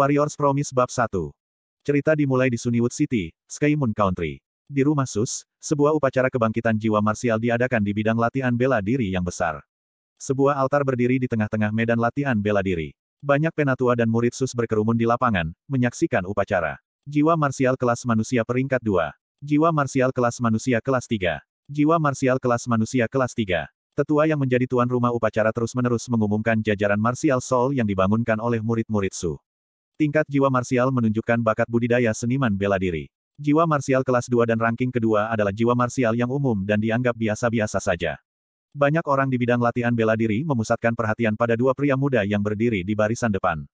Warriors Promise Bab 1 Cerita dimulai di Sunnywood City, Sky Moon Country. Di rumah Sus, sebuah upacara kebangkitan jiwa marsial diadakan di bidang latihan bela diri yang besar. Sebuah altar berdiri di tengah-tengah medan latihan bela diri. Banyak penatua dan murid Sus berkerumun di lapangan, menyaksikan upacara. Jiwa marsial kelas manusia peringkat 2. Jiwa marsial kelas manusia kelas 3. Jiwa marsial kelas manusia kelas 3. Tetua yang menjadi tuan rumah upacara terus-menerus mengumumkan jajaran martial soul yang dibangunkan oleh murid-murid Su. Tingkat jiwa marsial menunjukkan bakat budidaya seniman bela diri. Jiwa marsial kelas 2 dan ranking kedua adalah jiwa marsial yang umum dan dianggap biasa-biasa saja. Banyak orang di bidang latihan bela diri memusatkan perhatian pada dua pria muda yang berdiri di barisan depan.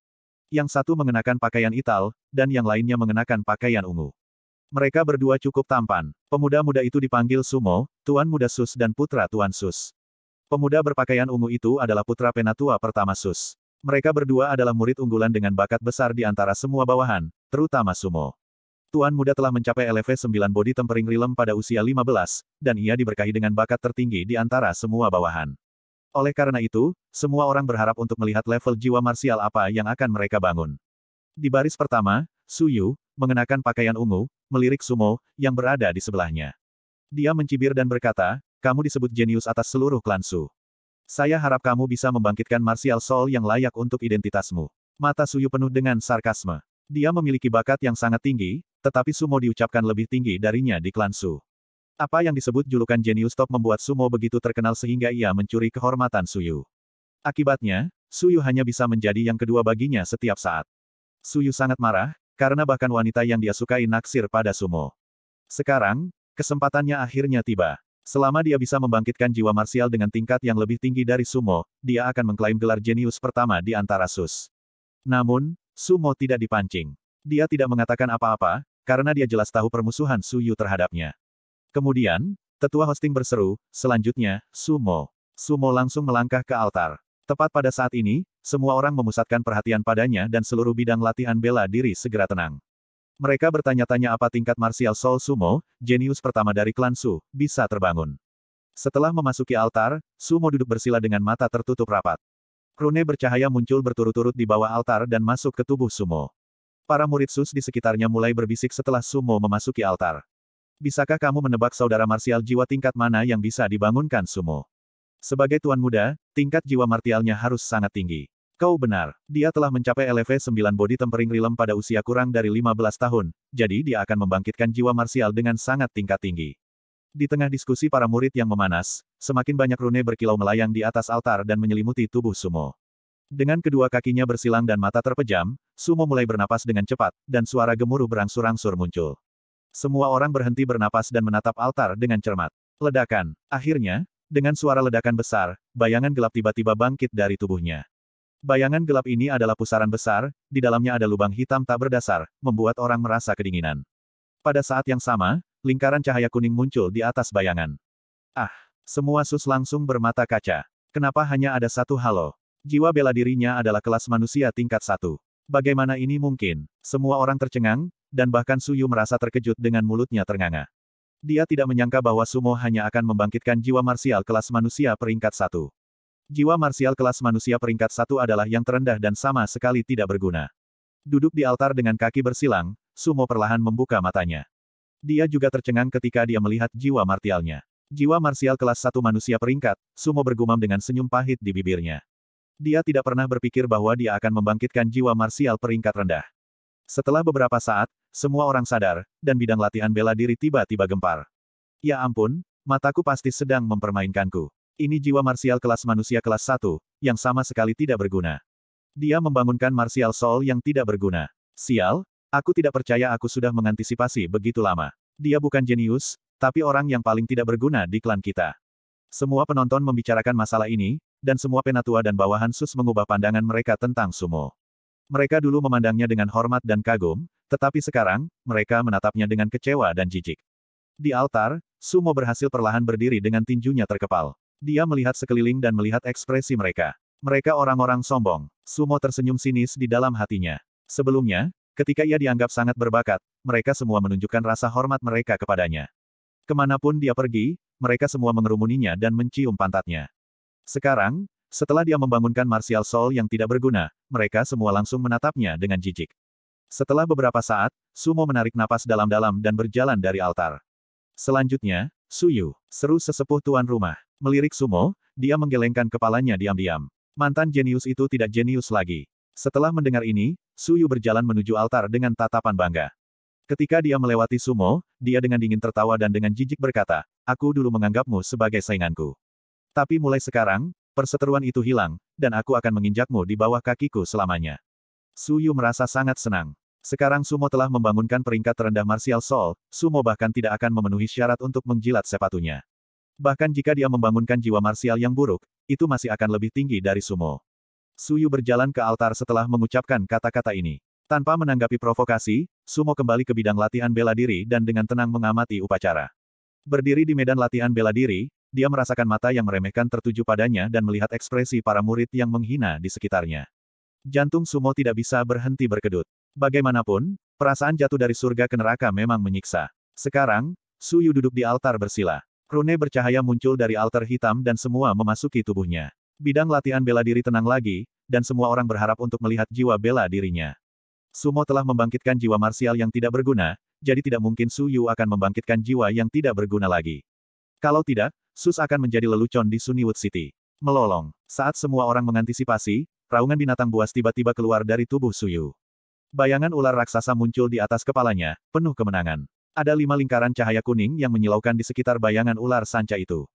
Yang satu mengenakan pakaian ital, dan yang lainnya mengenakan pakaian ungu. Mereka berdua cukup tampan. Pemuda-muda itu dipanggil Sumo, Tuan Muda Sus dan Putra Tuan Sus. Pemuda berpakaian ungu itu adalah putra penatua pertama Sus. Mereka berdua adalah murid unggulan dengan bakat besar di antara semua bawahan, terutama sumo. Tuan muda telah mencapai LV 9 body tempering rilem pada usia 15, dan ia diberkahi dengan bakat tertinggi di antara semua bawahan. Oleh karena itu, semua orang berharap untuk melihat level jiwa marsial apa yang akan mereka bangun. Di baris pertama, Suyu, mengenakan pakaian ungu, melirik Sumo, yang berada di sebelahnya. Dia mencibir dan berkata, kamu disebut jenius atas seluruh klan Su. Saya harap kamu bisa membangkitkan martial soul yang layak untuk identitasmu. Mata Suyu penuh dengan sarkasme. Dia memiliki bakat yang sangat tinggi, tetapi Sumo diucapkan lebih tinggi darinya di klan Su. Apa yang disebut julukan jenius top membuat Sumo begitu terkenal sehingga ia mencuri kehormatan Suyu. Akibatnya, Suyu hanya bisa menjadi yang kedua baginya setiap saat. Suyu sangat marah, karena bahkan wanita yang dia sukai naksir pada Sumo. Sekarang, kesempatannya akhirnya tiba. Selama dia bisa membangkitkan jiwa marsial dengan tingkat yang lebih tinggi dari Sumo, dia akan mengklaim gelar jenius pertama di antara Sus. Namun, Sumo tidak dipancing. Dia tidak mengatakan apa-apa, karena dia jelas tahu permusuhan Suyu terhadapnya. Kemudian, tetua hosting berseru, selanjutnya, Sumo. Sumo langsung melangkah ke altar. Tepat pada saat ini, semua orang memusatkan perhatian padanya dan seluruh bidang latihan bela diri segera tenang. Mereka bertanya-tanya apa tingkat martial soul sumo, jenius pertama dari klan Su, bisa terbangun. Setelah memasuki altar, Sumo duduk bersila dengan mata tertutup rapat. Rune bercahaya muncul berturut-turut di bawah altar dan masuk ke tubuh Sumo. Para murid Sus di sekitarnya mulai berbisik setelah Sumo memasuki altar. Bisakah kamu menebak saudara martial jiwa tingkat mana yang bisa dibangunkan Sumo? Sebagai tuan muda, tingkat jiwa martialnya harus sangat tinggi. Kau benar, dia telah mencapai LV 9 body tempering rilem pada usia kurang dari 15 tahun, jadi dia akan membangkitkan jiwa marsial dengan sangat tingkat tinggi. Di tengah diskusi para murid yang memanas, semakin banyak rune berkilau melayang di atas altar dan menyelimuti tubuh Sumo. Dengan kedua kakinya bersilang dan mata terpejam, Sumo mulai bernapas dengan cepat, dan suara gemuruh berangsur-angsur muncul. Semua orang berhenti bernapas dan menatap altar dengan cermat. Ledakan. Akhirnya, dengan suara ledakan besar, bayangan gelap tiba-tiba bangkit dari tubuhnya. Bayangan gelap ini adalah pusaran besar, di dalamnya ada lubang hitam tak berdasar, membuat orang merasa kedinginan. Pada saat yang sama, lingkaran cahaya kuning muncul di atas bayangan. Ah! Semua sus langsung bermata kaca. Kenapa hanya ada satu halo? Jiwa bela dirinya adalah kelas manusia tingkat satu. Bagaimana ini mungkin? Semua orang tercengang, dan bahkan Suyu merasa terkejut dengan mulutnya ternganga. Dia tidak menyangka bahwa Sumo hanya akan membangkitkan jiwa marsial kelas manusia peringkat satu. Jiwa marsial kelas manusia peringkat satu adalah yang terendah dan sama sekali tidak berguna. Duduk di altar dengan kaki bersilang, Sumo perlahan membuka matanya. Dia juga tercengang ketika dia melihat jiwa martialnya. Jiwa marsial kelas satu manusia peringkat, Sumo bergumam dengan senyum pahit di bibirnya. Dia tidak pernah berpikir bahwa dia akan membangkitkan jiwa marsial peringkat rendah. Setelah beberapa saat, semua orang sadar, dan bidang latihan bela diri tiba-tiba gempar. Ya ampun, mataku pasti sedang mempermainkanku. Ini jiwa marsial kelas manusia kelas 1, yang sama sekali tidak berguna. Dia membangunkan martial soul yang tidak berguna. Sial, aku tidak percaya aku sudah mengantisipasi begitu lama. Dia bukan jenius, tapi orang yang paling tidak berguna di klan kita. Semua penonton membicarakan masalah ini, dan semua penatua dan bawahan sus mengubah pandangan mereka tentang sumo. Mereka dulu memandangnya dengan hormat dan kagum, tetapi sekarang, mereka menatapnya dengan kecewa dan jijik. Di altar, Sumo berhasil perlahan berdiri dengan tinjunya terkepal. Dia melihat sekeliling dan melihat ekspresi mereka. Mereka orang-orang sombong. Sumo tersenyum sinis di dalam hatinya. Sebelumnya, ketika ia dianggap sangat berbakat, mereka semua menunjukkan rasa hormat mereka kepadanya. Ke mana pun dia pergi, mereka semua mengerumuninya dan mencium pantatnya. Sekarang, setelah dia membangunkan martial soul yang tidak berguna, mereka semua langsung menatapnya dengan jijik. Setelah beberapa saat, Sumo menarik napas dalam-dalam dan berjalan dari altar. Selanjutnya, Suyu, seru sesepuh tuan rumah. Melirik Sumo, dia menggelengkan kepalanya diam-diam. Mantan jenius itu tidak jenius lagi. Setelah mendengar ini, Suyu berjalan menuju altar dengan tatapan bangga. Ketika dia melewati Sumo, dia dengan dingin tertawa dan dengan jijik berkata, Aku dulu menganggapmu sebagai sainganku. Tapi mulai sekarang, perseteruan itu hilang, dan aku akan menginjakmu di bawah kakiku selamanya. Suyu merasa sangat senang. Sekarang Sumo telah membangunkan peringkat terendah Martial Soul, Sumo bahkan tidak akan memenuhi syarat untuk menjilat sepatunya. Bahkan jika dia membangunkan jiwa martial yang buruk, itu masih akan lebih tinggi dari Sumo. Suyu berjalan ke altar setelah mengucapkan kata-kata ini. Tanpa menanggapi provokasi, Sumo kembali ke bidang latihan bela diri dan dengan tenang mengamati upacara. Berdiri di medan latihan bela diri, dia merasakan mata yang meremehkan tertuju padanya dan melihat ekspresi para murid yang menghina di sekitarnya. Jantung Sumo tidak bisa berhenti berkedut. Bagaimanapun, perasaan jatuh dari surga ke neraka memang menyiksa. Sekarang, Suyu duduk di altar bersila. Rune bercahaya muncul dari altar hitam dan semua memasuki tubuhnya. Bidang latihan bela diri tenang lagi, dan semua orang berharap untuk melihat jiwa bela dirinya. Sumo telah membangkitkan jiwa marsial yang tidak berguna, jadi tidak mungkin Suyu akan membangkitkan jiwa yang tidak berguna lagi. Kalau tidak, Sus akan menjadi lelucon di Sunnywood City. Melolong. Saat semua orang mengantisipasi, raungan binatang buas tiba-tiba keluar dari tubuh Suyu. Bayangan ular raksasa muncul di atas kepalanya, penuh kemenangan. Ada lima lingkaran cahaya kuning yang menyilaukan di sekitar bayangan ular sanca itu.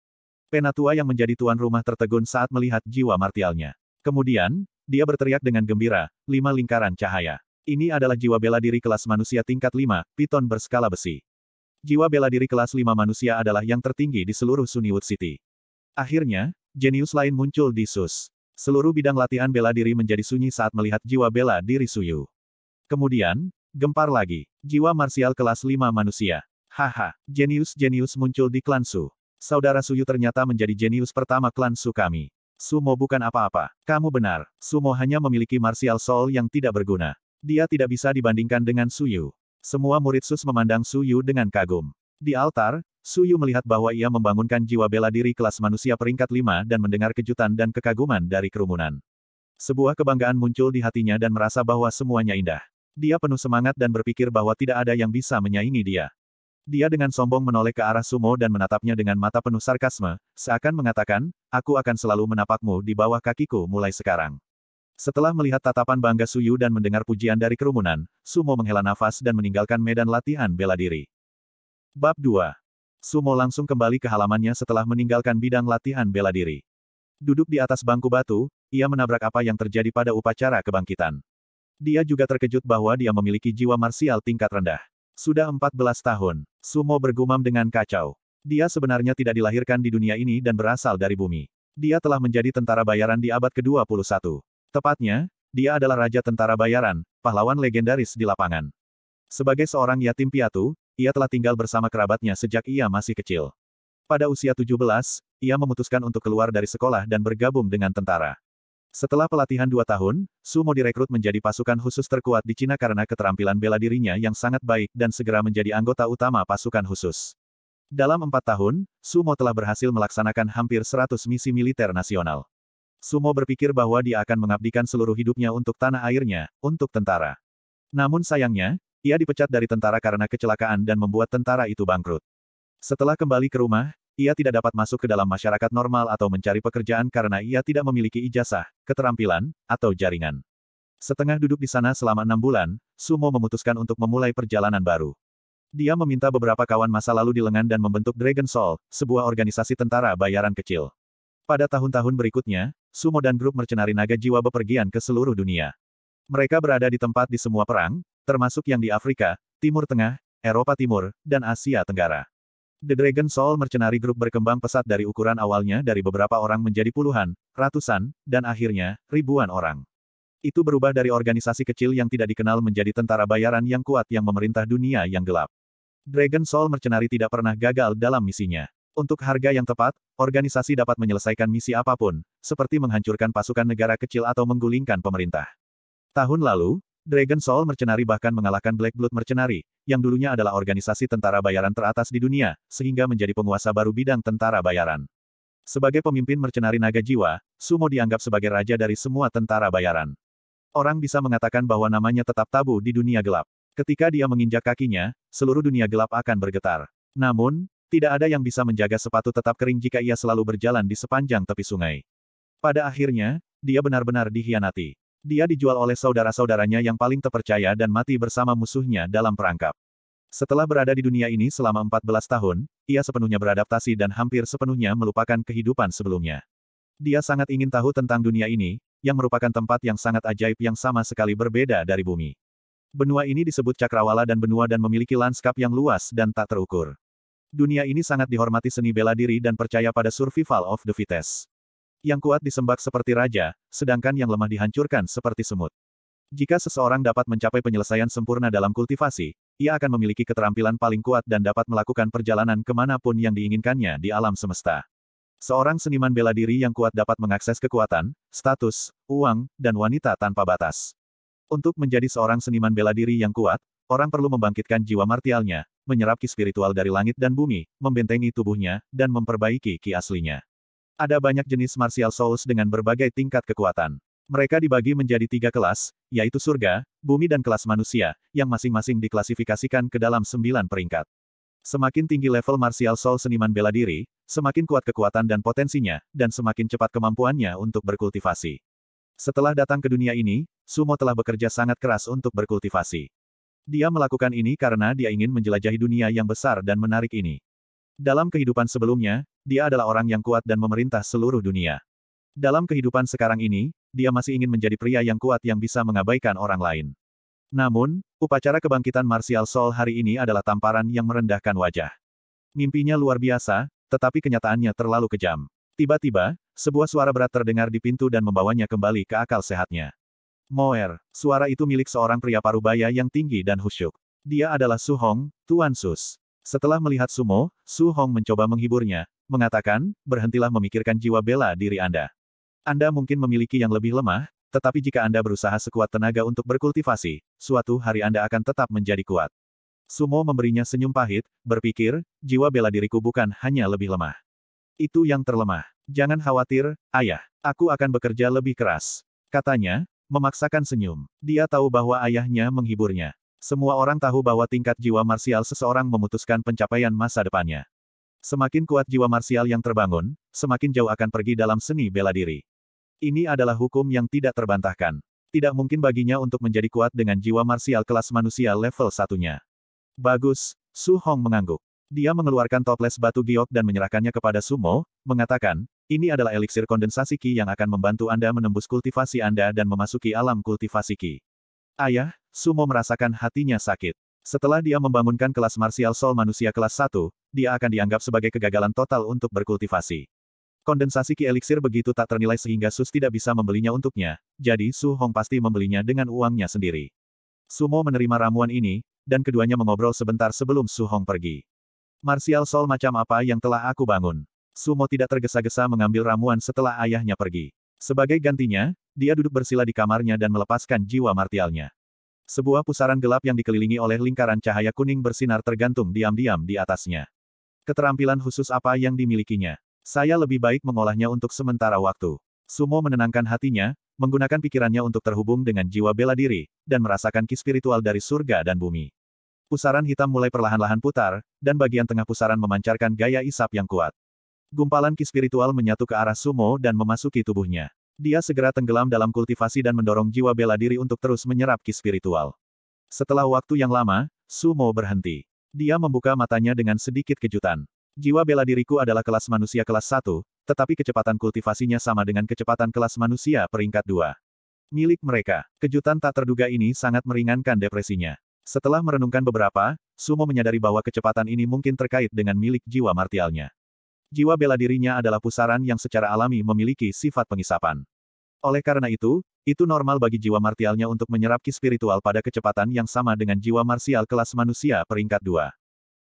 Penatua yang menjadi tuan rumah tertegun saat melihat jiwa martialnya. Kemudian, dia berteriak dengan gembira, lima lingkaran cahaya. Ini adalah jiwa bela diri kelas manusia tingkat lima, piton berskala besi. Jiwa bela diri kelas 5 manusia adalah yang tertinggi di seluruh Sunnywood City. Akhirnya, jenius lain muncul di Sus. Seluruh bidang latihan bela diri menjadi sunyi saat melihat jiwa bela diri Suyu. Kemudian, gempar lagi. Jiwa marsial kelas 5 manusia. Haha, jenius-jenius muncul di klan Su. Saudara Suyu ternyata menjadi jenius pertama klan Su kami. Sumo bukan apa-apa. Kamu benar. Sumo hanya memiliki martial soul yang tidak berguna. Dia tidak bisa dibandingkan dengan Suyu. Semua murid Sus memandang Su Yu dengan kagum. Di altar, Su Yu melihat bahwa ia membangunkan jiwa bela diri kelas manusia peringkat lima dan mendengar kejutan dan kekaguman dari kerumunan. Sebuah kebanggaan muncul di hatinya dan merasa bahwa semuanya indah. Dia penuh semangat dan berpikir bahwa tidak ada yang bisa menyaingi dia. Dia dengan sombong menoleh ke arah Sumo dan menatapnya dengan mata penuh sarkasme, seakan mengatakan, aku akan selalu menapakmu di bawah kakiku mulai sekarang. Setelah melihat tatapan bangga Suyu dan mendengar pujian dari kerumunan, Sumo menghela nafas dan meninggalkan medan latihan bela diri. Bab 2. Sumo langsung kembali ke halamannya setelah meninggalkan bidang latihan bela diri. Duduk di atas bangku batu, ia menabrak apa yang terjadi pada upacara kebangkitan. Dia juga terkejut bahwa dia memiliki jiwa marsial tingkat rendah. Sudah 14 tahun, Sumo bergumam dengan kacau. Dia sebenarnya tidak dilahirkan di dunia ini dan berasal dari bumi. Dia telah menjadi tentara bayaran di abad ke-21. Tepatnya, dia adalah raja tentara bayaran, pahlawan legendaris di lapangan. Sebagai seorang yatim piatu, ia telah tinggal bersama kerabatnya sejak ia masih kecil. Pada usia 17, ia memutuskan untuk keluar dari sekolah dan bergabung dengan tentara. Setelah pelatihan dua tahun, Sumo direkrut menjadi pasukan khusus terkuat di Cina karena keterampilan bela dirinya yang sangat baik dan segera menjadi anggota utama pasukan khusus. Dalam empat tahun, Sumo telah berhasil melaksanakan hampir 100 misi militer nasional. Sumo berpikir bahwa dia akan mengabdikan seluruh hidupnya untuk tanah airnya, untuk tentara. Namun sayangnya, ia dipecat dari tentara karena kecelakaan dan membuat tentara itu bangkrut. Setelah kembali ke rumah, ia tidak dapat masuk ke dalam masyarakat normal atau mencari pekerjaan karena ia tidak memiliki ijazah, keterampilan, atau jaringan. Setengah duduk di sana selama enam bulan, Sumo memutuskan untuk memulai perjalanan baru. Dia meminta beberapa kawan masa lalu di lengan dan membentuk Dragon Soul, sebuah organisasi tentara bayaran kecil. Pada tahun-tahun berikutnya, Sumo dan grup mercenari naga jiwa bepergian ke seluruh dunia. Mereka berada di tempat di semua perang, termasuk yang di Afrika, Timur Tengah, Eropa Timur, dan Asia Tenggara. The Dragon Soul Mercenary Group berkembang pesat dari ukuran awalnya dari beberapa orang menjadi puluhan, ratusan, dan akhirnya, ribuan orang. Itu berubah dari organisasi kecil yang tidak dikenal menjadi tentara bayaran yang kuat yang memerintah dunia yang gelap. Dragon Soul Mercenary tidak pernah gagal dalam misinya. Untuk harga yang tepat, organisasi dapat menyelesaikan misi apa pun, seperti menghancurkan pasukan negara kecil atau menggulingkan pemerintah. Tahun lalu, Dragon Soul Mercenary bahkan mengalahkan Black Blood Mercenary, yang dulunya adalah organisasi tentara bayaran teratas di dunia, sehingga menjadi penguasa baru bidang tentara bayaran. Sebagai pemimpin mercenari naga jiwa, Sumo dianggap sebagai raja dari semua tentara bayaran. Orang bisa mengatakan bahwa namanya tetap tabu di dunia gelap. Ketika dia menginjak kakinya, seluruh dunia gelap akan bergetar. Namun, tidak ada yang bisa menjaga sepatu tetap kering jika ia selalu berjalan di sepanjang tepi sungai. Pada akhirnya, dia benar-benar dihianati. Dia dijual oleh saudara-saudaranya yang paling terpercaya dan mati bersama musuhnya dalam perangkap. Setelah berada di dunia ini selama 14 tahun, ia sepenuhnya beradaptasi dan hampir sepenuhnya melupakan kehidupan sebelumnya. Dia sangat ingin tahu tentang dunia ini, yang merupakan tempat yang sangat ajaib yang sama sekali berbeda dari bumi. Benua ini disebut Cakrawala dan benua dan memiliki lanskap yang luas dan tak terukur. Dunia ini sangat dihormati seni bela diri dan percaya pada survival of the fittest. Yang kuat disembah seperti raja, sedangkan yang lemah dihancurkan seperti semut. Jika seseorang dapat mencapai penyelesaian sempurna dalam kultivasi, ia akan memiliki keterampilan paling kuat dan dapat melakukan perjalanan ke mana pun yang diinginkannya di alam semesta. Seorang seniman bela diri yang kuat dapat mengakses kekuatan, status, uang, dan wanita tanpa batas. Untuk menjadi seorang seniman bela diri yang kuat, orang perlu membangkitkan jiwa martialnya, menyerap ki spiritual dari langit dan bumi, membentengi tubuhnya, dan memperbaiki ki aslinya. Ada banyak jenis martial souls dengan berbagai tingkat kekuatan. Mereka dibagi menjadi tiga kelas, yaitu surga, bumi dan kelas manusia, yang masing-masing diklasifikasikan ke dalam sembilan peringkat. Semakin tinggi level martial soul seniman bela diri, semakin kuat kekuatan dan potensinya, dan semakin cepat kemampuannya untuk berkultivasi. Setelah datang ke dunia ini, Sumo telah bekerja sangat keras untuk berkultivasi. Dia melakukan ini karena dia ingin menjelajahi dunia yang besar dan menarik ini. Dalam kehidupan sebelumnya, dia adalah orang yang kuat dan memerintah seluruh dunia. Dalam kehidupan sekarang ini, dia masih ingin menjadi pria yang kuat yang bisa mengabaikan orang lain. Namun, upacara kebangkitan Martial Soul hari ini adalah tamparan yang merendahkan wajah. Mimpinya luar biasa, tetapi kenyataannya terlalu kejam. Tiba-tiba, sebuah suara berat terdengar di pintu dan membawanya kembali ke akal sehatnya. Moer, suara itu milik seorang pria parubaya yang tinggi dan khusyuk. Dia adalah Su Hong, Tuan Sus. Setelah melihat Sumo, Su Hong mencoba menghiburnya, mengatakan, berhentilah memikirkan jiwa bela diri Anda. Anda mungkin memiliki yang lebih lemah, tetapi jika Anda berusaha sekuat tenaga untuk berkultivasi, suatu hari Anda akan tetap menjadi kuat. Sumo memberinya senyum pahit, berpikir, jiwa bela diriku bukan hanya lebih lemah. Itu yang terlemah. Jangan khawatir, ayah. Aku akan bekerja lebih keras. Katanya, memaksakan senyum. Dia tahu bahwa ayahnya menghiburnya. Semua orang tahu bahwa tingkat jiwa marsial seseorang memutuskan pencapaian masa depannya. Semakin kuat jiwa marsial yang terbangun, semakin jauh akan pergi dalam seni bela diri. Ini adalah hukum yang tidak terbantahkan. Tidak mungkin baginya untuk menjadi kuat dengan jiwa marsial kelas manusia level satunya. Bagus, Su Hong mengangguk. Dia mengeluarkan toples batu giok dan menyerahkannya kepada Sumo, mengatakan, ini adalah eliksir kondensasi Ki yang akan membantu Anda menembus kultivasi Anda dan memasuki alam kultivasi Ki. Ayah, Sumo merasakan hatinya sakit. Setelah dia membangunkan kelas martial soul manusia kelas 1, dia akan dianggap sebagai kegagalan total untuk berkultivasi. Kondensasi ki eliksir begitu tak ternilai sehingga Sus tidak bisa membelinya untuknya, jadi Su Hong pasti membelinya dengan uangnya sendiri. Sumo menerima ramuan ini, dan keduanya mengobrol sebentar sebelum Su Hong pergi. Martial soul macam apa yang telah aku bangun? Sumo tidak tergesa-gesa mengambil ramuan setelah ayahnya pergi. Sebagai gantinya, dia duduk bersila di kamarnya dan melepaskan jiwa martialnya. Sebuah pusaran gelap yang dikelilingi oleh lingkaran cahaya kuning bersinar tergantung diam-diam di atasnya. Keterampilan khusus apa yang dimilikinya? Saya lebih baik mengolahnya untuk sementara waktu. Sumo menenangkan hatinya, menggunakan pikirannya untuk terhubung dengan jiwa bela diri, dan merasakan ki spiritual dari surga dan bumi. Pusaran hitam mulai perlahan-lahan putar, dan bagian tengah pusaran memancarkan gaya isap yang kuat. Gumpalan ki spiritual menyatu ke arah Sumo dan memasuki tubuhnya. Dia segera tenggelam dalam kultivasi dan mendorong jiwa bela diri untuk terus menyerap ki spiritual. Setelah waktu yang lama, Sumo berhenti. Dia membuka matanya dengan sedikit kejutan. Jiwa bela diriku adalah kelas manusia kelas 1, tetapi kecepatan kultivasinya sama dengan kecepatan kelas manusia peringkat 2. Milik mereka. Kejutan tak terduga ini sangat meringankan depresinya. Setelah merenungkan beberapa, Sumo menyadari bahwa kecepatan ini mungkin terkait dengan milik jiwa martialnya. Jiwa bela dirinya adalah pusaran yang secara alami memiliki sifat pengisapan. Oleh karena itu, itu normal bagi jiwa martialnya untuk menyerap ki spiritual pada kecepatan yang sama dengan jiwa marsial kelas manusia peringkat 2.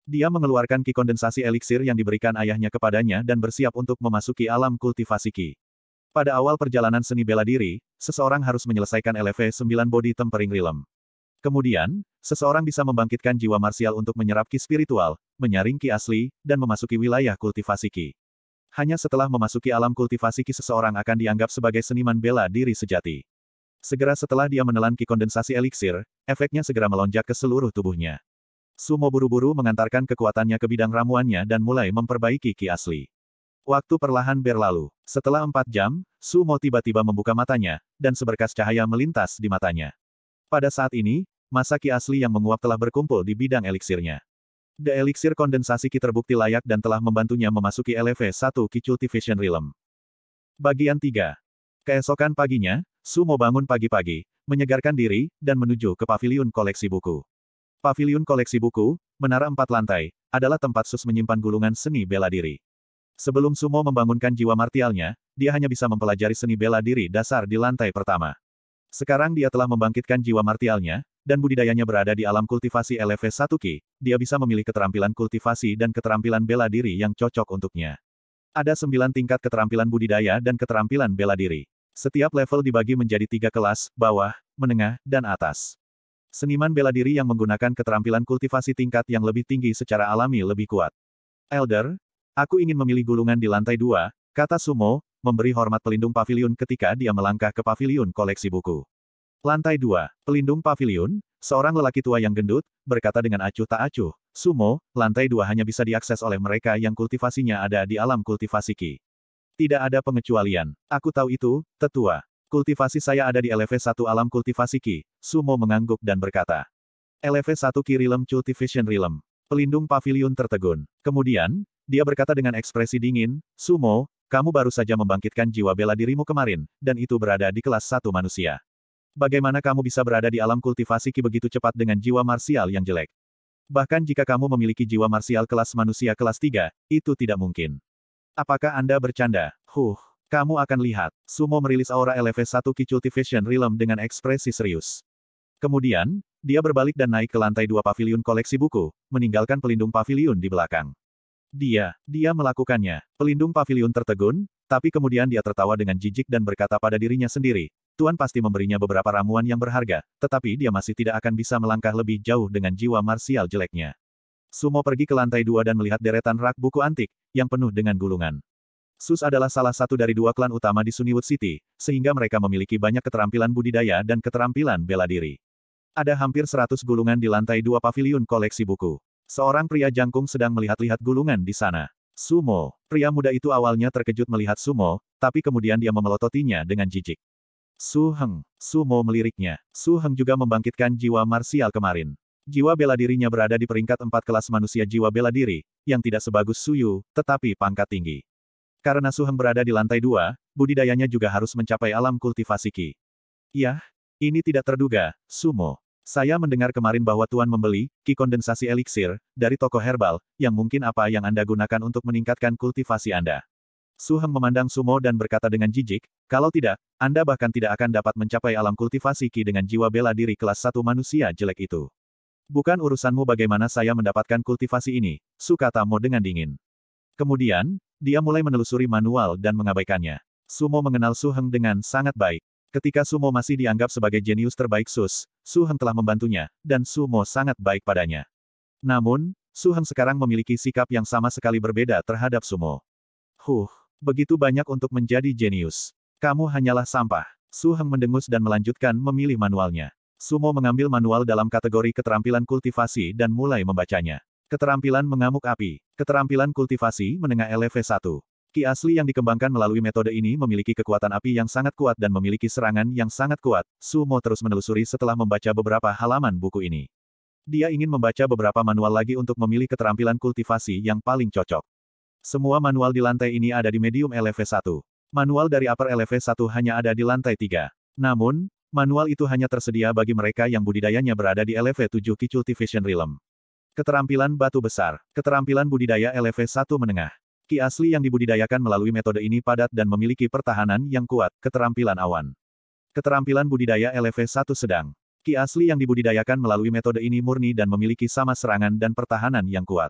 Dia mengeluarkan ki kondensasi eliksir yang diberikan ayahnya kepadanya dan bersiap untuk memasuki alam kultivasi ki. Pada awal perjalanan seni bela diri, seseorang harus menyelesaikan LV 9 body tempering realm. Kemudian, seseorang bisa membangkitkan jiwa marsial untuk menyerap ki spiritual, menyaring ki asli, dan memasuki wilayah kultivasi ki. Hanya setelah memasuki alam kultivasi ki seseorang akan dianggap sebagai seniman bela diri sejati. Segera setelah dia menelan ki kondensasi eliksir, efeknya segera melonjak ke seluruh tubuhnya. Sumo buru-buru mengantarkan kekuatannya ke bidang ramuannya dan mulai memperbaiki ki asli. Waktu perlahan berlalu. Setelah empat jam, Sumo tiba-tiba membuka matanya, dan seberkas cahaya melintas di matanya. Pada saat ini, masa ki asli yang menguap telah berkumpul di bidang eliksirnya. The Elixir kondensasi Ki terbukti layak dan telah membantunya memasuki LV1 Ki Cultivation Realm. Bagian 3. Keesokan paginya, Sumo bangun pagi-pagi, menyegarkan diri, dan menuju ke paviliun koleksi buku. Paviliun koleksi buku, menara empat lantai, adalah tempat Sus menyimpan gulungan seni bela diri. Sebelum Sumo membangunkan jiwa martialnya, dia hanya bisa mempelajari seni bela diri dasar di lantai pertama. Sekarang dia telah membangkitkan jiwa martialnya, dan budidayanya berada di alam kultivasi LV1 Ki, dia bisa memilih keterampilan kultivasi dan keterampilan bela diri yang cocok untuknya. Ada sembilan tingkat keterampilan budidaya dan keterampilan bela diri. Setiap level dibagi menjadi tiga kelas, bawah, menengah, dan atas. Seniman bela diri yang menggunakan keterampilan kultivasi tingkat yang lebih tinggi secara alami lebih kuat. Elder, aku ingin memilih gulungan di lantai dua, kata Sumo, memberi hormat pelindung paviliun ketika dia melangkah ke paviliun koleksi buku. Lantai 2, pelindung paviliun, seorang lelaki tua yang gendut, berkata dengan acuh tak acuh, Sumo, lantai 2 hanya bisa diakses oleh mereka yang kultivasinya ada di alam kultivasi Ki. Tidak ada pengecualian. Aku tahu itu, tetua. Kultivasi saya ada di LV1 alam kultivasi Ki. Sumo mengangguk dan berkata. LV1 Ki Realm Cultivation Realm. Pelindung paviliun tertegun. Kemudian, dia berkata dengan ekspresi dingin, Sumo, kamu baru saja membangkitkan jiwa bela dirimu kemarin, dan itu berada di kelas satu manusia. Bagaimana kamu bisa berada di alam kultivasi ki begitu cepat dengan jiwa marsial yang jelek? Bahkan jika kamu memiliki jiwa marsial kelas manusia kelas 3, itu tidak mungkin. Apakah Anda bercanda? Huh, kamu akan lihat. Sumo merilis aura LV1 Ki Cultivation Realm dengan ekspresi serius. Kemudian, dia berbalik dan naik ke lantai dua paviliun koleksi buku, meninggalkan pelindung paviliun di belakang. Dia, dia melakukannya. Pelindung paviliun tertegun, tapi kemudian dia tertawa dengan jijik dan berkata pada dirinya sendiri, Tuan pasti memberinya beberapa ramuan yang berharga, tetapi dia masih tidak akan bisa melangkah lebih jauh dengan jiwa marsial jeleknya. Sumo pergi ke lantai dua dan melihat deretan rak buku antik, yang penuh dengan gulungan. Sus adalah salah satu dari dua klan utama di Sunnywood City, sehingga mereka memiliki banyak keterampilan budidaya dan keterampilan bela diri. Ada hampir seratus gulungan di lantai dua paviliun koleksi buku. Seorang pria jangkung sedang melihat-lihat gulungan di sana. Sumo. Pria muda itu awalnya terkejut melihat Sumo, tapi kemudian dia memelototinya dengan jijik. Su Heng. Sumo meliriknya. Su Heng juga membangkitkan jiwa marsial kemarin. Jiwa bela dirinya berada di peringkat empat kelas manusia jiwa bela diri, yang tidak sebagus Suyu, tetapi pangkat tinggi. Karena Su Heng berada di lantai dua, budidayanya juga harus mencapai alam kultivasi Ki. Yah, ini tidak terduga, Sumo. Saya mendengar kemarin bahwa Tuan membeli Ki kondensasi eliksir dari toko herbal, yang mungkin apa yang Anda gunakan untuk meningkatkan kultivasi Anda. Su Heng memandang Sumo dan berkata dengan jijik, kalau tidak, Anda bahkan tidak akan dapat mencapai alam kultivasi Ki dengan jiwa bela diri kelas satu manusia jelek itu. Bukan urusanmu bagaimana saya mendapatkan kultivasi ini, Su kata Mo dengan dingin. Kemudian, dia mulai menelusuri manual dan mengabaikannya. Sumo mengenal Su Heng dengan sangat baik. Ketika Sumo masih dianggap sebagai jenius terbaik Sus, Su Heng telah membantunya, dan Sumo sangat baik padanya. Namun, Su Heng sekarang memiliki sikap yang sama sekali berbeda terhadap Sumo. Huh, Begitu banyak untuk menjadi jenius. Kamu hanyalah sampah. Su Heng mendengus dan melanjutkan memilih manualnya. Sumo mengambil manual dalam kategori keterampilan kultivasi dan mulai membacanya. Keterampilan mengamuk api. Keterampilan kultivasi menengah LV1. Ki asli yang dikembangkan melalui metode ini memiliki kekuatan api yang sangat kuat dan memiliki serangan yang sangat kuat. Sumo terus menelusuri setelah membaca beberapa halaman buku ini. Dia ingin membaca beberapa manual lagi untuk memilih keterampilan kultivasi yang paling cocok. Semua manual di lantai ini ada di medium LV1. Manual dari upper LV1 hanya ada di lantai 3. Namun, manual itu hanya tersedia bagi mereka yang budidayanya berada di LV7 Ki Cultivation Realm. Keterampilan batu besar. Keterampilan budidaya LV1 menengah. Ki asli yang dibudidayakan melalui metode ini padat dan memiliki pertahanan yang kuat. Keterampilan awan. Keterampilan budidaya LV1 sedang. Ki asli yang dibudidayakan melalui metode ini murni dan memiliki sama serangan dan pertahanan yang kuat.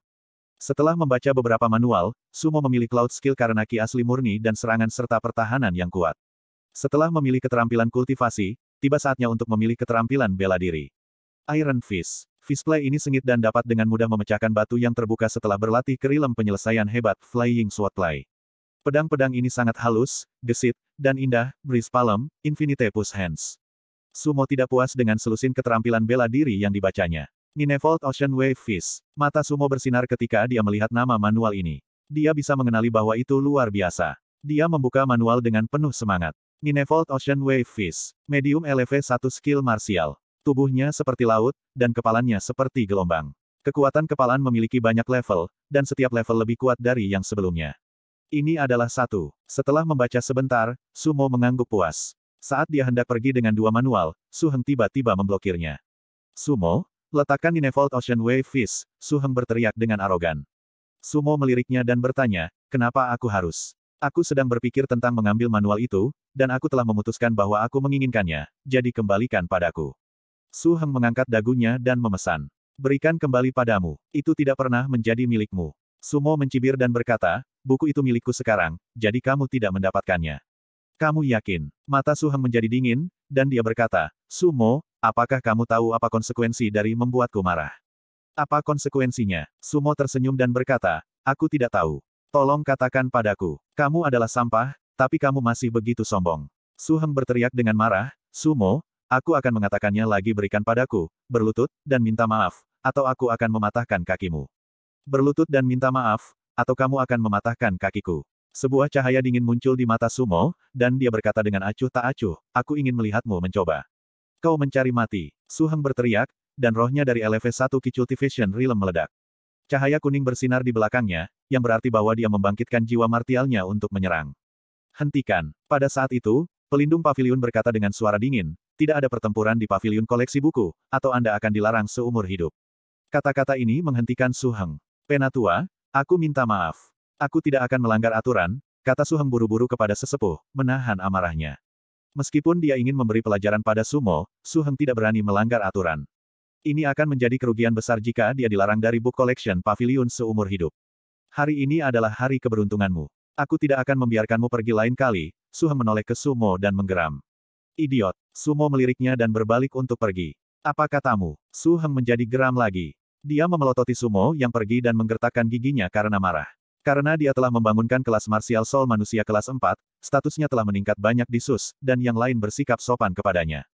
Setelah membaca beberapa manual, Sumo memilih Cloud Skill karena ki asli murni dan serangan serta pertahanan yang kuat. Setelah memilih keterampilan kultivasi, tiba saatnya untuk memilih keterampilan bela diri. Iron Fist. Fistplay ini sengit dan dapat dengan mudah memecahkan batu yang terbuka setelah berlatih kerilem penyelesaian hebat Flying Swordplay. Pedang-pedang ini sangat halus, gesit, dan indah, Breeze Palm, Infinite Push Hands. Sumo tidak puas dengan selusin keterampilan bela diri yang dibacanya. Ninevolt Ocean Wave Fist. Mata Sumo bersinar ketika dia melihat nama manual ini. Dia bisa mengenali bahwa itu luar biasa. Dia membuka manual dengan penuh semangat. Ninevolt Ocean Wave Fist. Medium LV1 skill martial. Tubuhnya seperti laut, dan kepalanya seperti gelombang. Kekuatan kepalan memiliki banyak level, dan setiap level lebih kuat dari yang sebelumnya. Ini adalah satu. Setelah membaca sebentar, Sumo mengangguk puas. Saat dia hendak pergi dengan dua manual, Su Heng tiba-tiba memblokirnya. Sumo, letakkan di Nevolt Ocean Wave Fist, Su Heng berteriak dengan arogan. Sumo meliriknya dan bertanya, kenapa aku harus? Aku sedang berpikir tentang mengambil manual itu, dan aku telah memutuskan bahwa aku menginginkannya, jadi kembalikan padaku. Su Heng mengangkat dagunya dan memesan. Berikan kembali padamu, itu tidak pernah menjadi milikmu. Sumo mencibir dan berkata, buku itu milikku sekarang, jadi kamu tidak mendapatkannya. Kamu yakin? Mata Suheng menjadi dingin, dan dia berkata, Sumo, apakah kamu tahu apa konsekuensi dari membuatku marah? Apa konsekuensinya? Sumo tersenyum dan berkata, aku tidak tahu. Tolong katakan padaku, kamu adalah sampah, tapi kamu masih begitu sombong. Suheng berteriak dengan marah, Sumo, aku akan mengatakannya lagi berikan padaku, berlutut, dan minta maaf, atau aku akan mematahkan kakimu. Berlutut dan minta maaf, atau kamu akan mematahkan kakiku. Sebuah cahaya dingin muncul di mata Sumo, dan dia berkata dengan acuh tak acuh, aku ingin melihatmu mencoba. Kau mencari mati. Suheng berteriak, dan rohnya dari LV1 Kicultivation Realm meledak. Cahaya kuning bersinar di belakangnya, yang berarti bahwa dia membangkitkan jiwa martialnya untuk menyerang. Hentikan. Pada saat itu, pelindung pavilion berkata dengan suara dingin, tidak ada pertempuran di pavilion koleksi buku, atau Anda akan dilarang seumur hidup. Kata-kata ini menghentikan Suheng. Penatua, aku minta maaf. Aku tidak akan melanggar aturan, kata Suheng buru-buru kepada sesepuh, menahan amarahnya. Meskipun dia ingin memberi pelajaran pada Sumo, Suheng tidak berani melanggar aturan. Ini akan menjadi kerugian besar jika dia dilarang dari book collection pavilion seumur hidup. Hari ini adalah hari keberuntunganmu. Aku tidak akan membiarkanmu pergi lain kali, Suheng menoleh ke Sumo dan menggeram. Idiot, Sumo meliriknya dan berbalik untuk pergi. Apa katamu? Suheng menjadi geram lagi. Dia memelototi Sumo yang pergi dan menggertakkan giginya karena marah. Karena dia telah membangunkan kelas martial soul manusia kelas 4, statusnya telah meningkat banyak di SUS, dan yang lain bersikap sopan kepadanya.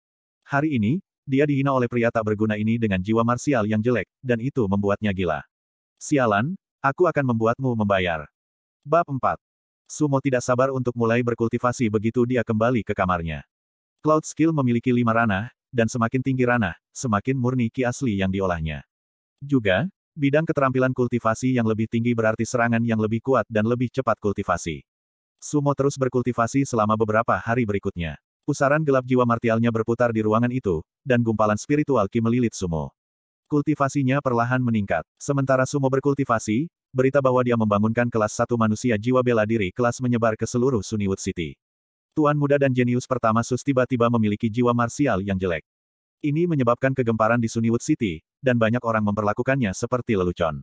Hari ini, dia dihina oleh pria tak berguna ini dengan jiwa marsial yang jelek, dan itu membuatnya gila. Sialan, aku akan membuatmu membayar. Bab 4. Sumo tidak sabar untuk mulai berkultivasi begitu dia kembali ke kamarnya. Cloud Skill memiliki lima ranah, dan semakin tinggi ranah, semakin murni ki asli yang diolahnya. Juga, bidang keterampilan kultivasi yang lebih tinggi berarti serangan yang lebih kuat dan lebih cepat kultivasi. Sumo terus berkultivasi selama beberapa hari berikutnya. Pusaran gelap jiwa martialnya berputar di ruangan itu, dan gumpalan spiritual Ki melilit Sumo. Kultivasinya perlahan meningkat. Sementara Sumo berkultivasi, berita bahwa dia membangunkan kelas satu manusia jiwa bela diri kelas menyebar ke seluruh Suniwood City. Tuan muda dan jenius pertama Sus tiba-tiba memiliki jiwa marsial yang jelek. Ini menyebabkan kegemparan di Suniwood City, dan banyak orang memperlakukannya seperti lelucon.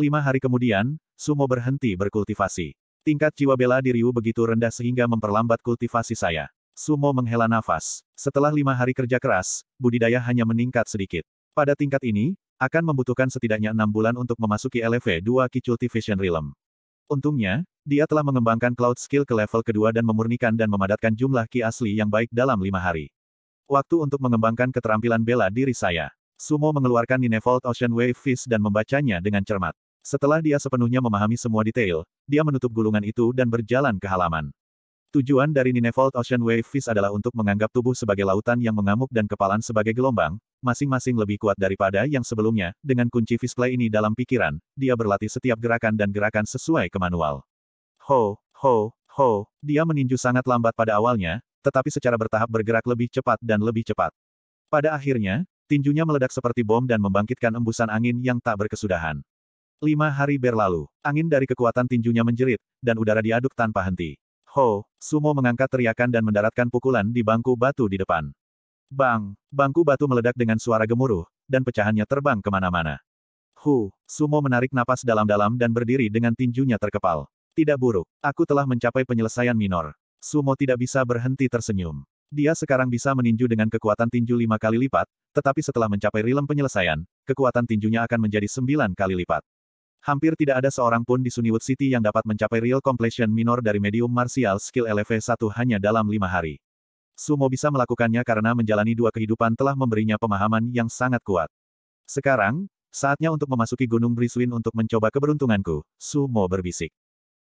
Lima hari kemudian, Sumo berhenti berkultivasi. Tingkat jiwa bela diri Ryu begitu rendah sehingga memperlambat kultivasi saya. Sumo menghela nafas. Setelah lima hari kerja keras, budidaya hanya meningkat sedikit. Pada tingkat ini, akan membutuhkan setidaknya enam bulan untuk memasuki LV2 Kicultivation Realm. Untungnya, dia telah mengembangkan Cloud Skill ke level kedua dan memurnikan dan memadatkan jumlah ki asli yang baik dalam lima hari. Waktu untuk mengembangkan keterampilan bela diri saya. Sumo mengeluarkan Ninevolt Ocean Wave Fist dan membacanya dengan cermat. Setelah dia sepenuhnya memahami semua detail, dia menutup gulungan itu dan berjalan ke halaman. Tujuan dari Ninevolt Ocean Wave Fist adalah untuk menganggap tubuh sebagai lautan yang mengamuk dan kepalan sebagai gelombang, masing-masing lebih kuat daripada yang sebelumnya. Dengan kunci Fistplay ini dalam pikiran, dia berlatih setiap gerakan dan gerakan sesuai ke manual. Ho, ho, ho, dia meninju sangat lambat pada awalnya, tetapi secara bertahap bergerak lebih cepat dan lebih cepat. Pada akhirnya, tinjunya meledak seperti bom dan membangkitkan embusan angin yang tak berkesudahan. Lima hari berlalu, angin dari kekuatan tinjunya menjerit, dan udara diaduk tanpa henti. Ho, Sumo mengangkat teriakan dan mendaratkan pukulan di bangku batu di depan. Bang, bangku batu meledak dengan suara gemuruh, dan pecahannya terbang ke mana-mana. Hu, Sumo menarik napas dalam-dalam dan berdiri dengan tinjunya terkepal. Tidak buruk, aku telah mencapai penyelesaian minor. Sumo tidak bisa berhenti tersenyum. Dia sekarang bisa meninju dengan kekuatan tinju lima kali lipat, tetapi setelah mencapai rilem penyelesaian, kekuatan tinjunya akan menjadi sembilan kali lipat. Hampir tidak ada seorang pun di Sunnywood City yang dapat mencapai real completion minor dari medium martial skill LV1 hanya dalam lima hari. Sumo bisa melakukannya karena menjalani dua kehidupan telah memberinya pemahaman yang sangat kuat. Sekarang, saatnya untuk memasuki Gunung Briswin untuk mencoba keberuntunganku, Sumo berbisik.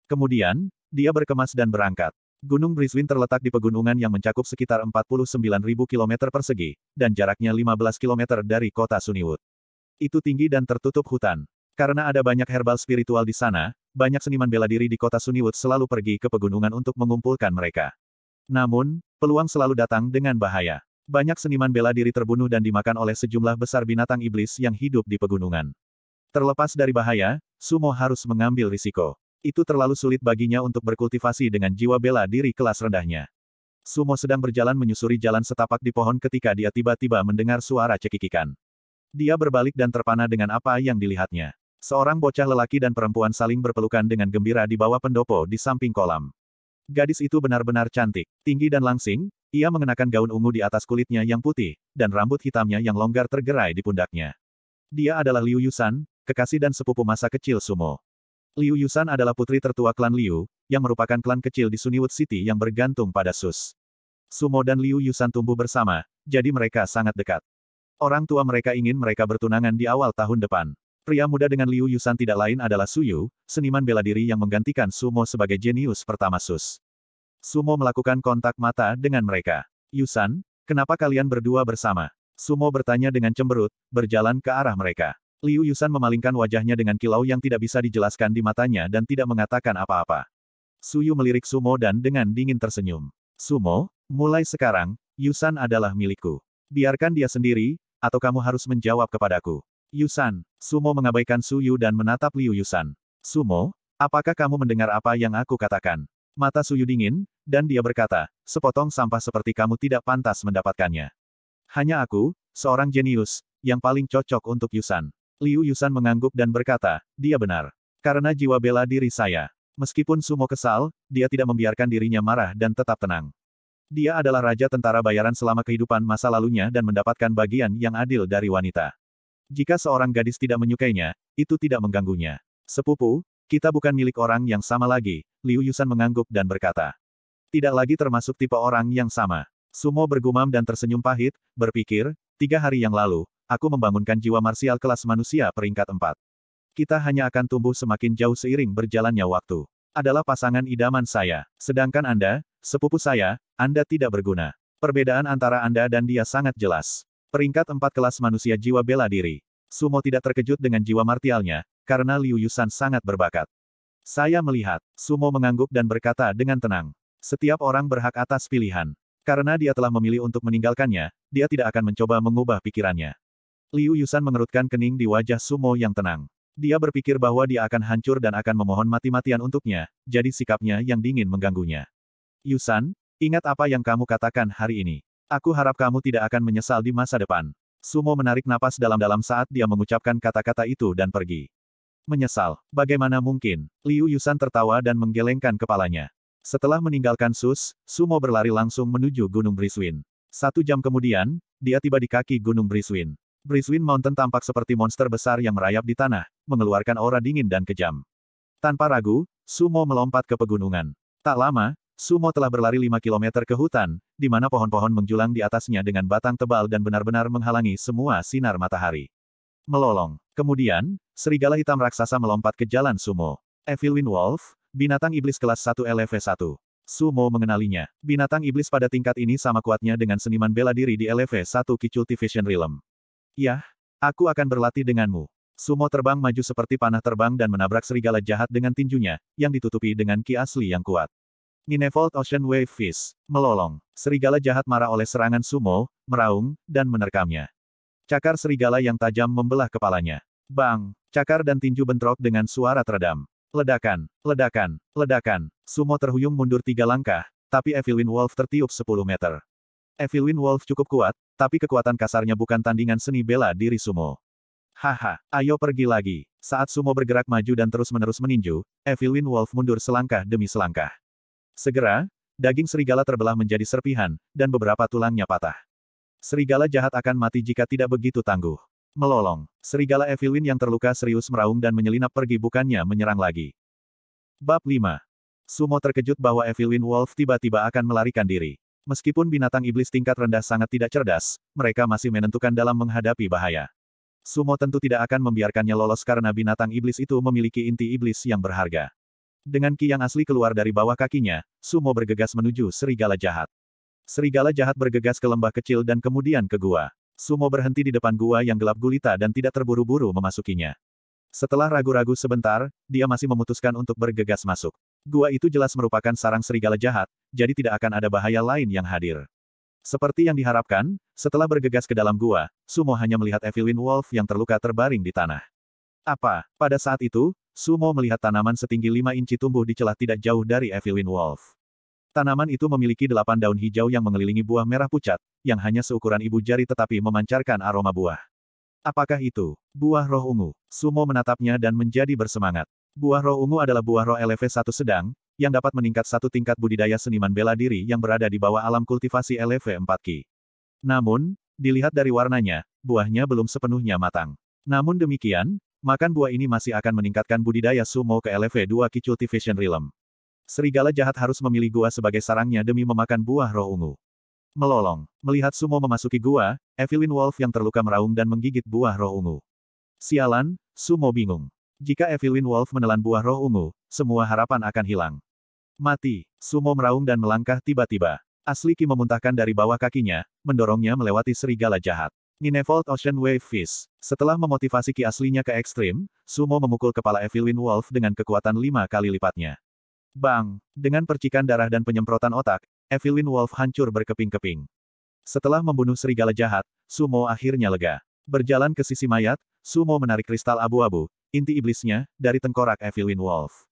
Kemudian, dia berkemas dan berangkat. Gunung Briswin terletak di pegunungan yang mencakup sekitar 49.000 km persegi, dan jaraknya 15 km dari kota Sunnywood. Itu tinggi dan tertutup hutan. Karena ada banyak herbal spiritual di sana, banyak seniman bela diri di kota Sunnywood selalu pergi ke pegunungan untuk mengumpulkan mereka. Namun, peluang selalu datang dengan bahaya. Banyak seniman bela diri terbunuh dan dimakan oleh sejumlah besar binatang iblis yang hidup di pegunungan. Terlepas dari bahaya, Sumo harus mengambil risiko. Itu terlalu sulit baginya untuk berkultivasi dengan jiwa bela diri kelas rendahnya. Sumo sedang berjalan menyusuri jalan setapak di pohon ketika dia tiba-tiba mendengar suara cekikikan. Dia berbalik dan terpana dengan apa yang dilihatnya. Seorang bocah lelaki dan perempuan saling berpelukan dengan gembira di bawah pendopo di samping kolam. Gadis itu benar-benar cantik, tinggi dan langsing, ia mengenakan gaun ungu di atas kulitnya yang putih, dan rambut hitamnya yang longgar tergerai di pundaknya. Dia adalah Liu Yusan, kekasih dan sepupu masa kecil Sumo. Liu Yusan adalah putri tertua klan Liu, yang merupakan klan kecil di Sunnywood City yang bergantung pada Sus. Sumo dan Liu Yusan tumbuh bersama, jadi mereka sangat dekat. Orang tua mereka ingin mereka bertunangan di awal tahun depan. Pria muda dengan Liu Yusan tidak lain adalah Suyu, seniman bela diri yang menggantikan Sumo sebagai jenius pertama Sus. Sumo melakukan kontak mata dengan mereka. Yusan, kenapa kalian berdua bersama? Sumo bertanya dengan cemberut, berjalan ke arah mereka. Liu Yusan memalingkan wajahnya dengan kilau yang tidak bisa dijelaskan di matanya dan tidak mengatakan apa-apa. Suyu melirik Sumo dan dengan dingin tersenyum. Sumo, mulai sekarang, Yusan adalah milikku. Biarkan dia sendiri, atau kamu harus menjawab kepadaku. Yusan, Sumo mengabaikan Suyu dan menatap Liu Yusan. Sumo, apakah kamu mendengar apa yang aku katakan? Mata Suyu dingin, dan dia berkata, sepotong sampah seperti kamu tidak pantas mendapatkannya. Hanya aku, seorang jenius, yang paling cocok untuk Yusan. Liu Yusan mengangguk dan berkata, dia benar. Karena jiwa bela diri saya. Meskipun Sumo kesal, dia tidak membiarkan dirinya marah dan tetap tenang. Dia adalah raja tentara bayaran selama kehidupan masa lalunya dan mendapatkan bagian yang adil dari wanita. Jika seorang gadis tidak menyukainya, itu tidak mengganggunya. Sepupu, kita bukan milik orang yang sama lagi, Liu Yusan mengangguk dan berkata. Tidak lagi termasuk tipe orang yang sama. Sumo bergumam dan tersenyum pahit, berpikir, tiga hari yang lalu, aku membangunkan jiwa marsial kelas manusia peringkat empat. Kita hanya akan tumbuh semakin jauh seiring berjalannya waktu. Adalah pasangan idaman saya. Sedangkan Anda, sepupu saya, Anda tidak berguna. Perbedaan antara Anda dan dia sangat jelas. Peringkat empat kelas manusia jiwa bela diri. Sumo tidak terkejut dengan jiwa martialnya, karena Liu Yusan sangat berbakat. Saya melihat, Sumo mengangguk dan berkata dengan tenang. Setiap orang berhak atas pilihan. Karena dia telah memilih untuk meninggalkannya, dia tidak akan mencoba mengubah pikirannya. Liu Yusan mengerutkan kening di wajah Sumo yang tenang. Dia berpikir bahwa dia akan hancur dan akan memohon mati-matian untuknya, jadi sikapnya yang dingin mengganggunya. Yusan, ingat apa yang kamu katakan hari ini. Aku harap kamu tidak akan menyesal di masa depan. Sumo menarik napas dalam-dalam saat dia mengucapkan kata-kata itu dan pergi. Menyesal. Bagaimana mungkin? Liu Yusan tertawa dan menggelengkan kepalanya. Setelah meninggalkan Sus, Sumo berlari langsung menuju Gunung Briswin. Satu jam kemudian, dia tiba di kaki Gunung Briswin. Briswin Mountain tampak seperti monster besar yang merayap di tanah, mengeluarkan aura dingin dan kejam. Tanpa ragu, Sumo melompat ke pegunungan. Tak lama, Sumo telah berlari 5 km ke hutan, di mana pohon-pohon menjulang di atasnya dengan batang tebal dan benar-benar menghalangi semua sinar matahari. Melolong. Kemudian, serigala hitam raksasa melompat ke jalan Sumo. Evilwin Wolf, binatang iblis kelas 1 LV1. Sumo mengenalinya. Binatang iblis pada tingkat ini sama kuatnya dengan seniman bela diri di LV1 Kicultivation Realm. Yah, aku akan berlatih denganmu. Sumo terbang maju seperti panah terbang dan menabrak serigala jahat dengan tinjunya, yang ditutupi dengan ki asli yang kuat. Ninevolt Ocean Wave Fish, melolong. Serigala jahat marah oleh serangan sumo, meraung, dan menerkamnya. Cakar serigala yang tajam membelah kepalanya. Bang! Cakar dan tinju bentrok dengan suara teredam. Ledakan, ledakan, ledakan. Sumo terhuyung mundur tiga langkah, tapi Evilwin Wolf tertiup 10 meter. Evilwin Wolf cukup kuat, tapi kekuatan kasarnya bukan tandingan seni bela diri sumo. Haha, ayo pergi lagi. Saat sumo bergerak maju dan terus-menerus meninju, Evilwin Wolf mundur selangkah demi selangkah. Segera, daging serigala terbelah menjadi serpihan, dan beberapa tulangnya patah. Serigala jahat akan mati jika tidak begitu tangguh. Melolong. Serigala Evelyn yang terluka serius meraung dan menyelinap pergi bukannya menyerang lagi. Bab 5. Sumo terkejut bahwa Evelyn Wolf tiba-tiba akan melarikan diri. Meskipun binatang iblis tingkat rendah sangat tidak cerdas, mereka masih menentukan dalam menghadapi bahaya. Sumo tentu tidak akan membiarkannya lolos karena binatang iblis itu memiliki inti iblis yang berharga. Dengan ki yang asli keluar dari bawah kakinya, Sumo bergegas menuju serigala jahat. Serigala jahat bergegas ke lembah kecil dan kemudian ke gua. Sumo berhenti di depan gua yang gelap gulita dan tidak terburu-buru memasukinya. Setelah ragu-ragu sebentar, dia masih memutuskan untuk bergegas masuk. Gua itu jelas merupakan sarang serigala jahat, jadi tidak akan ada bahaya lain yang hadir. Seperti yang diharapkan, setelah bergegas ke dalam gua, Sumo hanya melihat Evelyn Wolf yang terluka terbaring di tanah. Apa? Pada saat itu, Sumo melihat tanaman setinggi 5 inci tumbuh di celah tidak jauh dari Evelyn Wolf. Tanaman itu memiliki delapan daun hijau yang mengelilingi buah merah pucat, yang hanya seukuran ibu jari tetapi memancarkan aroma buah. Apakah itu? Buah roh ungu. Sumo menatapnya dan menjadi bersemangat. Buah roh ungu adalah buah roh LV1 sedang, yang dapat meningkat satu tingkat budidaya seniman bela diri yang berada di bawah alam kultivasi LV4 Ki. Namun, dilihat dari warnanya, buahnya belum sepenuhnya matang. Namun demikian, makan buah ini masih akan meningkatkan budidaya sumo ke LV2 Ki Cultivation Realm. Serigala jahat harus memilih gua sebagai sarangnya demi memakan buah roh ungu. Melolong. Melihat Sumo memasuki gua, Evelyn Wolf yang terluka meraung dan menggigit buah roh ungu. Sialan, Sumo bingung. Jika Evelyn Wolf menelan buah roh ungu, semua harapan akan hilang. Mati. Sumo meraung dan melangkah tiba-tiba. Asli Ki memuntahkan dari bawah kakinya, mendorongnya melewati serigala jahat. Ninevolt Ocean Wave Fish. Setelah memotivasi Ki aslinya ke ekstrim, Sumo memukul kepala Evelyn Wolf dengan kekuatan lima kali lipatnya. Bang! Dengan percikan darah dan penyemprotan otak, Evelyn Wolf hancur berkeping-keping. Setelah membunuh serigala jahat, Sumo akhirnya lega. Berjalan ke sisi mayat, Sumo menarik kristal abu-abu, inti iblisnya, dari tengkorak Evelyn Wolf.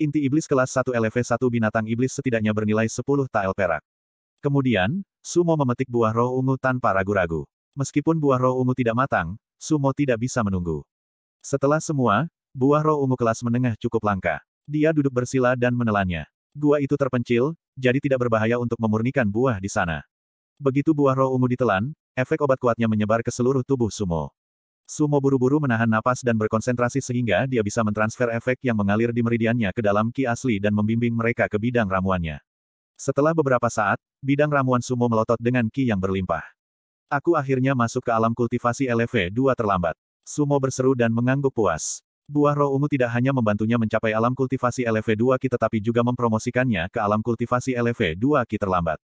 Inti iblis kelas 1 LV1 binatang iblis setidaknya bernilai 10 tael perak. Kemudian, Sumo memetik buah roh ungu tanpa ragu-ragu. Meskipun buah roh ungu tidak matang, Sumo tidak bisa menunggu. Setelah semua, buah roh ungu kelas menengah cukup langka. Dia duduk bersila dan menelannya. Gua itu terpencil, jadi tidak berbahaya untuk memurnikan buah di sana. Begitu buah roh ungu ditelan, efek obat kuatnya menyebar ke seluruh tubuh Sumo. Sumo buru-buru menahan napas dan berkonsentrasi sehingga dia bisa mentransfer efek yang mengalir di meridiannya ke dalam ki asli dan membimbing mereka ke bidang ramuannya. Setelah beberapa saat, bidang ramuan Sumo melotot dengan ki yang berlimpah. Aku akhirnya masuk ke alam kultivasi LV2 terlambat. Sumo berseru dan mengangguk puas. Buah roh ungu tidak hanya membantunya mencapai alam kultivasi LV2 Ki tetapi juga mempromosikannya ke alam kultivasi LV2 Ki terlambat.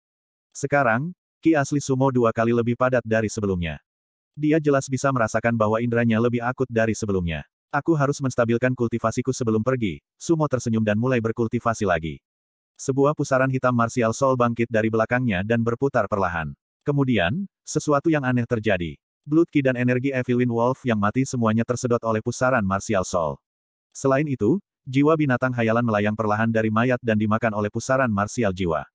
Sekarang, Ki asli Sumo dua kali lebih padat dari sebelumnya. Dia jelas bisa merasakan bahwa indranya lebih akut dari sebelumnya. Aku harus menstabilkan kultivasiku sebelum pergi. Sumo tersenyum dan mulai berkultivasi lagi. Sebuah pusaran hitam martial soul bangkit dari belakangnya dan berputar perlahan. Kemudian, sesuatu yang aneh terjadi. Blood Ki dan energi Evelyn Wolf yang mati semuanya tersedot oleh pusaran Martial Soul. Selain itu, jiwa binatang hayalan melayang perlahan dari mayat dan dimakan oleh pusaran Martial Jiwa.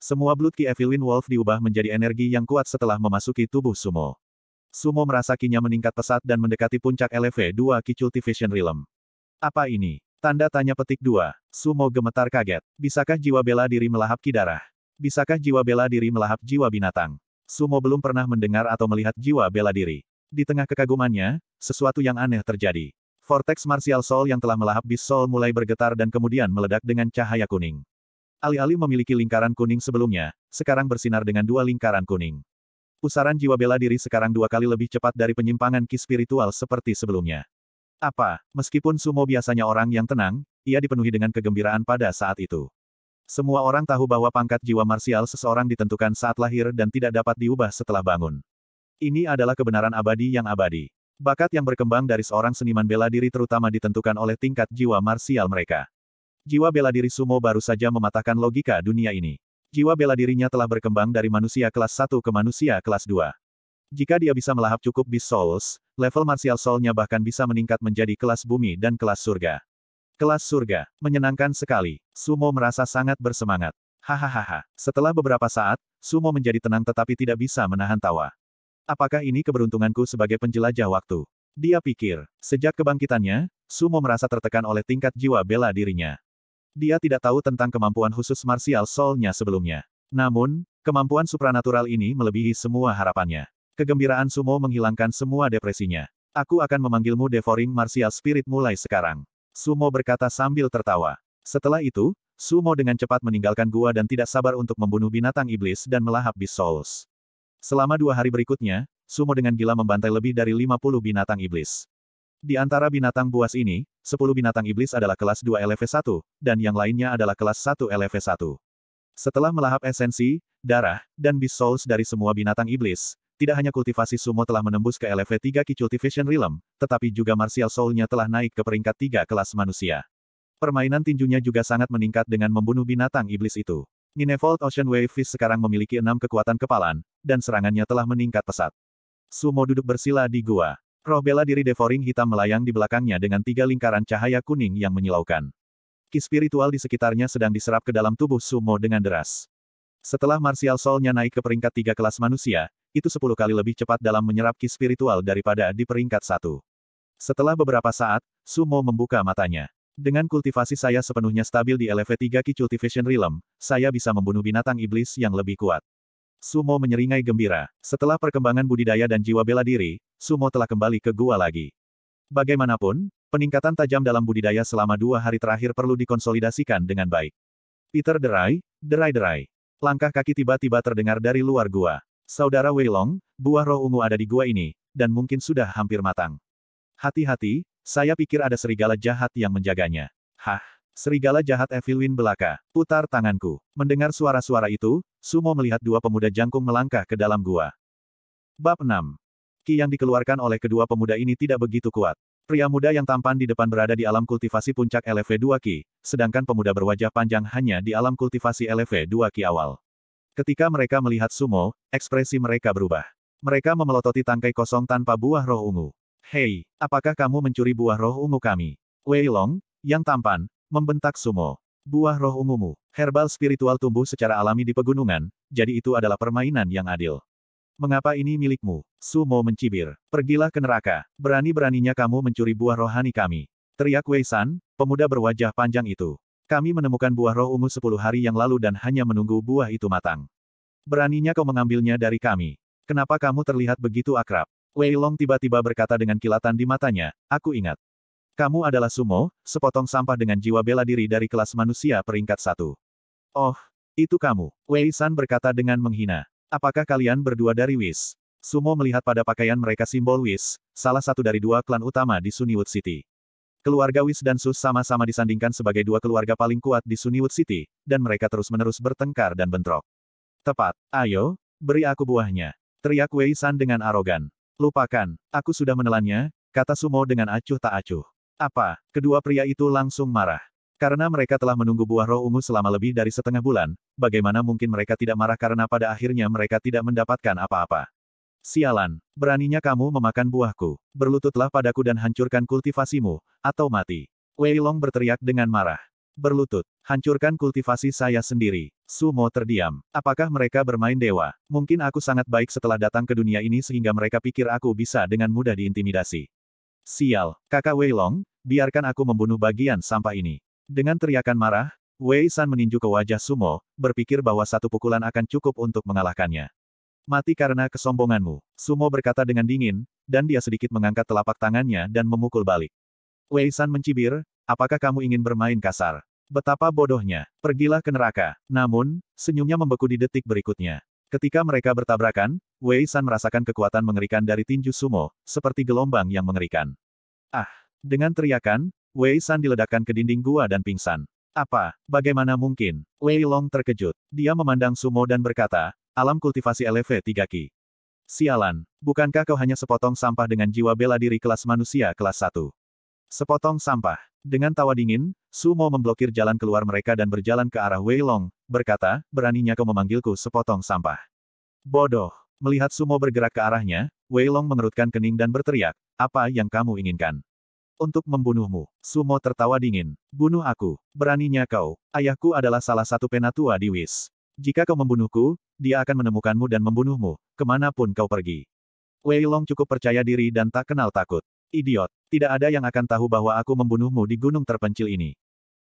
Semua Blood Ki Evelyn Wolf diubah menjadi energi yang kuat setelah memasuki tubuh Sumo. Sumo merasa kinya meningkat pesat dan mendekati puncak LV2 Ki Cultivation Realm. Apa ini? Tanda tanya petik 2. Sumo gemetar kaget. Bisakah jiwa bela diri melahap ki darah? Bisakah jiwa bela diri melahap jiwa binatang? Sumo belum pernah mendengar atau melihat jiwa bela diri. Di tengah kekagumannya, sesuatu yang aneh terjadi. Vortex Martial Soul yang telah melahap Beast Soul mulai bergetar dan kemudian meledak dengan cahaya kuning. Alih-alih memiliki lingkaran kuning sebelumnya, sekarang bersinar dengan dua lingkaran kuning. Pusaran jiwa bela diri sekarang dua kali lebih cepat dari penyimpangan ki spiritual seperti sebelumnya. Apa, meskipun Sumo biasanya orang yang tenang, ia dipenuhi dengan kegembiraan pada saat itu. Semua orang tahu bahwa pangkat jiwa marsial seseorang ditentukan saat lahir dan tidak dapat diubah setelah bangun. Ini adalah kebenaran abadi yang abadi. Bakat yang berkembang dari seorang seniman bela diri terutama ditentukan oleh tingkat jiwa marsial mereka. Jiwa bela diri sumo baru saja mematahkan logika dunia ini. Jiwa bela dirinya telah berkembang dari manusia kelas 1 ke manusia kelas 2. Jika dia bisa melahap cukup Beast Souls, level martial soul-nya bahkan bisa meningkat menjadi kelas bumi dan kelas surga. Kelas surga. Menyenangkan sekali. Sumo merasa sangat bersemangat. Hahaha. Setelah beberapa saat, Sumo menjadi tenang tetapi tidak bisa menahan tawa. Apakah ini keberuntunganku sebagai penjelajah waktu? Dia pikir. Sejak kebangkitannya, Sumo merasa tertekan oleh tingkat jiwa bela dirinya. Dia tidak tahu tentang kemampuan khusus martial soul-nya sebelumnya. Namun, kemampuan supranatural ini melebihi semua harapannya. Kegembiraan Sumo menghilangkan semua depresinya. Aku akan memanggilmu Devouring Martial Spirit mulai sekarang. Sumo berkata sambil tertawa. Setelah itu, Sumo dengan cepat meninggalkan gua dan tidak sabar untuk membunuh binatang iblis dan melahap Beast Souls. Selama dua hari berikutnya, Sumo dengan gila membantai lebih dari 50 binatang iblis. Di antara binatang buas ini, 10 binatang iblis adalah kelas 2 LV1, dan yang lainnya adalah kelas 1 LV1. Setelah melahap esensi, darah, dan Beast Souls dari semua binatang iblis, tidak hanya kultivasi sumo telah menembus ke LV3 Ki Cultivation Realm, tetapi juga martial soul-nya telah naik ke peringkat 3 kelas manusia. Permainan tinjunya juga sangat meningkat dengan membunuh binatang iblis itu. Ninevolt Ocean Wave Fist sekarang memiliki enam kekuatan kepalan, dan serangannya telah meningkat pesat. Sumo duduk bersila di gua. Roh bela diri devouring hitam melayang di belakangnya dengan tiga lingkaran cahaya kuning yang menyilaukan. Ki spiritual di sekitarnya sedang diserap ke dalam tubuh Sumo dengan deras. Setelah martial soul-nya naik ke peringkat tiga kelas manusia, itu sepuluh kali lebih cepat dalam menyerap ki spiritual daripada di peringkat satu. Setelah beberapa saat, Sumo membuka matanya. Dengan kultivasi saya sepenuhnya stabil di LV3 Ki Cultivation Realm, saya bisa membunuh binatang iblis yang lebih kuat. Sumo menyeringai gembira. Setelah perkembangan budidaya dan jiwa bela diri, Sumo telah kembali ke gua lagi. Bagaimanapun, Peningkatan tajam dalam budidaya selama dua hari terakhir perlu dikonsolidasikan dengan baik. Peter derai, derai-derai. Langkah kaki tiba-tiba terdengar dari luar gua. Saudara Wei Long, buah roh ungu ada di gua ini, dan mungkin sudah hampir matang. Hati-hati, saya pikir ada serigala jahat yang menjaganya. Hah, serigala jahat Evelyn belaka. Putar tanganku. Mendengar suara-suara itu, Sumo melihat dua pemuda jangkung melangkah ke dalam gua. Bab 6. Ki yang dikeluarkan oleh kedua pemuda ini tidak begitu kuat. Pria muda yang tampan di depan berada di alam kultivasi puncak LV2 Ki, sedangkan pemuda berwajah panjang hanya di alam kultivasi LV2 Ki awal. Ketika mereka melihat Sumo, ekspresi mereka berubah. Mereka memelototi tangkai kosong tanpa buah roh ungu. Hei, apakah kamu mencuri buah roh ungu kami? Wei Long, yang tampan, membentak Sumo. Buah roh ungumu, herbal spiritual tumbuh secara alami di pegunungan, jadi itu adalah permainan yang adil. Mengapa ini milikmu? Sumo mencibir. Pergilah ke neraka. Berani-beraninya kamu mencuri buah rohani kami. Teriak Wei San, pemuda berwajah panjang itu. Kami menemukan buah roh ungu sepuluh hari yang lalu dan hanya menunggu buah itu matang. Beraninya kau mengambilnya dari kami. Kenapa kamu terlihat begitu akrab? Wei Long tiba-tiba berkata dengan kilatan di matanya, aku ingat. Kamu adalah Sumo, sepotong sampah dengan jiwa bela diri dari kelas manusia peringkat satu. Oh, itu kamu. Wei San berkata dengan menghina. Apakah kalian berdua dari Wis? Sumo melihat pada pakaian mereka simbol Wis, salah satu dari dua klan utama di Sunnywood City. Keluarga Wis dan Sus sama-sama disandingkan sebagai dua keluarga paling kuat di Sunnywood City, dan mereka terus-menerus bertengkar dan bentrok. Tepat, ayo, beri aku buahnya. Teriak Wei San dengan arogan. Lupakan, aku sudah menelannya, kata Sumo dengan acuh tak acuh. Apa? Kedua pria itu langsung marah. Karena mereka telah menunggu buah roh ungu selama lebih dari setengah bulan, bagaimana mungkin mereka tidak marah karena pada akhirnya mereka tidak mendapatkan apa-apa. Sialan, beraninya kamu memakan buahku. Berlututlah padaku dan hancurkan kultivasimu, atau mati. Wei Long berteriak dengan marah. Berlutut, hancurkan kultivasi saya sendiri. Sumo terdiam. Apakah mereka bermain dewa? Mungkin aku sangat baik setelah datang ke dunia ini sehingga mereka pikir aku bisa dengan mudah diintimidasi. Sial, kakak Wei Long, biarkan aku membunuh bagian sampah ini. Dengan teriakan marah, Wei San meninju ke wajah Sumo, berpikir bahwa satu pukulan akan cukup untuk mengalahkannya. Mati karena kesombonganmu, Sumo berkata dengan dingin, dan dia sedikit mengangkat telapak tangannya dan memukul balik. Wei San mencibir, apakah kamu ingin bermain kasar? Betapa bodohnya, pergilah ke neraka. Namun, senyumnya membeku di detik berikutnya. Ketika mereka bertabrakan, Wei San merasakan kekuatan mengerikan dari tinju Sumo, seperti gelombang yang mengerikan. Ah! Dengan teriakan, Wei San diledakkan ke dinding gua dan pingsan. Apa? Bagaimana mungkin? Wei Long terkejut. Dia memandang Sumo dan berkata, alam kultivasi LV 3 Ki. Sialan, bukankah kau hanya sepotong sampah dengan jiwa bela diri kelas manusia kelas 1? Sepotong sampah. Dengan tawa dingin, Sumo memblokir jalan keluar mereka dan berjalan ke arah Wei Long, berkata, beraninya kau memanggilku sepotong sampah. Bodoh. Melihat Sumo bergerak ke arahnya, Wei Long mengerutkan kening dan berteriak, apa yang kamu inginkan? Untuk membunuhmu. Sumo tertawa dingin. Bunuh aku. Beraninya kau. Ayahku adalah salah satu penatua di Wis. Jika kau membunuhku, dia akan menemukanmu dan membunuhmu, ke mana pun kau pergi. Wei Long cukup percaya diri dan tak kenal takut. Idiot. Tidak ada yang akan tahu bahwa aku membunuhmu di gunung terpencil ini.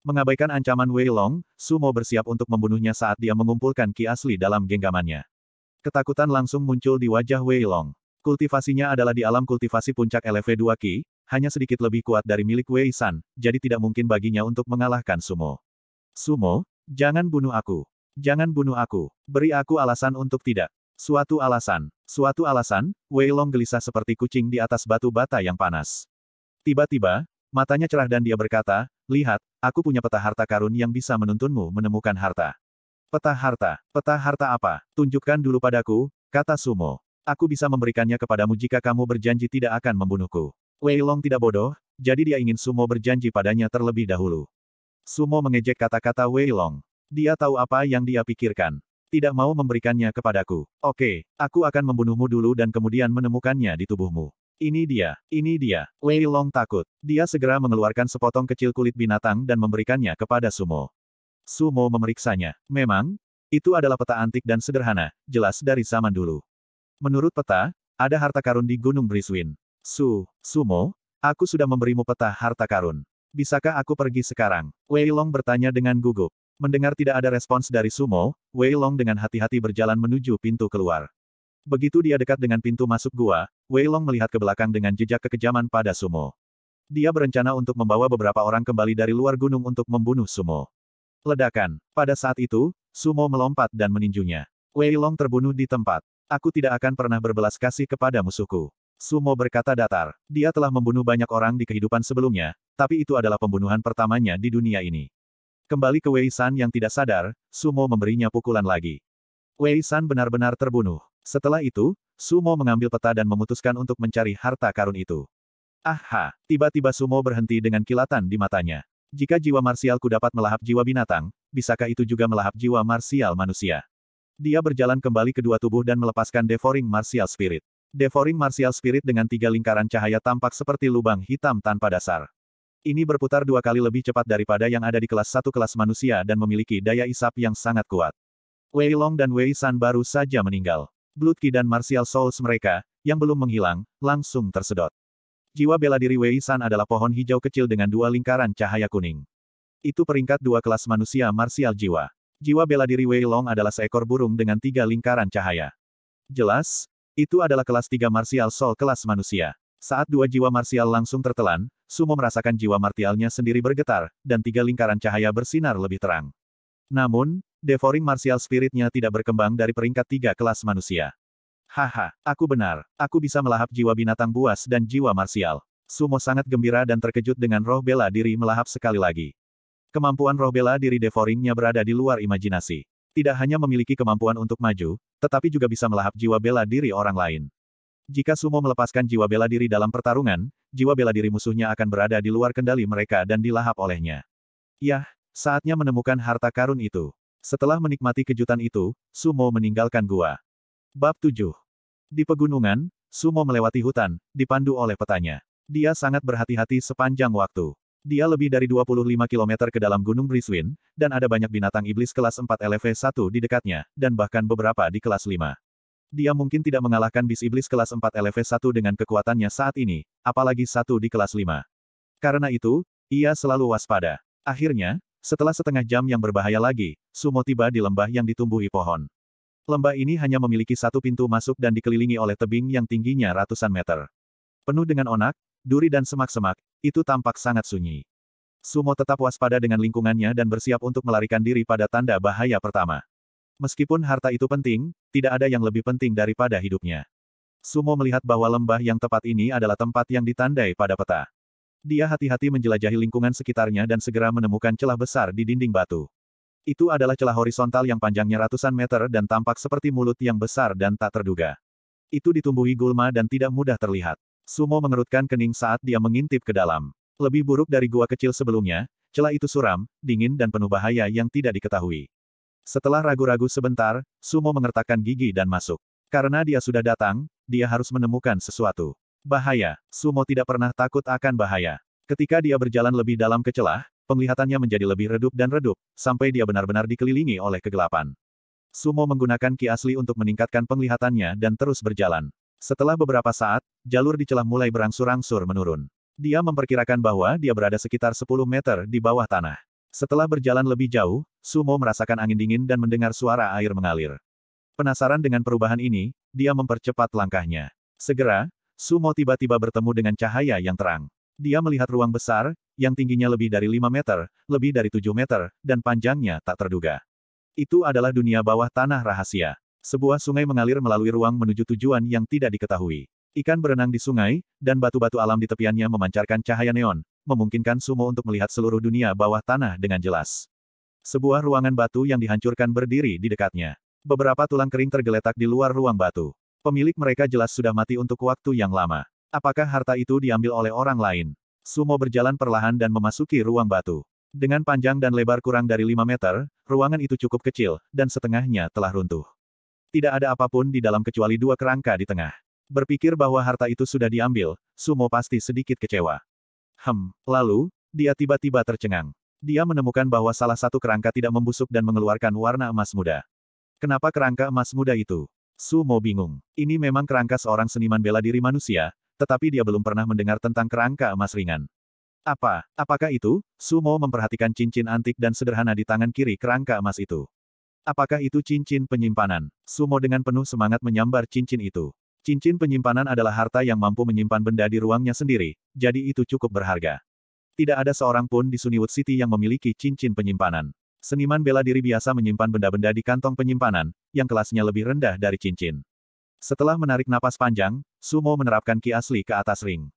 Mengabaikan ancaman Wei Long, Sumo bersiap untuk membunuhnya saat dia mengumpulkan ki asli dalam genggamannya. Ketakutan langsung muncul di wajah Wei Long. Kultivasinya adalah di alam kultivasi puncak LV2 Ki, hanya sedikit lebih kuat dari milik Wei San, jadi tidak mungkin baginya untuk mengalahkan Sumo. Sumo, jangan bunuh aku. Jangan bunuh aku. Beri aku alasan untuk tidak. Suatu alasan. Suatu alasan, Wei Long gelisah seperti kucing di atas batu bata yang panas. Tiba-tiba, matanya cerah dan dia berkata, Lihat, aku punya peta harta karun yang bisa menuntunmu menemukan harta. Peta harta. Peta harta apa? Tunjukkan dulu padaku, kata Sumo. Aku bisa memberikannya kepadamu jika kamu berjanji tidak akan membunuhku. Wei Long tidak bodoh, jadi dia ingin Sumo berjanji padanya terlebih dahulu. Sumo mengejek kata-kata Wei Long. Dia tahu apa yang dia pikirkan. Tidak mau memberikannya kepadaku. Oke, aku akan membunuhmu dulu dan kemudian menemukannya di tubuhmu. Ini dia, ini dia. Wei Long takut. Dia segera mengeluarkan sepotong kecil kulit binatang dan memberikannya kepada Sumo. Sumo memeriksanya. Memang, itu adalah peta antik dan sederhana, jelas dari zaman dulu. Menurut peta, ada harta karun di Gunung Briswin. Su, Sumo, aku sudah memberimu peta harta karun. Bisakah aku pergi sekarang? Wei Long bertanya dengan gugup. Mendengar tidak ada respons dari Sumo, Wei Long dengan hati-hati berjalan menuju pintu keluar. Begitu dia dekat dengan pintu masuk gua, Wei Long melihat ke belakang dengan jejak kekejaman pada Sumo. Dia berencana untuk membawa beberapa orang kembali dari luar gunung untuk membunuh Sumo. Ledakan. Pada saat itu, Sumo melompat dan meninjunya. Wei Long terbunuh di tempat. Aku tidak akan pernah berbelas kasih kepada musuhku. Sumo berkata datar. Dia telah membunuh banyak orang di kehidupan sebelumnya, tapi itu adalah pembunuhan pertamanya di dunia ini. Kembali ke Wei San yang tidak sadar, Sumo memberinya pukulan lagi. Wei San benar-benar terbunuh. Setelah itu, Sumo mengambil peta dan memutuskan untuk mencari harta karun itu. Aha, tiba-tiba Sumo berhenti dengan kilatan di matanya. Jika jiwa marsialku dapat melahap jiwa binatang, bisakah itu juga melahap jiwa marsial manusia? Dia berjalan kembali ke dua tubuh dan melepaskan Devouring Martial Spirit. Devouring Martial Spirit dengan tiga lingkaran cahaya tampak seperti lubang hitam tanpa dasar. Ini berputar dua kali lebih cepat daripada yang ada di kelas satu kelas manusia dan memiliki daya isap yang sangat kuat. Wei Long dan Wei San baru saja meninggal. Blood Ki dan Martial Souls mereka, yang belum menghilang, langsung tersedot. Jiwa bela diri Wei San adalah pohon hijau kecil dengan dua lingkaran cahaya kuning. Itu peringkat dua kelas manusia martial jiwa. Jiwa bela diri Wei Long adalah seekor burung dengan tiga lingkaran cahaya. Jelas, itu adalah kelas tiga martial soul kelas manusia. Saat dua jiwa martial langsung tertelan, Sumo merasakan jiwa martialnya sendiri bergetar, dan tiga lingkaran cahaya bersinar lebih terang. Namun, devouring martial spiritnya tidak berkembang dari peringkat tiga kelas manusia. Haha, aku benar. Aku bisa melahap jiwa binatang buas dan jiwa martial. Sumo sangat gembira dan terkejut dengan roh bela diri melahap sekali lagi. Kemampuan roh bela diri Devoringnya berada di luar imajinasi. Tidak hanya memiliki kemampuan untuk maju, tetapi juga bisa melahap jiwa bela diri orang lain. Jika Sumo melepaskan jiwa bela diri dalam pertarungan, jiwa bela diri musuhnya akan berada di luar kendali mereka dan dilahap olehnya. Yah, saatnya menemukan harta karun itu. Setelah menikmati kejutan itu, Sumo meninggalkan gua. Bab 7. Di pegunungan, Sumo melewati hutan, dipandu oleh petanya. Dia sangat berhati-hati sepanjang waktu. Dia lebih dari 25 km ke dalam Gunung Briswin, dan ada banyak binatang iblis kelas 4 LV1 di dekatnya, dan bahkan beberapa di kelas 5. Dia mungkin tidak mengalahkan bis iblis kelas 4 LV1 dengan kekuatannya saat ini, apalagi satu di kelas 5. Karena itu, ia selalu waspada. Akhirnya, setelah setengah jam yang berbahaya lagi, Sumo tiba di lembah yang ditumbuhi pohon. Lembah ini hanya memiliki satu pintu masuk dan dikelilingi oleh tebing yang tingginya ratusan meter. Penuh dengan onak, duri dan semak-semak, itu tampak sangat sunyi. Sumo tetap waspada dengan lingkungannya dan bersiap untuk melarikan diri pada tanda bahaya pertama. Meskipun harta itu penting, tidak ada yang lebih penting daripada hidupnya. Sumo melihat bahwa lembah yang tepat ini adalah tempat yang ditandai pada peta. Dia hati-hati menjelajahi lingkungan sekitarnya dan segera menemukan celah besar di dinding batu. Itu adalah celah horizontal yang panjangnya ratusan meter dan tampak seperti mulut yang besar dan tak terduga. Itu ditumbuhi gulma dan tidak mudah terlihat. Sumo mengerutkan kening saat dia mengintip ke dalam. Lebih buruk dari gua kecil sebelumnya, celah itu suram, dingin dan penuh bahaya yang tidak diketahui. Setelah ragu-ragu sebentar, Sumo mengertakkan gigi dan masuk. Karena dia sudah datang, dia harus menemukan sesuatu. Bahaya. Sumo tidak pernah takut akan bahaya. Ketika dia berjalan lebih dalam ke celah, penglihatannya menjadi lebih redup dan redup, sampai dia benar-benar dikelilingi oleh kegelapan. Sumo menggunakan ki asli untuk meningkatkan penglihatannya dan terus berjalan. Setelah beberapa saat, jalur di celah mulai berangsur-angsur menurun. Dia memperkirakan bahwa dia berada sekitar 10 meter di bawah tanah. Setelah berjalan lebih jauh, Sumo merasakan angin dingin dan mendengar suara air mengalir. Penasaran dengan perubahan ini, dia mempercepat langkahnya. Segera, Sumo tiba-tiba bertemu dengan cahaya yang terang. Dia melihat ruang besar, yang tingginya lebih dari 5 meter, lebih dari 7 meter, dan panjangnya tak terduga. Itu adalah dunia bawah tanah rahasia. Sebuah sungai mengalir melalui ruang menuju tujuan yang tidak diketahui. Ikan berenang di sungai, dan batu-batu alam di tepiannya memancarkan cahaya neon, memungkinkan Sumo untuk melihat seluruh dunia bawah tanah dengan jelas. Sebuah ruangan batu yang dihancurkan berdiri di dekatnya. Beberapa tulang kering tergeletak di luar ruang batu. Pemilik mereka jelas sudah mati untuk waktu yang lama. Apakah harta itu diambil oleh orang lain? Sumo berjalan perlahan dan memasuki ruang batu. Dengan panjang dan lebar kurang dari 5 meter, ruangan itu cukup kecil, dan setengahnya telah runtuh. Tidak ada apa pun di dalam kecuali dua kerangka di tengah. Berpikir bahwa harta itu sudah diambil, Sumo pasti sedikit kecewa. Hem, lalu, dia tiba-tiba tercengang. Dia menemukan bahwa salah satu kerangka tidak membusuk dan mengeluarkan warna emas muda. Kenapa kerangka emas muda itu? Sumo bingung. Ini memang kerangka seorang seniman bela diri manusia, tetapi dia belum pernah mendengar tentang kerangka emas ringan. Apa? Apakah itu? Sumo memperhatikan cincin antik dan sederhana di tangan kiri kerangka emas itu. Apakah itu cincin penyimpanan? Sumo dengan penuh semangat menyambar cincin itu. Cincin penyimpanan adalah harta yang mampu menyimpan benda di ruangnya sendiri, jadi itu cukup berharga. Tidak ada seorang pun di Sunnywood City yang memiliki cincin penyimpanan. Seniman bela diri biasa menyimpan benda-benda di kantong penyimpanan, yang kelasnya lebih rendah dari cincin. Setelah menarik napas panjang, Sumo menerapkan ki asli ke atas ring.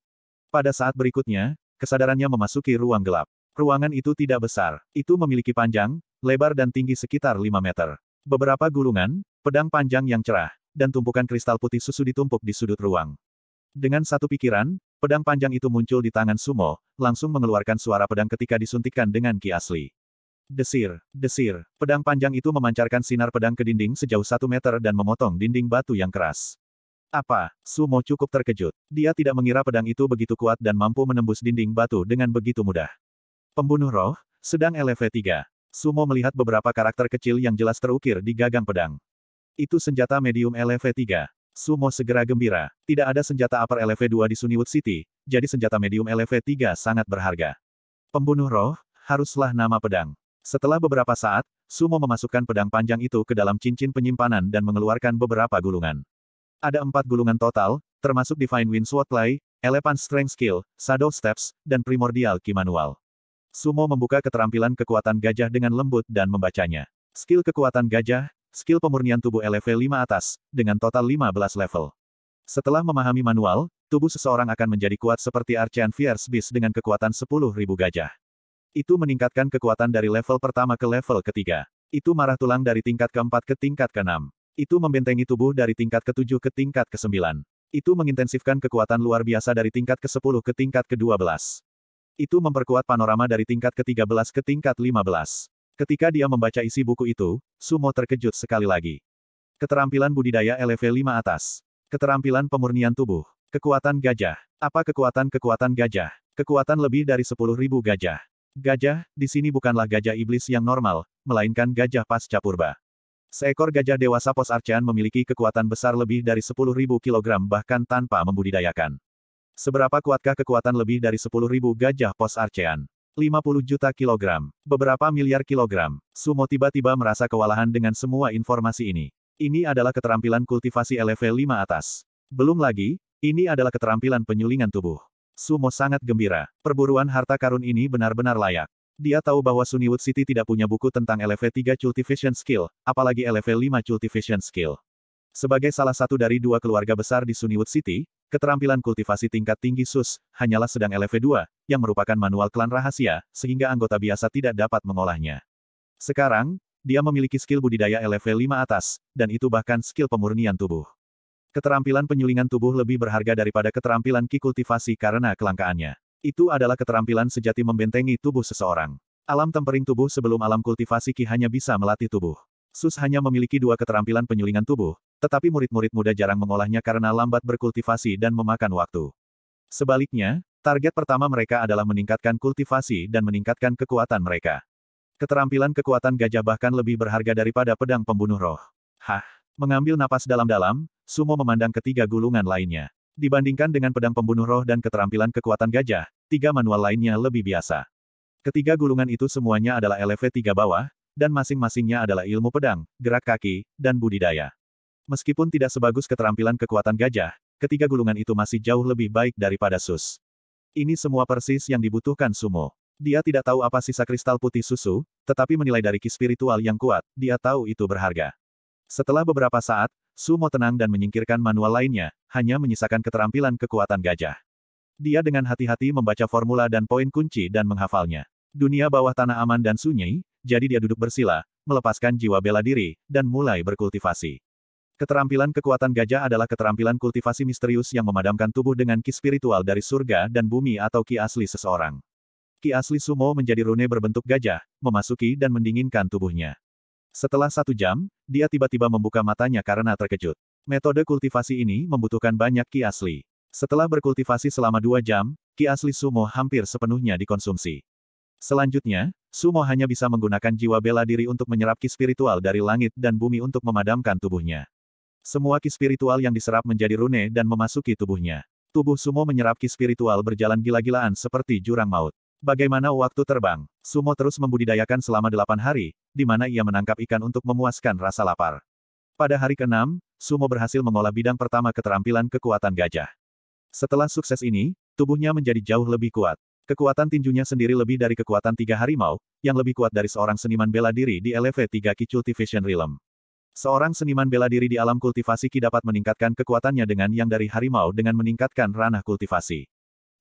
Pada saat berikutnya, Kesadarannya memasuki ruang gelap. Ruangan itu tidak besar. Itu memiliki panjang, lebar dan tinggi sekitar 5 meter. Beberapa gulungan, pedang panjang yang cerah, dan tumpukan kristal putih susu ditumpuk di sudut ruang. Dengan satu pikiran, pedang panjang itu muncul di tangan Sumo, langsung mengeluarkan suara pedang ketika disuntikkan dengan ki asli. Desir, desir, pedang panjang itu memancarkan sinar pedang ke dinding sejauh satu meter dan memotong dinding batu yang keras. Apa? Sumo cukup terkejut. Dia tidak mengira pedang itu begitu kuat dan mampu menembus dinding batu dengan begitu mudah. Pembunuh roh, sedang LV3. Sumo melihat beberapa karakter kecil yang jelas terukir di gagang pedang. Itu senjata medium LV3. Sumo segera gembira. Tidak ada senjata upper LV2 di Sunnywood City, jadi senjata medium LV3 sangat berharga. Pembunuh roh, haruslah nama pedang. Setelah beberapa saat, Sumo memasukkan pedang panjang itu ke dalam cincin penyimpanan dan mengeluarkan beberapa gulungan. Ada empat gulungan total, termasuk Divine Wind Swordplay, Elephant Strength Skill, Shadow Steps, dan Primordial Ki Manual. Sumo membuka keterampilan kekuatan gajah dengan lembut dan membacanya. Skill kekuatan gajah, skill pemurnian tubuh LV 5 atas, dengan total 15 level. Setelah memahami manual, tubuh seseorang akan menjadi kuat seperti Archean Fierce Beast dengan kekuatan 10.000 gajah. Itu meningkatkan kekuatan dari level pertama ke level ketiga. Itu marah tulang dari tingkat keempat ke tingkat keenam. Itu membentengi tubuh dari tingkat ke-7 ke tingkat ke-9. Itu mengintensifkan kekuatan luar biasa dari tingkat ke-10 ke tingkat ke-12. Itu memperkuat panorama dari tingkat ke-13 ke tingkat 15. Ketika dia membaca isi buku itu, Sumo terkejut sekali lagi. Keterampilan budidaya LV 5 atas. Keterampilan pemurnian tubuh. Kekuatan gajah. Apa kekuatan-kekuatan gajah? Kekuatan lebih dari 10.000 gajah. Gajah, di sini bukanlah gajah iblis yang normal, melainkan gajah pasca purba. Seekor gajah dewasa pos archean memiliki kekuatan besar lebih dari 10.000 kg bahkan tanpa membudidayakan. Seberapa kuatkah kekuatan lebih dari 10.000 gajah pos archean? 50 juta kilogram. Beberapa miliar kilogram. Sumo tiba-tiba merasa kewalahan dengan semua informasi ini. Ini adalah keterampilan kultivasi LV 5 atas. Belum lagi, ini adalah keterampilan penyulingan tubuh. Sumo sangat gembira. Perburuan harta karun ini benar-benar layak. Dia tahu bahwa Sunnywood City tidak punya buku tentang LV3 Cultivation Skill, apalagi LV5 Cultivation Skill. Sebagai salah satu dari dua keluarga besar di Sunnywood City, keterampilan kultivasi tingkat tinggi SUS hanyalah sedang LV2, yang merupakan manual klan rahasia, sehingga anggota biasa tidak dapat mengolahnya. Sekarang, dia memiliki skill budidaya LV5 atas, dan itu bahkan skill pemurnian tubuh. Keterampilan penyulingan tubuh lebih berharga daripada keterampilan ki kultivasi karena kelangkaannya. Itu adalah keterampilan sejati membentengi tubuh seseorang. Alam tempering tubuh sebelum alam kultivasi Ki hanya bisa melatih tubuh. Sus hanya memiliki dua keterampilan penyulingan tubuh, tetapi murid-murid muda jarang mengolahnya karena lambat berkultivasi dan memakan waktu. Sebaliknya, target pertama mereka adalah meningkatkan kultivasi dan meningkatkan kekuatan mereka. Keterampilan kekuatan gajah bahkan lebih berharga daripada pedang pembunuh roh. Hah, mengambil napas dalam-dalam, Sumo memandang ketiga gulungan lainnya. Dibandingkan dengan pedang pembunuh roh dan keterampilan kekuatan gajah, tiga manual lainnya lebih biasa. Ketiga gulungan itu semuanya adalah LV 3 bawah, dan masing-masingnya adalah ilmu pedang, gerak kaki, dan budidaya. Meskipun tidak sebagus keterampilan kekuatan gajah, ketiga gulungan itu masih jauh lebih baik daripada sus. Ini semua persis yang dibutuhkan Sumo. Dia tidak tahu apa sisa kristal putih susu, tetapi menilai dari ki spiritual yang kuat, dia tahu itu berharga. Setelah beberapa saat, Sumo tenang dan menyingkirkan manual lainnya, hanya menyisakan keterampilan kekuatan gajah. Dia dengan hati-hati membaca formula dan poin kunci dan menghafalnya. Dunia bawah tanah aman dan sunyi, jadi dia duduk bersila, melepaskan jiwa bela diri, dan mulai berkultivasi. Keterampilan kekuatan gajah adalah keterampilan kultivasi misterius yang memadamkan tubuh dengan ki spiritual dari surga dan bumi atau ki asli seseorang. Ki asli sumo menjadi rune berbentuk gajah, memasuki dan mendinginkan tubuhnya. Setelah satu jam, dia tiba-tiba membuka matanya karena terkejut. Metode kultivasi ini membutuhkan banyak ki asli. Setelah berkultivasi selama dua jam, ki asli sumo hampir sepenuhnya dikonsumsi. Selanjutnya, sumo hanya bisa menggunakan jiwa bela diri untuk menyerap ki spiritual dari langit dan bumi untuk memadamkan tubuhnya. Semua ki spiritual yang diserap menjadi rune dan memasuki tubuhnya. Tubuh sumo menyerap ki spiritual berjalan gila-gilaan seperti jurang maut. Bagaimana waktu terbang? Sumo terus membudidayakan selama delapan hari, di mana ia menangkap ikan untuk memuaskan rasa lapar. Pada hari ke-6, Sumo berhasil mengolah bidang pertama keterampilan kekuatan gajah. Setelah sukses ini, tubuhnya menjadi jauh lebih kuat. Kekuatan tinjunya sendiri lebih dari kekuatan tiga harimau, yang lebih kuat dari seorang seniman bela diri di LV3 Ki Cultivation Realm. Seorang seniman bela diri di alam kultivasi Ki dapat meningkatkan kekuatannya dengan yang dari harimau dengan meningkatkan ranah kultivasi.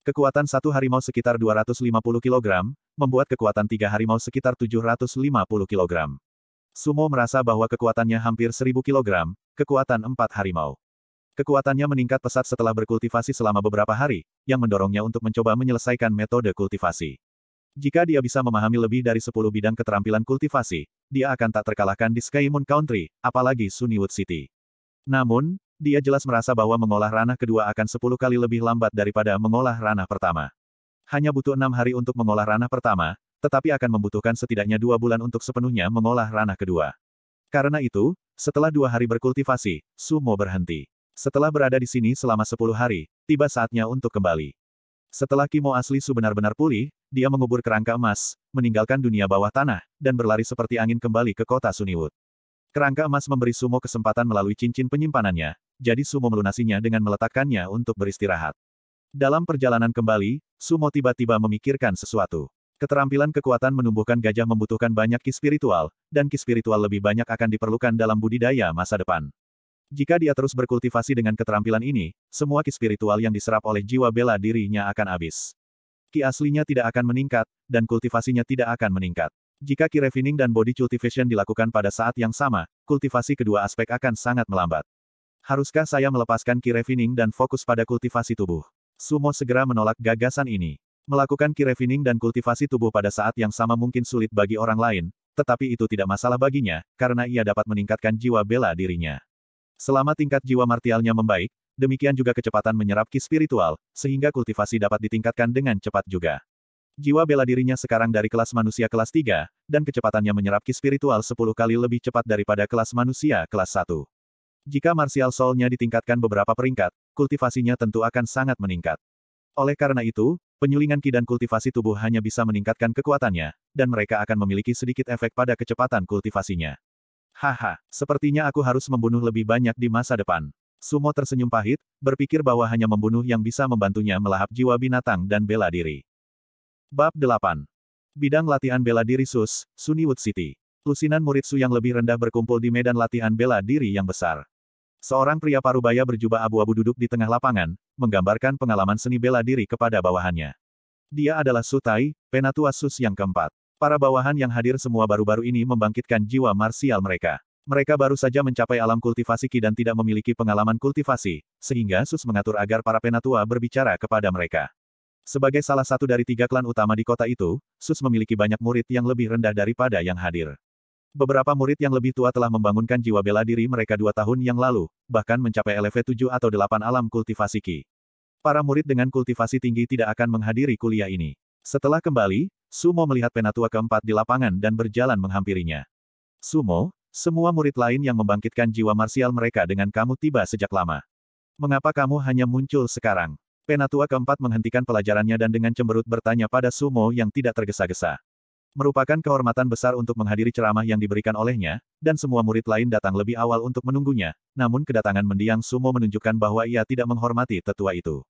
Kekuatan satu harimau sekitar 250 kg, membuat kekuatan tiga harimau sekitar 750 kg. Sumo merasa bahwa kekuatannya hampir 1000 kg, kekuatan empat harimau. Kekuatannya meningkat pesat setelah berkultivasi selama beberapa hari, yang mendorongnya untuk mencoba menyelesaikan metode kultivasi. Jika dia bisa memahami lebih dari 10 bidang keterampilan kultivasi, dia akan tak terkalahkan di Sky Moon Country, apalagi Sunnywood City. Namun, dia jelas merasa bahwa mengolah ranah kedua akan 10 kali lebih lambat daripada mengolah ranah pertama. Hanya butuh enam hari untuk mengolah ranah pertama, tetapi akan membutuhkan setidaknya dua bulan untuk sepenuhnya mengolah ranah kedua. Karena itu, setelah dua hari berkultivasi, Sumo berhenti. Setelah berada di sini selama 10 hari, tiba saatnya untuk kembali. Setelah Kimo asli Su benar-benar pulih, dia mengubur kerangka emas, meninggalkan dunia bawah tanah, dan berlari seperti angin kembali ke kota Suniwut. Kerangka emas memberi Sumo kesempatan melalui cincin penyimpanannya, jadi Sumo melunasinya dengan meletakkannya untuk beristirahat. Dalam perjalanan kembali, Sumo tiba-tiba memikirkan sesuatu. Keterampilan kekuatan menumbuhkan gajah membutuhkan banyak ki spiritual, dan ki spiritual lebih banyak akan diperlukan dalam budidaya masa depan. Jika dia terus berkultivasi dengan keterampilan ini, semua ki spiritual yang diserap oleh jiwa bela dirinya akan habis. Ki aslinya tidak akan meningkat, dan kultivasinya tidak akan meningkat. Jika key refining dan body cultivation dilakukan pada saat yang sama, kultivasi kedua aspek akan sangat melambat. Haruskah saya melepaskan key refining dan fokus pada kultivasi tubuh? Sumo segera menolak gagasan ini. Melakukan key refining dan kultivasi tubuh pada saat yang sama mungkin sulit bagi orang lain, tetapi itu tidak masalah baginya, karena ia dapat meningkatkan jiwa bela dirinya. Selama tingkat jiwa martialnya membaik, demikian juga kecepatan menyerap ki spiritual, sehingga kultivasi dapat ditingkatkan dengan cepat juga. Jiwa bela dirinya sekarang dari kelas manusia kelas 3, dan kecepatannya menyerap ki spiritual 10 kali lebih cepat daripada kelas manusia kelas 1. Jika martial soul-nya ditingkatkan beberapa peringkat, kultivasinya tentu akan sangat meningkat. Oleh karena itu, penyulingan ki dan kultivasi tubuh hanya bisa meningkatkan kekuatannya, dan mereka akan memiliki sedikit efek pada kecepatan kultivasinya. Haha, sepertinya aku harus membunuh lebih banyak di masa depan. Sumo tersenyum pahit, berpikir bahwa hanya membunuh yang bisa membantunya melahap jiwa binatang dan bela diri. Bab 8. Bidang latihan bela diri SUS, Sunnywood City. Lusinan murid Su yang lebih rendah berkumpul di medan latihan bela diri yang besar. Seorang pria parubaya berjubah abu-abu duduk di tengah lapangan, menggambarkan pengalaman seni bela diri kepada bawahannya. Dia adalah Sutai, penatua Sus yang keempat. Para bawahan yang hadir semua baru-baru ini membangkitkan jiwa marsial mereka. Mereka baru saja mencapai alam kultivasi Ki dan tidak memiliki pengalaman kultivasi, sehingga Sus mengatur agar para penatua berbicara kepada mereka. Sebagai salah satu dari tiga klan utama di kota itu, Sus memiliki banyak murid yang lebih rendah daripada yang hadir. Beberapa murid yang lebih tua telah membangunkan jiwa bela diri mereka dua tahun yang lalu, bahkan mencapai LV7 atau 8 alam kultivasi Ki. Para murid dengan kultivasi tinggi tidak akan menghadiri kuliah ini. Setelah kembali, Sumo melihat penatua keempat di lapangan dan berjalan menghampirinya. Sumo, semua murid lain yang membangkitkan jiwa marsial mereka dengan kamu tiba sejak lama. Mengapa kamu hanya muncul sekarang? Penatua keempat menghentikan pelajarannya dan dengan cemberut bertanya pada Sumo yang tidak tergesa-gesa. Merupakan kehormatan besar untuk menghadiri ceramah yang diberikan olehnya, dan semua murid lain datang lebih awal untuk menunggunya, namun kedatangan mendiang Sumo menunjukkan bahwa ia tidak menghormati tetua itu.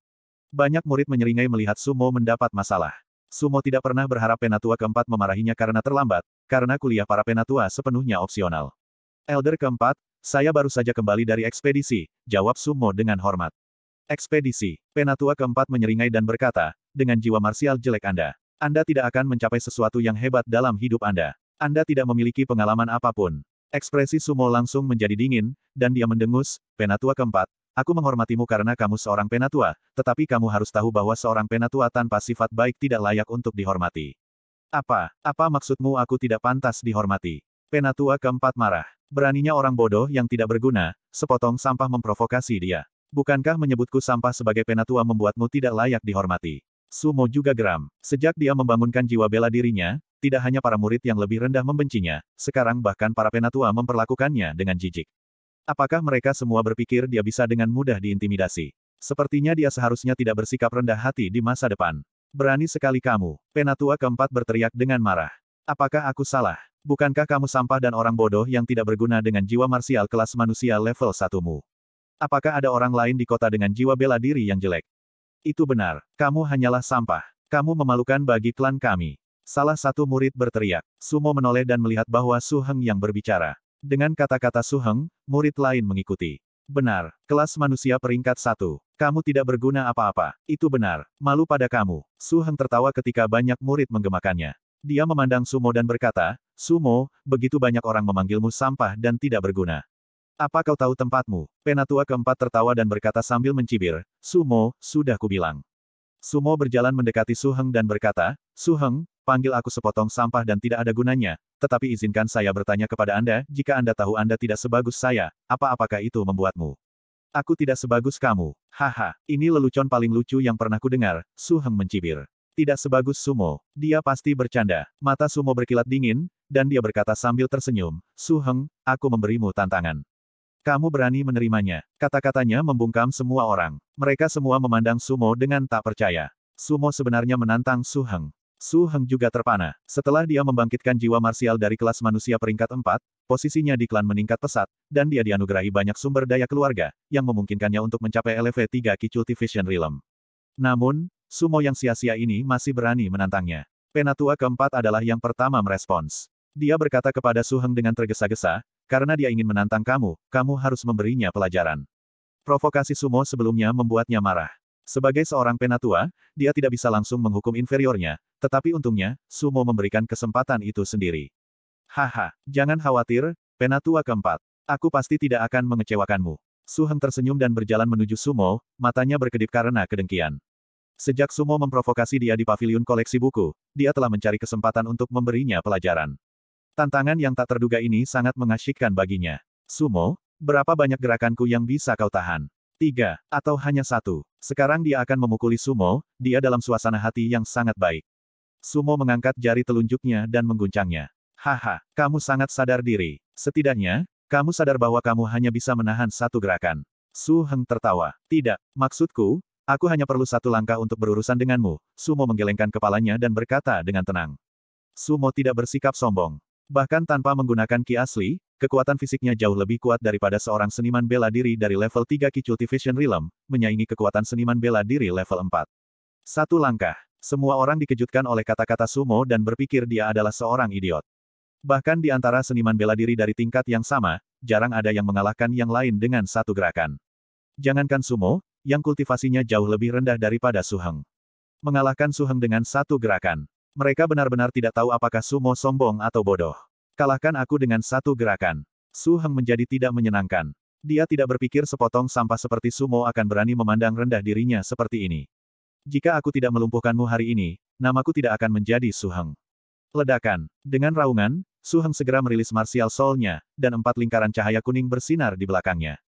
Banyak murid menyeringai melihat Sumo mendapat masalah. Sumo tidak pernah berharap penatua keempat memarahinya karena terlambat, karena kuliah para penatua sepenuhnya opsional. Elder keempat, saya baru saja kembali dari ekspedisi, jawab Sumo dengan hormat. Ekspedisi, penatua keempat menyeringai dan berkata, dengan jiwa marsial jelek Anda. Anda tidak akan mencapai sesuatu yang hebat dalam hidup Anda. Anda tidak memiliki pengalaman apa pun. Ekspresi Sumo langsung menjadi dingin, dan dia mendengus, penatua keempat, Aku menghormatimu karena kamu seorang penatua, tetapi kamu harus tahu bahwa seorang penatua tanpa sifat baik tidak layak untuk dihormati. Apa, apa maksudmu aku tidak pantas dihormati? Penatua keempat marah. Beraninya orang bodoh yang tidak berguna, sepotong sampah memprovokasi dia. Bukankah menyebutku sampah sebagai penatua membuatmu tidak layak dihormati? Sumo juga geram. Sejak dia membangunkan jiwa bela dirinya, tidak hanya para murid yang lebih rendah membencinya, sekarang bahkan para penatua memperlakukannya dengan jijik. Apakah mereka semua berpikir dia bisa dengan mudah diintimidasi? Sepertinya dia seharusnya tidak bersikap rendah hati di masa depan. Berani sekali kamu. Penatua keempat berteriak dengan marah. Apakah aku salah? Bukankah kamu sampah dan orang bodoh yang tidak berguna dengan jiwa marsial kelas manusia level satumu? Apakah ada orang lain di kota dengan jiwa bela diri yang jelek? Itu benar. Kamu hanyalah sampah. Kamu memalukan bagi klan kami. Salah satu murid berteriak. Sumo menoleh dan melihat bahwa Su Heng yang berbicara. Dengan kata-kata Su Heng, murid lain mengikuti. Benar, kelas manusia peringkat satu. Kamu tidak berguna apa-apa. Itu benar. Malu pada kamu. Su Heng tertawa ketika banyak murid menggemakannya. Dia memandang Sumo dan berkata, Sumo, begitu banyak orang memanggilmu sampah dan tidak berguna. Apa kau tahu tempatmu? Penatua keempat tertawa dan berkata sambil mencibir, Sumo, sudah kubilang. Sumo berjalan mendekati Su Heng dan berkata, Su Heng, panggil aku sepotong sampah dan tidak ada gunanya, tetapi izinkan saya bertanya kepada Anda, jika Anda tahu Anda tidak sebagus saya, apa-apakah itu membuatmu? Aku tidak sebagus kamu. Haha, ini lelucon paling lucu yang pernah kudengar, Su Heng mencibir. Tidak sebagus Sumo. Dia pasti bercanda. Mata Sumo berkilat dingin, dan dia berkata sambil tersenyum, Su Heng, aku memberimu tantangan. Kamu berani menerimanya. Kata-katanya membungkam semua orang. Mereka semua memandang Sumo dengan tak percaya. Sumo sebenarnya menantang Su Heng. Su Heng juga terpana. Setelah dia membangkitkan jiwa marsial dari kelas manusia peringkat 4, posisinya di klan meningkat pesat, dan dia dianugerahi banyak sumber daya keluarga, yang memungkinkannya untuk mencapai LV3 Ki Cultivation Realm. Namun, Sumo yang sia-sia ini masih berani menantangnya. Penatua keempat adalah yang pertama merespons. Dia berkata kepada Su Heng dengan tergesa-gesa, karena dia ingin menantang kamu, kamu harus memberinya pelajaran. Provokasi Sumo sebelumnya membuatnya marah. Sebagai seorang penatua, dia tidak bisa langsung menghukum inferiornya, tetapi untungnya, Sumo memberikan kesempatan itu sendiri. Haha, jangan khawatir, penatua keempat. Aku pasti tidak akan mengecewakanmu. Su Heng tersenyum dan berjalan menuju Sumo, matanya berkedip karena kedengkian. Sejak Sumo memprovokasi dia di pavilion koleksi buku, dia telah mencari kesempatan untuk memberinya pelajaran. Tantangan yang tak terduga ini sangat mengasyikkan baginya. Sumo, berapa banyak gerakanku yang bisa kau tahan? Tiga, atau hanya satu. Sekarang dia akan memukuli Sumo, dia dalam suasana hati yang sangat baik. Sumo mengangkat jari telunjuknya dan mengguncangnya. Haha, kamu sangat sadar diri. Setidaknya, kamu sadar bahwa kamu hanya bisa menahan satu gerakan. Su Heng tertawa. Tidak, maksudku, aku hanya perlu satu langkah untuk berurusan denganmu. Sumo menggelengkan kepalanya dan berkata dengan tenang. Sumo tidak bersikap sombong. Bahkan tanpa menggunakan ki asli, kekuatan fisiknya jauh lebih kuat daripada seorang seniman bela diri dari level 3 Ki Cultivation Realm, menyaingi kekuatan seniman bela diri level 4. Satu langkah. Semua orang dikejutkan oleh kata-kata Sumo dan berpikir dia adalah seorang idiot. Bahkan di antara seniman bela diri dari tingkat yang sama, jarang ada yang mengalahkan yang lain dengan satu gerakan. Jangankan Sumo, yang kultivasinya jauh lebih rendah daripada Suheng. Mengalahkan Suheng dengan satu gerakan. Mereka benar-benar tidak tahu apakah Sumo sombong atau bodoh. Kalahkan aku dengan satu gerakan. Su Heng menjadi tidak menyenangkan. Dia tidak berpikir sepotong sampah seperti Sumo akan berani memandang rendah dirinya seperti ini. Jika aku tidak melumpuhkanmu hari ini, namaku tidak akan menjadi Su Heng. Ledakan. Dengan raungan, Su Heng segera merilis martial soul-nya, dan empat lingkaran cahaya kuning bersinar di belakangnya.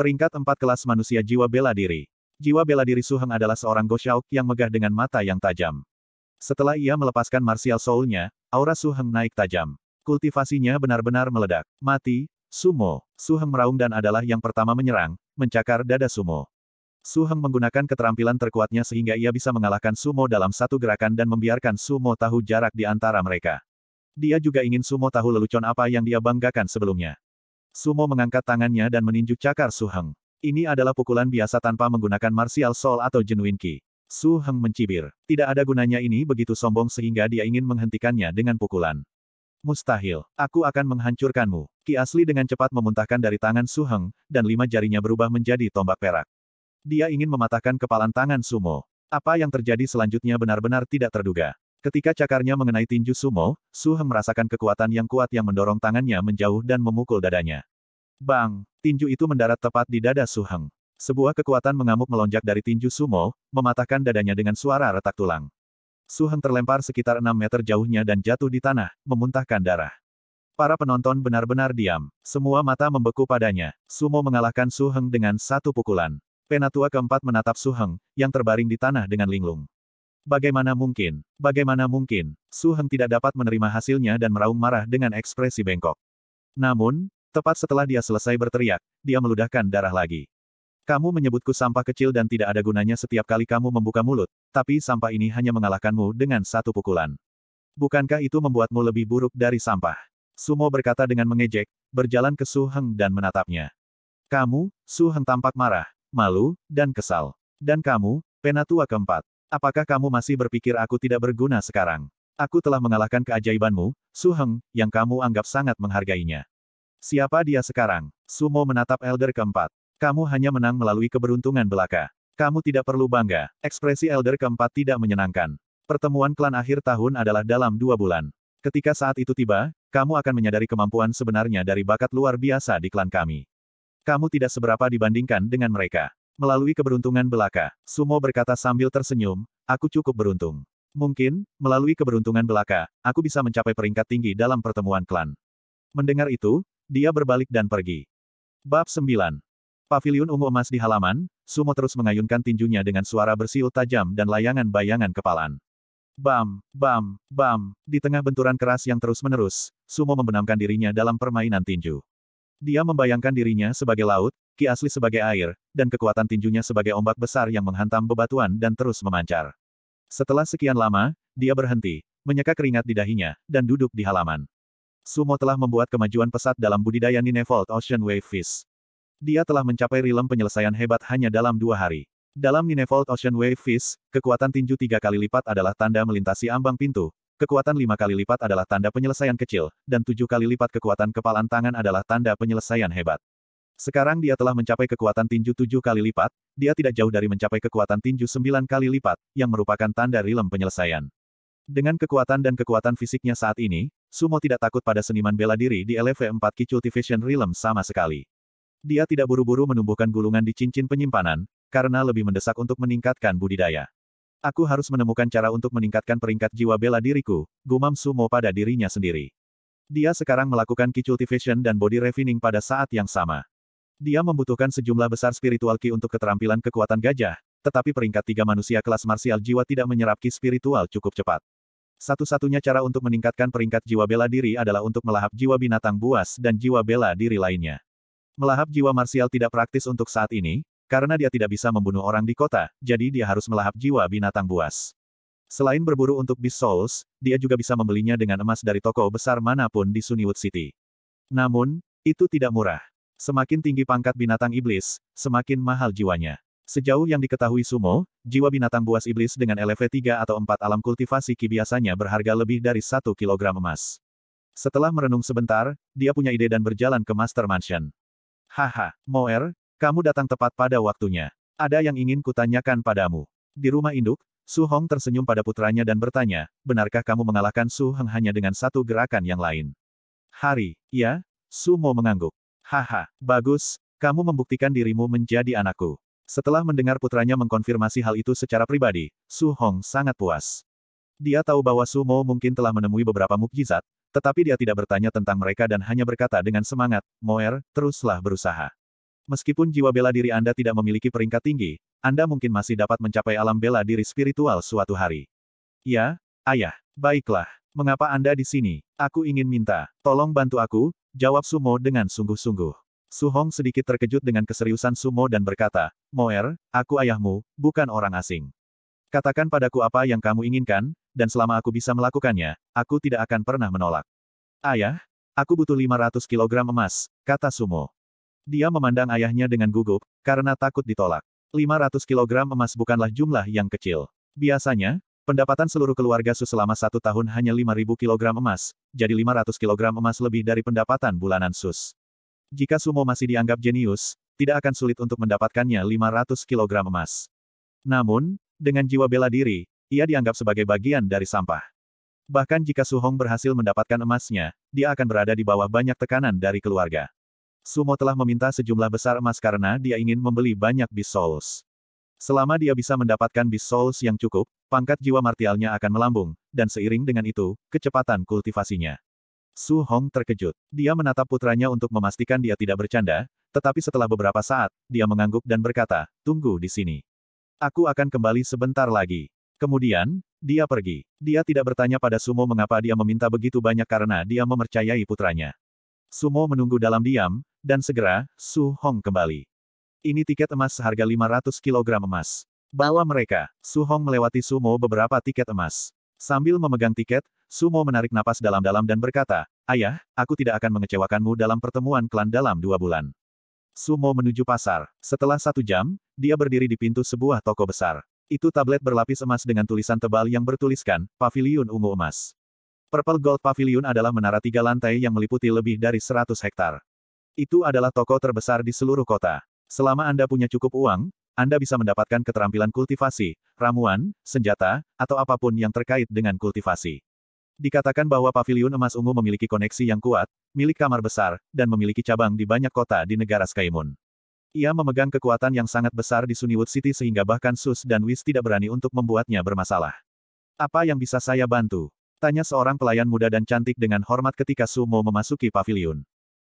Peringkat empat kelas manusia jiwa bela diri. Jiwa bela diri Su Heng adalah seorang Goshauk yang megah dengan mata yang tajam. Setelah ia melepaskan martial soul-nya, aura Su Heng naik tajam. Kultivasinya benar-benar meledak. Mati, Sumo. Su Heng meraung dan adalah yang pertama menyerang, mencakar dada Sumo. Su Heng menggunakan keterampilan terkuatnya sehingga ia bisa mengalahkan Sumo dalam satu gerakan dan membiarkan Sumo tahu jarak di antara mereka. Dia juga ingin Sumo tahu lelucon apa yang dia banggakan sebelumnya. Sumo mengangkat tangannya dan meninju cakar Su Heng. Ini adalah pukulan biasa tanpa menggunakan martial soul atau genuine ki. Su Heng mencibir. Tidak ada gunanya ini begitu sombong sehingga dia ingin menghentikannya dengan pukulan. Mustahil. Aku akan menghancurkanmu. Ki asli dengan cepat memuntahkan dari tangan Su Heng, dan lima jarinya berubah menjadi tombak perak. Dia ingin mematahkan kepalan tangan Sumo. Apa yang terjadi selanjutnya benar-benar tidak terduga. Ketika cakarnya mengenai tinju Sumo, Su Heng merasakan kekuatan yang kuat yang mendorong tangannya menjauh dan memukul dadanya. Bang! Tinju itu mendarat tepat di dada Su Heng. Sebuah kekuatan mengamuk melonjak dari tinju Sumo, mematahkan dadanya dengan suara retak tulang. Su Heng terlempar sekitar 6 meter jauhnya dan jatuh di tanah, memuntahkan darah. Para penonton benar-benar diam. Semua mata membeku padanya. Sumo mengalahkan Su Heng dengan satu pukulan. Penatua keempat menatap Su Heng, yang terbaring di tanah dengan linglung. Bagaimana mungkin? Bagaimana mungkin? Su Heng tidak dapat menerima hasilnya dan meraung marah dengan ekspresi bengkok. Namun, tepat setelah dia selesai berteriak, dia meludahkan darah lagi. Kamu menyebutku sampah kecil dan tidak ada gunanya setiap kali kamu membuka mulut, tapi sampah ini hanya mengalahkanmu dengan satu pukulan. Bukankah itu membuatmu lebih buruk dari sampah? Sumo berkata dengan mengejek, berjalan ke Su Heng dan menatapnya. Kamu, Su Heng tampak marah, malu, dan kesal. Dan kamu, penatua keempat. Apakah kamu masih berpikir aku tidak berguna sekarang? Aku telah mengalahkan keajaibanmu, Su Heng, yang kamu anggap sangat menghargainya. Siapa dia sekarang? Sumo menatap Elder keempat. Kamu hanya menang melalui keberuntungan belaka. Kamu tidak perlu bangga. Ekspresi Elder keempat tidak menyenangkan. Pertemuan klan akhir tahun adalah dalam dua bulan. Ketika saat itu tiba, kamu akan menyadari kemampuan sebenarnya dari bakat luar biasa di klan kami. Kamu tidak seberapa dibandingkan dengan mereka. Melalui keberuntungan belaka, Sumo berkata sambil tersenyum, aku cukup beruntung. Mungkin, melalui keberuntungan belaka, aku bisa mencapai peringkat tinggi dalam pertemuan klan. Mendengar itu, dia berbalik dan pergi. Bab 9. Paviliun ungu emas di halaman, Sumo terus mengayunkan tinjunya dengan suara bersiul tajam dan layangan bayangan kepalan. Bam, bam, bam, di tengah benturan keras yang terus-menerus, Sumo membenamkan dirinya dalam permainan tinju. Dia membayangkan dirinya sebagai laut, ki asli sebagai air, dan kekuatan tinjunya sebagai ombak besar yang menghantam bebatuan dan terus memancar. Setelah sekian lama, dia berhenti, menyeka keringat di dahinya, dan duduk di halaman. Sumo telah membuat kemajuan pesat dalam budidaya Ninevolt Ocean Wave Fish. Dia telah mencapai rilem penyelesaian hebat hanya dalam dua hari. Dalam Ninevolt Ocean Wave Fish, kekuatan tinju tiga kali lipat adalah tanda melintasi ambang pintu, kekuatan lima kali lipat adalah tanda penyelesaian kecil, dan tujuh kali lipat kekuatan kepalan tangan adalah tanda penyelesaian hebat. Sekarang dia telah mencapai kekuatan tinju tujuh kali lipat, dia tidak jauh dari mencapai kekuatan tinju sembilan kali lipat, yang merupakan tanda rilem penyelesaian. Dengan kekuatan dan kekuatan fisiknya saat ini, Sumo tidak takut pada seniman bela diri di LV4 Ki Cultivation Realm sama sekali. Dia tidak buru-buru menumbuhkan gulungan di cincin penyimpanan, karena lebih mendesak untuk meningkatkan budidaya. Aku harus menemukan cara untuk meningkatkan peringkat jiwa bela diriku, gumam Sumo pada dirinya sendiri. Dia sekarang melakukan key cultivation dan body refining pada saat yang sama. Dia membutuhkan sejumlah besar spiritual ki untuk keterampilan kekuatan gajah, tetapi peringkat tiga manusia kelas marsial jiwa tidak menyerap ki spiritual cukup cepat. Satu-satunya cara untuk meningkatkan peringkat jiwa bela diri adalah untuk melahap jiwa binatang buas dan jiwa bela diri lainnya. Melahap jiwa marsial tidak praktis untuk saat ini, karena dia tidak bisa membunuh orang di kota, jadi dia harus melahap jiwa binatang buas. Selain berburu untuk Beast Souls, dia juga bisa membelinya dengan emas dari toko besar mana pun di Sunnywood City. Namun, itu tidak murah. Semakin tinggi pangkat binatang iblis, semakin mahal jiwanya. Sejauh yang diketahui Sumo, jiwa binatang buas iblis dengan LV3 atau 4 alam kultivasi ki biasanya berharga lebih dari 1 kg emas. Setelah merenung sebentar, dia punya ide dan berjalan ke Master Mansion. Haha, Moer, kamu datang tepat pada waktunya. Ada yang ingin kutanyakan padamu. Di rumah induk, Su Hong tersenyum pada putranya dan bertanya, benarkah kamu mengalahkan Su Heng hanya dengan satu gerakan yang lain? Hari, ya? Su Mo mengangguk. Haha, bagus, kamu membuktikan dirimu menjadi anakku. Setelah mendengar putranya mengkonfirmasi hal itu secara pribadi, Su Hong sangat puas. Dia tahu bahwa Su Mo mungkin telah menemui beberapa mukjizat, tetapi dia tidak bertanya tentang mereka dan hanya berkata dengan semangat, Moer, teruslah berusaha. Meskipun jiwa bela diri Anda tidak memiliki peringkat tinggi, Anda mungkin masih dapat mencapai alam bela diri spiritual suatu hari. Ya, ayah. Baiklah. Mengapa Anda di sini? Aku ingin minta. Tolong bantu aku, jawab Sumo dengan sungguh-sungguh. Su Hong sedikit terkejut dengan keseriusan Sumo dan berkata, Moer, aku ayahmu, bukan orang asing. Katakan padaku apa yang kamu inginkan, dan selama aku bisa melakukannya, aku tidak akan pernah menolak. Ayah, aku butuh 500 kilogram emas, kata Sumo. Dia memandang ayahnya dengan gugup, karena takut ditolak. 500 kilogram emas bukanlah jumlah yang kecil. Biasanya, pendapatan seluruh keluarga Su selama satu tahun hanya 5.000 kilogram emas, jadi 500 kilogram emas lebih dari pendapatan bulanan Sus. Jika Sumo masih dianggap jenius, tidak akan sulit untuk mendapatkannya 500 kilogram emas. Namun, dengan jiwa bela diri, ia dianggap sebagai bagian dari sampah. Bahkan jika Su Hong berhasil mendapatkan emasnya, dia akan berada di bawah banyak tekanan dari keluarga. Sumo telah meminta sejumlah besar emas karena dia ingin membeli banyak Beast Souls. Selama dia bisa mendapatkan Beast Souls yang cukup, pangkat jiwa martialnya akan melambung, dan seiring dengan itu, kecepatan kultivasinya. Su Hong terkejut. Dia menatap putranya untuk memastikan dia tidak bercanda, tetapi setelah beberapa saat, dia mengangguk dan berkata, tunggu di sini. Aku akan kembali sebentar lagi. Kemudian, dia pergi. Dia tidak bertanya pada Sumo mengapa dia meminta begitu banyak karena dia mempercayai putranya. Sumo menunggu dalam diam, dan segera, Su Hong kembali. Ini tiket emas seharga 500 kg emas. Bawa mereka. Su Hong melewati Sumo beberapa tiket emas. Sambil memegang tiket, Sumo menarik napas dalam-dalam dan berkata, Ayah, aku tidak akan mengecewakanmu dalam pertemuan klan dalam dua bulan. Sumo menuju pasar. Setelah satu jam, dia berdiri di pintu sebuah toko besar. Itu tablet berlapis emas dengan tulisan tebal yang bertuliskan, Pavilion Ungu Emas. Purple Gold Pavilion adalah menara tiga lantai yang meliputi lebih dari 100 hektar. Itu adalah toko terbesar di seluruh kota. Selama Anda punya cukup uang, Anda bisa mendapatkan keterampilan kultivasi, ramuan, senjata, atau apa pun yang terkait dengan kultivasi. Dikatakan bahwa pavilion emas ungu memiliki koneksi yang kuat, milik kamar besar, dan memiliki cabang di banyak kota di negara Skymoon. Ia memegang kekuatan yang sangat besar di Sunnywood City sehingga bahkan Sus dan Wis tidak berani untuk membuatnya bermasalah. Apa yang bisa saya bantu? Tanya seorang pelayan muda dan cantik dengan hormat ketika Sumo memasuki pavilion.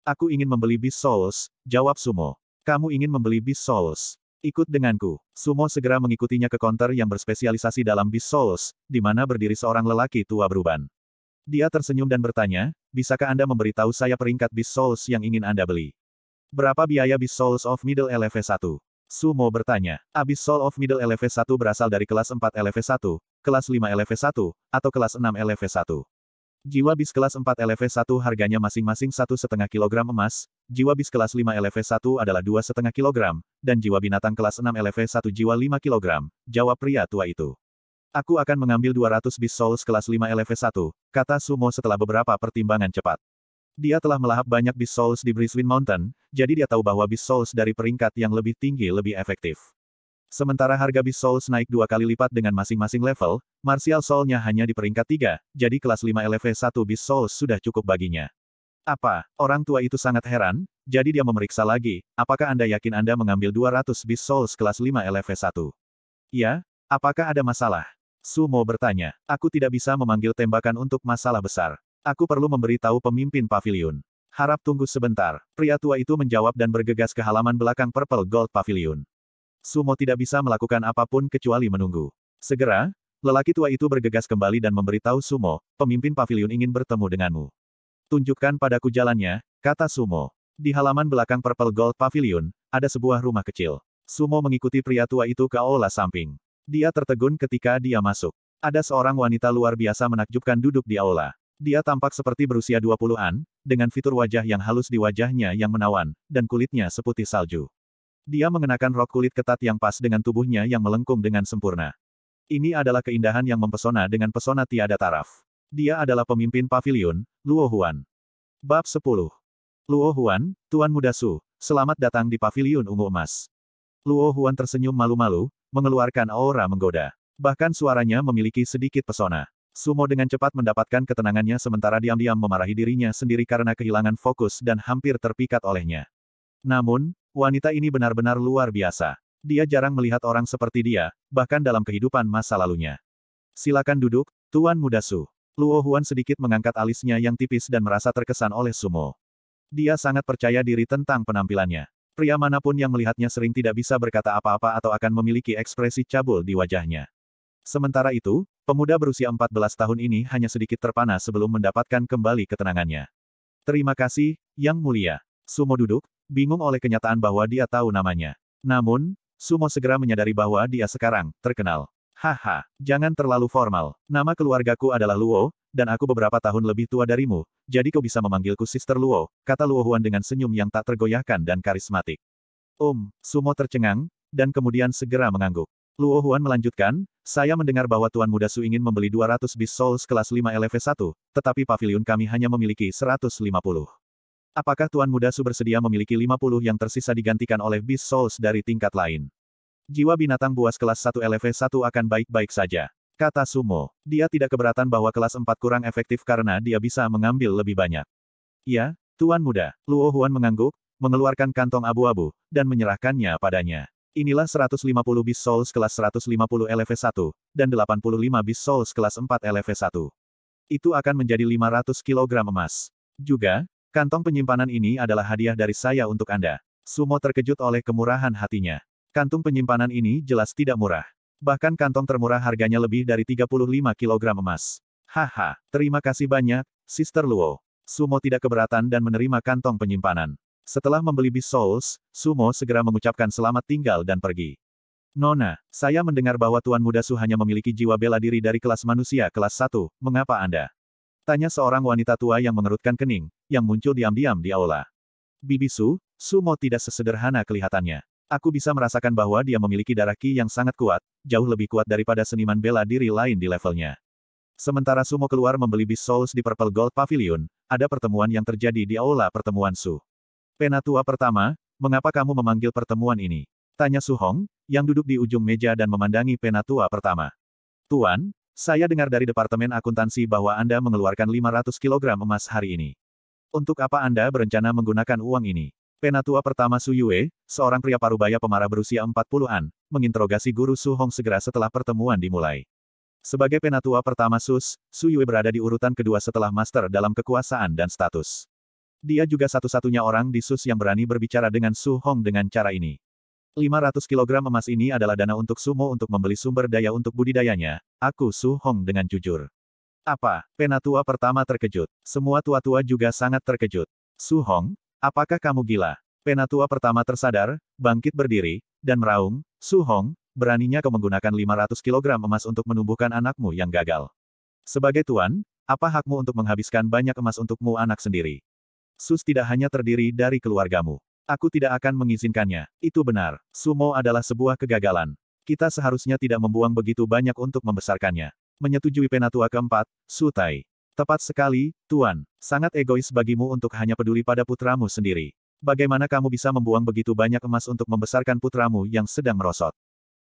Aku ingin membeli Beast Souls, jawab Sumo. Kamu ingin membeli Beast Souls? Ikut denganku. Sumo segera mengikutinya ke konter yang berspesialisasi dalam Beast Souls, di mana berdiri seorang lelaki tua beruban. Dia tersenyum dan bertanya, bisakah Anda memberitahu saya peringkat Beast Souls yang ingin Anda beli? Berapa biaya Abyss Souls of Middle LV1? Sumo bertanya. Abyss Soul of Middle LV1 berasal dari kelas 4 LV1, kelas 5 LV1, atau kelas 6 LV1. Jiwa bis kelas 4 LV1 harganya masing-masing 1,5 kg emas, jiwa bis kelas 5 LV1 adalah 2,5 kg, dan jiwa binatang kelas 6 LV1 jiwa 5 kg, jawab pria tua itu. Aku akan mengambil 200 bis souls kelas 5 LV1, kata Sumo setelah beberapa pertimbangan cepat. Dia telah melahap banyak Beast Souls di Briswin Mountain, jadi dia tahu bahwa Beast Souls dari peringkat yang lebih tinggi lebih efektif. Sementara harga Beast Souls naik dua kali lipat dengan masing-masing level, Martial Soul-nya hanya di peringkat tiga, jadi kelas 5 LV1 Beast Souls sudah cukup baginya. Apa? Orang tua itu sangat heran, jadi dia memeriksa lagi, apakah Anda yakin Anda mengambil 200 Beast Souls kelas 5 LV1? Ya, apakah ada masalah? Sumo bertanya, aku tidak bisa memanggil tembakan untuk masalah besar. Aku perlu memberitahu pemimpin pavilion. Harap tunggu sebentar. Pria tua itu menjawab dan bergegas ke halaman belakang Purple Gold Pavilion. Sumo tidak bisa melakukan apa pun kecuali menunggu. Segera, lelaki tua itu bergegas kembali dan memberitahu Sumo, pemimpin pavilion ingin bertemu denganmu. Tunjukkan padaku jalannya, kata Sumo. Di halaman belakang Purple Gold Pavilion, ada sebuah rumah kecil. Sumo mengikuti pria tua itu ke aula samping. Dia tertegun ketika dia masuk. Ada seorang wanita luar biasa menakjubkan duduk di aula. Dia tampak seperti berusia 20-an, dengan fitur wajah yang halus di wajahnya yang menawan, dan kulitnya seputih salju. Dia mengenakan rok kulit ketat yang pas dengan tubuhnya yang melengkung dengan sempurna. Ini adalah keindahan yang mempesona dengan pesona tiada taraf. Dia adalah pemimpin pavilion, Luo Huan. Bab 10. Luo Huan, Tuan Muda Su, selamat datang di pavilion ungu emas. Luo Huan tersenyum malu-malu, mengeluarkan aura menggoda. Bahkan suaranya memiliki sedikit pesona. Sumo dengan cepat mendapatkan ketenangannya sementara diam-diam memarahi dirinya sendiri karena kehilangan fokus dan hampir terpikat olehnya. Namun, wanita ini benar-benar luar biasa. Dia jarang melihat orang seperti dia, bahkan dalam kehidupan masa lalunya. Silakan duduk, Tuan Muda Su. Luo Huan sedikit mengangkat alisnya yang tipis dan merasa terkesan oleh Sumo. Dia sangat percaya diri tentang penampilannya. Pria mana pun yang melihatnya sering tidak bisa berkata apa-apa atau akan memiliki ekspresi cabul di wajahnya. Sementara itu, pemuda berusia 14 tahun ini hanya sedikit terpana sebelum mendapatkan kembali ketenangannya. Terima kasih, Yang Mulia. Sumo duduk, bingung oleh kenyataan bahwa dia tahu namanya. Namun, Sumo segera menyadari bahwa dia sekarang terkenal. Haha, jangan terlalu formal. Nama keluargaku adalah Luo, dan aku beberapa tahun lebih tua darimu, jadi kau bisa memanggilku Sister Luo, kata Luo Huan dengan senyum yang tak tergoyahkan dan karismatik. Om, Sumo tercengang, dan kemudian segera mengangguk. Luo Huan melanjutkan, saya mendengar bahwa Tuan Muda Su ingin membeli 200 bis Souls kelas 5 LV1, tetapi pavilion kami hanya memiliki 150. Apakah Tuan Muda Su bersedia memiliki 50 yang tersisa digantikan oleh bis Souls dari tingkat lain? Jiwa binatang buas kelas 1 LV1 akan baik-baik saja. Kata Sumo. Dia tidak keberatan bahwa kelas 4 kurang efektif karena dia bisa mengambil lebih banyak. Ya, Tuan Muda. Luo Huan mengangguk, mengeluarkan kantong abu-abu, dan menyerahkannya padanya. Inilah 150 bis Souls kelas 150 LV1, dan 85 bis Souls kelas 4 LV1. Itu akan menjadi 500 kg emas. Juga, kantong penyimpanan ini adalah hadiah dari saya untuk Anda. Sumo terkejut oleh kemurahan hatinya. Kantung penyimpanan ini jelas tidak murah. Bahkan kantong termurah harganya lebih dari 35 kg emas. Haha, terima kasih banyak, Sister Luo. Sumo tidak keberatan dan menerima kantong penyimpanan. Setelah membeli bis Souls, Sumo segera mengucapkan selamat tinggal dan pergi. Nona, saya mendengar bahwa Tuan Muda Su hanya memiliki jiwa bela diri dari kelas manusia kelas 1, mengapa Anda? Tanya seorang wanita tua yang mengerutkan kening, yang muncul diam-diam di aula. Bibi Su, Sumo tidak sesederhana kelihatannya. Aku bisa merasakan bahwa dia memiliki darah ki yang sangat kuat, jauh lebih kuat daripada seniman bela diri lain di levelnya. Sementara Sumo keluar membeli bis Souls di Purple Gold Pavilion, ada pertemuan yang terjadi di aula pertemuan Su. Penatua pertama, mengapa kamu memanggil pertemuan ini? Tanya Su Hong, yang duduk di ujung meja dan memandangi penatua pertama. Tuan, saya dengar dari Departemen Akuntansi bahwa Anda mengeluarkan 500 kg emas hari ini. Untuk apa Anda berencana menggunakan uang ini? Penatua pertama Su Yue, seorang pria parubaya pemarah berusia 40-an, menginterogasi guru Su Hong segera setelah pertemuan dimulai. Sebagai penatua pertama Sus, Su Yue berada di urutan kedua setelah master dalam kekuasaan dan status. Dia juga satu-satunya orang di Sus yang berani berbicara dengan Su Hong dengan cara ini. 500 kg emas ini adalah dana untuk Sumo untuk membeli sumber daya untuk budidayanya, aku Su Hong dengan jujur. Apa? Penatua pertama terkejut. Semua tua-tua juga sangat terkejut. Su Hong, Apakah kamu gila? Penatua pertama tersadar, bangkit berdiri, dan meraung, Su Hong, beraninya kau menggunakan 500 kg emas untuk menumbuhkan anakmu yang gagal. Sebagai tuan, apa hakmu untuk menghabiskan banyak emas untukmu anak sendiri? Sus tidak hanya terdiri dari keluargamu. Aku tidak akan mengizinkannya. Itu benar. Sumo adalah sebuah kegagalan. Kita seharusnya tidak membuang begitu banyak untuk membesarkannya. Menyetujui penatua keempat, Su Tai. Tepat sekali, Tuan. Sangat egois bagimu untuk hanya peduli pada putramu sendiri. Bagaimana kamu bisa membuang begitu banyak emas untuk membesarkan putramu yang sedang merosot?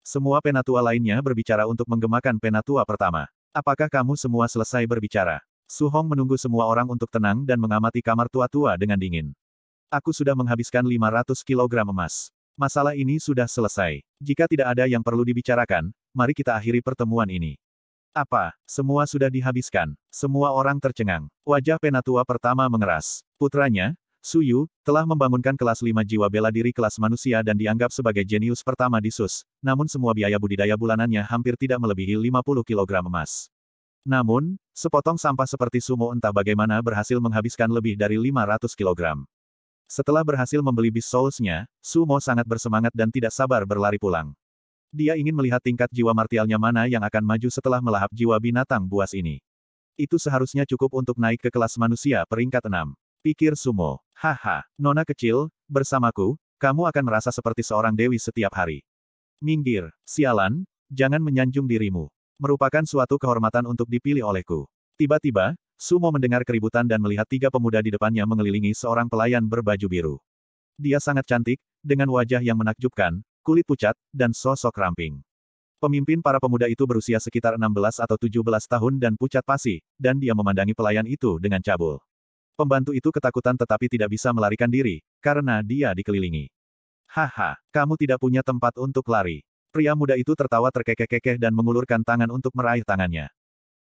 Semua penatua lainnya berbicara untuk menggemakan penatua pertama. Apakah kamu semua selesai berbicara? Su Hong menunggu semua orang untuk tenang dan mengamati kamar tua-tua dengan dingin. Aku sudah menghabiskan 500 kg emas. Masalah ini sudah selesai. Jika tidak ada yang perlu dibicarakan, mari kita akhiri pertemuan ini. Apa? Semua sudah dihabiskan. Semua orang tercengang. Wajah penatua pertama mengeras. Putranya, Suyu, telah membangunkan kelas 5 jiwa bela diri kelas manusia dan dianggap sebagai jenius pertama di SUS, namun semua biaya budidaya bulanannya hampir tidak melebihi 50 kg emas. Namun, sepotong sampah seperti sumo entah bagaimana berhasil menghabiskan lebih dari 500 kg. Setelah berhasil membeli bis Souls-nya, Sumo sangat bersemangat dan tidak sabar berlari pulang. Dia ingin melihat tingkat jiwa martialnya mana yang akan maju setelah melahap jiwa binatang buas ini. Itu seharusnya cukup untuk naik ke kelas manusia peringkat 6. Pikir Sumo. Haha, nona kecil, bersamaku, kamu akan merasa seperti seorang dewi setiap hari. Minggir, sialan, jangan menyanjung dirimu. Merupakan suatu kehormatan untuk dipilih olehku. Tiba-tiba, Sumo mendengar keributan dan melihat tiga pemuda di depannya mengelilingi seorang pelayan berbaju biru. Dia sangat cantik, dengan wajah yang menakjubkan, kulit pucat, dan sosok ramping. Pemimpin para pemuda itu berusia sekitar 16 atau 17 tahun dan pucat pasi, dan dia memandangi pelayan itu dengan cabul. Pembantu itu ketakutan tetapi tidak bisa melarikan diri, karena dia dikelilingi. Haha, kamu tidak punya tempat untuk lari. Pria muda itu tertawa terkekeh-kekeh dan mengulurkan tangan untuk meraih tangannya.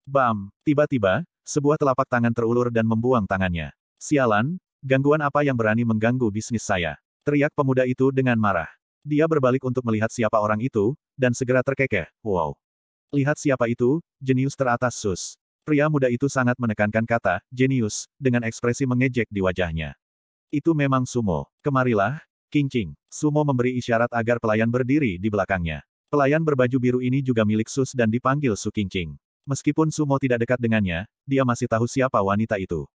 Bam! Tiba-tiba, sebuah telapak tangan terulur dan membuang tangannya. Sialan, gangguan apa yang berani mengganggu bisnis saya? Teriak pemuda itu dengan marah. Dia berbalik untuk melihat siapa orang itu, dan segera terkekeh, wow. Lihat siapa itu, jenius teratas sus. Pria muda itu sangat menekankan kata, jenius, dengan ekspresi mengejek di wajahnya. Itu memang sumo. Kemarilah, kincing. Sumo memberi isyarat agar pelayan berdiri di belakangnya. Pelayan berbaju biru ini juga milik Sus dan dipanggil Su Qingqing. Meskipun Sumo tidak dekat dengannya, dia masih tahu siapa wanita itu.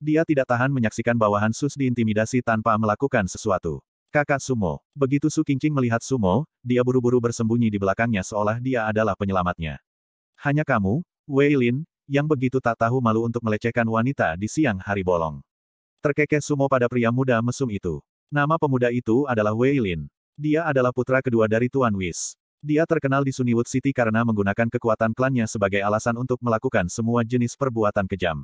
Dia tidak tahan menyaksikan bawahan Sus diintimidasi tanpa melakukan sesuatu. Kakak Sumo. Begitu Su Qingqing melihat Sumo, dia buru-buru bersembunyi di belakangnya seolah dia adalah penyelamatnya. Hanya kamu, Wei Lin, yang begitu tak tahu malu untuk melecehkan wanita di siang hari bolong. Terkekeh Sumo pada pria muda mesum itu. Nama pemuda itu adalah Wei Lin. Dia adalah putra kedua dari Tuan Wis. Dia terkenal di Sunnywood City karena menggunakan kekuatan klannya sebagai alasan untuk melakukan semua jenis perbuatan kejam.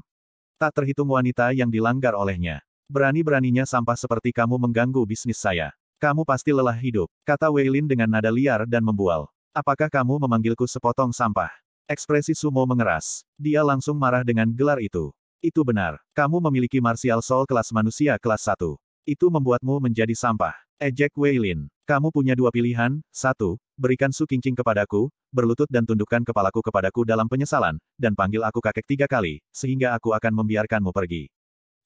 Tak terhitung wanita yang dilanggar olehnya. Berani-beraninya sampah seperti kamu mengganggu bisnis saya. Kamu pasti lelah hidup, kata Weilin dengan nada liar dan membual. Apakah kamu memanggilku sepotong sampah? Ekspresi Sumo mengeras. Dia langsung marah dengan gelar itu. Itu benar. Kamu memiliki martial soul kelas manusia kelas 1. Itu membuatmu menjadi sampah. Ejek Weilin. Kamu punya dua pilihan, satu, berikan Su Qingqing kepadaku, berlutut dan tundukkan kepalaku kepadaku dalam penyesalan, dan panggil aku kakek tiga kali, sehingga aku akan membiarkanmu pergi.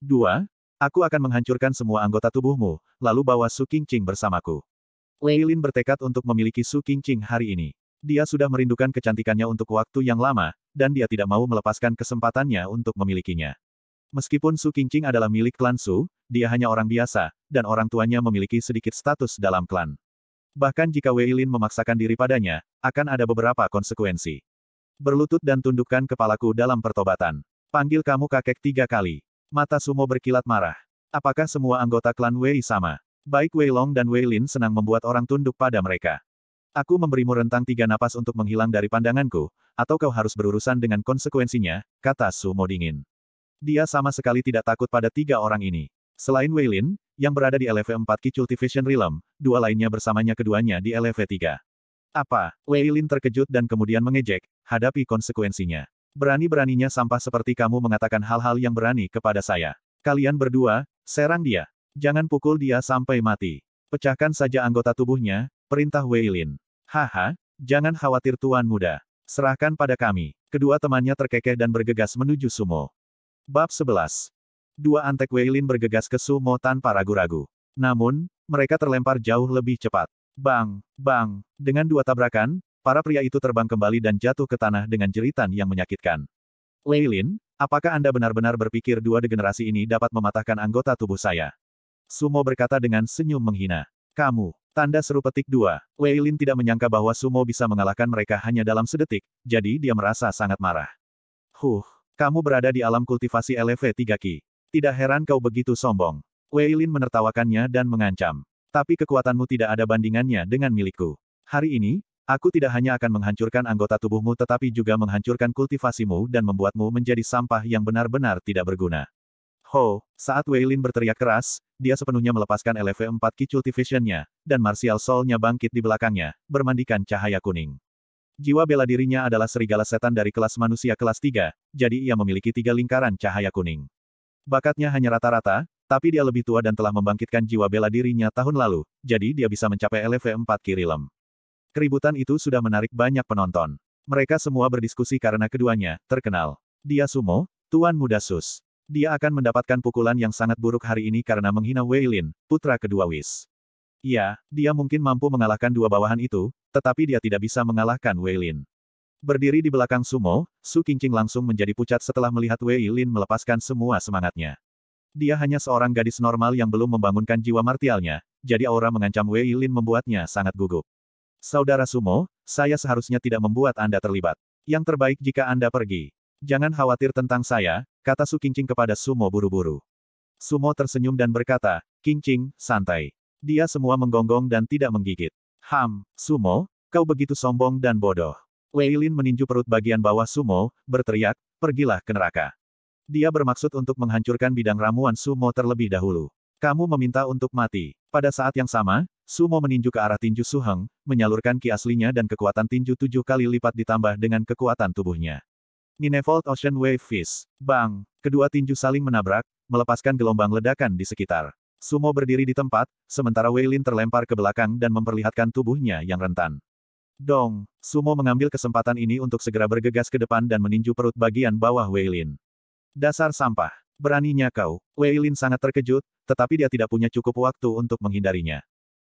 Dua, aku akan menghancurkan semua anggota tubuhmu, lalu bawa Su Qingqing bersamaku. Wei Lin bertekad untuk memiliki Su Qingqing hari ini. Dia sudah merindukan kecantikannya untuk waktu yang lama, dan dia tidak mau melepaskan kesempatannya untuk memilikinya. Meskipun Su Qingqing adalah milik klan Su, dia hanya orang biasa, dan orang tuanya memiliki sedikit status dalam klan. Bahkan jika Wei Lin memaksakan diri padanya, akan ada beberapa konsekuensi. Berlutut dan tundukkan kepalaku dalam pertobatan. Panggil kamu kakek tiga kali. Mata Sumo berkilat marah. Apakah semua anggota klan Wei sama? Baik Wei Long dan Wei Lin senang membuat orang tunduk pada mereka. Aku memberimu rentang tiga napas untuk menghilang dari pandanganku, atau kau harus berurusan dengan konsekuensinya, kata Sumo dingin. Dia sama sekali tidak takut pada tiga orang ini. Selain Wei Lin, yang berada di LV4 Ki Cultivation Realm, dua lainnya bersamanya keduanya di LV3. Apa? Wei Lin terkejut dan kemudian mengejek, hadapi konsekuensinya. Berani-beraninya sampah seperti kamu mengatakan hal-hal yang berani kepada saya. Kalian berdua, serang dia. Jangan pukul dia sampai mati. Pecahkan saja anggota tubuhnya, perintah Wei Lin. Haha, jangan khawatir tuan muda. Serahkan pada kami. Kedua temannya terkekeh dan bergegas menuju sumo. Bab 11 dua antek Weilin bergegas ke Sumo tanpa ragu-ragu. Namun, mereka terlempar jauh lebih cepat. Bang, bang, dengan dua tabrakan, para pria itu terbang kembali dan jatuh ke tanah dengan jeritan yang menyakitkan. Weilin, apakah Anda benar-benar berpikir dua degenerasi ini dapat mematahkan anggota tubuh saya? Sumo berkata dengan senyum menghina. Kamu, tanda seru petik dua. Weilin tidak menyangka bahwa Sumo bisa mengalahkan mereka hanya dalam sedetik, jadi dia merasa sangat marah. Huh, kamu berada di alam kultivasi LV3 Ki. Tidak heran kau begitu sombong. Wei Lin menertawakannya dan mengancam. Tapi kekuatanmu tidak ada bandingannya dengan milikku. Hari ini, aku tidak hanya akan menghancurkan anggota tubuhmu tetapi juga menghancurkan kultivasimu dan membuatmu menjadi sampah yang benar-benar tidak berguna. Ho, saat Wei Lin berteriak keras, dia sepenuhnya melepaskan LV4 Ki Cultivation-nya, dan Martial Soul-nya bangkit di belakangnya, bermandikan cahaya kuning. Jiwa bela dirinya adalah serigala setan dari kelas manusia kelas 3, jadi ia memiliki tiga lingkaran cahaya kuning. Bakatnya hanya rata-rata, tapi dia lebih tua dan telah membangkitkan jiwa bela dirinya tahun lalu, jadi dia bisa mencapai LV4 Kirilem. Keributan itu sudah menarik banyak penonton. Mereka semua berdiskusi karena keduanya, terkenal. Dia Sumo, Tuan Muda Sus. Dia akan mendapatkan pukulan yang sangat buruk hari ini karena menghina Wei Lin, putra kedua Wis. Ya, dia mungkin mampu mengalahkan dua bawahan itu, tetapi dia tidak bisa mengalahkan Wei Lin. Berdiri di belakang Sumo, Su Qingqing langsung menjadi pucat setelah melihat Wei Lin melepaskan semua semangatnya. Dia hanya seorang gadis normal yang belum membangunkan jiwa martialnya, jadi aura mengancam Wei Lin membuatnya sangat gugup. Saudara Sumo, saya seharusnya tidak membuat Anda terlibat. Yang terbaik jika Anda pergi. Jangan khawatir tentang saya, kata Su Qingqing kepada Sumo buru-buru. Sumo tersenyum dan berkata, Qingqing, santai. Dia semua menggonggong dan tidak menggigit. Ham, Sumo, kau begitu sombong dan bodoh. Wei Lin meninju perut bagian bawah Sumo, berteriak, pergilah ke neraka. Dia bermaksud untuk menghancurkan bidang ramuan Sumo terlebih dahulu. Kamu meminta untuk mati. Pada saat yang sama, Sumo meninju ke arah tinju Suheng, menyalurkan ki aslinya dan kekuatan tinju tujuh kali lipat ditambah dengan kekuatan tubuhnya. Ninevolt Ocean Wave Fist. Bang! Kedua tinju saling menabrak, melepaskan gelombang ledakan di sekitar. Sumo berdiri di tempat, sementara Wei Lin terlempar ke belakang dan memperlihatkan tubuhnya yang rentan. Dong, Sumo mengambil kesempatan ini untuk segera bergegas ke depan dan meninju perut bagian bawah Weilin. Dasar sampah. Beraninya kau. Weilin sangat terkejut, tetapi dia tidak punya cukup waktu untuk menghindarinya.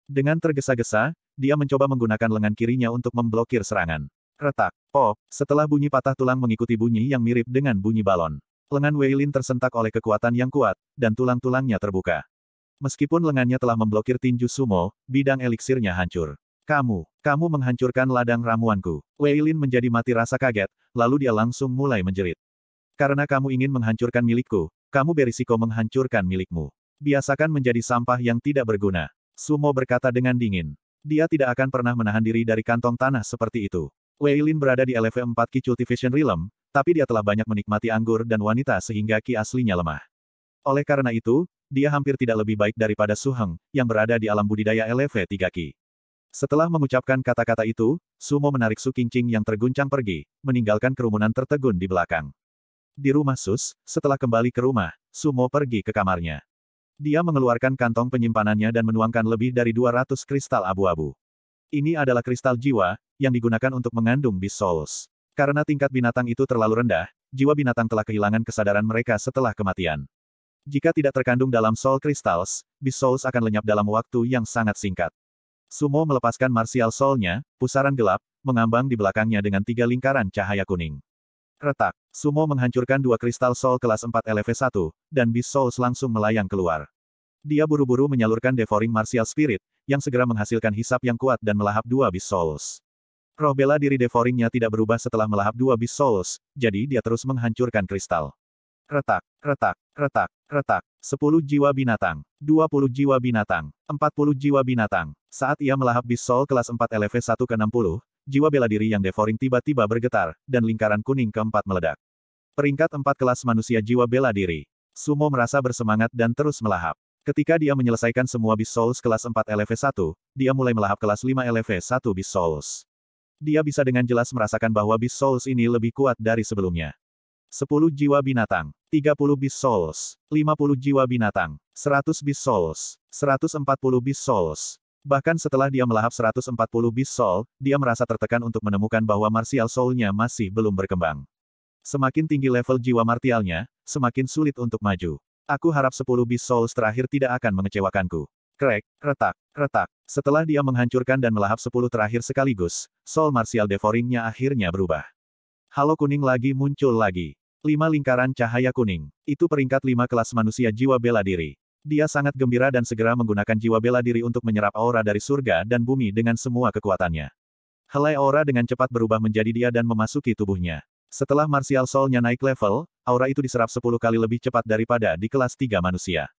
Dengan tergesa-gesa, dia mencoba menggunakan lengan kirinya untuk memblokir serangan. Retak. Pop, setelah bunyi patah tulang mengikuti bunyi yang mirip dengan bunyi balon. Lengan Weilin tersentak oleh kekuatan yang kuat, dan tulang-tulangnya terbuka. Meskipun lengannya telah memblokir tinju sumo, bidang eliksirnya hancur. Kamu, kamu menghancurkan ladang ramuanku. Weilin menjadi mati rasa kaget, lalu dia langsung mulai menjerit. Karena kamu ingin menghancurkan milikku, kamu berisiko menghancurkan milikmu. Biasakan menjadi sampah yang tidak berguna. Sumo berkata dengan dingin. Dia tidak akan pernah menahan diri dari kantong tanah seperti itu. Wei Lin berada di LV4 Ki Cultivation Realm, tapi dia telah banyak menikmati anggur dan wanita sehingga Ki aslinya lemah. Oleh karena itu, dia hampir tidak lebih baik daripada Su Heng, yang berada di alam budidaya LV3 Ki. Setelah mengucapkan kata-kata itu, Sumo menarik Su Qingqing yang terguncang pergi, meninggalkan kerumunan tertegun di belakang. Di rumah Sus, setelah kembali ke rumah, Sumo pergi ke kamarnya. Dia mengeluarkan kantong penyimpanannya dan menuangkan lebih dari 200 kristal abu-abu. Ini adalah kristal jiwa, yang digunakan untuk mengandung Beast Souls. Karena tingkat binatang itu terlalu rendah, jiwa binatang telah kehilangan kesadaran mereka setelah kematian. Jika tidak terkandung dalam Soul Crystals, Beast Souls akan lenyap dalam waktu yang sangat singkat. Sumo melepaskan martial soul-nya, pusaran gelap, mengambang di belakangnya dengan tiga lingkaran cahaya kuning. Retak. Sumo menghancurkan dua kristal Soul kelas 4 LV1, dan Beast Souls langsung melayang keluar. Dia buru-buru menyalurkan Devouring Martial Spirit, yang segera menghasilkan hisap yang kuat dan melahap dua Beast Souls. Roh bela diri Devouringnya tidak berubah setelah melahap dua Beast Souls, jadi dia terus menghancurkan kristal. Retak, retak, retak, retak. Sepuluh jiwa binatang. Dua puluh jiwa binatang. Empat puluh jiwa binatang. Saat ia melahap Beast Soul kelas 4 LV1 ke-60, jiwa bela diri yang devouring tiba-tiba bergetar, dan lingkaran kuning keempat meledak. Peringkat empat kelas manusia jiwa bela diri. Sumo merasa bersemangat dan terus melahap. Ketika dia menyelesaikan semua Beast Souls kelas 4 LV1, dia mulai melahap kelas 5 LV1 Beast Souls. Dia bisa dengan jelas merasakan bahwa Beast Souls ini lebih kuat dari sebelumnya. 10 jiwa binatang, 30 Beast Souls, 50 jiwa binatang, 100 Beast Souls, 140 Beast Souls, Bahkan setelah dia melahap 140 Beast Soul, dia merasa tertekan untuk menemukan bahwa martial soul-nya masih belum berkembang. Semakin tinggi level jiwa martialnya, semakin sulit untuk maju. Aku harap 10 Beast Souls terakhir tidak akan mengecewakanku. Krek, retak, retak. Setelah dia menghancurkan dan melahap 10 terakhir sekaligus, soul martial devouring-nya akhirnya berubah. Halo kuning lagi muncul lagi. Lima lingkaran cahaya kuning. Itu peringkat lima kelas manusia jiwa bela diri. Dia sangat gembira dan segera menggunakan jiwa bela diri untuk menyerap aura dari surga dan bumi dengan semua kekuatannya. Helai aura dengan cepat berubah menjadi dia dan memasuki tubuhnya. Setelah martial soul-nya naik level, aura itu diserap 10 kali lebih cepat daripada di kelas 3 manusia.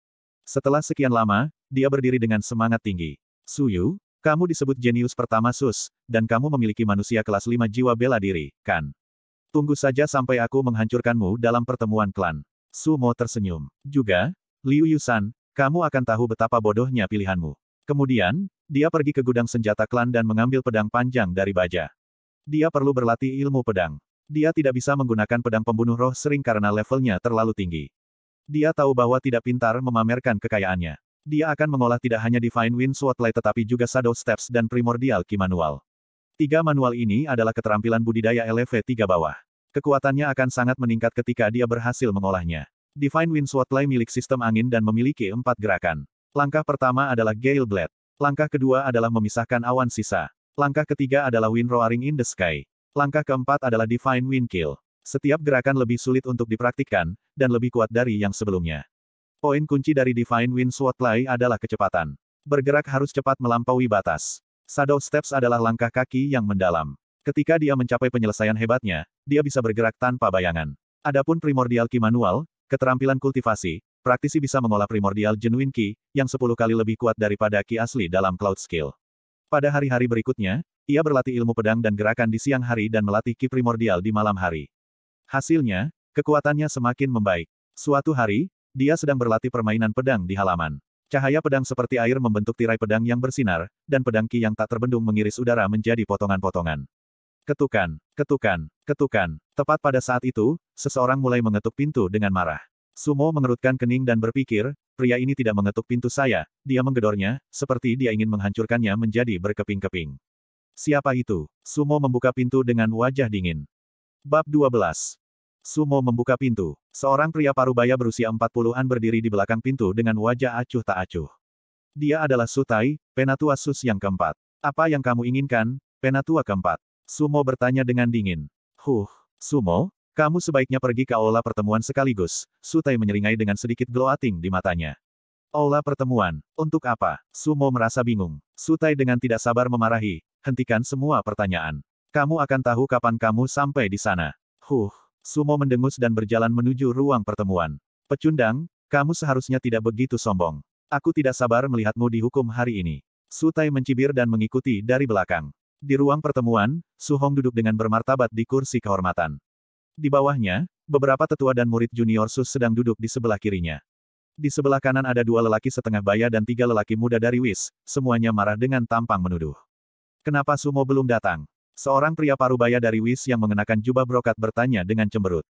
Setelah sekian lama, dia berdiri dengan semangat tinggi. Suyu, kamu disebut jenius pertama Sus, dan kamu memiliki manusia kelas 5 jiwa bela diri, kan? Tunggu saja sampai aku menghancurkanmu dalam pertemuan klan. Sumo tersenyum. Juga, Liu Yusan, kamu akan tahu betapa bodohnya pilihanmu. Kemudian, dia pergi ke gudang senjata klan dan mengambil pedang panjang dari baja. Dia perlu berlatih ilmu pedang. Dia tidak bisa menggunakan pedang pembunuh roh sering karena levelnya terlalu tinggi. Dia tahu bahwa tidak pintar memamerkan kekayaannya. Dia akan mengolah tidak hanya Divine Wind Swordlight tetapi juga Shadow Steps dan Primordial Ki Manual. Tiga manual ini adalah keterampilan budidaya LV 3 bawah. Kekuatannya akan sangat meningkat ketika dia berhasil mengolahnya. Divine Wind Swordplay milik sistem angin dan memiliki empat gerakan. Langkah pertama adalah Gale Blade. Langkah kedua adalah memisahkan awan sisa. Langkah ketiga adalah Wind Roaring in the Sky. Langkah keempat adalah Divine Wind Kill. Setiap gerakan lebih sulit untuk dipraktikkan, dan lebih kuat dari yang sebelumnya. Poin kunci dari Divine Wind Swordplay adalah kecepatan. Bergerak harus cepat melampaui batas. Shadow Steps adalah langkah kaki yang mendalam. Ketika dia mencapai penyelesaian hebatnya, dia bisa bergerak tanpa bayangan. Adapun Primordial Ki Manual, Keterampilan kultivasi, praktisi bisa mengolah primordial genuine Ki, yang 10 kali lebih kuat daripada Ki asli dalam Cloud Skill. Pada hari-hari berikutnya, ia berlatih ilmu pedang dan gerakan di siang hari dan melatih Ki primordial di malam hari. Hasilnya, kekuatannya semakin membaik. Suatu hari, dia sedang berlatih permainan pedang di halaman. Cahaya pedang seperti air membentuk tirai pedang yang bersinar, dan pedang Ki yang tak terbendung mengiris udara menjadi potongan-potongan. Ketukan, ketukan, ketukan. Tepat pada saat itu, seseorang mulai mengetuk pintu dengan marah. Sumo mengerutkan kening dan berpikir, pria ini tidak mengetuk pintu saya, dia menggedornya, seperti dia ingin menghancurkannya menjadi berkeping-keping. Siapa itu? Sumo membuka pintu dengan wajah dingin. Bab 12. Sumo membuka pintu. Seorang pria parubaya berusia 40-an berdiri di belakang pintu dengan wajah acuh tak acuh. Dia adalah Sutai, penatua Sus yang keempat. Apa yang kamu inginkan, penatua keempat? Sumo bertanya dengan dingin. Huh, Sumo, kamu sebaiknya pergi ke aula pertemuan sekaligus. Sutai menyeringai dengan sedikit gloating di matanya. Aula pertemuan, untuk apa? Sumo merasa bingung. Sutai dengan tidak sabar memarahi, hentikan semua pertanyaan. Kamu akan tahu kapan kamu sampai di sana. Huh, Sumo mendengus dan berjalan menuju ruang pertemuan. Pecundang, kamu seharusnya tidak begitu sombong. Aku tidak sabar melihatmu dihukum hari ini. Sutai mencibir dan mengikuti dari belakang. Di ruang pertemuan, Su Hong duduk dengan bermartabat di kursi kehormatan. Di bawahnya, beberapa tetua dan murid junior Sus sedang duduk di sebelah kirinya. Di sebelah kanan ada dua lelaki setengah baya dan tiga lelaki muda dari Wis, semuanya marah dengan tampang menuduh. Kenapa Sumo belum datang? Seorang pria parubaya dari Wis yang mengenakan jubah brokat bertanya dengan cemberut.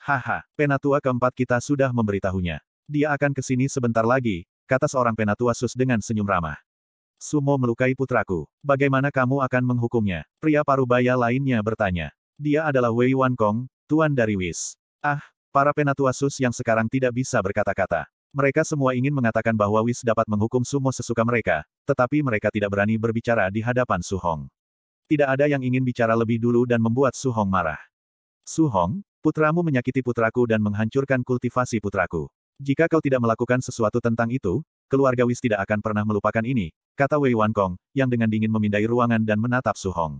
Haha, penatua keempat kita sudah memberitahunya. Dia akan ke sini sebentar lagi, kata seorang penatua Sus dengan senyum ramah. Sumo melukai putraku. Bagaimana kamu akan menghukumnya? Pria parubaya lainnya bertanya. Dia adalah Wei Wan Kong, tuan dari Wis. Ah, para penatua sus yang sekarang tidak bisa berkata-kata. Mereka semua ingin mengatakan bahwa Wis dapat menghukum Sumo sesuka mereka, tetapi mereka tidak berani berbicara di hadapan Su Hong. Tidak ada yang ingin bicara lebih dulu dan membuat Su Hong marah. Su Hong, putramu menyakiti putraku dan menghancurkan kultivasi putraku. Jika kau tidak melakukan sesuatu tentang itu, keluarga Wis tidak akan pernah melupakan ini, kata Wei Wan Kong, yang dengan dingin memindai ruangan dan menatap Su Hong.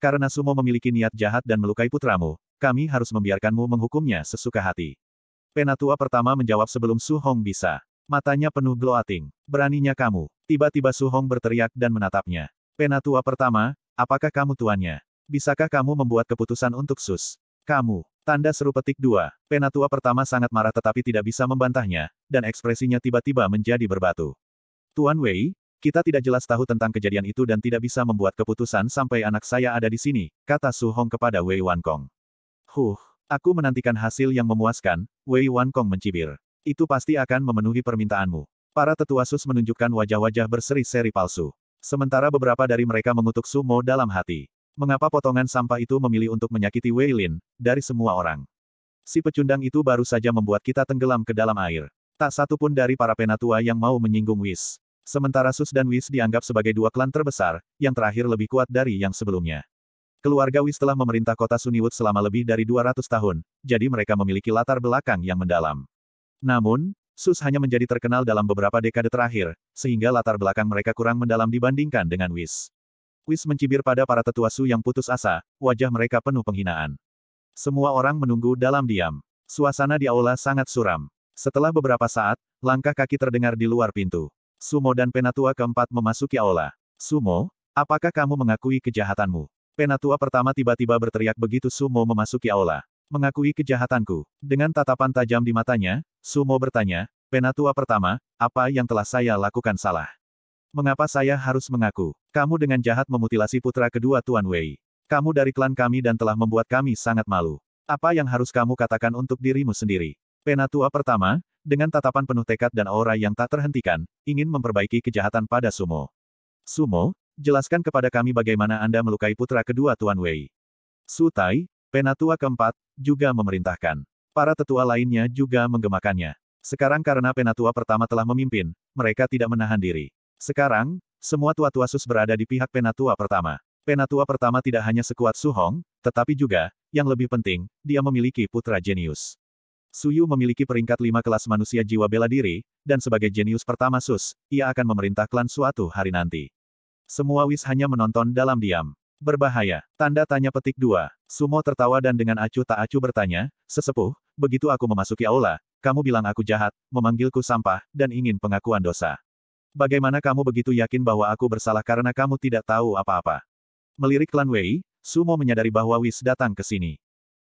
Karena Sumo memiliki niat jahat dan melukai putramu, kami harus membiarkanmu menghukumnya sesuka hati. Penatua pertama menjawab sebelum Su Hong bisa. Matanya penuh gloating. Beraninya kamu. Tiba-tiba Su Hong berteriak dan menatapnya. Penatua pertama, apakah kamu tuannya? Bisakah kamu membuat keputusan untuk Sus? Kamu. Tanda seru petik dua. Penatua pertama sangat marah tetapi tidak bisa membantahnya, dan ekspresinya tiba-tiba menjadi berbatu. Tuan Wei, kita tidak jelas tahu tentang kejadian itu dan tidak bisa membuat keputusan sampai anak saya ada di sini, kata Su Hong kepada Wei Wan Kong. Huh, aku menantikan hasil yang memuaskan, Wei Wan Kong mencibir. Itu pasti akan memenuhi permintaanmu. Para tetua sus menunjukkan wajah-wajah berseri-seri palsu. Sementara beberapa dari mereka mengutuk Sumo dalam hati. Mengapa potongan sampah itu memilih untuk menyakiti Wei Lin, dari semua orang? Si pecundang itu baru saja membuat kita tenggelam ke dalam air. Tak satu pun dari para penatua yang mau menyinggung Wis. Sementara Sus dan Wis dianggap sebagai dua klan terbesar, yang terakhir lebih kuat dari yang sebelumnya. Keluarga Wis telah memerintah kota Suniwut selama lebih dari 200 tahun, jadi mereka memiliki latar belakang yang mendalam. Namun, Sus hanya menjadi terkenal dalam beberapa dekade terakhir, sehingga latar belakang mereka kurang mendalam dibandingkan dengan Wis. Wis mencibir pada para tetua Su yang putus asa, wajah mereka penuh penghinaan. Semua orang menunggu dalam diam. Suasana di aula sangat suram. Setelah beberapa saat, langkah kaki terdengar di luar pintu. Sumo dan Penatua keempat memasuki aula. Sumo, apakah kamu mengakui kejahatanmu? Penatua pertama tiba-tiba berteriak begitu Sumo memasuki aula. Mengakui kejahatanku. Dengan tatapan tajam di matanya, Sumo bertanya, Penatua pertama, apa yang telah saya lakukan salah? Mengapa saya harus mengaku? Kamu dengan jahat memutilasi putra kedua Tuan Wei. Kamu dari klan kami dan telah membuat kami sangat malu. Apa yang harus kamu katakan untuk dirimu sendiri? Penatua pertama, dengan tatapan penuh tekad dan aura yang tak terhentikan, ingin memperbaiki kejahatan pada Sumo. Sumo, jelaskan kepada kami bagaimana Anda melukai putra kedua Tuan Wei. Su Tai, penatua keempat, juga memerintahkan. Para tetua lainnya juga menggemakannya. Sekarang karena penatua pertama telah memimpin, mereka tidak menahan diri. Sekarang, semua tua-tua sus berada di pihak penatua pertama. Penatua pertama tidak hanya sekuat Su Hong, tetapi juga, yang lebih penting, dia memiliki putra jenius. Suyu memiliki peringkat lima kelas manusia jiwa bela diri, dan sebagai jenius pertama Sus, ia akan memerintah klan suatu hari nanti. Semua Wis hanya menonton dalam diam. Berbahaya. Tanda tanya petik dua. Sumo tertawa dan dengan acuh tak acuh bertanya, Sesepuh, begitu aku memasuki aula, kamu bilang aku jahat, memanggilku sampah, dan ingin pengakuan dosa. Bagaimana kamu begitu yakin bahwa aku bersalah karena kamu tidak tahu apa-apa? Melirik klan Wei, Sumo menyadari bahwa Wis datang ke sini.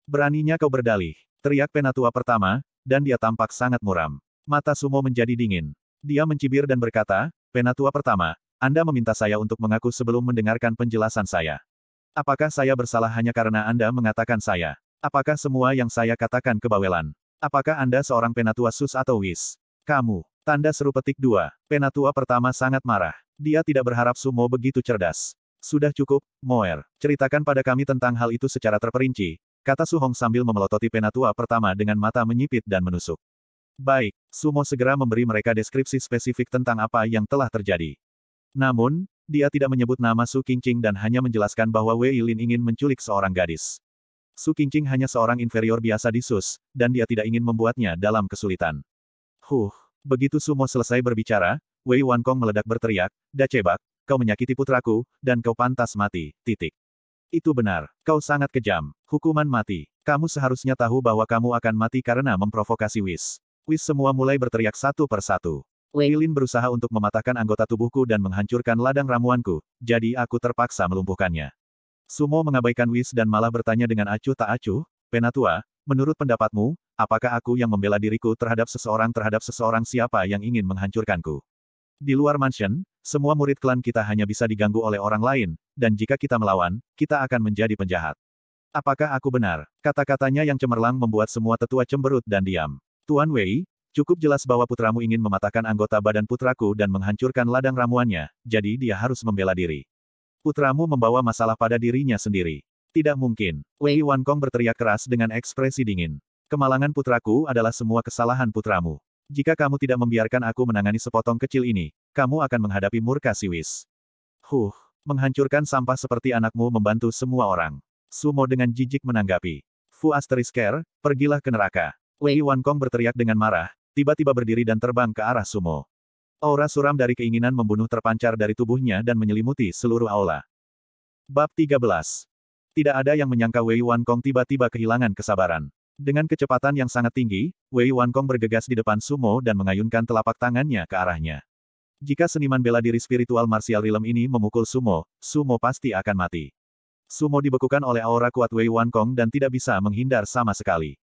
Beraninya kau berdalih. Teriak penatua pertama, dan dia tampak sangat muram. Mata Sumo menjadi dingin. Dia mencibir dan berkata, Penatua pertama, Anda meminta saya untuk mengaku sebelum mendengarkan penjelasan saya. Apakah saya bersalah hanya karena Anda mengatakan saya? Apakah semua yang saya katakan kebawelan? Apakah Anda seorang penatua sus atau wis? Kamu. Tanda seru petik dua. Penatua pertama sangat marah. Dia tidak berharap Sumo begitu cerdas. Sudah cukup, Moer. Ceritakan pada kami tentang hal itu secara terperinci, kata Su Hong sambil memelototi penatua pertama dengan mata menyipit dan menusuk. Baik, Sumo segera memberi mereka deskripsi spesifik tentang apa yang telah terjadi. Namun, dia tidak menyebut nama Su Qingqing dan hanya menjelaskan bahwa Wei Lin ingin menculik seorang gadis. Su Qingqing hanya seorang inferior biasa di Sus, dan dia tidak ingin membuatnya dalam kesulitan. Huh, begitu Sumo selesai berbicara, Wei Wan Kong meledak berteriak, Dacebak, kau menyakiti putraku, dan kau pantas mati, titik. Itu benar, kau sangat kejam. Hukuman mati. Kamu seharusnya tahu bahwa kamu akan mati karena memprovokasi Wis. Wis semua mulai berteriak satu persatu. Wei Lin berusaha untuk mematahkan anggota tubuhku dan menghancurkan ladang ramuanku, jadi aku terpaksa melumpuhkannya. Sumo mengabaikan Wis dan malah bertanya dengan acuh tak acuh, Penatua, menurut pendapatmu, apakah aku yang membela diriku terhadap seseorang terhadap seseorang siapa yang ingin menghancurkanku? Di luar mansion, semua murid klan kita hanya bisa diganggu oleh orang lain, dan jika kita melawan, kita akan menjadi penjahat. Apakah aku benar? Kata-katanya yang cemerlang membuat semua tetua cemberut dan diam. Tuan Wei, Cukup jelas bahwa putramu ingin mematahkan anggota badan putraku dan menghancurkan ladang ramuannya, jadi dia harus membela diri. Putramu membawa masalah pada dirinya sendiri. Tidak mungkin. Wei Wan Kong berteriak keras dengan ekspresi dingin. Kemalangan putraku adalah semua kesalahan putramu. Jika kamu tidak membiarkan aku menangani sepotong kecil ini, kamu akan menghadapi murka Siwis. Huh, menghancurkan sampah seperti anakmu membantu semua orang. Sumo dengan jijik menanggapi. Fu Asterisker, pergilah ke neraka. Wei Wan Kong berteriak dengan marah, tiba-tiba berdiri dan terbang ke arah Sumo. Aura suram dari keinginan membunuh terpancar dari tubuhnya dan menyelimuti seluruh aula. Bab 13. Tidak ada yang menyangka Wei Wan Kong tiba-tiba kehilangan kesabaran. Dengan kecepatan yang sangat tinggi, Wei Wan Kong bergegas di depan Sumo dan mengayunkan telapak tangannya ke arahnya. Jika seniman bela diri spiritual martial realm ini memukul Sumo, Sumo pasti akan mati. Sumo dibekukan oleh aura kuat Wei Wan Kong dan tidak bisa menghindar sama sekali.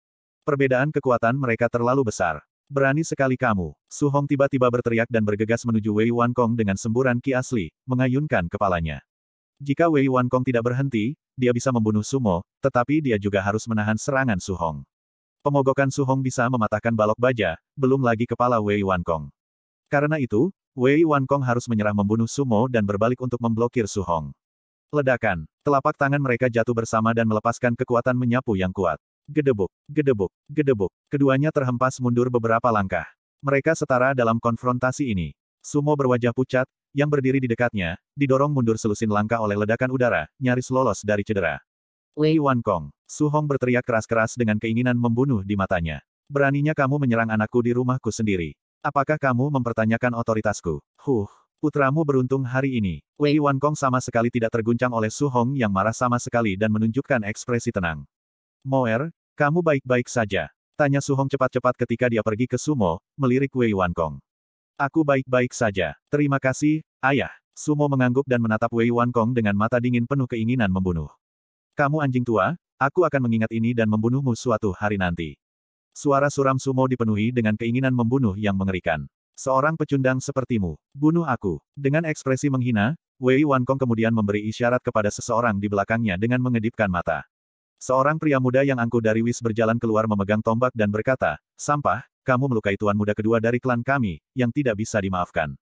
Perbedaan kekuatan mereka terlalu besar. Berani sekali kamu. Su Hong tiba-tiba berteriak dan bergegas menuju Wei Wan Kong dengan semburan ki asli, mengayunkan kepalanya. Jika Wei Wan Kong tidak berhenti, dia bisa membunuh Sumo, tetapi dia juga harus menahan serangan Su Hong. Pemogokan Su Hong bisa mematahkan balok baja, belum lagi kepala Wei Wan Kong. Karena itu, Wei Wan Kong harus menyerah membunuh Sumo dan berbalik untuk memblokir Su Hong. Ledakan. Telapak tangan mereka jatuh bersama dan melepaskan kekuatan menyapu yang kuat. Gedebuk, gedebuk, gedebuk. Keduanya terhempas mundur beberapa langkah. Mereka setara dalam konfrontasi ini. Sumo berwajah pucat, yang berdiri di dekatnya, didorong mundur selusin langkah oleh ledakan udara, nyaris lolos dari cedera. Wei Wan Kong. Su Hong berteriak keras-keras dengan keinginan membunuh di matanya. Beraninya kamu menyerang anakku di rumahku sendiri. Apakah kamu mempertanyakan otoritasku? Huh, putramu beruntung hari ini. Wei Wan Kong sama sekali tidak terguncang oleh Su Hong yang marah sama sekali dan menunjukkan ekspresi tenang. Moer, kamu baik-baik saja. Tanya Su Hong cepat-cepat ketika dia pergi ke Sumo, melirik Wei Wan Kong. Aku baik-baik saja. Terima kasih, ayah. Sumo mengangguk dan menatap Wei Wan Kong dengan mata dingin penuh keinginan membunuh. Kamu anjing tua, aku akan mengingat ini dan membunuhmu suatu hari nanti. Suara suram Sumo dipenuhi dengan keinginan membunuh yang mengerikan. Seorang pecundang sepertimu, bunuh aku. Dengan ekspresi menghina, Wei Wan Kong kemudian memberi isyarat kepada seseorang di belakangnya dengan mengedipkan mata. Seorang pria muda yang angkuh dari Wis berjalan keluar memegang tombak dan berkata, Sampah, kamu melukai tuan muda kedua dari klan kami, yang tidak bisa dimaafkan.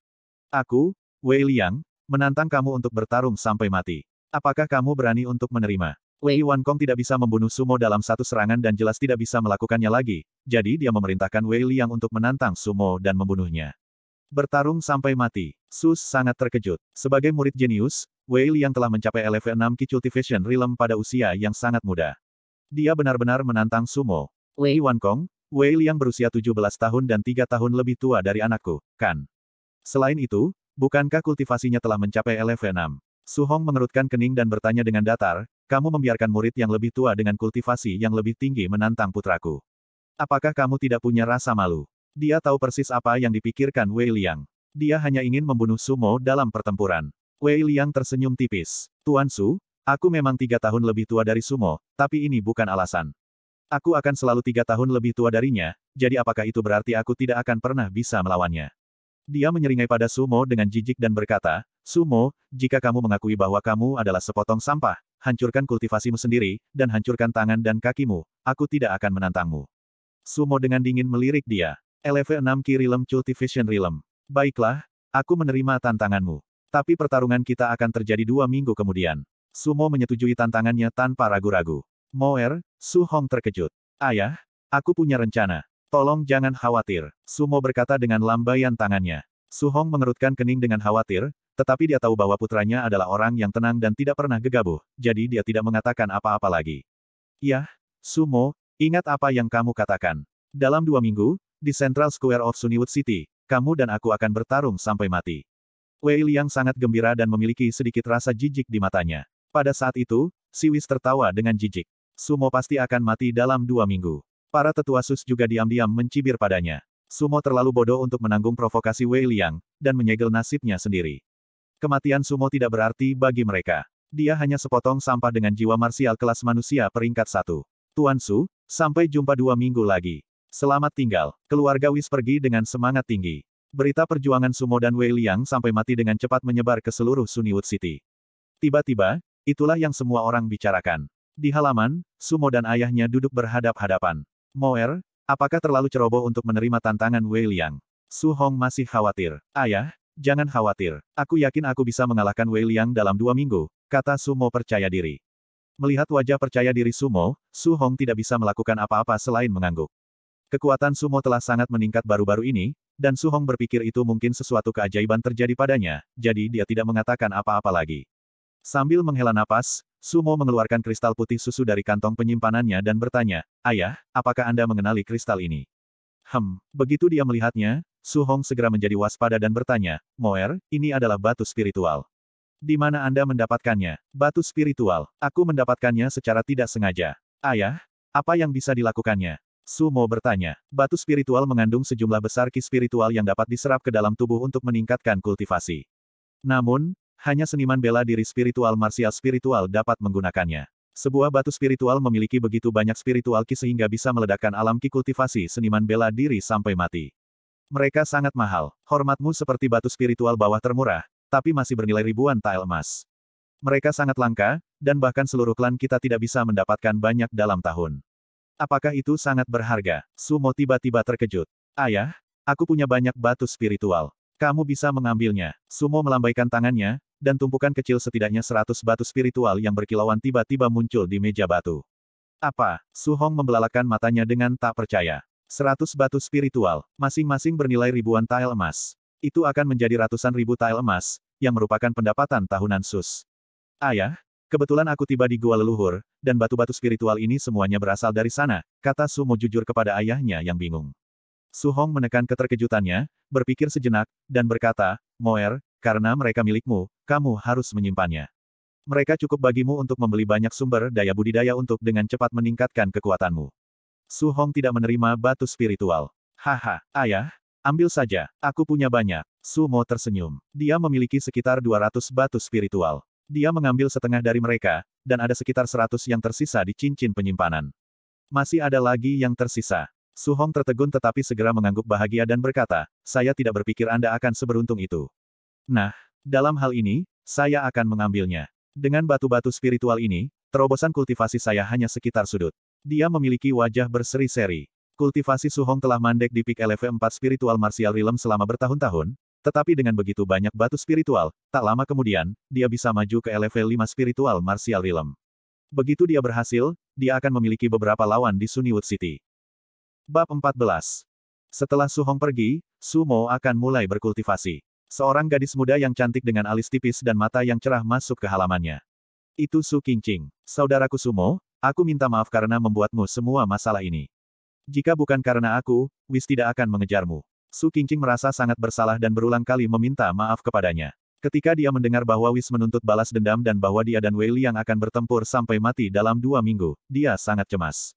Aku, Wei Liang, menantang kamu untuk bertarung sampai mati. Apakah kamu berani untuk menerima? Wei Wan Kong tidak bisa membunuh Sumo dalam satu serangan dan jelas tidak bisa melakukannya lagi, jadi dia memerintahkan Wei Liang untuk menantang Sumo dan membunuhnya. Bertarung sampai mati. Sus sangat terkejut. Sebagai murid jenius, Wei Liang telah mencapai level 6 Ki Cultivation Realm pada usia yang sangat muda. Dia benar-benar menantang sumo. Wei Wan Kong, Wei Liang berusia 17 tahun dan 3 tahun lebih tua dari anakku, kan? Selain itu, bukankah kultivasinya telah mencapai level 6? Su Hong mengerutkan kening dan bertanya dengan datar, kamu membiarkan murid yang lebih tua dengan kultivasi yang lebih tinggi menantang putraku. Apakah kamu tidak punya rasa malu? Dia tahu persis apa yang dipikirkan Wei Liang. Dia hanya ingin membunuh Sumo dalam pertempuran. Wei Liang tersenyum tipis. Tuan Su, aku memang tiga tahun lebih tua dari Sumo, tapi ini bukan alasan. Aku akan selalu tiga tahun lebih tua darinya, jadi apakah itu berarti aku tidak akan pernah bisa melawannya? Dia menyeringai pada Sumo dengan jijik dan berkata, Sumo, jika kamu mengakui bahwa kamu adalah sepotong sampah, hancurkan kultivasimu sendiri, dan hancurkan tangan dan kakimu, aku tidak akan menantangmu. Sumo dengan dingin melirik dia. LV6 Ki Realm Cultivation Realm. Baiklah, aku menerima tantanganmu. Tapi pertarungan kita akan terjadi dua minggu kemudian. Sumo menyetujui tantangannya tanpa ragu-ragu. Moer, Su Hong terkejut. Ayah, aku punya rencana. Tolong jangan khawatir. Sumo berkata dengan lambaian tangannya. Su Hong mengerutkan kening dengan khawatir, tetapi dia tahu bahwa putranya adalah orang yang tenang dan tidak pernah gegabah, jadi dia tidak mengatakan apa-apa lagi. Yah, Sumo, ingat apa yang kamu katakan. Dalam dua minggu, di Central Square of Sunnywood City, kamu dan aku akan bertarung sampai mati. Wei Liang sangat gembira dan memiliki sedikit rasa jijik di matanya. Pada saat itu, si Wis tertawa dengan jijik. Sumo pasti akan mati dalam dua minggu. Para tetua sus juga diam-diam mencibir padanya. Sumo terlalu bodoh untuk menanggung provokasi Wei Liang, dan menyegel nasibnya sendiri. Kematian Sumo tidak berarti bagi mereka. Dia hanya sepotong sampah dengan jiwa marsial kelas manusia peringkat satu. Tuan Su, sampai jumpa dua minggu lagi. Selamat tinggal. Keluarga Wis pergi dengan semangat tinggi. Berita perjuangan Sumo dan Wei Liang sampai mati dengan cepat menyebar ke seluruh Sunnywood City. Tiba-tiba, itulah yang semua orang bicarakan. Di halaman, Sumo dan ayahnya duduk berhadap-hadapan. Moer, Apakah terlalu ceroboh untuk menerima tantangan Wei Liang? Su Hong masih khawatir. Ayah, jangan khawatir. Aku yakin aku bisa mengalahkan Wei Liang dalam dua minggu, kata Sumo percaya diri. Melihat wajah percaya diri Sumo, Su Hong tidak bisa melakukan apa-apa selain mengangguk. Kekuatan Sumo telah sangat meningkat baru-baru ini, dan Su Hong berpikir itu mungkin sesuatu keajaiban terjadi padanya, jadi dia tidak mengatakan apa-apa lagi. Sambil menghela napas, Sumo mengeluarkan kristal putih susu dari kantong penyimpanannya dan bertanya, Ayah, apakah Anda mengenali kristal ini? Hem, begitu dia melihatnya, Su Hong segera menjadi waspada dan bertanya, Moer, ini adalah batu spiritual. Di mana Anda mendapatkannya? Batu spiritual. Aku mendapatkannya secara tidak sengaja. Ayah, apa yang bisa dilakukannya? Sumo bertanya. Batu spiritual mengandung sejumlah besar ki spiritual yang dapat diserap ke dalam tubuh untuk meningkatkan kultivasi. Namun, hanya seniman bela diri spiritual marsial spiritual dapat menggunakannya. Sebuah batu spiritual memiliki begitu banyak spiritual ki sehingga bisa meledakkan alam ki kultivasi seniman bela diri sampai mati. Mereka sangat mahal. Hormatmu seperti batu spiritual bawah termurah, tapi masih bernilai ribuan tael emas. Mereka sangat langka, dan bahkan seluruh klan kita tidak bisa mendapatkan banyak dalam tahun. Apakah itu sangat berharga? Sumo tiba-tiba terkejut. Ayah, aku punya banyak batu spiritual. Kamu bisa mengambilnya. Sumo melambaikan tangannya, dan tumpukan kecil setidaknya seratus batu spiritual yang berkilauan tiba-tiba muncul di meja batu. Apa? Su Hong membelalakan matanya dengan tak percaya. Seratus batu spiritual, masing-masing bernilai ribuan tael emas. Itu akan menjadi ratusan ribu tael emas, yang merupakan pendapatan tahunan Sus. Ayah, kebetulan aku tiba di gua leluhur, dan batu-batu spiritual ini semuanya berasal dari sana, kata Sumo jujur kepada ayahnya yang bingung. Su Hong menekan keterkejutannya, berpikir sejenak, dan berkata, Moer, karena mereka milikmu, kamu harus menyimpannya. Mereka cukup bagimu untuk membeli banyak sumber daya budidaya untuk dengan cepat meningkatkan kekuatanmu. Su Hong tidak menerima batu spiritual. Haha, ayah, ambil saja, aku punya banyak. Su Mo tersenyum. Dia memiliki sekitar 200 batu spiritual. Dia mengambil setengah dari mereka, dan ada sekitar 100 yang tersisa di cincin penyimpanan. Masih ada lagi yang tersisa. Su Hong tertegun tetapi segera mengangguk bahagia dan berkata, saya tidak berpikir Anda akan seberuntung itu. Nah, dalam hal ini, saya akan mengambilnya. Dengan batu-batu spiritual ini, terobosan kultivasi saya hanya sekitar sudut. Dia memiliki wajah berseri-seri. Kultivasi Suhong telah mandek di peak LV4 spiritual martial realm selama bertahun-tahun, tetapi dengan begitu banyak batu spiritual, tak lama kemudian, dia bisa maju ke LV5 spiritual martial realm. Begitu dia berhasil, dia akan memiliki beberapa lawan di Sunnywood City. Bab 14 Setelah Suhong pergi, Sumo akan mulai berkultivasi. Seorang gadis muda yang cantik dengan alis tipis dan mata yang cerah masuk ke halamannya. Itu Su Qingqing. Saudaraku Sumo, aku minta maaf karena membuatmu semua masalah ini. Jika bukan karena aku, Wis tidak akan mengejarmu. Su Qingqing merasa sangat bersalah dan berulang kali meminta maaf kepadanya. Ketika dia mendengar bahwa Wis menuntut balas dendam dan bahwa dia dan Wei Li yang akan bertempur sampai mati dalam dua minggu, dia sangat cemas.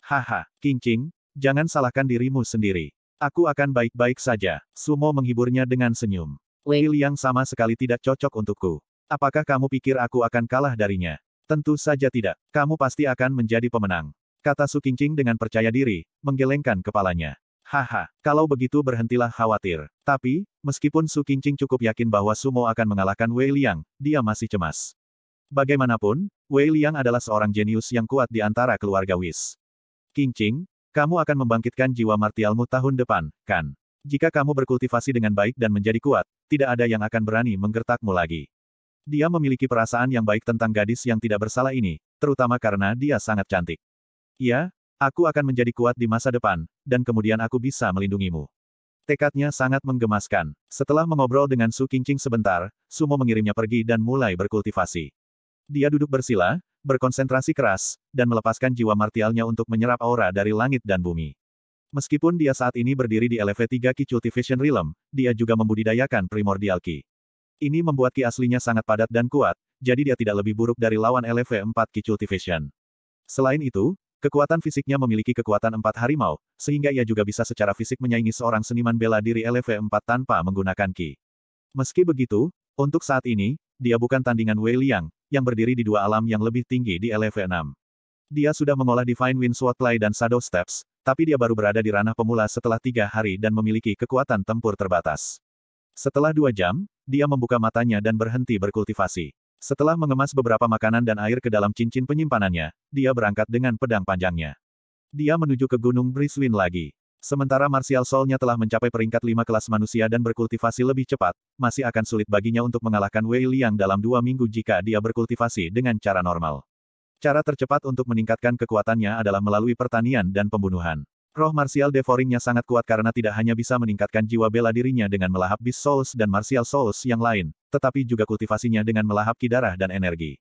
Haha, Qingqing, jangan salahkan dirimu sendiri. Aku akan baik-baik saja. Sumo menghiburnya dengan senyum. Wei Liang sama sekali tidak cocok untukku. Apakah kamu pikir aku akan kalah darinya? Tentu saja tidak. Kamu pasti akan menjadi pemenang. Kata Su Qingqing dengan percaya diri, menggelengkan kepalanya. Haha, kalau begitu berhentilah khawatir. Tapi, meskipun Su Qingqing cukup yakin bahwa Sumo akan mengalahkan Wei Liang, dia masih cemas. Bagaimanapun, Wei Liang adalah seorang jenius yang kuat di antara keluarga Wis. Qingqing, kamu akan membangkitkan jiwa martialmu tahun depan, kan? Jika kamu berkultivasi dengan baik dan menjadi kuat, tidak ada yang akan berani menggertakmu lagi. Dia memiliki perasaan yang baik tentang gadis yang tidak bersalah ini, terutama karena dia sangat cantik. Ya, aku akan menjadi kuat di masa depan, dan kemudian aku bisa melindungimu. Tekadnya sangat menggemaskan. Setelah mengobrol dengan Su Qingqing sebentar, Sumo mengirimnya pergi dan mulai berkultivasi. Dia duduk bersila, berkonsentrasi keras, dan melepaskan jiwa martialnya untuk menyerap aura dari langit dan bumi. Meskipun dia saat ini berdiri di LV3 Ki Cultivation Realm, dia juga membudidayakan Primordial Ki. Ini membuat Ki aslinya sangat padat dan kuat, jadi dia tidak lebih buruk dari lawan LV4 Ki Cultivation. Selain itu, kekuatan fisiknya memiliki kekuatan empat harimau, sehingga ia juga bisa secara fisik menyaingi seorang seniman bela diri LV4 tanpa menggunakan Ki. Meski begitu, untuk saat ini, dia bukan tandingan Wei Liang, yang berdiri di dua alam yang lebih tinggi di LV6. Dia sudah mengolah Divine Wind Swordplay dan Shadow Steps, tapi dia baru berada di ranah pemula setelah tiga hari dan memiliki kekuatan tempur terbatas. Setelah dua jam, dia membuka matanya dan berhenti berkultivasi. Setelah mengemas beberapa makanan dan air ke dalam cincin penyimpanannya, dia berangkat dengan pedang panjangnya. Dia menuju ke Gunung Briswin lagi. Sementara Martial Soul-nya telah mencapai peringkat lima kelas manusia dan berkultivasi lebih cepat, masih akan sulit baginya untuk mengalahkan Wei Liang dalam dua minggu jika dia berkultivasi dengan cara normal. Cara tercepat untuk meningkatkan kekuatannya adalah melalui pertanian dan pembunuhan. Roh martial devoringnya sangat kuat karena tidak hanya bisa meningkatkan jiwa bela dirinya dengan melahap Beast Souls dan Martial Souls yang lain, tetapi juga kultivasinya dengan melahap ki darah dan energi.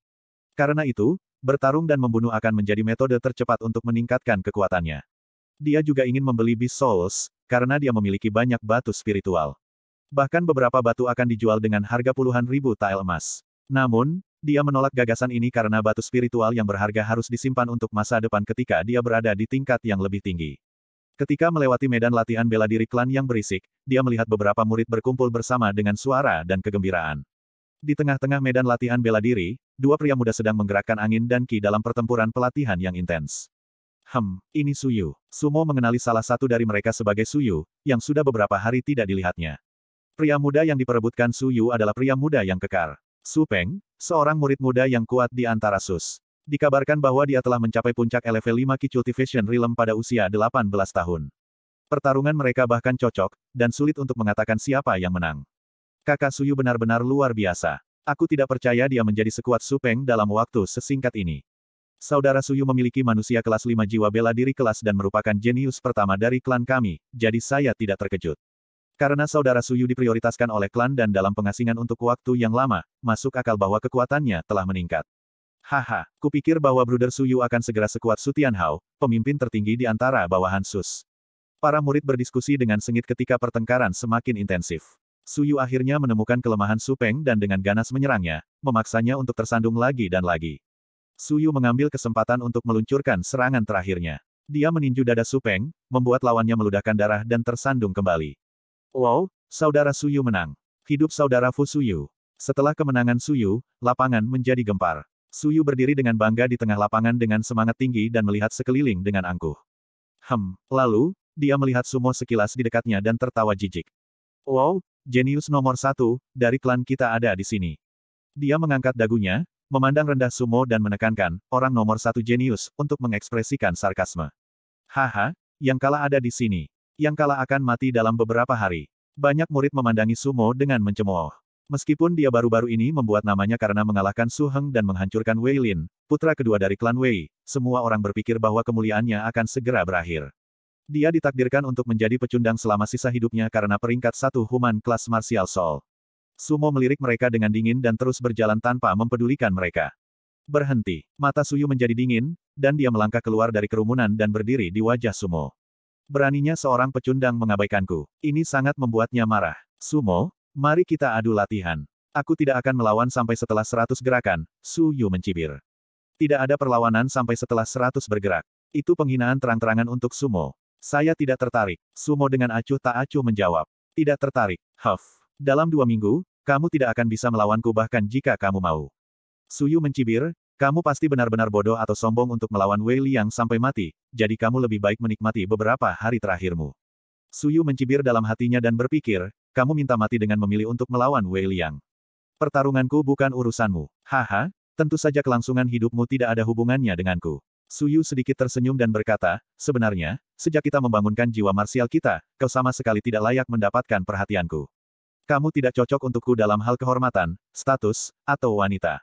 Karena itu, bertarung dan membunuh akan menjadi metode tercepat untuk meningkatkan kekuatannya. Dia juga ingin membeli Beast Souls, karena dia memiliki banyak batu spiritual. Bahkan beberapa batu akan dijual dengan harga puluhan ribu tael emas. Namun, dia menolak gagasan ini karena batu spiritual yang berharga harus disimpan untuk masa depan ketika dia berada di tingkat yang lebih tinggi. Ketika melewati medan latihan bela diri klan yang berisik, dia melihat beberapa murid berkumpul bersama dengan suara dan kegembiraan. Di tengah-tengah medan latihan bela diri, dua pria muda sedang menggerakkan angin dan ki dalam pertempuran pelatihan yang intens. Hem, ini Suyu. Sumo mengenali salah satu dari mereka sebagai Suyu, yang sudah beberapa hari tidak dilihatnya. Pria muda yang diperebutkan Suyu adalah pria muda yang kekar. Su Peng, seorang murid muda yang kuat di antara Sus. Dikabarkan bahwa dia telah mencapai puncak LV5 Ki Cultivation Realm pada usia 18 tahun. Pertarungan mereka bahkan cocok, dan sulit untuk mengatakan siapa yang menang. Kakak Suyu benar-benar luar biasa. Aku tidak percaya dia menjadi sekuat Supeng dalam waktu sesingkat ini. Saudara Suyu memiliki manusia kelas 5 jiwa bela diri kelas dan merupakan jenius pertama dari klan kami, jadi saya tidak terkejut. Karena saudara Suyu diprioritaskan oleh klan dan dalam pengasingan untuk waktu yang lama, masuk akal bahwa kekuatannya telah meningkat. Haha, kupikir bahwa Bruder Suyu akan segera sekuat Su Tianhao, pemimpin tertinggi di antara bawahan Sus. Para murid berdiskusi dengan sengit ketika pertengkaran semakin intensif. Suyu akhirnya menemukan kelemahan Su Peng dan dengan ganas menyerangnya, memaksanya untuk tersandung lagi dan lagi. Suyu mengambil kesempatan untuk meluncurkan serangan terakhirnya. Dia meninju dada Su Peng, membuat lawannya meludahkan darah dan tersandung kembali. Wow, saudara Suyu menang. Hidup saudara Fu Suyu. Setelah kemenangan Suyu, lapangan menjadi gempar. Suyu berdiri dengan bangga di tengah lapangan dengan semangat tinggi dan melihat sekeliling dengan angkuh. Hem, lalu, dia melihat Sumo sekilas di dekatnya dan tertawa jijik. Wow, jenius nomor satu, dari klan kita ada di sini. Dia mengangkat dagunya, memandang rendah Sumo dan menekankan, orang nomor satu jenius, untuk mengekspresikan sarkasme. Haha, yang kalah ada di sini. Yang kalah akan mati dalam beberapa hari. Banyak murid memandangi Sumo dengan mencemooh. Meskipun dia baru-baru ini membuat namanya karena mengalahkan Su Heng dan menghancurkan Wei Lin, putra kedua dari klan Wei, semua orang berpikir bahwa kemuliaannya akan segera berakhir. Dia ditakdirkan untuk menjadi pecundang selama sisa hidupnya karena peringkat satu human kelas martial soul. Sumo melirik mereka dengan dingin dan terus berjalan tanpa mempedulikan mereka. Berhenti. Mata Suyu menjadi dingin, dan dia melangkah keluar dari kerumunan dan berdiri di wajah Sumo. Beraninya seorang pecundang mengabaikanku. Ini sangat membuatnya marah. Sumo, Mari kita adu latihan. Aku tidak akan melawan sampai setelah seratus gerakan, Su Yu mencibir. Tidak ada perlawanan sampai setelah seratus bergerak. Itu penghinaan terang-terangan untuk sumo. Saya tidak tertarik. Sumo dengan acuh tak acuh menjawab. Tidak tertarik. Huff. Dalam dua minggu, kamu tidak akan bisa melawanku bahkan jika kamu mau. Su Yu mencibir, kamu pasti benar-benar bodoh atau sombong untuk melawan Wei Liang sampai mati, jadi kamu lebih baik menikmati beberapa hari terakhirmu. Su Yu mencibir dalam hatinya dan berpikir, kamu minta mati dengan memilih untuk melawan Wei Liang. Pertarunganku bukan urusanmu. Haha, tentu saja kelangsungan hidupmu tidak ada hubungannya denganku. Suyu sedikit tersenyum dan berkata, sebenarnya, sejak kita membangunkan jiwa marsial kita, kau sama sekali tidak layak mendapatkan perhatianku. Kamu tidak cocok untukku dalam hal kehormatan, status, atau wanita.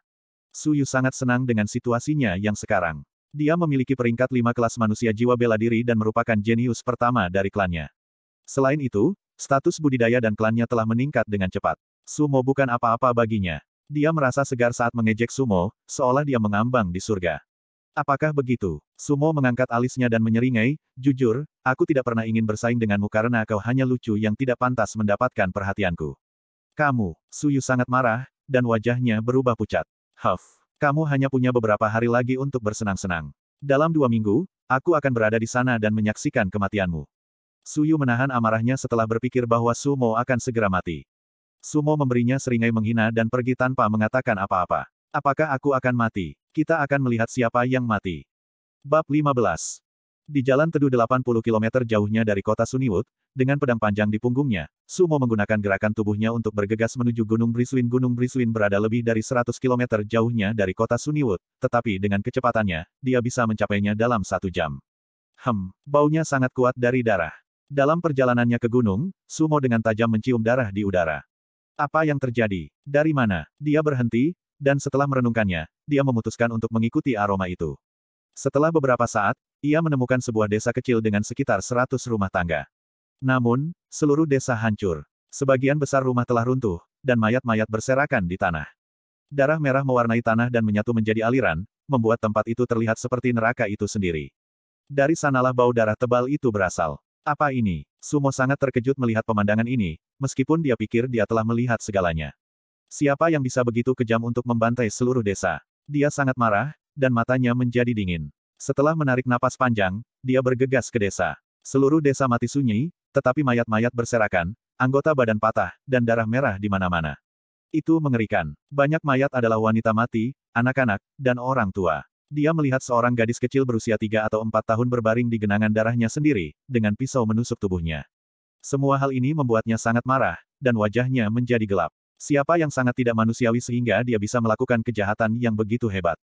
Suyu sangat senang dengan situasinya yang sekarang. Dia memiliki peringkat lima kelas manusia jiwa bela diri dan merupakan jenius pertama dari klannya. Selain itu, Status budidaya dan klannya telah meningkat dengan cepat. Sumo bukan apa-apa baginya. Dia merasa segar saat mengejek Sumo, seolah dia mengambang di surga. Apakah begitu? Sumo mengangkat alisnya dan menyeringai, jujur, aku tidak pernah ingin bersaing denganmu karena kau hanya lucu yang tidak pantas mendapatkan perhatianku. Kamu, Suyu sangat marah, dan wajahnya berubah pucat. Huff, kamu hanya punya beberapa hari lagi untuk bersenang-senang. Dalam dua minggu, aku akan berada di sana dan menyaksikan kematianmu. Suyu menahan amarahnya setelah berpikir bahwa Sumo akan segera mati. Sumo memberinya seringai menghina dan pergi tanpa mengatakan apa-apa. Apakah aku akan mati? Kita akan melihat siapa yang mati. Bab 15. Di jalan teduh 80 km jauhnya dari kota Suniwut, dengan pedang panjang di punggungnya, Sumo menggunakan gerakan tubuhnya untuk bergegas menuju Gunung Briswin. Gunung Briswin berada lebih dari 100 km jauhnya dari kota Suniwut, tetapi dengan kecepatannya, dia bisa mencapainya dalam satu jam. Hem, baunya sangat kuat dari darah. Dalam perjalanannya ke gunung, Sumo dengan tajam mencium darah di udara. Apa yang terjadi? Dari mana? Dia berhenti, dan setelah merenungkannya, dia memutuskan untuk mengikuti aroma itu. Setelah beberapa saat, ia menemukan sebuah desa kecil dengan sekitar seratus rumah tangga. Namun, seluruh desa hancur. Sebagian besar rumah telah runtuh, dan mayat-mayat berserakan di tanah. Darah merah mewarnai tanah dan menyatu menjadi aliran, membuat tempat itu terlihat seperti neraka itu sendiri. Dari sanalah bau darah tebal itu berasal. Apa ini? Sumo sangat terkejut melihat pemandangan ini, meskipun dia pikir dia telah melihat segalanya. Siapa yang bisa begitu kejam untuk membantai seluruh desa? Dia sangat marah, dan matanya menjadi dingin. Setelah menarik napas panjang, dia bergegas ke desa. Seluruh desa mati sunyi, tetapi mayat-mayat berserakan, anggota badan patah, dan darah merah di mana-mana. Itu mengerikan. Banyak mayat adalah wanita mati, anak-anak, dan orang tua. Dia melihat seorang gadis kecil berusia tiga atau empat tahun berbaring di genangan darahnya sendiri, dengan pisau menusuk tubuhnya. Semua hal ini membuatnya sangat marah, dan wajahnya menjadi gelap. Siapa yang sangat tidak manusiawi sehingga dia bisa melakukan kejahatan yang begitu hebat?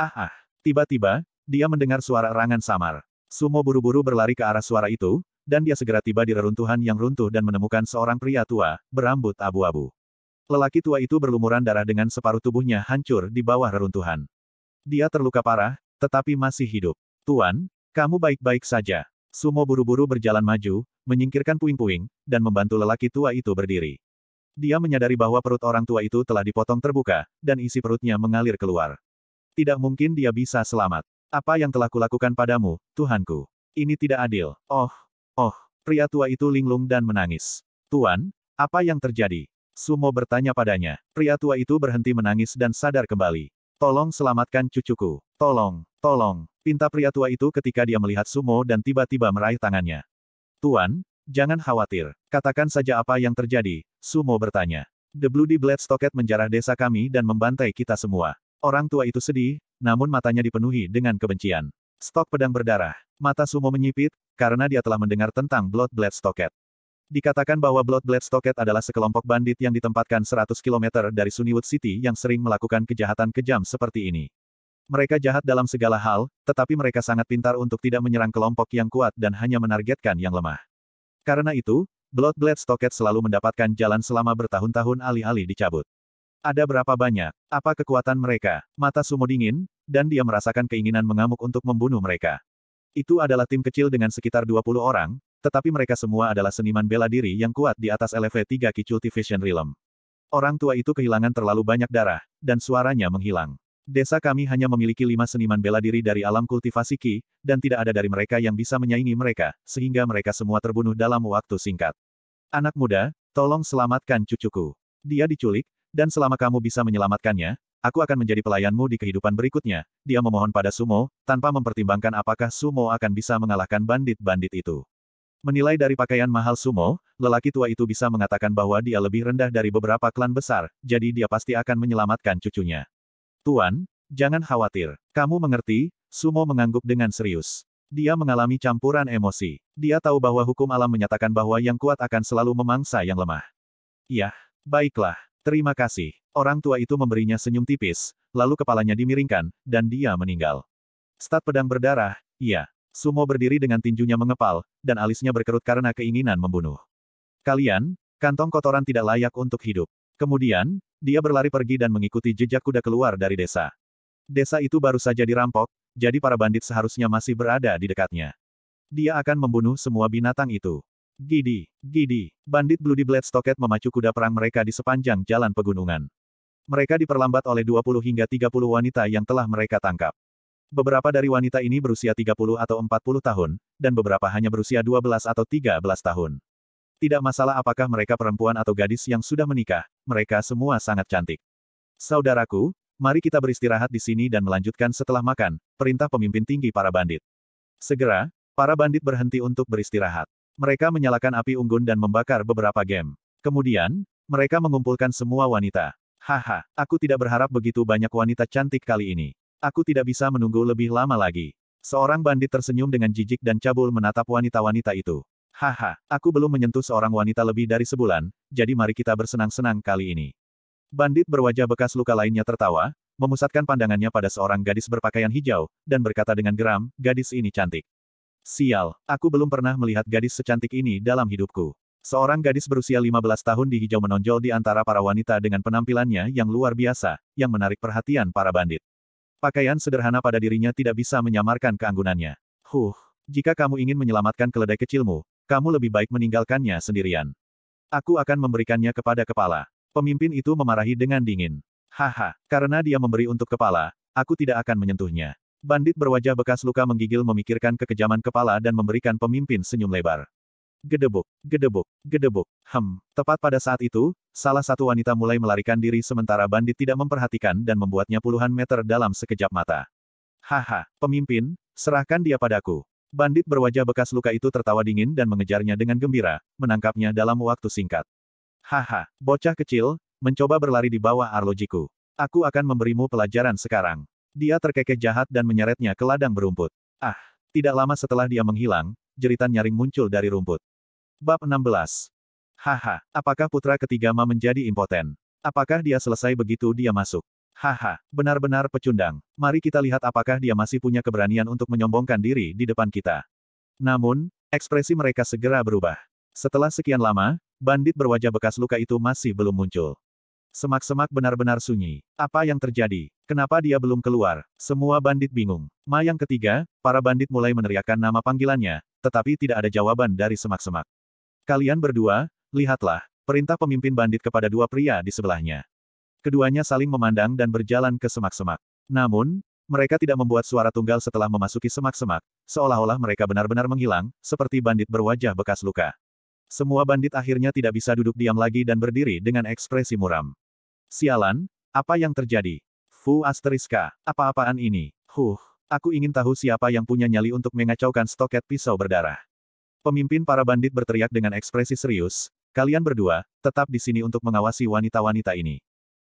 Ah ah, tiba-tiba, dia mendengar suara erangan samar. Sumo buru-buru berlari ke arah suara itu, dan dia segera tiba di reruntuhan yang runtuh dan menemukan seorang pria tua, berambut abu-abu. Lelaki tua itu berlumuran darah dengan separuh tubuhnya hancur di bawah reruntuhan. Dia terluka parah, tetapi masih hidup. Tuan, kamu baik-baik saja. Sumo buru-buru berjalan maju, menyingkirkan puing-puing, dan membantu lelaki tua itu berdiri. Dia menyadari bahwa perut orang tua itu telah dipotong terbuka, dan isi perutnya mengalir keluar. Tidak mungkin dia bisa selamat. Apa yang telah kulakukan padamu, Tuhanku? Ini tidak adil. Oh, oh, pria tua itu linglung dan menangis. Tuan, apa yang terjadi? Sumo bertanya padanya. Pria tua itu berhenti menangis dan sadar kembali. Tolong selamatkan cucuku. Tolong, tolong. Pinta pria tua itu ketika dia melihat Sumo dan tiba-tiba meraih tangannya. Tuan, jangan khawatir. Katakan saja apa yang terjadi, Sumo bertanya. The Bloody Blade Stocket menjarah desa kami dan membantai kita semua. Orang tua itu sedih, namun matanya dipenuhi dengan kebencian. Stok pedang berdarah. Mata Sumo menyipit, karena dia telah mendengar tentang Blood Blade Stocket. Dikatakan bahwa Blood Blade Stocket adalah sekelompok bandit yang ditempatkan 100 km dari Sunnywood City yang sering melakukan kejahatan kejam seperti ini. Mereka jahat dalam segala hal, tetapi mereka sangat pintar untuk tidak menyerang kelompok yang kuat dan hanya menargetkan yang lemah. Karena itu, Blood Blade Stocket selalu mendapatkan jalan selama bertahun-tahun alih-alih dicabut. Ada berapa banyak? Apa kekuatan mereka? Mata Sumo dingin, dan dia merasakan keinginan mengamuk untuk membunuh mereka. Itu adalah tim kecil dengan sekitar 20 orang, tetapi mereka semua adalah seniman bela diri yang kuat di atas LV3 Ki Cultivation Realm. Orang tua itu kehilangan terlalu banyak darah, dan suaranya menghilang. Desa kami hanya memiliki lima seniman bela diri dari alam kultivasi Ki, dan tidak ada dari mereka yang bisa menyaingi mereka, sehingga mereka semua terbunuh dalam waktu singkat. Anak muda, tolong selamatkan cucuku. Dia diculik, dan selama kamu bisa menyelamatkannya, aku akan menjadi pelayanmu di kehidupan berikutnya. Dia memohon pada Sumo, tanpa mempertimbangkan apakah Sumo akan bisa mengalahkan bandit-bandit itu. Menilai dari pakaian mahal sumo, lelaki tua itu bisa mengatakan bahwa dia lebih rendah dari beberapa klan besar, jadi dia pasti akan menyelamatkan cucunya. Tuan, jangan khawatir. Kamu mengerti, Sumo mengangguk dengan serius. Dia mengalami campuran emosi. Dia tahu bahwa hukum alam menyatakan bahwa yang kuat akan selalu memangsa yang lemah. Iya, baiklah. Terima kasih. Orang tua itu memberinya senyum tipis, lalu kepalanya dimiringkan, dan dia meninggal. Stat pedang berdarah, iya. Sumo berdiri dengan tinjunya mengepal, dan alisnya berkerut karena keinginan membunuh. Kalian, kantong kotoran tidak layak untuk hidup. Kemudian, dia berlari pergi dan mengikuti jejak kuda keluar dari desa. Desa itu baru saja dirampok, jadi para bandit seharusnya masih berada di dekatnya. Dia akan membunuh semua binatang itu. Gidi, Gidi, bandit Bloody Blade Stocket memacu kuda perang mereka di sepanjang jalan pegunungan. Mereka diperlambat oleh 20 hingga 30 wanita yang telah mereka tangkap. Beberapa dari wanita ini berusia 30 atau 40 tahun, dan beberapa hanya berusia 12 atau 13 tahun. Tidak masalah apakah mereka perempuan atau gadis yang sudah menikah, mereka semua sangat cantik. Saudaraku, mari kita beristirahat di sini dan melanjutkan setelah makan, perintah pemimpin tinggi para bandit. Segera, para bandit berhenti untuk beristirahat. Mereka menyalakan api unggun dan membakar beberapa game. Kemudian, mereka mengumpulkan semua wanita. Haha, aku tidak berharap begitu banyak wanita cantik kali ini. Aku tidak bisa menunggu lebih lama lagi. Seorang bandit tersenyum dengan jijik dan cabul menatap wanita-wanita itu. Haha, aku belum menyentuh seorang wanita lebih dari sebulan, jadi mari kita bersenang-senang kali ini. Bandit berwajah bekas luka lainnya tertawa, memusatkan pandangannya pada seorang gadis berpakaian hijau, dan berkata dengan geram, gadis ini cantik. Sial, aku belum pernah melihat gadis secantik ini dalam hidupku. Seorang gadis berusia 15 tahun di hijau menonjol di antara para wanita dengan penampilannya yang luar biasa, yang menarik perhatian para bandit. Pakaian sederhana pada dirinya tidak bisa menyamarkan keanggunannya. Huh, jika kamu ingin menyelamatkan keledai kecilmu, kamu lebih baik meninggalkannya sendirian. Aku akan memberikannya kepada kepala. Pemimpin itu memarahi dengan dingin. Haha, karena dia memberi untuk kepala, aku tidak akan menyentuhnya. Bandit berwajah bekas luka menggigil memikirkan kekejaman kepala dan memberikan pemimpin senyum lebar. Gedebuk, gedebuk, gedebuk. Hem, tepat pada saat itu, salah satu wanita mulai melarikan diri sementara bandit tidak memperhatikan dan membuatnya puluhan meter dalam sekejap mata. Haha, pemimpin, serahkan dia padaku. Bandit berwajah bekas luka itu tertawa dingin dan mengejarnya dengan gembira, menangkapnya dalam waktu singkat. Haha, bocah kecil, mencoba berlari di bawah arlojiku. Aku akan memberimu pelajaran sekarang. Dia terkekeh jahat dan menyeretnya ke ladang berumput. Ah, tidak lama setelah dia menghilang, jeritan nyaring muncul dari rumput. Bab 16. Haha, apakah putra ketiga Ma menjadi impoten? Apakah dia selesai begitu dia masuk? Haha, benar-benar pecundang. Mari kita lihat apakah dia masih punya keberanian untuk menyombongkan diri di depan kita. Namun, ekspresi mereka segera berubah. Setelah sekian lama, bandit berwajah bekas luka itu masih belum muncul. Semak-semak benar-benar sunyi. Apa yang terjadi? Kenapa dia belum keluar? Semua bandit bingung. Ma yang ketiga, para bandit mulai meneriakkan nama panggilannya, tetapi tidak ada jawaban dari semak-semak. Kalian berdua, lihatlah, perintah pemimpin bandit kepada dua pria di sebelahnya. Keduanya saling memandang dan berjalan ke semak-semak. Namun, mereka tidak membuat suara tunggal setelah memasuki semak-semak, seolah-olah mereka benar-benar menghilang, seperti bandit berwajah bekas luka. Semua bandit akhirnya tidak bisa duduk diam lagi dan berdiri dengan ekspresi muram. Sialan, apa yang terjadi? Fu asteriska, apa-apaan ini? Huh, aku ingin tahu siapa yang punya nyali untuk mengacaukan stoket pisau berdarah. Pemimpin para bandit berteriak dengan ekspresi serius, kalian berdua, tetap di sini untuk mengawasi wanita-wanita ini.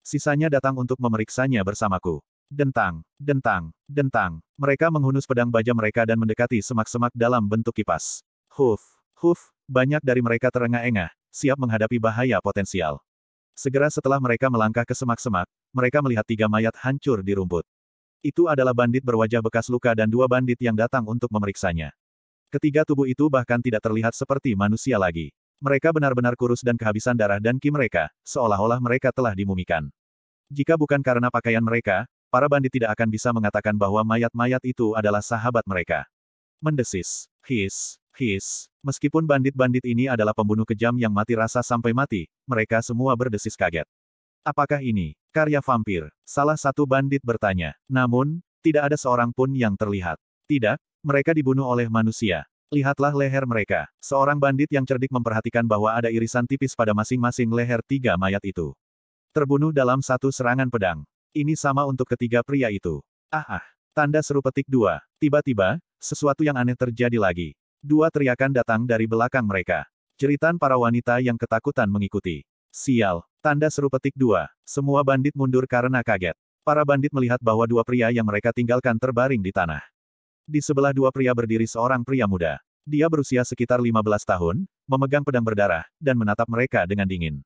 Sisanya datang untuk memeriksanya bersamaku. Dentang, dentang, dentang. Mereka menghunus pedang baja mereka dan mendekati semak-semak dalam bentuk kipas. Huf, huf, banyak dari mereka terengah-engah, siap menghadapi bahaya potensial. Segera setelah mereka melangkah ke semak-semak, mereka melihat tiga mayat hancur di rumput. Itu adalah bandit berwajah bekas luka dan dua bandit yang datang untuk memeriksanya. Ketiga tubuh itu bahkan tidak terlihat seperti manusia lagi. Mereka benar-benar kurus dan kehabisan darah dan ki mereka, seolah-olah mereka telah dimumikan. Jika bukan karena pakaian mereka, para bandit tidak akan bisa mengatakan bahwa mayat-mayat itu adalah sahabat mereka. Mendesis. His. His. Meskipun bandit-bandit ini adalah pembunuh kejam yang mati rasa sampai mati, mereka semua berdesis kaget. Apakah ini karya vampir? Salah satu bandit bertanya. Namun, tidak ada seorang pun yang terlihat. Tidak, mereka dibunuh oleh manusia. Lihatlah leher mereka. Seorang bandit yang cerdik memperhatikan bahwa ada irisan tipis pada masing-masing leher tiga mayat itu. Terbunuh dalam satu serangan pedang. Ini sama untuk ketiga pria itu. Ah ah. Tanda seru petik dua. Tiba-tiba, sesuatu yang aneh terjadi lagi. Dua teriakan datang dari belakang mereka. Jeritan para wanita yang ketakutan mengikuti. Sial. Tanda seru petik dua. Semua bandit mundur karena kaget. Para bandit melihat bahwa dua pria yang mereka tinggalkan terbaring di tanah. Di sebelah dua pria berdiri seorang pria muda. Dia berusia sekitar 15 tahun, memegang pedang berdarah, dan menatap mereka dengan dingin.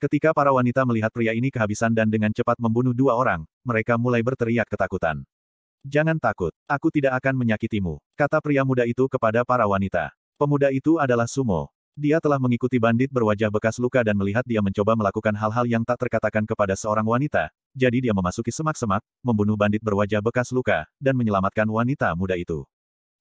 Ketika para wanita melihat pria ini kehabisan dan dengan cepat membunuh dua orang, mereka mulai berteriak ketakutan. Jangan takut, aku tidak akan menyakitimu, kata pria muda itu kepada para wanita. Pemuda itu adalah Sumo. Dia telah mengikuti bandit berwajah bekas luka dan melihat dia mencoba melakukan hal-hal yang tak terkatakan kepada seorang wanita, jadi dia memasuki semak-semak, membunuh bandit berwajah bekas luka, dan menyelamatkan wanita muda itu.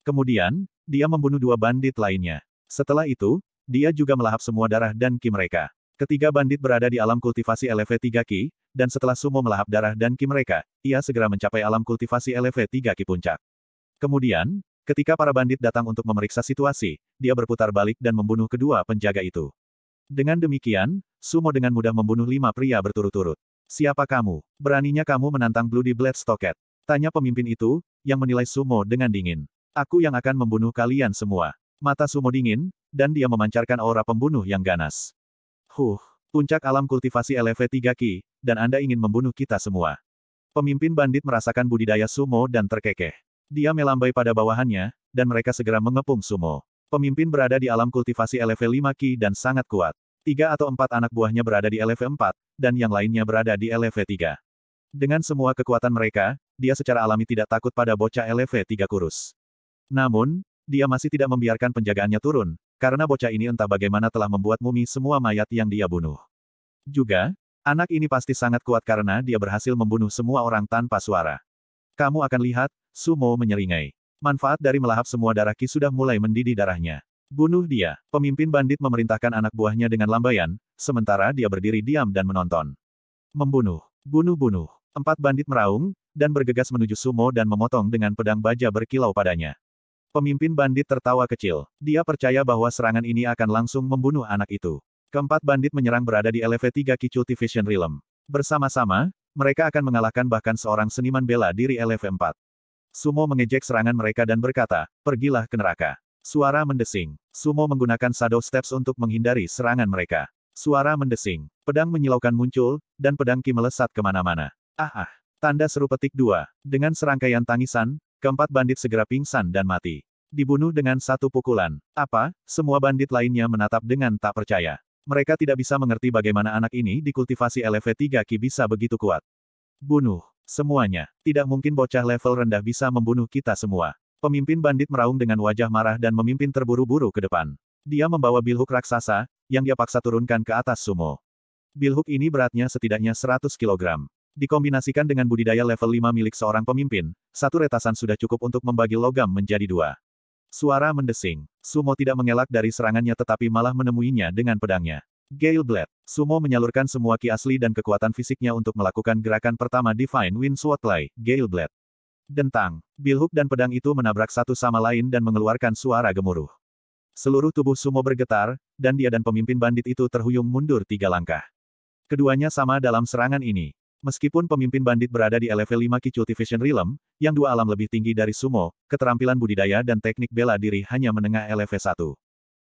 Kemudian, dia membunuh dua bandit lainnya. Setelah itu, dia juga melahap semua darah dan ki mereka. Ketiga bandit berada di alam kultivasi LV3 Ki, dan setelah Sumo melahap darah dan ki mereka, ia segera mencapai alam kultivasi LV3 Ki puncak. Kemudian, ketika para bandit datang untuk memeriksa situasi, dia berputar balik dan membunuh kedua penjaga itu. Dengan demikian, Sumo dengan mudah membunuh lima pria berturut-turut. Siapa kamu? Beraninya kamu menantang Bloody Blade Stocket? Tanya pemimpin itu, yang menilai Sumo dengan dingin. Aku yang akan membunuh kalian semua. Mata Sumo dingin, dan dia memancarkan aura pembunuh yang ganas. Huh, puncak alam kultivasi LV3 Ki, dan Anda ingin membunuh kita semua. Pemimpin bandit merasakan budidaya sumo dan terkekeh. Dia melambai pada bawahannya, dan mereka segera mengepung sumo. Pemimpin berada di alam kultivasi LV5 Ki dan sangat kuat. Tiga atau empat anak buahnya berada di LV4, dan yang lainnya berada di LV3. Dengan semua kekuatan mereka, dia secara alami tidak takut pada bocah LV3 kurus. Namun, dia masih tidak membiarkan penjagaannya turun, karena bocah ini entah bagaimana telah membuat mumi semua mayat yang dia bunuh. Juga, anak ini pasti sangat kuat karena dia berhasil membunuh semua orang tanpa suara. Kamu akan lihat, Sumo menyeringai. Manfaat dari melahap semua darah Ki sudah mulai mendidih darahnya. Bunuh dia. Pemimpin bandit memerintahkan anak buahnya dengan lambaian, sementara dia berdiri diam dan menonton. Membunuh. Bunuh-bunuh. Empat bandit meraung, dan bergegas menuju Sumo dan memotong dengan pedang baja berkilau padanya. Pemimpin bandit tertawa kecil. Dia percaya bahwa serangan ini akan langsung membunuh anak itu. Keempat bandit menyerang berada di LV3 Kicultivation Realm. Bersama-sama, mereka akan mengalahkan bahkan seorang seniman bela diri LV4. Sumo mengejek serangan mereka dan berkata, pergilah ke neraka. Suara mendesing. Sumo menggunakan Shadow Steps untuk menghindari serangan mereka. Suara mendesing. Pedang menyilaukan muncul, dan pedang Ki melesat ke mana-mana. Ah ah. Tanda seru petik dua. Dengan serangkaian tangisan, Keempat bandit segera pingsan dan mati. Dibunuh dengan satu pukulan. Apa? Semua bandit lainnya menatap dengan tak percaya. Mereka tidak bisa mengerti bagaimana anak ini di kultivasi LV3 Ki bisa begitu kuat. Bunuh. Semuanya. Tidak mungkin bocah level rendah bisa membunuh kita semua. Pemimpin bandit meraung dengan wajah marah dan memimpin terburu-buru ke depan. Dia membawa bilhuk raksasa, yang dia paksa turunkan ke atas sumo. Bilhuk ini beratnya setidaknya 100 kilogram. Dikombinasikan dengan budidaya level 5 milik seorang pemimpin, satu retasan sudah cukup untuk membagi logam menjadi dua. Suara mendesing. Sumo tidak mengelak dari serangannya tetapi malah menemuinya dengan pedangnya. Gale Blade. Sumo menyalurkan semua ki asli dan kekuatan fisiknya untuk melakukan gerakan pertama Divine Wind Swordplay, Gale Blade. Dentang. Bilhook dan pedang itu menabrak satu sama lain dan mengeluarkan suara gemuruh. Seluruh tubuh Sumo bergetar, dan dia dan pemimpin bandit itu terhuyung mundur tiga langkah. Keduanya sama dalam serangan ini. Meskipun pemimpin bandit berada di level 5 Ki Cultivation Realm, yang dua alam lebih tinggi dari Sumo, keterampilan budidaya dan teknik bela diri hanya menengah LV1.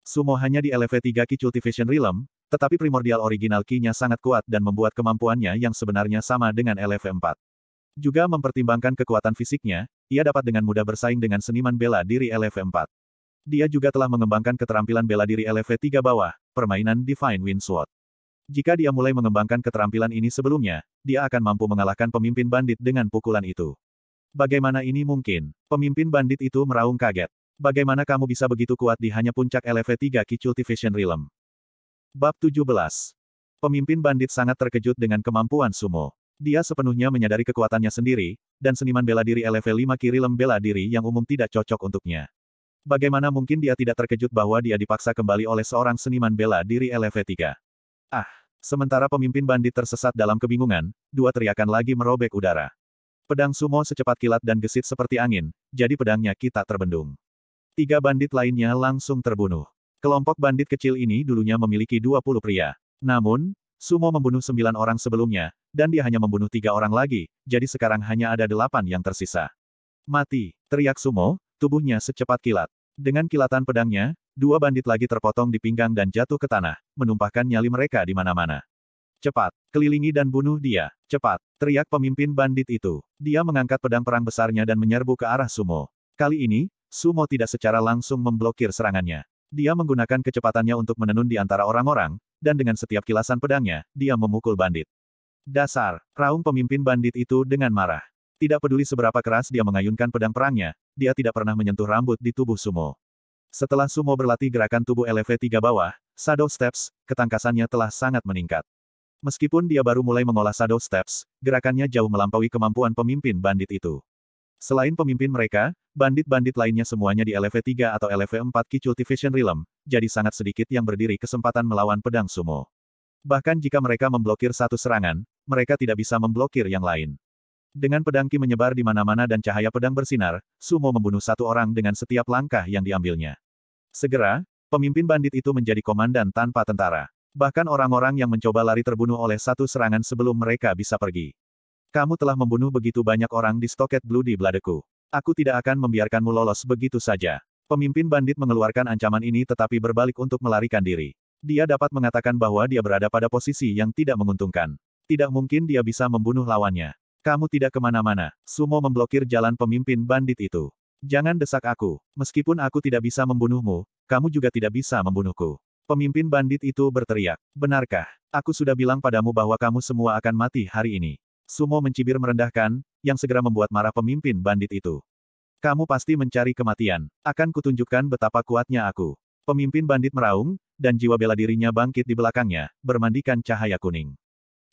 Sumo hanya di LV3 Ki Cultivation Realm, tetapi primordial original Ki-nya sangat kuat dan membuat kemampuannya yang sebenarnya sama dengan LV4. Juga mempertimbangkan kekuatan fisiknya, ia dapat dengan mudah bersaing dengan seniman bela diri LV4. Dia juga telah mengembangkan keterampilan bela diri LV3 bawah, permainan Divine Wind Sword. Jika dia mulai mengembangkan keterampilan ini sebelumnya, dia akan mampu mengalahkan pemimpin bandit dengan pukulan itu. Bagaimana ini mungkin? Pemimpin bandit itu meraung kaget. Bagaimana kamu bisa begitu kuat di hanya puncak LV3 Ki Cultivation Realm? Bab 17. Pemimpin bandit sangat terkejut dengan kemampuan sumo. Dia sepenuhnya menyadari kekuatannya sendiri, dan seniman bela diri LV5 Ki Realm bela diri yang umum tidak cocok untuknya. Bagaimana mungkin dia tidak terkejut bahwa dia dipaksa kembali oleh seorang seniman bela diri LV3? Ah! Sementara pemimpin bandit tersesat dalam kebingungan, dua teriakan lagi merobek udara. Pedang sumo secepat kilat dan gesit seperti angin, jadi pedangnya kita terbendung. Tiga bandit lainnya langsung terbunuh. Kelompok bandit kecil ini dulunya memiliki 20 pria. Namun, Sumo membunuh sembilan orang sebelumnya, dan dia hanya membunuh tiga orang lagi, jadi sekarang hanya ada delapan yang tersisa. Mati, teriak Sumo, tubuhnya secepat kilat. Dengan kilatan pedangnya, dua bandit lagi terpotong di pinggang dan jatuh ke tanah, menumpahkan nyali mereka di mana-mana. Cepat, kelilingi dan bunuh dia. Cepat, teriak pemimpin bandit itu. Dia mengangkat pedang perang besarnya dan menyerbu ke arah Sumo. Kali ini, Sumo tidak secara langsung memblokir serangannya. Dia menggunakan kecepatannya untuk menenun di antara orang-orang, dan dengan setiap kilasan pedangnya, dia memukul bandit. Dasar, raung pemimpin bandit itu dengan marah. Tidak peduli seberapa keras dia mengayunkan pedang perangnya, dia tidak pernah menyentuh rambut di tubuh Sumo. Setelah Sumo berlatih gerakan tubuh LV3 bawah, Shadow Steps, ketangkasannya telah sangat meningkat. Meskipun dia baru mulai mengolah Shadow Steps, gerakannya jauh melampaui kemampuan pemimpin bandit itu. Selain pemimpin mereka, bandit-bandit lainnya semuanya di LV3 atau LV4 Ki Cultivation Realm, jadi sangat sedikit yang berdiri kesempatan melawan pedang sumo. Bahkan jika mereka memblokir satu serangan, mereka tidak bisa memblokir yang lain. Dengan pedang Ki menyebar di mana-mana dan cahaya pedang bersinar, Sumo membunuh satu orang dengan setiap langkah yang diambilnya. Segera, pemimpin bandit itu menjadi komandan tanpa tentara. Bahkan orang-orang yang mencoba lari terbunuh oleh satu serangan sebelum mereka bisa pergi. Kamu telah membunuh begitu banyak orang di Stoket Bloody Bladeku. Aku tidak akan membiarkanmu lolos begitu saja. Pemimpin bandit mengeluarkan ancaman ini tetapi berbalik untuk melarikan diri. Dia dapat mengatakan bahwa dia berada pada posisi yang tidak menguntungkan. Tidak mungkin dia bisa membunuh lawannya. Kamu tidak ke mana-mana. Sumo memblokir jalan pemimpin bandit itu. Jangan desak aku. Meskipun aku tidak bisa membunuhmu, kamu juga tidak bisa membunuhku. Pemimpin bandit itu berteriak. Benarkah? Aku sudah bilang padamu bahwa kamu semua akan mati hari ini. Sumo mencibir merendahkan, yang segera membuat marah pemimpin bandit itu. Kamu pasti mencari kematian. Akan kutunjukkan betapa kuatnya aku. Pemimpin bandit meraung, dan jiwa bela dirinya bangkit di belakangnya, bermandikan cahaya kuning.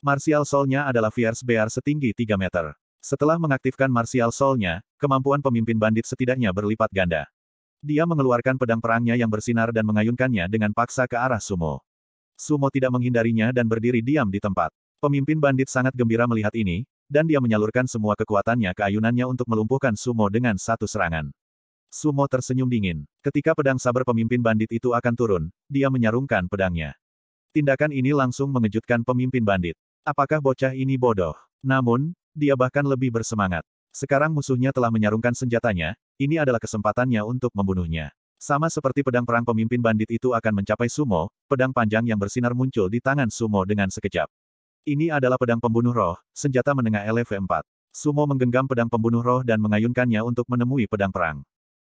Martial Soul-nya adalah Fierce Bear setinggi 3 meter. Setelah mengaktifkan Martial Soul-nya, kemampuan pemimpin bandit setidaknya berlipat ganda. Dia mengeluarkan pedang perangnya yang bersinar dan mengayunkannya dengan paksa ke arah Sumo. Sumo tidak menghindarinya dan berdiri diam di tempat. Pemimpin bandit sangat gembira melihat ini, dan dia menyalurkan semua kekuatannya ke ayunannya untuk melumpuhkan Sumo dengan satu serangan. Sumo tersenyum dingin. Ketika pedang saber pemimpin bandit itu akan turun, dia menyarungkan pedangnya. Tindakan ini langsung mengejutkan pemimpin bandit. Apakah bocah ini bodoh? Namun, dia bahkan lebih bersemangat. Sekarang musuhnya telah menyarungkan senjatanya, ini adalah kesempatannya untuk membunuhnya. Sama seperti pedang perang pemimpin bandit itu akan mencapai Sumo, pedang panjang yang bersinar muncul di tangan Sumo dengan sekejap. Ini adalah pedang pembunuh roh, senjata menengah LV4. Sumo menggenggam pedang pembunuh roh dan mengayunkannya untuk menemui pedang perang.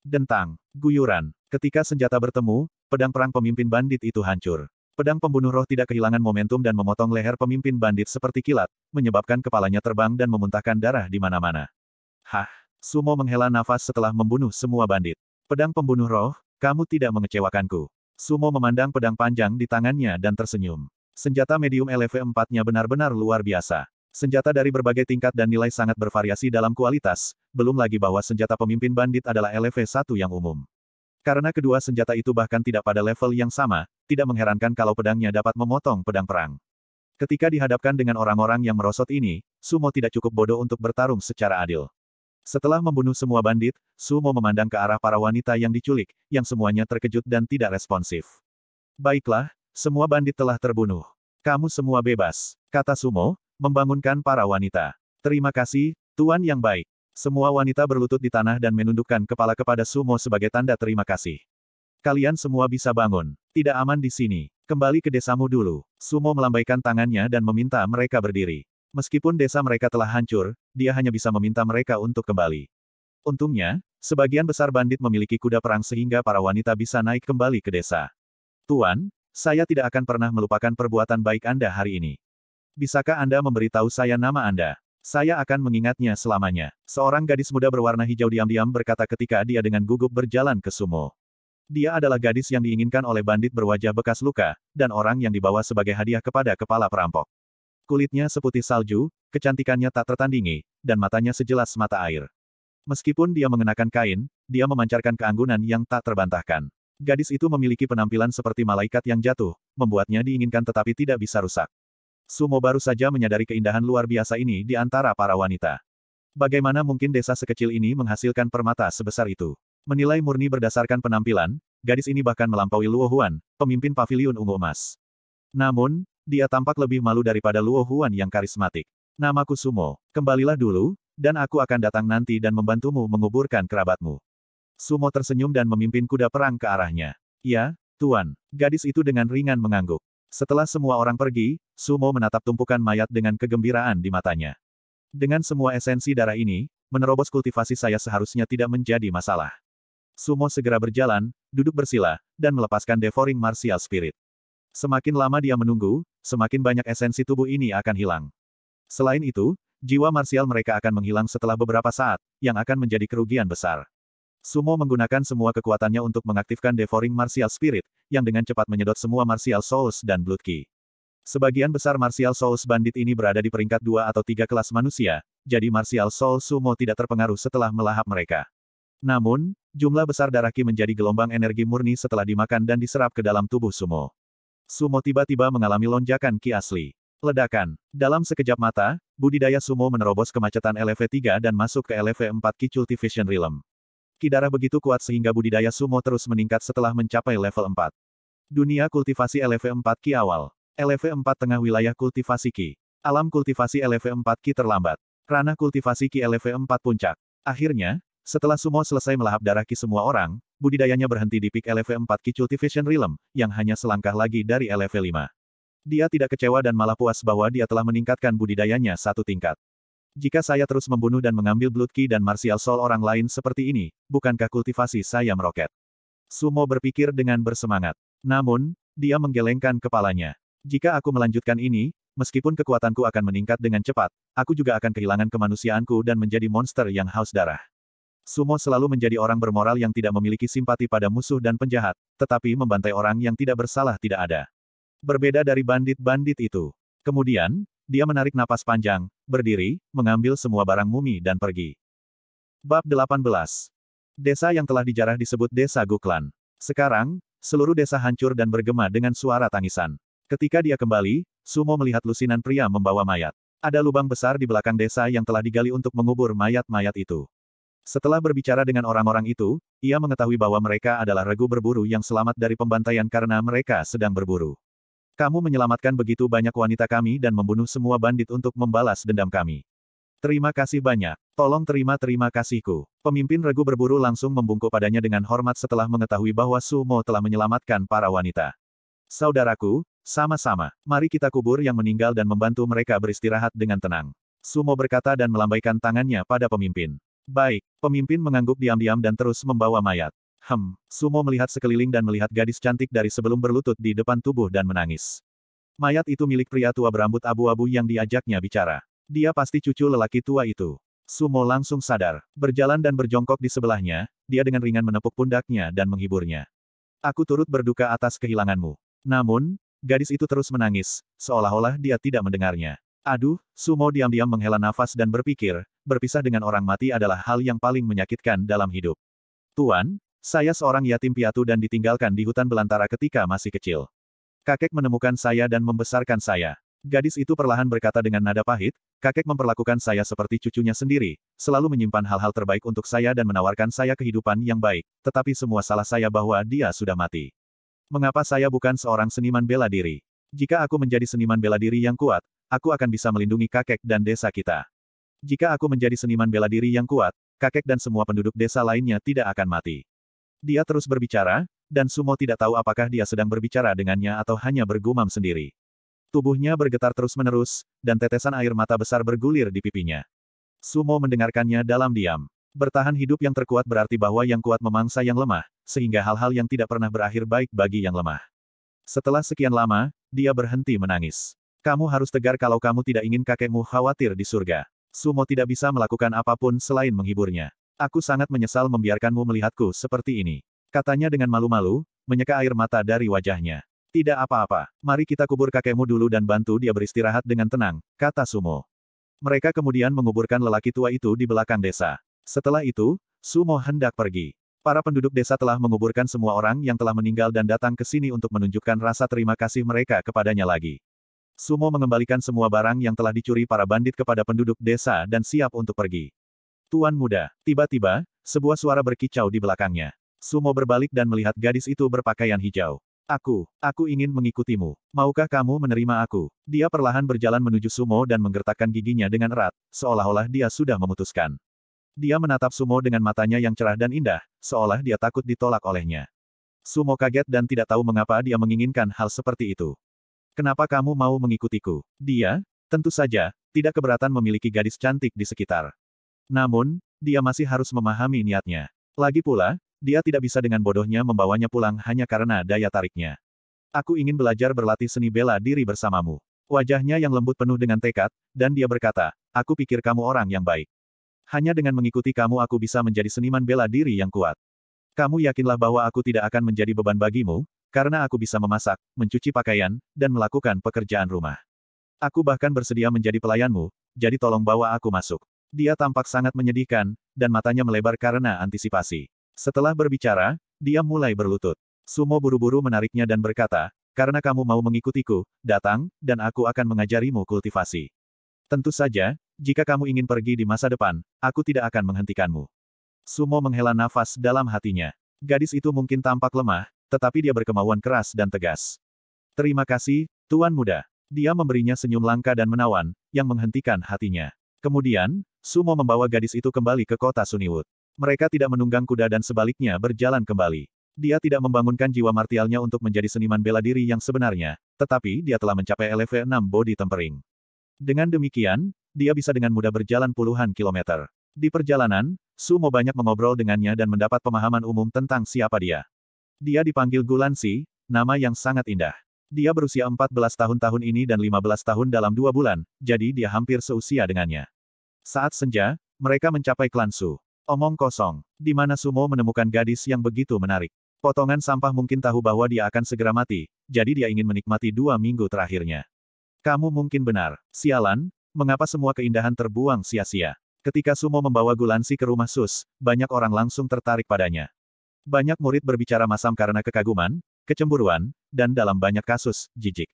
Dentang, guyuran. Ketika senjata bertemu, pedang perang pemimpin bandit itu hancur. Pedang pembunuh roh tidak kehilangan momentum dan memotong leher pemimpin bandit seperti kilat, menyebabkan kepalanya terbang dan memuntahkan darah di mana-mana. Hah! Sumo menghela nafas setelah membunuh semua bandit. Pedang pembunuh roh, kamu tidak mengecewakanku. Sumo memandang pedang panjang di tangannya dan tersenyum. Senjata medium LV4-nya benar-benar luar biasa. Senjata dari berbagai tingkat dan nilai sangat bervariasi dalam kualitas, belum lagi bahwa senjata pemimpin bandit adalah LV1 yang umum. Karena kedua senjata itu bahkan tidak pada level yang sama, tidak mengherankan kalau pedangnya dapat memotong pedang perang. Ketika dihadapkan dengan orang-orang yang merosot ini, Sumo tidak cukup bodoh untuk bertarung secara adil. Setelah membunuh semua bandit, Sumo memandang ke arah para wanita yang diculik, yang semuanya terkejut dan tidak responsif. Baiklah, semua bandit telah terbunuh. Kamu semua bebas, kata Sumo, membangunkan para wanita. Terima kasih, Tuan yang baik. Semua wanita berlutut di tanah dan menundukkan kepala kepada Sumo sebagai tanda terima kasih. Kalian semua bisa bangun. Tidak aman di sini. Kembali ke desamu dulu. Sumo melambaikan tangannya dan meminta mereka berdiri. Meskipun desa mereka telah hancur, dia hanya bisa meminta mereka untuk kembali. Untungnya, sebagian besar bandit memiliki kuda perang sehingga para wanita bisa naik kembali ke desa. Tuan, saya tidak akan pernah melupakan perbuatan baik Anda hari ini. Bisakah Anda memberitahu saya nama Anda? Saya akan mengingatnya selamanya. Seorang gadis muda berwarna hijau diam-diam berkata ketika dia dengan gugup berjalan ke Sumo. Dia adalah gadis yang diinginkan oleh bandit berwajah bekas luka, dan orang yang dibawa sebagai hadiah kepada kepala perampok. Kulitnya seputih salju, kecantikannya tak tertandingi, dan matanya sejelas mata air. Meskipun dia mengenakan kain, dia memancarkan keanggunan yang tak terbantahkan. Gadis itu memiliki penampilan seperti malaikat yang jatuh, membuatnya diinginkan tetapi tidak bisa rusak. Sumo baru saja menyadari keindahan luar biasa ini di antara para wanita. Bagaimana mungkin desa sekecil ini menghasilkan permata sebesar itu? Menilai murni berdasarkan penampilan, gadis ini bahkan melampaui Luo Huan, pemimpin pavilion ungu emas. Namun, dia tampak lebih malu daripada Luo Huan yang karismatik. Namaku Sumo, kembalilah dulu, dan aku akan datang nanti dan membantumu menguburkan kerabatmu. Sumo tersenyum dan memimpin kuda perang ke arahnya. Ya, Tuan. Gadis itu dengan ringan mengangguk. Setelah semua orang pergi, Sumo menatap tumpukan mayat dengan kegembiraan di matanya. Dengan semua esensi darah ini, menerobos kultivasi saya seharusnya tidak menjadi masalah. Sumo segera berjalan, duduk bersila, dan melepaskan devouring martial spirit. Semakin lama dia menunggu, semakin banyak esensi tubuh ini akan hilang. Selain itu, jiwa martial mereka akan menghilang setelah beberapa saat, yang akan menjadi kerugian besar. Sumo menggunakan semua kekuatannya untuk mengaktifkan Devouring Martial Spirit, yang dengan cepat menyedot semua Martial Souls dan Blood Key. Sebagian besar Martial Souls bandit ini berada di peringkat dua atau tiga kelas manusia, jadi Martial Soul Sumo tidak terpengaruh setelah melahap mereka. Namun, jumlah besar darah Ki menjadi gelombang energi murni setelah dimakan dan diserap ke dalam tubuh Sumo. Sumo tiba-tiba mengalami lonjakan Ki asli. Ledakan. Dalam sekejap mata, budidaya Sumo menerobos kemacetan LV3 dan masuk ke LV4 Ki Cultivation Realm. Ki darah begitu kuat sehingga budidaya Sumo terus meningkat setelah mencapai level 4. Dunia kultivasi LV4 Ki awal. LV4 tengah wilayah kultivasi Ki. Alam kultivasi LV4 Ki terlambat. Ranah kultivasi Ki LV4 puncak. Akhirnya, setelah Sumo selesai melahap darah Ki semua orang, budidayanya berhenti di peak LV4 Ki Cultivation Realm, yang hanya selangkah lagi dari LV5. Dia tidak kecewa dan malah puas bahwa dia telah meningkatkan budidayanya satu tingkat. Jika saya terus membunuh dan mengambil Blood Ki dan Martial Soul orang lain seperti ini, bukankah kultivasi saya meroket? Sumo berpikir dengan bersemangat. Namun, dia menggelengkan kepalanya. Jika aku melanjutkan ini, Meskipun kekuatanku akan meningkat dengan cepat, aku juga akan kehilangan kemanusiaanku dan menjadi monster yang haus darah. Sumo selalu menjadi orang bermoral yang tidak memiliki simpati pada musuh dan penjahat, tetapi membantai orang yang tidak bersalah tidak ada. Berbeda dari bandit-bandit itu. Kemudian, dia menarik napas panjang, berdiri, mengambil semua barang mumi dan pergi. Bab 18. Desa yang telah dijarah disebut Desa Guklan. Sekarang, seluruh desa hancur dan bergema dengan suara tangisan. Ketika dia kembali, Sumo melihat lusinan pria membawa mayat. Ada lubang besar di belakang desa yang telah digali untuk mengubur mayat-mayat itu. Setelah berbicara dengan orang-orang itu, ia mengetahui bahwa mereka adalah regu berburu yang selamat dari pembantaian karena mereka sedang berburu. Kamu menyelamatkan begitu banyak wanita kami dan membunuh semua bandit untuk membalas dendam kami. Terima kasih banyak. Tolong terima terima kasihku. Pemimpin regu berburu langsung membungkuk padanya dengan hormat setelah mengetahui bahwa Sumo telah menyelamatkan para wanita. Saudaraku, sama-sama, mari kita kubur yang meninggal dan membantu mereka beristirahat dengan tenang. Sumo berkata dan melambaikan tangannya pada pemimpin. Baik, pemimpin mengangguk diam-diam dan terus membawa mayat. Hem, Sumo melihat sekeliling dan melihat gadis cantik dari sebelum berlutut di depan tubuh dan menangis. Mayat itu milik pria tua berambut abu-abu yang diajaknya bicara. Dia pasti cucu lelaki tua itu. Sumo langsung sadar, berjalan dan berjongkok di sebelahnya, dia dengan ringan menepuk pundaknya dan menghiburnya. Aku turut berduka atas kehilanganmu. Namun, Gadis itu terus menangis, seolah-olah dia tidak mendengarnya. Aduh, Sumo diam-diam menghela nafas dan berpikir, berpisah dengan orang mati adalah hal yang paling menyakitkan dalam hidup. Tuan, saya seorang yatim piatu dan ditinggalkan di hutan belantara ketika masih kecil. Kakek menemukan saya dan membesarkan saya. Gadis itu perlahan berkata dengan nada pahit, kakek memperlakukan saya seperti cucunya sendiri, selalu menyimpan hal-hal terbaik untuk saya dan menawarkan saya kehidupan yang baik, tetapi semua salah saya bahwa dia sudah mati. Mengapa saya bukan seorang seniman bela diri? Jika aku menjadi seniman bela diri yang kuat, aku akan bisa melindungi kakek dan desa kita. Jika aku menjadi seniman bela diri yang kuat, kakek dan semua penduduk desa lainnya tidak akan mati. Dia terus berbicara, dan Sumo tidak tahu apakah dia sedang berbicara dengannya atau hanya bergumam sendiri. Tubuhnya bergetar terus-menerus, dan tetesan air mata besar bergulir di pipinya. Sumo mendengarkannya dalam diam. Bertahan hidup yang terkuat berarti bahwa yang kuat memangsa yang lemah, sehingga hal-hal yang tidak pernah berakhir baik bagi yang lemah. Setelah sekian lama, dia berhenti menangis. Kamu harus tegar kalau kamu tidak ingin kakekmu khawatir di surga. Sumo tidak bisa melakukan apa pun selain menghiburnya. Aku sangat menyesal membiarkanmu melihatku seperti ini. Katanya dengan malu-malu, menyeka air mata dari wajahnya. Tidak apa-apa, mari kita kubur kakekmu dulu dan bantu dia beristirahat dengan tenang, kata Sumo. Mereka kemudian menguburkan lelaki tua itu di belakang desa. Setelah itu, Sumo hendak pergi. Para penduduk desa telah menguburkan semua orang yang telah meninggal dan datang ke sini untuk menunjukkan rasa terima kasih mereka kepadanya lagi. Sumo mengembalikan semua barang yang telah dicuri para bandit kepada penduduk desa dan siap untuk pergi. Tuan muda, tiba-tiba, sebuah suara berkicau di belakangnya. Sumo berbalik dan melihat gadis itu berpakaian hijau. Aku, aku ingin mengikutimu. Maukah kamu menerima aku? Dia perlahan berjalan menuju Sumo dan menggertakkan giginya dengan erat, seolah-olah dia sudah memutuskan. Dia menatap Sumo dengan matanya yang cerah dan indah, seolah dia takut ditolak olehnya. Sumo kaget dan tidak tahu mengapa dia menginginkan hal seperti itu. Kenapa kamu mau mengikutiku? Dia, tentu saja, tidak keberatan memiliki gadis cantik di sekitar. Namun, dia masih harus memahami niatnya. Lagi pula, dia tidak bisa dengan bodohnya membawanya pulang hanya karena daya tariknya. Aku ingin belajar berlatih seni bela diri bersamamu. Wajahnya yang lembut penuh dengan tekad, dan dia berkata, aku pikir kamu orang yang baik. Hanya dengan mengikuti kamu aku bisa menjadi seniman bela diri yang kuat. Kamu yakinlah bahwa aku tidak akan menjadi beban bagimu, karena aku bisa memasak, mencuci pakaian, dan melakukan pekerjaan rumah. Aku bahkan bersedia menjadi pelayanmu, jadi tolong bawa aku masuk. Dia tampak sangat menyedihkan, dan matanya melebar karena antisipasi. Setelah berbicara, dia mulai berlutut. Sumo buru-buru menariknya dan berkata, karena kamu mau mengikutiku, datang, dan aku akan mengajarimu kultivasi. Tentu saja, jika kamu ingin pergi di masa depan, aku tidak akan menghentikanmu. Sumo menghela nafas dalam hatinya. Gadis itu mungkin tampak lemah, tetapi dia berkemauan keras dan tegas. Terima kasih, Tuan Muda. Dia memberinya senyum langka dan menawan, yang menghentikan hatinya. Kemudian, Sumo membawa gadis itu kembali ke kota Suniwood. Mereka tidak menunggang kuda dan sebaliknya berjalan kembali. Dia tidak membangunkan jiwa martialnya untuk menjadi seniman bela diri yang sebenarnya, tetapi dia telah mencapai LV6 body tempering. Dengan demikian, dia bisa dengan mudah berjalan puluhan kilometer. Di perjalanan, Sumo banyak mengobrol dengannya dan mendapat pemahaman umum tentang siapa dia. Dia dipanggil Gulansi, nama yang sangat indah. Dia berusia 14 tahun tahun ini dan 15 tahun dalam dua bulan, jadi dia hampir seusia dengannya. Saat senja, mereka mencapai klan Su. Omong kosong, di mana Sumo menemukan gadis yang begitu menarik. Potongan sampah mungkin tahu bahwa dia akan segera mati, jadi dia ingin menikmati dua minggu terakhirnya. Kamu mungkin benar. Sialan, mengapa semua keindahan terbuang sia-sia? Ketika Sumo membawa Gulansi ke rumah Sus, banyak orang langsung tertarik padanya. Banyak murid berbicara masam karena kekaguman, kecemburuan, dan dalam banyak kasus, jijik.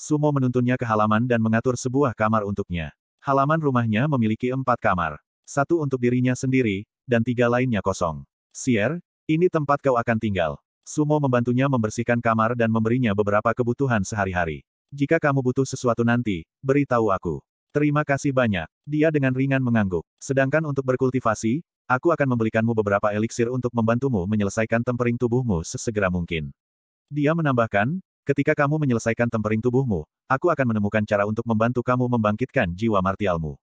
Sumo menuntunnya ke halaman dan mengatur sebuah kamar untuknya. Halaman rumahnya memiliki empat kamar. Satu untuk dirinya sendiri, dan tiga lainnya kosong. Sier, ini tempat kau akan tinggal. Sumo membantunya membersihkan kamar dan memberinya beberapa kebutuhan sehari-hari. Jika kamu butuh sesuatu nanti, beritahu aku. Terima kasih banyak. Dia dengan ringan mengangguk. Sedangkan untuk berkultivasi, aku akan membelikanmu beberapa eliksir untuk membantumu menyelesaikan tempering tubuhmu sesegera mungkin. Dia menambahkan, ketika kamu menyelesaikan tempering tubuhmu, aku akan menemukan cara untuk membantu kamu membangkitkan jiwa martialmu.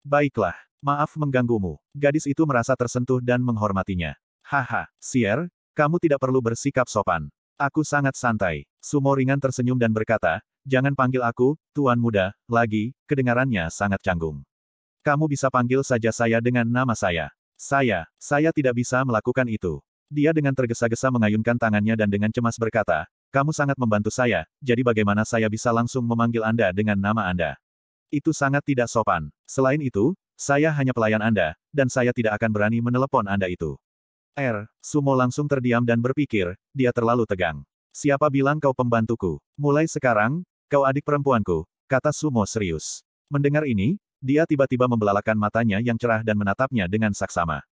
Baiklah, maaf mengganggumu. Gadis itu merasa tersentuh dan menghormatinya. Haha, Sier, kamu tidak perlu bersikap sopan. Aku sangat santai. Sumo ringan tersenyum dan berkata, jangan panggil aku, Tuan Muda, lagi, kedengarannya sangat canggung. Kamu bisa panggil saja saya dengan nama saya. Saya, saya tidak bisa melakukan itu. Dia dengan tergesa-gesa mengayunkan tangannya dan dengan cemas berkata, kamu sangat membantu saya, jadi bagaimana saya bisa langsung memanggil Anda dengan nama Anda? Itu sangat tidak sopan. Selain itu, saya hanya pelayan Anda, dan saya tidak akan berani menelepon Anda itu. R. Sumo langsung terdiam dan berpikir, dia terlalu tegang. Siapa bilang kau pembantuku? Mulai sekarang, kau adik perempuanku, kata Sumo serius. Mendengar ini, dia tiba-tiba membelalakan matanya yang cerah dan menatapnya dengan saksama.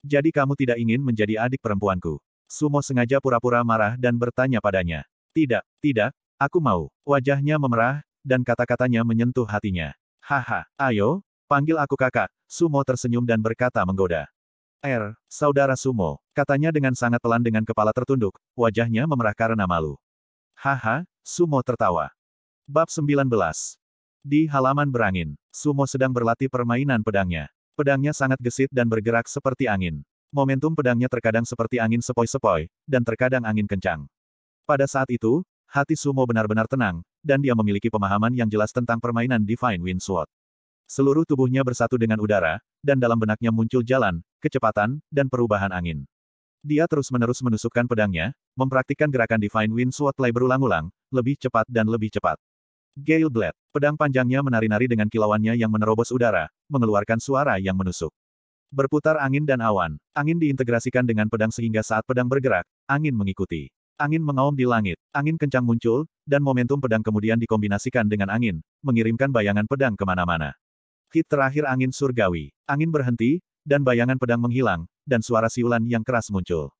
Jadi kamu tidak ingin menjadi adik perempuanku? Sumo sengaja pura-pura marah dan bertanya padanya. Tidak, tidak, aku mau. Wajahnya memerah, dan kata-katanya menyentuh hatinya. Haha, ayo, panggil aku kakak. Sumo tersenyum dan berkata menggoda. R, saudara Sumo, katanya dengan sangat pelan dengan kepala tertunduk, wajahnya memerah karena malu. Haha, Sumo tertawa. Bab 19. Di halaman berangin, Sumo sedang berlatih permainan pedangnya. Pedangnya sangat gesit dan bergerak seperti angin. Momentum pedangnya terkadang seperti angin sepoi-sepoi, dan terkadang angin kencang. Pada saat itu, hati Sumo benar-benar tenang, dan dia memiliki pemahaman yang jelas tentang permainan Divine Wind Sword. Seluruh tubuhnya bersatu dengan udara, dan dalam benaknya muncul jalan, kecepatan, dan perubahan angin. Dia terus-menerus menusukkan pedangnya, mempraktikkan gerakan Divine Wind Sword Play berulang-ulang, lebih cepat dan lebih cepat. Gale Blade, pedang panjangnya menari-nari dengan kilauannya yang menerobos udara, mengeluarkan suara yang menusuk. Berputar angin dan awan, angin diintegrasikan dengan pedang sehingga saat pedang bergerak, angin mengikuti. Angin mengaum di langit, angin kencang muncul, dan momentum pedang kemudian dikombinasikan dengan angin, mengirimkan bayangan pedang ke mana-mana. Hit terakhir angin surgawi. Angin berhenti, dan bayangan pedang menghilang, dan suara siulan yang keras muncul.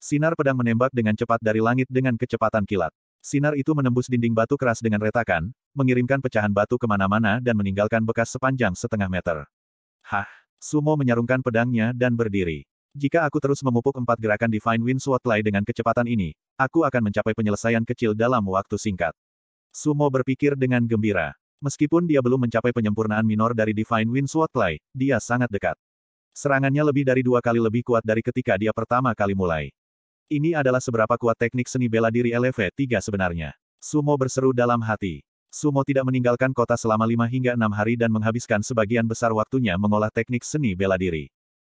Sinar pedang menembak dengan cepat dari langit dengan kecepatan kilat. Sinar itu menembus dinding batu keras dengan retakan, mengirimkan pecahan batu ke mana-mana dan meninggalkan bekas sepanjang setengah meter. Hah! Sumo menyarungkan pedangnya dan berdiri. Jika aku terus memupuk empat gerakan Divine Wind Swordplay dengan kecepatan ini, aku akan mencapai penyelesaian kecil dalam waktu singkat. Sumo berpikir dengan gembira. Meskipun dia belum mencapai penyempurnaan minor dari Divine Wind Swordplay, dia sangat dekat. Serangannya lebih dari dua kali lebih kuat dari ketika dia pertama kali mulai. Ini adalah seberapa kuat teknik seni bela diri LV3 sebenarnya. Sumo berseru dalam hati. Sumo tidak meninggalkan kota selama lima hingga enam hari dan menghabiskan sebagian besar waktunya mengolah teknik seni bela diri.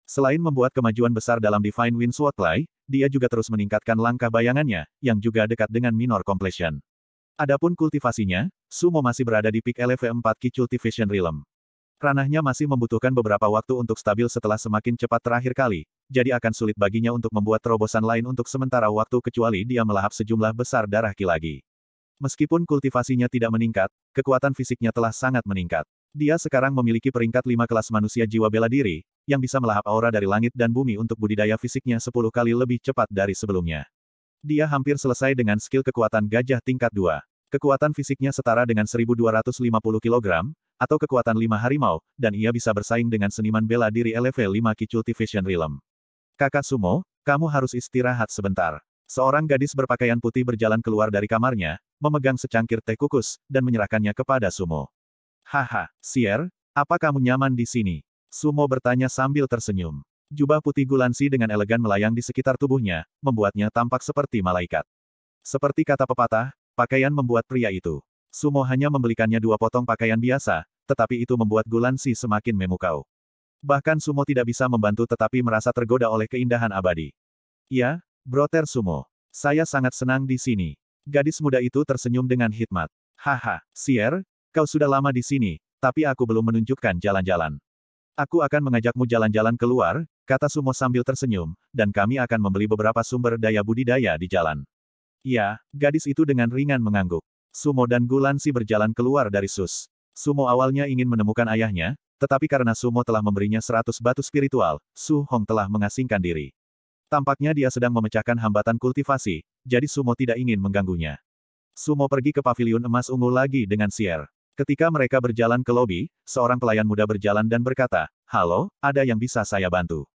Selain membuat kemajuan besar dalam Divine Wind Swordplay, dia juga terus meningkatkan langkah bayangannya, yang juga dekat dengan minor completion. Adapun kultivasinya, Sumo masih berada di peak LV4 Ki Cultivation Realm. Ranahnya masih membutuhkan beberapa waktu untuk stabil setelah semakin cepat terakhir kali, jadi akan sulit baginya untuk membuat terobosan lain untuk sementara waktu kecuali dia melahap sejumlah besar darah ki lagi. Meskipun kultivasinya tidak meningkat, kekuatan fisiknya telah sangat meningkat. Dia sekarang memiliki peringkat lima kelas manusia jiwa bela diri, yang bisa melahap aura dari langit dan bumi untuk budidaya fisiknya 10 kali lebih cepat dari sebelumnya. Dia hampir selesai dengan skill kekuatan gajah tingkat 2. Kekuatan fisiknya setara dengan 1250 kg, atau kekuatan 5 harimau, dan ia bisa bersaing dengan seniman bela diri level 5 Ki Cultivation Realm. Kakak Sumo, kamu harus istirahat sebentar. Seorang gadis berpakaian putih berjalan keluar dari kamarnya, memegang secangkir teh kukus, dan menyerahkannya kepada Sumo. Haha, Sier, apa kamu nyaman di sini? Sumo bertanya sambil tersenyum. Jubah putih gulansi dengan elegan melayang di sekitar tubuhnya, membuatnya tampak seperti malaikat. Seperti kata pepatah, pakaian membuat pria itu. Sumo hanya membelikannya dua potong pakaian biasa, tetapi itu membuat Gulansi semakin memukau. Bahkan Sumo tidak bisa membantu tetapi merasa tergoda oleh keindahan abadi. Ya, Broter Sumo. Saya sangat senang di sini. Gadis muda itu tersenyum dengan hikmat. Haha, Sier, kau sudah lama di sini, tapi aku belum menunjukkan jalan-jalan. Aku akan mengajakmu jalan-jalan keluar, kata Sumo sambil tersenyum, dan kami akan membeli beberapa sumber daya budidaya di jalan. Ya, gadis itu dengan ringan mengangguk. Sumo dan Gulansi berjalan keluar dari Sus. Sumo awalnya ingin menemukan ayahnya, tetapi karena Sumo telah memberinya seratus batu spiritual, Su Hong telah mengasingkan diri. Tampaknya dia sedang memecahkan hambatan kultivasi, jadi Sumo tidak ingin mengganggunya. Sumo pergi ke pavilion emas ungu lagi dengan Sier. Ketika mereka berjalan ke lobi, seorang pelayan muda berjalan dan berkata, Halo, ada yang bisa saya bantu?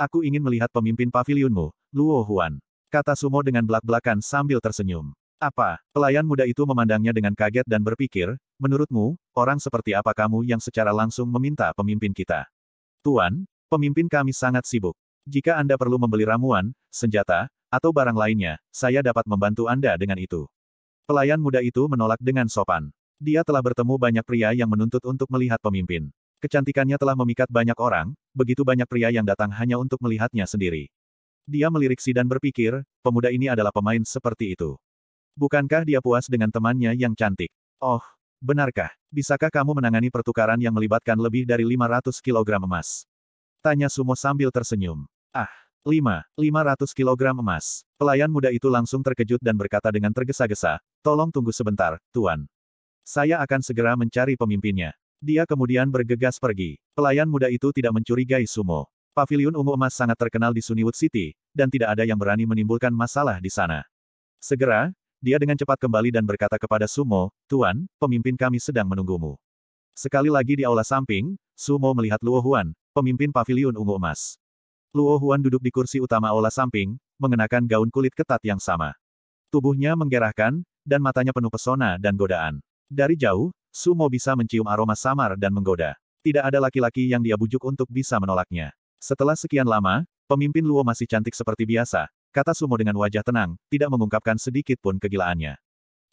Aku ingin melihat pemimpin pavilionmu, Luo Huan. Kata Sumo dengan belak-belakan sambil tersenyum. Apa? Pelayan muda itu memandangnya dengan kaget dan berpikir, menurutmu, orang seperti apa kamu yang secara langsung meminta pemimpin kita? Tuan, pemimpin kami sangat sibuk. Jika Anda perlu membeli ramuan, senjata, atau barang lainnya, saya dapat membantu Anda dengan itu. Pelayan muda itu menolak dengan sopan. Dia telah bertemu banyak pria yang menuntut untuk melihat pemimpin. Kecantikannya telah memikat banyak orang, begitu banyak pria yang datang hanya untuk melihatnya sendiri. Dia melirik Si dan berpikir, pemuda ini adalah pemain seperti itu. Bukankah dia puas dengan temannya yang cantik? Oh, benarkah? Bisakah kamu menangani pertukaran yang melibatkan lebih dari 500 kg emas? Tanya Sumo sambil tersenyum. Ah, 5, 500 kg emas. Pelayan muda itu langsung terkejut dan berkata dengan tergesa-gesa, tolong tunggu sebentar, Tuan. Saya akan segera mencari pemimpinnya. Dia kemudian bergegas pergi. Pelayan muda itu tidak mencurigai Sumo. Pavilion ungu emas sangat terkenal di Sunnywood City, dan tidak ada yang berani menimbulkan masalah di sana. Segera, dia dengan cepat kembali dan berkata kepada Sumo, Tuan, pemimpin kami sedang menunggumu. Sekali lagi di aula samping, Sumo melihat Luo Huan, pemimpin pavilion ungu emas. Luo Huan duduk di kursi utama aula samping, mengenakan gaun kulit ketat yang sama. Tubuhnya menggerahkan, dan matanya penuh pesona dan godaan. Dari jauh, Sumo bisa mencium aroma samar dan menggoda. Tidak ada laki-laki yang dia bujuk untuk bisa menolaknya. Setelah sekian lama, pemimpin Luo masih cantik seperti biasa, kata Sumo dengan wajah tenang, tidak mengungkapkan sedikit pun kegilaannya.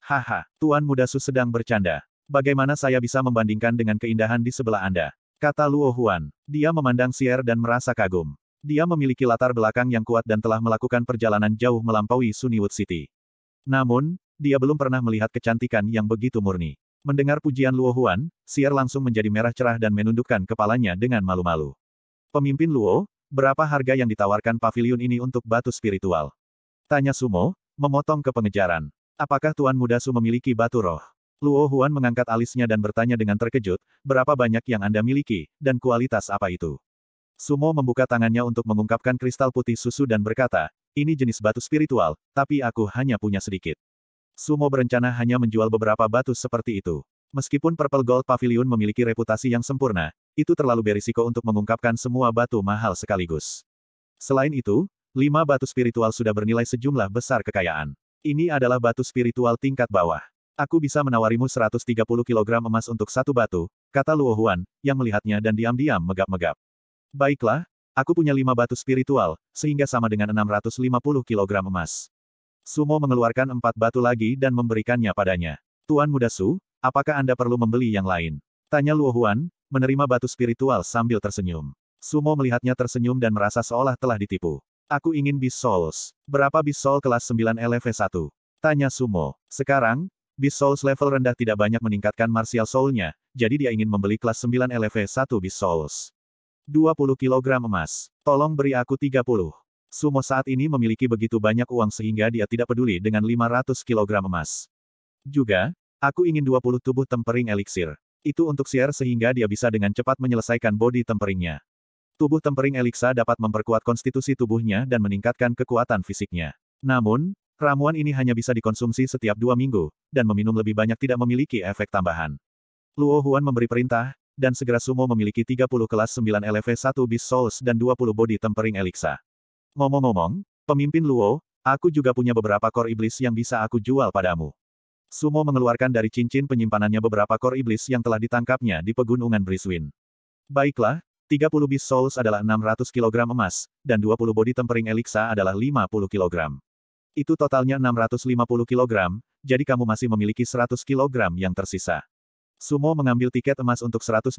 Haha, Tuan Muda Su sedang bercanda. Bagaimana saya bisa membandingkan dengan keindahan di sebelah Anda? Kata Luo Huan. Dia memandang Sier dan merasa kagum. Dia memiliki latar belakang yang kuat dan telah melakukan perjalanan jauh melampaui Sunnywood City. Namun, dia belum pernah melihat kecantikan yang begitu murni. Mendengar pujian Luo Huan, Sier langsung menjadi merah cerah dan menundukkan kepalanya dengan malu-malu. Pemimpin Luo, berapa harga yang ditawarkan pavilion ini untuk batu spiritual? Tanya Sumo, memotong ke pengejaran. Apakah Tuan Muda Su memiliki batu roh? Luo Huan mengangkat alisnya dan bertanya dengan terkejut, berapa banyak yang Anda miliki, dan kualitas apa itu? Sumo membuka tangannya untuk mengungkapkan kristal putih susu dan berkata, ini jenis batu spiritual, tapi aku hanya punya sedikit. Sumo berencana hanya menjual beberapa batu seperti itu. Meskipun Purple Gold Pavilion memiliki reputasi yang sempurna, itu terlalu berisiko untuk mengungkapkan semua batu mahal sekaligus. Selain itu, lima batu spiritual sudah bernilai sejumlah besar kekayaan. Ini adalah batu spiritual tingkat bawah. Aku bisa menawarimu 130 kg emas untuk satu batu, kata Luo Huan, yang melihatnya dan diam-diam megap-megap. Baiklah, aku punya lima batu spiritual, sehingga sama dengan 650 kg emas. Sumo mengeluarkan empat batu lagi dan memberikannya padanya. Tuan Muda Su, apakah Anda perlu membeli yang lain? Tanya Luo Huan, menerima batu spiritual sambil tersenyum. Sumo melihatnya tersenyum dan merasa seolah telah ditipu. Aku ingin Beast Souls. Berapa Beast Soul kelas 9 LV1? Tanya Sumo. Sekarang, Beast Souls level rendah tidak banyak meningkatkan martial soul-nya, jadi dia ingin membeli kelas 9 LV1 Beast Souls. 20 kg emas. Tolong beri aku 30. Sumo saat ini memiliki begitu banyak uang sehingga dia tidak peduli dengan 500 kg emas. Juga, aku ingin 20 tubuh tempering eliksir. Itu untuk Sier sehingga dia bisa dengan cepat menyelesaikan body temperingnya. Tubuh tempering Eliksa dapat memperkuat konstitusi tubuhnya dan meningkatkan kekuatan fisiknya. Namun, ramuan ini hanya bisa dikonsumsi setiap dua minggu, dan meminum lebih banyak tidak memiliki efek tambahan. Luo Huan memberi perintah, dan segera Sumo memiliki 30 kelas 9 LV1 Beast Souls dan 20 body tempering Elixir. Ngomong-ngomong, pemimpin Luo, aku juga punya beberapa core iblis yang bisa aku jual padamu. Sumo mengeluarkan dari cincin penyimpanannya beberapa core iblis yang telah ditangkapnya di pegunungan Briswin. Baiklah, 30 Beast Souls adalah 600 kg emas, dan 20 body tempering Elixir adalah 50 kg. Itu totalnya 650 kg, jadi kamu masih memiliki 100 kg yang tersisa. Sumo mengambil tiket emas untuk 125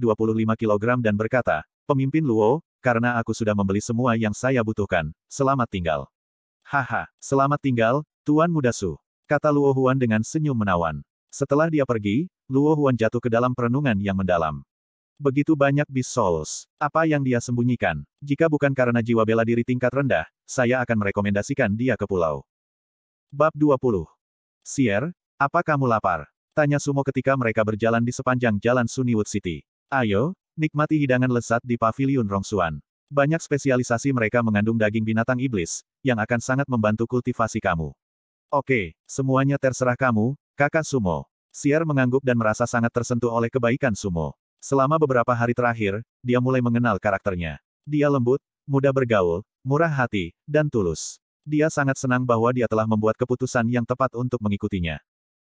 kg dan berkata, Pemimpin Luo, karena aku sudah membeli semua yang saya butuhkan, selamat tinggal. Haha, selamat tinggal, Tuan Muda Su. Kata Luo Huan dengan senyum menawan. Setelah dia pergi, Luo Huan jatuh ke dalam perenungan yang mendalam. Begitu banyak Beast Souls. Apa yang dia sembunyikan? Jika bukan karena jiwa bela diri tingkat rendah, saya akan merekomendasikan dia ke pulau. Bab 20. Sier, apa kamu lapar? Tanya Sumo ketika mereka berjalan di sepanjang jalan Sunnywood City. Ayo, nikmati hidangan lezat di pavilion Rongsuan. Banyak spesialisasi mereka mengandung daging binatang iblis, yang akan sangat membantu kultivasi kamu. Oke, semuanya terserah kamu, kakak Sumo. Sier mengangguk dan merasa sangat tersentuh oleh kebaikan Sumo. Selama beberapa hari terakhir, dia mulai mengenal karakternya. Dia lembut, mudah bergaul, murah hati, dan tulus. Dia sangat senang bahwa dia telah membuat keputusan yang tepat untuk mengikutinya.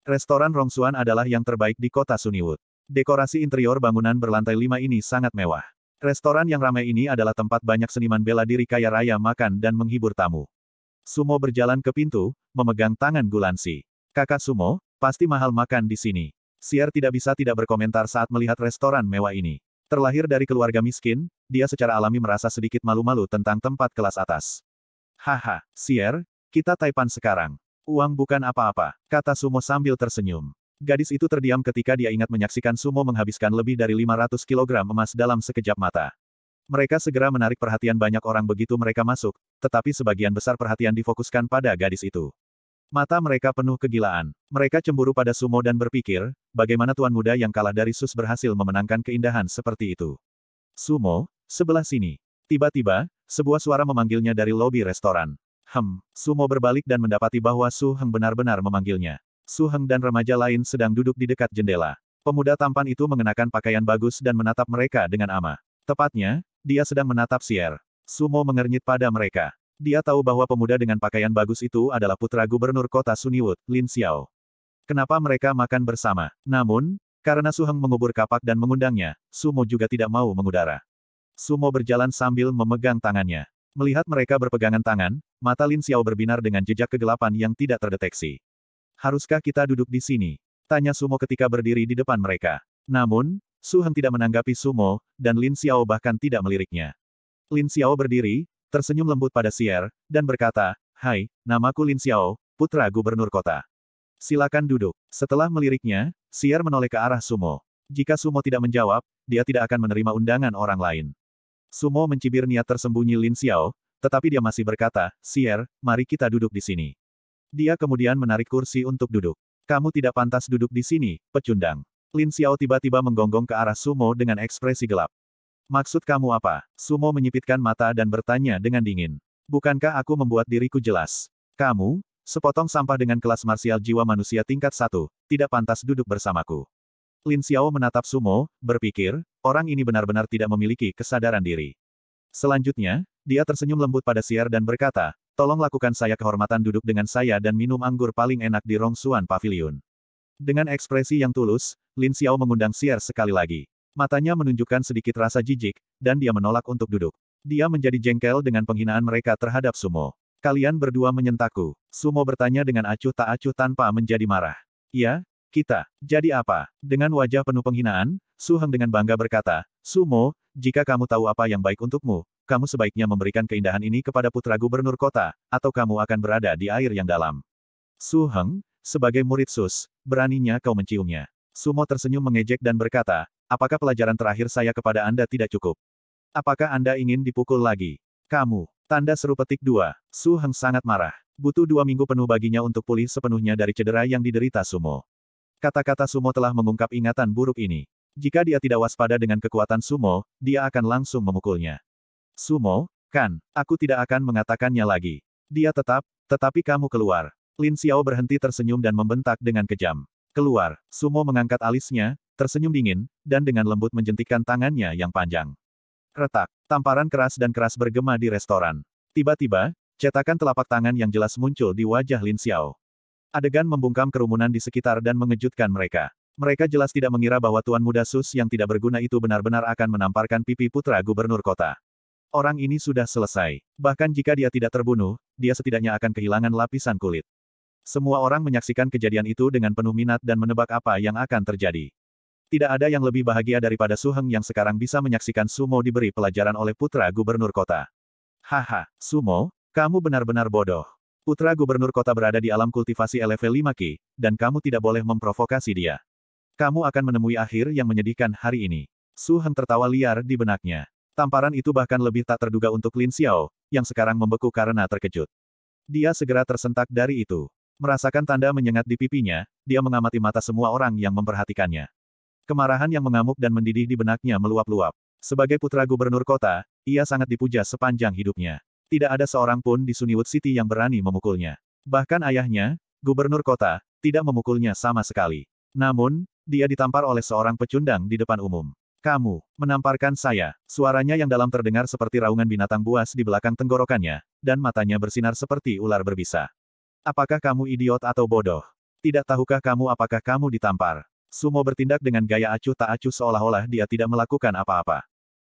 Restoran Rongsuan adalah yang terbaik di kota Sunnywood. Dekorasi interior bangunan berlantai lima ini sangat mewah. Restoran yang ramai ini adalah tempat banyak seniman bela diri kaya raya makan dan menghibur tamu. Sumo berjalan ke pintu, memegang tangan Gulansi. Kakak Sumo, pasti mahal makan di sini. Siar tidak bisa tidak berkomentar saat melihat restoran mewah ini. Terlahir dari keluarga miskin, dia secara alami merasa sedikit malu-malu tentang tempat kelas atas. Haha, Siar, kita Taipan sekarang. Uang bukan apa-apa, kata Sumo sambil tersenyum. Gadis itu terdiam ketika dia ingat menyaksikan Sumo menghabiskan lebih dari 500 kg emas dalam sekejap mata. Mereka segera menarik perhatian banyak orang begitu mereka masuk, tetapi sebagian besar perhatian difokuskan pada gadis itu. Mata mereka penuh kegilaan. Mereka cemburu pada Sumo dan berpikir, bagaimana tuan muda yang kalah dari Sus berhasil memenangkan keindahan seperti itu. Sumo, sebelah sini. Tiba-tiba, sebuah suara memanggilnya dari lobi restoran. Hem, Sumo berbalik dan mendapati bahwa Su Heng benar-benar memanggilnya. Su Heng dan remaja lain sedang duduk di dekat jendela. Pemuda tampan itu mengenakan pakaian bagus dan menatap mereka dengan ama. Tepatnya, dia sedang menatap Sier. Sumo mengernyit pada mereka. Dia tahu bahwa pemuda dengan pakaian bagus itu adalah putra gubernur kota Sunnywood, Lin Xiao. Kenapa mereka makan bersama? Namun, karena Su Heng mengubur kapak dan mengundangnya, Sumo juga tidak mau mengudara. Sumo berjalan sambil memegang tangannya. Melihat mereka berpegangan tangan, mata Lin Xiao berbinar dengan jejak kegelapan yang tidak terdeteksi. Haruskah kita duduk di sini? Tanya Sumo ketika berdiri di depan mereka. Namun, Su Heng tidak menanggapi Sumo, dan Lin Xiao bahkan tidak meliriknya. Lin Xiao berdiri, tersenyum lembut pada Sier, dan berkata, Hai, namaku Lin Xiao, putra gubernur kota. Silakan duduk. Setelah meliriknya, Sier menoleh ke arah Sumo. Jika Sumo tidak menjawab, dia tidak akan menerima undangan orang lain. Sumo mencibir niat tersembunyi Lin Xiao, tetapi dia masih berkata, Sier, mari kita duduk di sini. Dia kemudian menarik kursi untuk duduk. Kamu tidak pantas duduk di sini, pecundang. Lin Xiao tiba-tiba menggonggong ke arah Sumo dengan ekspresi gelap. Maksud kamu apa? Sumo menyipitkan mata dan bertanya dengan dingin. Bukankah aku membuat diriku jelas? Kamu, sepotong sampah dengan kelas marsial jiwa manusia tingkat satu, tidak pantas duduk bersamaku. Lin Xiao menatap Sumo, berpikir, orang ini benar-benar tidak memiliki kesadaran diri. Selanjutnya, dia tersenyum lembut pada Sier dan berkata, tolong lakukan saya kehormatan duduk dengan saya dan minum anggur paling enak di Rongsuan Pavilion. Dengan ekspresi yang tulus, Lin Xiao mengundang Sier sekali lagi. Matanya menunjukkan sedikit rasa jijik, dan dia menolak untuk duduk. Dia menjadi jengkel dengan penghinaan mereka terhadap Sumo. Kalian berdua menyentakku. Sumo bertanya dengan acuh tak acuh tanpa menjadi marah. Ya, kita, jadi apa? Dengan wajah penuh penghinaan, Su Heng dengan bangga berkata, Sumo, jika kamu tahu apa yang baik untukmu, kamu sebaiknya memberikan keindahan ini kepada putra gubernur kota, atau kamu akan berada di air yang dalam. Su Heng, sebagai murid Sus, beraninya kau menciumnya. Sumo tersenyum mengejek dan berkata, apakah pelajaran terakhir saya kepada Anda tidak cukup? Apakah Anda ingin dipukul lagi? Kamu. Tanda seru petik dua. Su Heng sangat marah. Butuh dua minggu penuh baginya untuk pulih sepenuhnya dari cedera yang diderita Sumo. Kata-kata Sumo telah mengungkap ingatan buruk ini. Jika dia tidak waspada dengan kekuatan Sumo, dia akan langsung memukulnya. Sumo, kan, aku tidak akan mengatakannya lagi. Dia tetap, tetapi kamu keluar. Lin Xiao berhenti tersenyum dan membentak dengan kejam. Keluar, Sumo mengangkat alisnya, tersenyum dingin, dan dengan lembut menjentikkan tangannya yang panjang. Retak, tamparan keras dan keras bergema di restoran. Tiba-tiba, cetakan telapak tangan yang jelas muncul di wajah Lin Xiao. Adegan membungkam kerumunan di sekitar dan mengejutkan mereka. Mereka jelas tidak mengira bahwa Tuan Muda Sus yang tidak berguna itu benar-benar akan menamparkan pipi putra gubernur kota. Orang ini sudah selesai. Bahkan jika dia tidak terbunuh, dia setidaknya akan kehilangan lapisan kulit. Semua orang menyaksikan kejadian itu dengan penuh minat dan menebak apa yang akan terjadi. Tidak ada yang lebih bahagia daripada Suheng yang sekarang bisa menyaksikan Sumo diberi pelajaran oleh putra gubernur kota. Haha, Sumo, kamu benar-benar bodoh. Putra gubernur kota berada di alam kultivasi level 5 Ki, dan kamu tidak boleh memprovokasi dia. Kamu akan menemui akhir yang menyedihkan hari ini. Su Heng tertawa liar di benaknya. Tamparan itu bahkan lebih tak terduga untuk Lin Xiao, yang sekarang membeku karena terkejut. Dia segera tersentak dari itu. Merasakan tanda menyengat di pipinya, dia mengamati mata semua orang yang memperhatikannya. Kemarahan yang mengamuk dan mendidih di benaknya meluap-luap. Sebagai putra gubernur kota, ia sangat dipuja sepanjang hidupnya. Tidak ada seorang pun di Sunnywood City yang berani memukulnya. Bahkan ayahnya, gubernur kota, tidak memukulnya sama sekali. Namun, dia ditampar oleh seorang pecundang di depan umum. Kamu, menamparkan saya. Suaranya yang dalam terdengar seperti raungan binatang buas di belakang tenggorokannya, dan matanya bersinar seperti ular berbisa. Apakah kamu idiot atau bodoh? Tidak tahukah kamu apakah kamu ditampar? Sumo bertindak dengan gaya acuh tak acuh seolah-olah dia tidak melakukan apa-apa.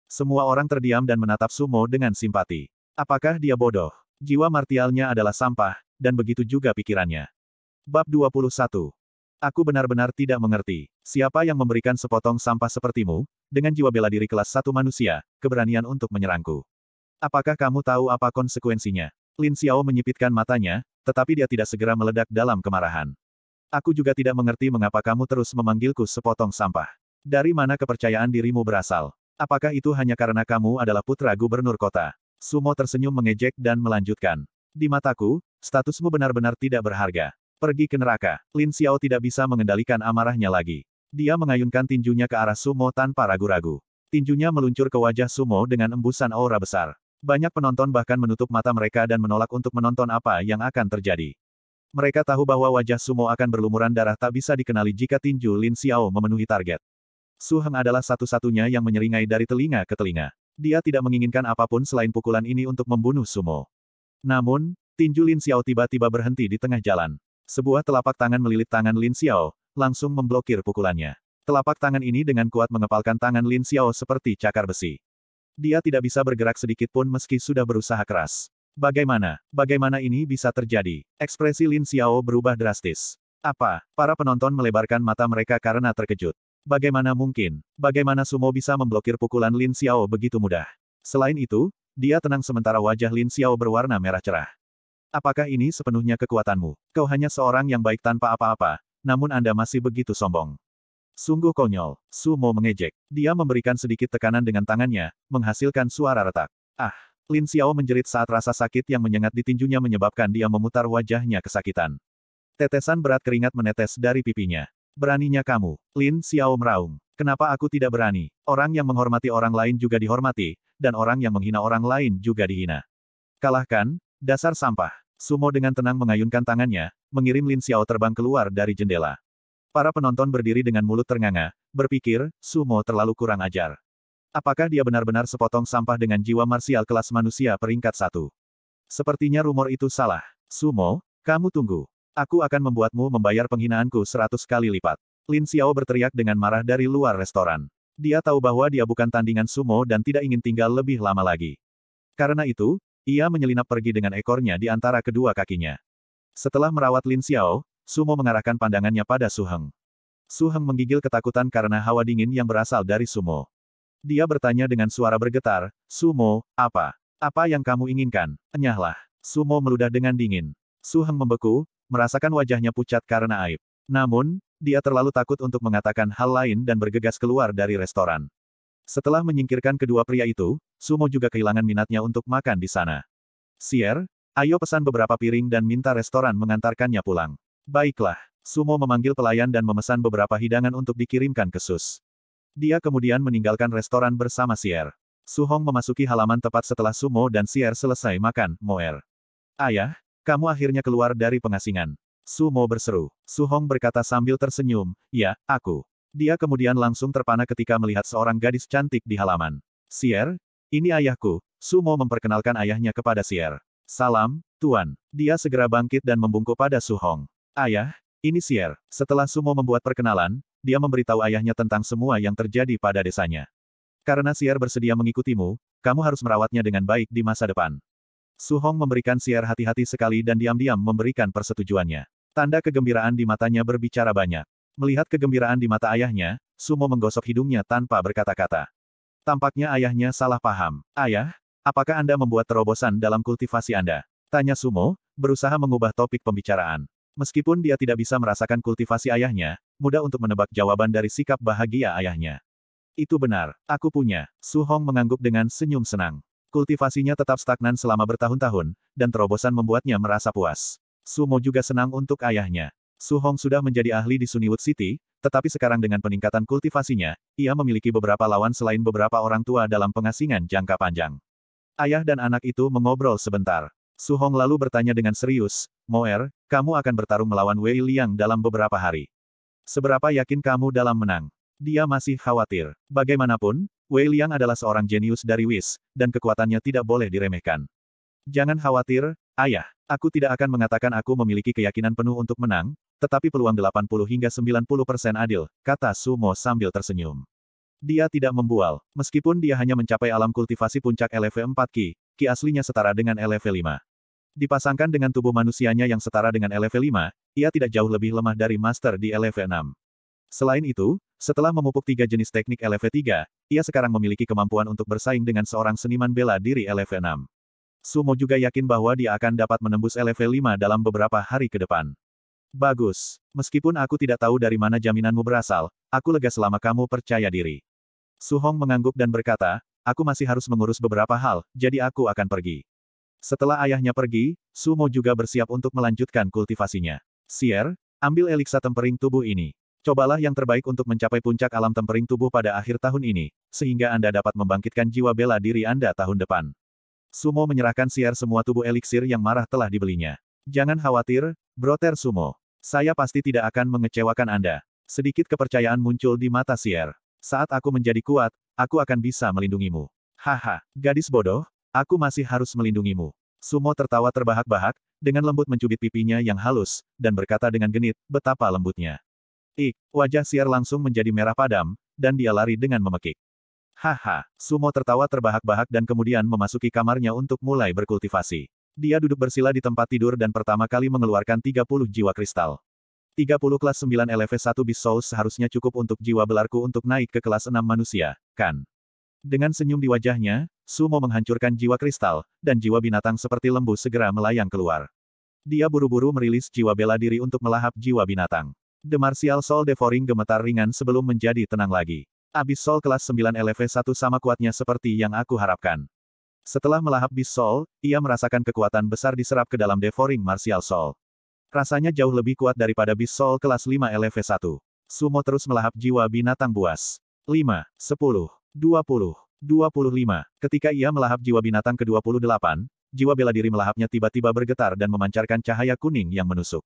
Semua orang terdiam dan menatap Sumo dengan simpati. Apakah dia bodoh? Jiwa martialnya adalah sampah, dan begitu juga pikirannya. Bab 21 Aku benar-benar tidak mengerti. Siapa yang memberikan sepotong sampah sepertimu, dengan jiwa bela diri kelas satu manusia, keberanian untuk menyerangku. Apakah kamu tahu apa konsekuensinya? Lin Xiao menyipitkan matanya, tetapi dia tidak segera meledak dalam kemarahan. Aku juga tidak mengerti mengapa kamu terus memanggilku sepotong sampah. Dari mana kepercayaan dirimu berasal? Apakah itu hanya karena kamu adalah putra gubernur kota? Sumo tersenyum mengejek dan melanjutkan. Di mataku, statusmu benar-benar tidak berharga. Pergi ke neraka. Lin Xiao tidak bisa mengendalikan amarahnya lagi. Dia mengayunkan tinjunya ke arah Sumo tanpa ragu-ragu. Tinjunya meluncur ke wajah Sumo dengan embusan aura besar. Banyak penonton bahkan menutup mata mereka dan menolak untuk menonton apa yang akan terjadi. Mereka tahu bahwa wajah Sumo akan berlumuran darah tak bisa dikenali jika tinju Lin Xiao memenuhi target. Su Heng adalah satu-satunya yang menyeringai dari telinga ke telinga. Dia tidak menginginkan apa pun selain pukulan ini untuk membunuh Sumo. Namun, tinju Lin Xiao tiba-tiba berhenti di tengah jalan. Sebuah telapak tangan melilit tangan Lin Xiao, langsung memblokir pukulannya. Telapak tangan ini dengan kuat mengepalkan tangan Lin Xiao seperti cakar besi. Dia tidak bisa bergerak sedikit pun meski sudah berusaha keras. Bagaimana? Bagaimana ini bisa terjadi? Ekspresi Lin Xiao berubah drastis. Apa? Para penonton melebarkan mata mereka karena terkejut. Bagaimana mungkin? Bagaimana Sumo bisa memblokir pukulan Lin Xiao begitu mudah? Selain itu, dia tenang sementara wajah Lin Xiao berwarna merah cerah. Apakah ini sepenuhnya kekuatanmu? Kau hanya seorang yang baik tanpa apa-apa, namun Anda masih begitu sombong. Sungguh konyol, Sumo mengejek. Dia memberikan sedikit tekanan dengan tangannya, menghasilkan suara retak. Ah! Lin Xiao menjerit saat rasa sakit yang menyengat di tinjunya menyebabkan dia memutar wajahnya kesakitan. Tetesan berat keringat menetes dari pipinya. Beraninya kamu, Lin Xiao meraung. Kenapa aku tidak berani? Orang yang menghormati orang lain juga dihormati, dan orang yang menghina orang lain juga dihina. Kalahkan, dasar sampah. Sumo dengan tenang mengayunkan tangannya, mengirim Lin Xiao terbang keluar dari jendela. Para penonton berdiri dengan mulut ternganga, berpikir, Sumo terlalu kurang ajar. Apakah dia benar-benar sepotong sampah dengan jiwa marsial kelas manusia peringkat satu? Sepertinya rumor itu salah. Sumo, kamu tunggu. Aku akan membuatmu membayar penghinaanku seratus kali lipat. Lin Xiao berteriak dengan marah dari luar restoran. Dia tahu bahwa dia bukan tandingan sumo dan tidak ingin tinggal lebih lama lagi. Karena itu, ia menyelinap pergi dengan ekornya di antara kedua kakinya. Setelah merawat Lin Xiao, Sumo mengarahkan pandangannya pada Su Heng. Su Heng menggigil ketakutan karena hawa dingin yang berasal dari Sumo. Dia bertanya dengan suara bergetar, Sumo, apa? Apa yang kamu inginkan? Enyahlah. Sumo meludah dengan dingin. Su Heng membeku, merasakan wajahnya pucat karena aib. Namun, dia terlalu takut untuk mengatakan hal lain dan bergegas keluar dari restoran. Setelah menyingkirkan kedua pria itu, Sumo juga kehilangan minatnya untuk makan di sana. Sier, ayo pesan beberapa piring dan minta restoran mengantarkannya pulang. Baiklah, Sumo memanggil pelayan dan memesan beberapa hidangan untuk dikirimkan ke Sus. Dia kemudian meninggalkan restoran bersama Sier. Suhong memasuki halaman tepat setelah Sumo dan Sier selesai makan, Moer. Ayah, kamu akhirnya keluar dari pengasingan. Sumo berseru. Suhong berkata sambil tersenyum, ya, aku. Dia kemudian langsung terpana ketika melihat seorang gadis cantik di halaman. Sier, ini ayahku. Sumo memperkenalkan ayahnya kepada Sier. Salam, Tuan. Dia segera bangkit dan membungkuk pada Suhong. Ayah, ini Sier. Setelah Sumo membuat perkenalan, dia memberitahu ayahnya tentang semua yang terjadi pada desanya. Karena Sier bersedia mengikutimu, kamu harus merawatnya dengan baik di masa depan. Suhong memberikan Sier hati-hati sekali dan diam-diam memberikan persetujuannya. Tanda kegembiraan di matanya berbicara banyak. Melihat kegembiraan di mata ayahnya, Sumo menggosok hidungnya tanpa berkata-kata. Tampaknya ayahnya salah paham. Ayah, apakah Anda membuat terobosan dalam kultivasi Anda? Tanya Sumo, berusaha mengubah topik pembicaraan. Meskipun dia tidak bisa merasakan kultivasi ayahnya, mudah untuk menebak jawaban dari sikap bahagia ayahnya. Itu benar, aku punya. Su Hong mengangguk dengan senyum senang. Kultivasinya tetap stagnan selama bertahun-tahun, dan terobosan membuatnya merasa puas. Sumo juga senang untuk ayahnya. Su Hong sudah menjadi ahli di Sunnywood City, tetapi sekarang dengan peningkatan kultivasinya, ia memiliki beberapa lawan selain beberapa orang tua dalam pengasingan jangka panjang. Ayah dan anak itu mengobrol sebentar. Su Hong lalu bertanya dengan serius, Moer, kamu akan bertarung melawan Wei Liang dalam beberapa hari. Seberapa yakin kamu dalam menang? Dia masih khawatir. Bagaimanapun, Wei Liang adalah seorang jenius dari Wis, dan kekuatannya tidak boleh diremehkan. Jangan khawatir, ayah. Aku tidak akan mengatakan aku memiliki keyakinan penuh untuk menang, tetapi peluang 80 hingga 90 persen adil, kata Sumo sambil tersenyum. Dia tidak membual, meskipun dia hanya mencapai alam kultivasi puncak LV4 Ki, Ki aslinya setara dengan LV5. Dipasangkan dengan tubuh manusianya yang setara dengan LV5, ia tidak jauh lebih lemah dari Master di LV6. Selain itu, setelah memupuk tiga jenis teknik LV3, ia sekarang memiliki kemampuan untuk bersaing dengan seorang seniman bela diri LV6. Sumo juga yakin bahwa dia akan dapat menembus level 5 dalam beberapa hari ke depan. Bagus. Meskipun aku tidak tahu dari mana jaminanmu berasal, aku lega selama kamu percaya diri. Su Hong mengangguk dan berkata, aku masih harus mengurus beberapa hal, jadi aku akan pergi. Setelah ayahnya pergi, Sumo juga bersiap untuk melanjutkan kultivasinya. Sier, ambil eliksa tempering tubuh ini. Cobalah yang terbaik untuk mencapai puncak alam tempering tubuh pada akhir tahun ini, sehingga Anda dapat membangkitkan jiwa bela diri Anda tahun depan. Sumo menyerahkan Siar semua tubuh eliksir yang marah telah dibelinya. Jangan khawatir, Broter Sumo. Saya pasti tidak akan mengecewakan Anda. Sedikit kepercayaan muncul di mata Siar. Saat aku menjadi kuat, aku akan bisa melindungimu. Haha, gadis bodoh, aku masih harus melindungimu. Sumo tertawa terbahak-bahak, dengan lembut mencubit pipinya yang halus, dan berkata dengan genit, betapa lembutnya. Ik, wajah Siar langsung menjadi merah padam, dan dia lari dengan memekik. Haha, Sumo tertawa terbahak-bahak dan kemudian memasuki kamarnya untuk mulai berkultivasi. Dia duduk bersila di tempat tidur dan pertama kali mengeluarkan 30 jiwa kristal. 30 kelas 9 LV1 Beast Soul seharusnya cukup untuk jiwa belarku untuk naik ke kelas 6 manusia, kan? Dengan senyum di wajahnya, Sumo menghancurkan jiwa kristal, dan jiwa binatang seperti lembu segera melayang keluar. Dia buru-buru merilis jiwa bela diri untuk melahap jiwa binatang. The Martial Soul Devouring gemetar ringan sebelum menjadi tenang lagi. Abyss Soul kelas 9 LV1 sama kuatnya seperti yang aku harapkan. Setelah melahap Beast Soul, ia merasakan kekuatan besar diserap ke dalam Devouring Martial Soul. Rasanya jauh lebih kuat daripada Beast Soul kelas 5 LV1. Sumo terus melahap jiwa binatang buas. 5, 10, 20, 25. Ketika ia melahap jiwa binatang ke-28, jiwa bela diri melahapnya tiba-tiba bergetar dan memancarkan cahaya kuning yang menusuk.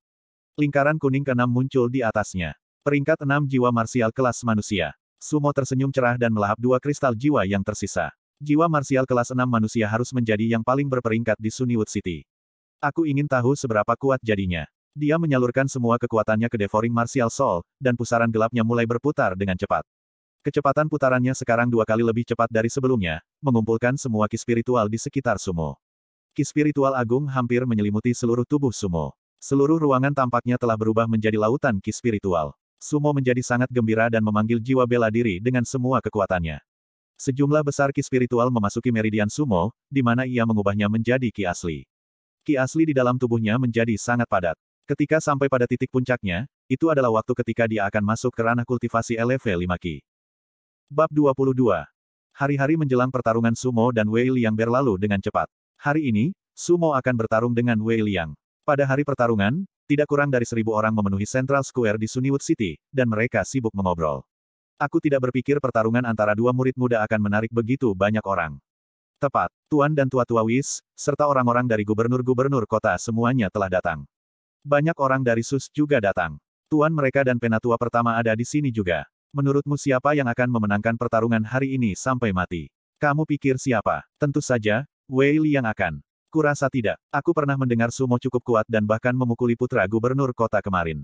Lingkaran kuning ke-6 muncul di atasnya. Peringkat 6 jiwa marsial kelas manusia. Sumo tersenyum cerah dan melahap dua kristal jiwa yang tersisa. Jiwa marsial kelas 6 manusia harus menjadi yang paling berperingkat di Sunnywood City. Aku ingin tahu seberapa kuat jadinya. Dia menyalurkan semua kekuatannya ke Devouring Martial Soul, dan pusaran gelapnya mulai berputar dengan cepat. Kecepatan putarannya sekarang dua kali lebih cepat dari sebelumnya, mengumpulkan semua ki spiritual di sekitar Sumo. Ki spiritual agung hampir menyelimuti seluruh tubuh Sumo. Seluruh ruangan tampaknya telah berubah menjadi lautan ki spiritual. Sumo menjadi sangat gembira dan memanggil jiwa bela diri dengan semua kekuatannya. Sejumlah besar ki spiritual memasuki meridian Sumo, di mana ia mengubahnya menjadi ki asli. Ki asli di dalam tubuhnya menjadi sangat padat. Ketika sampai pada titik puncaknya, itu adalah waktu ketika dia akan masuk ke ranah kultivasi LV 5 Ki. Bab 22. Hari-hari menjelang pertarungan Sumo dan Wei Liang berlalu dengan cepat. Hari ini, Sumo akan bertarung dengan Wei Liang. Pada hari pertarungan, tidak kurang dari seribu orang memenuhi Central Square di Sunnywood City, dan mereka sibuk mengobrol. Aku tidak berpikir pertarungan antara dua murid muda akan menarik begitu banyak orang. Tepat, Tuan dan Tua-Tua Wis, serta orang-orang dari gubernur-gubernur kota semuanya telah datang. Banyak orang dari SUS juga datang. Tuan mereka dan penatua pertama ada di sini juga. Menurutmu siapa yang akan memenangkan pertarungan hari ini sampai mati? Kamu pikir siapa? Tentu saja, Wei Li yang akan. Kurasa tidak. Aku pernah mendengar sumo cukup kuat dan bahkan memukuli putra gubernur kota kemarin.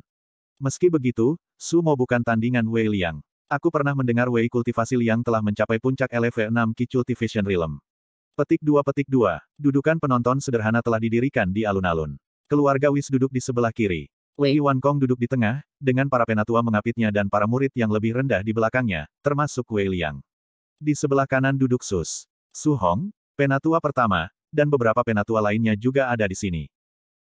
Meski begitu, sumo bukan tandingan Wei Liang. Aku pernah mendengar Wei kultivasi Liang telah mencapai puncak LV 6 Ki Cultivation Realm. Petik 2 Petik 2. Dudukan penonton sederhana telah didirikan di alun-alun. Keluarga Wis duduk di sebelah kiri. Wei Wan Kong duduk di tengah, dengan para penatua mengapitnya dan para murid yang lebih rendah di belakangnya, termasuk Wei Liang. Di sebelah kanan duduk Sus. Su Hong, penatua pertama, dan beberapa penatua lainnya juga ada di sini.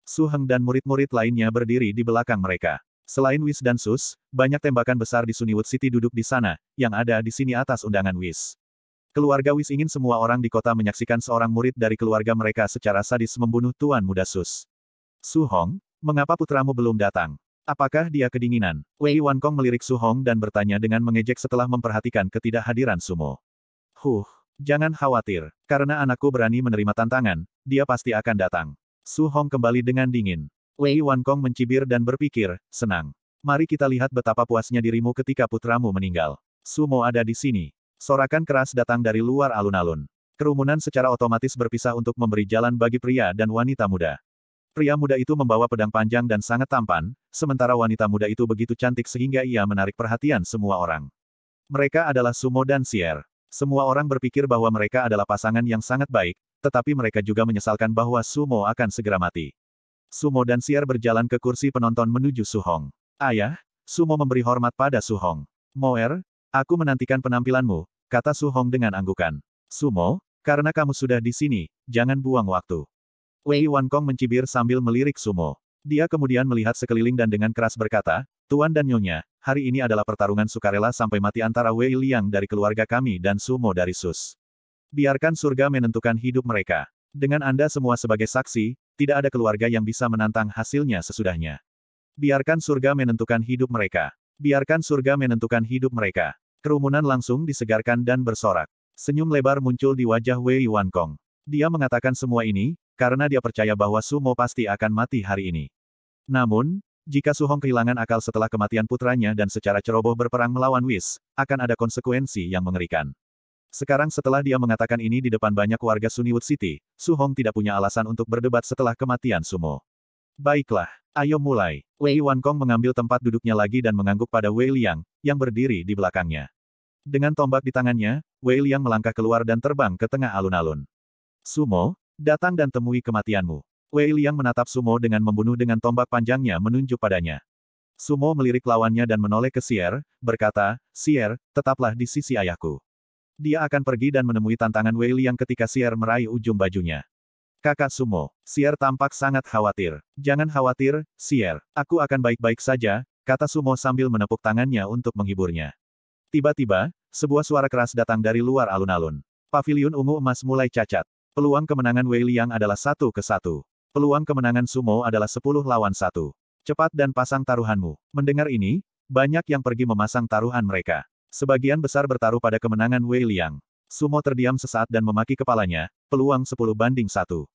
Su Heng dan murid-murid lainnya berdiri di belakang mereka. Selain Wis dan Sus, banyak tembakan besar di Sunnywood City duduk di sana, yang ada di sini atas undangan Wis. Keluarga Wis ingin semua orang di kota menyaksikan seorang murid dari keluarga mereka secara sadis membunuh Tuan Muda Sus. Su Hong, mengapa putramu belum datang? Apakah dia kedinginan? Wei Wan Kong melirik Su Hong dan bertanya dengan mengejek setelah memperhatikan ketidakhadiran Sumo. Huh, jangan khawatir, karena anakku berani menerima tantangan, dia pasti akan datang. Su Hong kembali dengan dingin. Wei Wan Kong mencibir dan berpikir, senang. Mari kita lihat betapa puasnya dirimu ketika putramu meninggal. Sumo ada di sini. Sorakan keras datang dari luar alun-alun. Kerumunan secara otomatis berpisah untuk memberi jalan bagi pria dan wanita muda. Pria muda itu membawa pedang panjang dan sangat tampan, sementara wanita muda itu begitu cantik sehingga ia menarik perhatian semua orang. Mereka adalah Sumo dan Sier. Semua orang berpikir bahwa mereka adalah pasangan yang sangat baik, tetapi mereka juga menyesalkan bahwa Sumo akan segera mati. Sumo dan Sier berjalan ke kursi penonton menuju Su Hong. Ayah, Sumo memberi hormat pada Su Hong. Moer, aku menantikan penampilanmu, kata Su Hong dengan anggukan. Sumo, karena kamu sudah di sini, jangan buang waktu. Wei Wan Kong mencibir sambil melirik Sumo. Dia kemudian melihat sekeliling dan dengan keras berkata, Tuan dan Nyonya, hari ini adalah pertarungan sukarela sampai mati antara Wei Liang dari keluarga kami dan Sumo dari Sus. Biarkan surga menentukan hidup mereka. Dengan Anda semua sebagai saksi, tidak ada keluarga yang bisa menantang hasilnya sesudahnya. Biarkan surga menentukan hidup mereka. Biarkan surga menentukan hidup mereka. Kerumunan langsung disegarkan dan bersorak. Senyum lebar muncul di wajah Wei Wan Kong. Dia mengatakan semua ini, karena dia percaya bahwa Sumo pasti akan mati hari ini. Namun, jika Su Hong kehilangan akal setelah kematian putranya dan secara ceroboh berperang melawan Wis, akan ada konsekuensi yang mengerikan. Sekarang setelah dia mengatakan ini di depan banyak warga Sunnywood City, Su Hong tidak punya alasan untuk berdebat setelah kematian Sumo. Baiklah, ayo mulai. Wei Wan Kong mengambil tempat duduknya lagi dan mengangguk pada Wei Liang, yang berdiri di belakangnya. Dengan tombak di tangannya, Wei Liang melangkah keluar dan terbang ke tengah alun-alun. Sumo, Datang dan temui kematianmu. Wei Liang menatap Sumo dengan membunuh dengan tombak panjangnya menunjuk padanya. Sumo melirik lawannya dan menoleh ke Sier, berkata, Sier, tetaplah di sisi ayahku. Dia akan pergi dan menemui tantangan Wei Liang ketika Sier meraih ujung bajunya. Kakak Sumo, Sier tampak sangat khawatir. Jangan khawatir, Sier, aku akan baik-baik saja, kata Sumo sambil menepuk tangannya untuk menghiburnya. Tiba-tiba, sebuah suara keras datang dari luar alun-alun. Paviliun ungu emas mulai cacat. Peluang kemenangan Wei Liang adalah satu ke satu. Peluang kemenangan Sumo adalah sepuluh lawan satu. Cepat dan pasang taruhanmu. Mendengar ini, banyak yang pergi memasang taruhan mereka. Sebagian besar bertaruh pada kemenangan Wei Liang. Sumo terdiam sesaat dan memaki kepalanya, peluang sepuluh banding satu.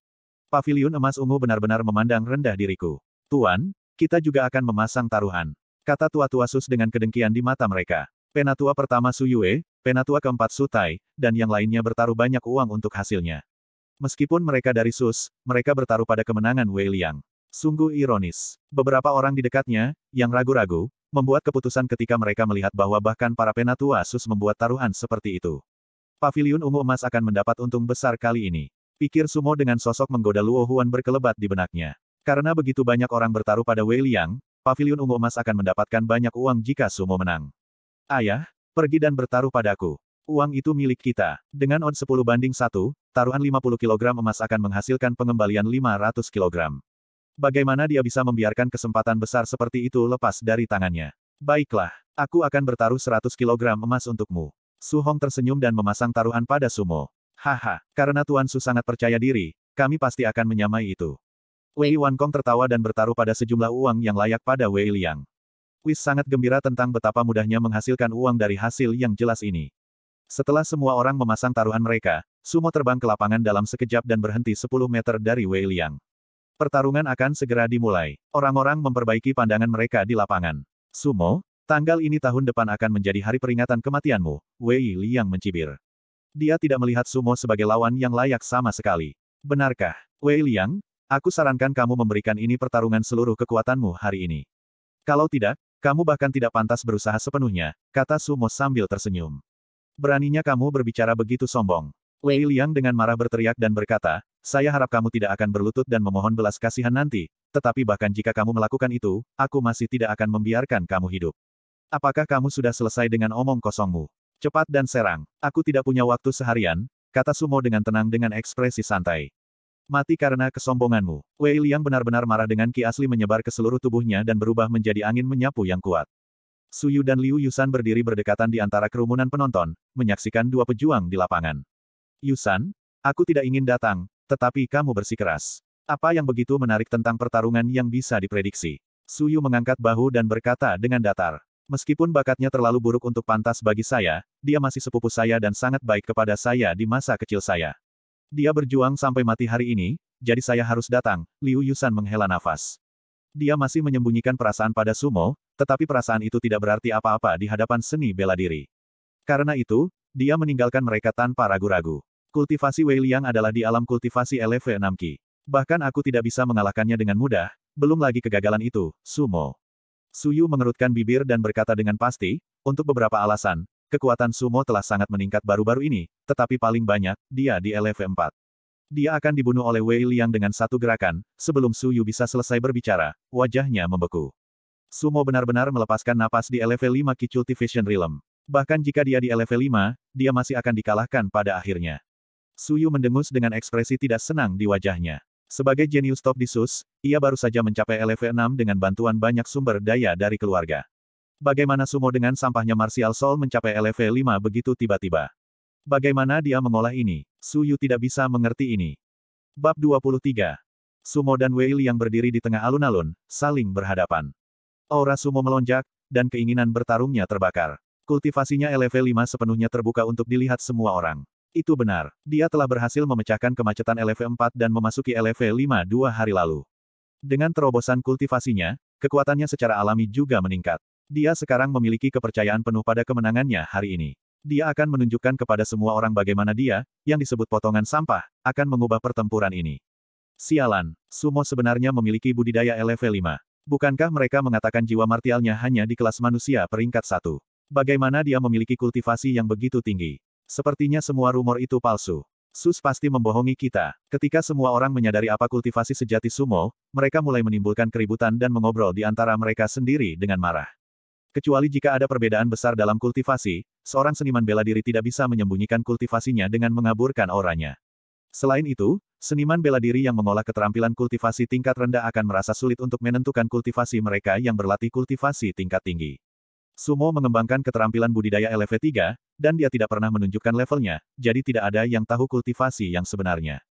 Paviliun emas ungu benar-benar memandang rendah diriku. Tuan, kita juga akan memasang taruhan. Kata tua-tua sus dengan kedengkian di mata mereka. Penatua pertama Su Yue, penatua keempat Su Tai, dan yang lainnya bertaruh banyak uang untuk hasilnya. Meskipun mereka dari Sus, mereka bertaruh pada kemenangan Wei Liang. Sungguh ironis. Beberapa orang di dekatnya, yang ragu-ragu, membuat keputusan ketika mereka melihat bahwa bahkan para penatua Sus membuat taruhan seperti itu. Paviliun ungu emas akan mendapat untung besar kali ini. Pikir Sumo dengan sosok menggoda Luo Huan berkelebat di benaknya. Karena begitu banyak orang bertaruh pada Wei Liang, Paviliun ungu emas akan mendapatkan banyak uang jika Sumo menang. Ayah, pergi dan bertaruh padaku. Uang itu milik kita. Dengan odds 10 banding 1, taruhan 50 kg emas akan menghasilkan pengembalian 500 kg. Bagaimana dia bisa membiarkan kesempatan besar seperti itu lepas dari tangannya? Baiklah, aku akan bertaruh 100 kg emas untukmu. Su Hong tersenyum dan memasang taruhan pada Sumo. Haha, karena Tuan Su sangat percaya diri, kami pasti akan menyamai itu. Wei Wan Kong tertawa dan bertaruh pada sejumlah uang yang layak pada Wei Liang. Wis sangat gembira tentang betapa mudahnya menghasilkan uang dari hasil yang jelas ini. Setelah semua orang memasang taruhan mereka, Sumo terbang ke lapangan dalam sekejap dan berhenti 10 meter dari Wei Liang. Pertarungan akan segera dimulai. Orang-orang memperbaiki pandangan mereka di lapangan. Sumo, tanggal ini tahun depan akan menjadi hari peringatan kematianmu, Wei Liang mencibir. Dia tidak melihat Sumo sebagai lawan yang layak sama sekali. Benarkah, Wei Liang? Aku sarankan kamu memberikan ini pertarungan seluruh kekuatanmu hari ini. Kalau tidak, kamu bahkan tidak pantas berusaha sepenuhnya, kata Sumo sambil tersenyum. Beraninya kamu berbicara begitu sombong. Wei Liang dengan marah berteriak dan berkata, saya harap kamu tidak akan berlutut dan memohon belas kasihan nanti, tetapi bahkan jika kamu melakukan itu, aku masih tidak akan membiarkan kamu hidup. Apakah kamu sudah selesai dengan omong kosongmu? Cepat dan serang, aku tidak punya waktu seharian, kata Sumo dengan tenang dengan ekspresi santai. Mati karena kesombonganmu. Wei Liang benar-benar marah dengan ki asli menyebar ke seluruh tubuhnya dan berubah menjadi angin menyapu yang kuat. Suyu dan Liu Yusan berdiri berdekatan di antara kerumunan penonton, menyaksikan dua pejuang di lapangan. Yusan, aku tidak ingin datang, tetapi kamu bersikeras. Apa yang begitu menarik tentang pertarungan yang bisa diprediksi? Suyu mengangkat bahu dan berkata dengan datar. Meskipun bakatnya terlalu buruk untuk pantas bagi saya, dia masih sepupu saya dan sangat baik kepada saya di masa kecil saya. Dia berjuang sampai mati hari ini, jadi saya harus datang, Liu Yusan menghela nafas. Dia masih menyembunyikan perasaan pada Sumo, tetapi perasaan itu tidak berarti apa-apa di hadapan seni bela diri. Karena itu, dia meninggalkan mereka tanpa ragu-ragu. Kultivasi Wei Liang adalah di alam kultivasi LV6 Ki. Bahkan aku tidak bisa mengalahkannya dengan mudah, belum lagi kegagalan itu, Sumo. Suyu mengerutkan bibir dan berkata dengan pasti, untuk beberapa alasan, Kekuatan sumo telah sangat meningkat baru-baru ini, tetapi paling banyak, dia di LV4. Dia akan dibunuh oleh Wei Liang dengan satu gerakan, sebelum Su Yu bisa selesai berbicara, wajahnya membeku. Sumo benar-benar melepaskan napas di LV5 Ki Cultivation Realm. Bahkan jika dia di LV5, dia masih akan dikalahkan pada akhirnya. Su Yu mendengus dengan ekspresi tidak senang di wajahnya. Sebagai jenius top di SUS, ia baru saja mencapai LV6 dengan bantuan banyak sumber daya dari keluarga. Bagaimana sumo dengan sampahnya Martial Soul mencapai LV5 begitu tiba-tiba? Bagaimana dia mengolah ini? Suyu tidak bisa mengerti ini. Bab 23. Sumo dan Wei yang berdiri di tengah alun-alun, saling berhadapan. Aura Sumo melonjak, dan keinginan bertarungnya terbakar. Kultivasinya LV5 sepenuhnya terbuka untuk dilihat semua orang. Itu benar, dia telah berhasil memecahkan kemacetan LV4 dan memasuki LV5 dua hari lalu. Dengan terobosan kultivasinya, kekuatannya secara alami juga meningkat. Dia sekarang memiliki kepercayaan penuh pada kemenangannya hari ini. Dia akan menunjukkan kepada semua orang bagaimana dia, yang disebut potongan sampah, akan mengubah pertempuran ini. Sialan, Sumo sebenarnya memiliki budidaya LV5. Bukankah mereka mengatakan jiwa martialnya hanya di kelas manusia peringkat satu? Bagaimana dia memiliki kultivasi yang begitu tinggi? Sepertinya semua rumor itu palsu. Sus pasti membohongi kita. Ketika semua orang menyadari apa kultivasi sejati sumo, mereka mulai menimbulkan keributan dan mengobrol di antara mereka sendiri dengan marah. Kecuali jika ada perbedaan besar dalam kultivasi, seorang seniman bela diri tidak bisa menyembunyikan kultivasinya dengan mengaburkan auranya. Selain itu, seniman bela diri yang mengolah keterampilan kultivasi tingkat rendah akan merasa sulit untuk menentukan kultivasi mereka yang berlatih kultivasi tingkat tinggi. Sumo mengembangkan keterampilan budidaya LV3, dan dia tidak pernah menunjukkan levelnya, jadi tidak ada yang tahu kultivasi yang sebenarnya.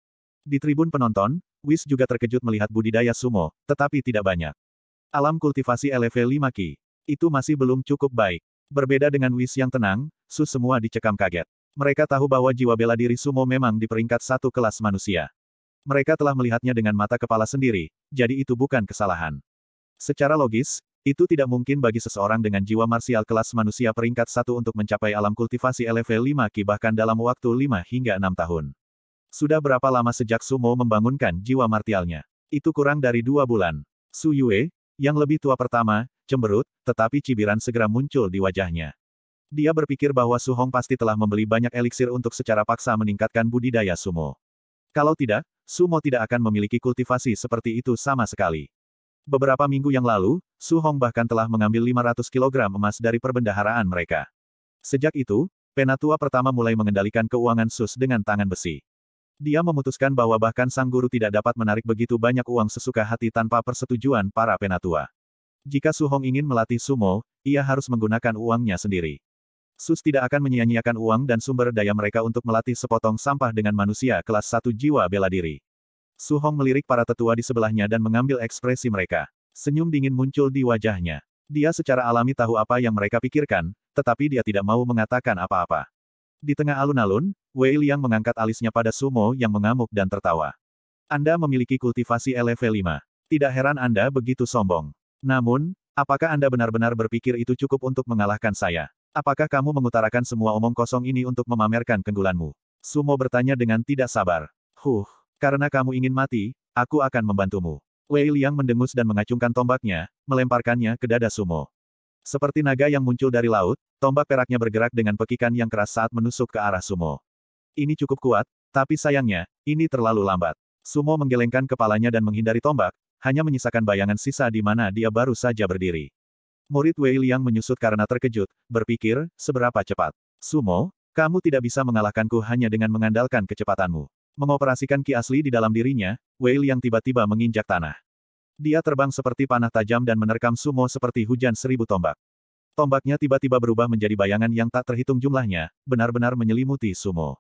Di tribun penonton, Wis juga terkejut melihat budidaya sumo, tetapi tidak banyak. Alam kultivasi LV5 Ki. Itu masih belum cukup baik. Berbeda dengan Wis yang tenang, Su semua dicekam kaget. Mereka tahu bahwa jiwa bela diri Sumo memang di peringkat satu kelas manusia. Mereka telah melihatnya dengan mata kepala sendiri, jadi itu bukan kesalahan. Secara logis, itu tidak mungkin bagi seseorang dengan jiwa marsial kelas manusia peringkat satu untuk mencapai alam kultivasi LV5 Ki bahkan dalam waktu 5 hingga 6 tahun. Sudah berapa lama sejak Sumo membangunkan jiwa martialnya? Itu kurang dari dua bulan. Su Yue, yang lebih tua pertama, cemberut, tetapi cibiran segera muncul di wajahnya. Dia berpikir bahwa Su Hong pasti telah membeli banyak eliksir untuk secara paksa meningkatkan budidaya sumo. Kalau tidak, sumo tidak akan memiliki kultivasi seperti itu sama sekali. Beberapa minggu yang lalu, Su Hong bahkan telah mengambil 500 kg emas dari perbendaharaan mereka. Sejak itu, Penatua pertama mulai mengendalikan keuangan Sus dengan tangan besi. Dia memutuskan bahwa bahkan sang guru tidak dapat menarik begitu banyak uang sesuka hati tanpa persetujuan para penatua. Jika Su Hong ingin melatih sumo, ia harus menggunakan uangnya sendiri. Sus tidak akan menyia-nyiakan uang dan sumber daya mereka untuk melatih sepotong sampah dengan manusia kelas satu jiwa bela diri. Su Hong melirik para tetua di sebelahnya dan mengambil ekspresi mereka. Senyum dingin muncul di wajahnya. Dia secara alami tahu apa yang mereka pikirkan, tetapi dia tidak mau mengatakan apa-apa. Di tengah alun-alun, Wei Liang mengangkat alisnya pada Sumo yang mengamuk dan tertawa. Anda memiliki kultivasi LV5. Tidak heran Anda begitu sombong. Namun, apakah Anda benar-benar berpikir itu cukup untuk mengalahkan saya? Apakah kamu mengutarakan semua omong kosong ini untuk memamerkan kenggulanmu? Sumo bertanya dengan tidak sabar. Huh, karena kamu ingin mati, aku akan membantumu. Wei Liang mendengus dan mengacungkan tombaknya, melemparkannya ke dada Sumo. Seperti naga yang muncul dari laut, tombak peraknya bergerak dengan pekikan yang keras saat menusuk ke arah Sumo. Ini cukup kuat, tapi sayangnya, ini terlalu lambat. Sumo menggelengkan kepalanya dan menghindari tombak, hanya menyisakan bayangan sisa di mana dia baru saja berdiri. Murid Wei Liang menyusut karena terkejut, berpikir, seberapa cepat. Sumo, kamu tidak bisa mengalahkanku hanya dengan mengandalkan kecepatanmu. Mengoperasikan ki asli di dalam dirinya, Wei Liang tiba-tiba menginjak tanah. Dia terbang seperti panah tajam dan menerkam sumo seperti hujan seribu tombak. Tombaknya tiba-tiba berubah menjadi bayangan yang tak terhitung jumlahnya, benar-benar menyelimuti sumo.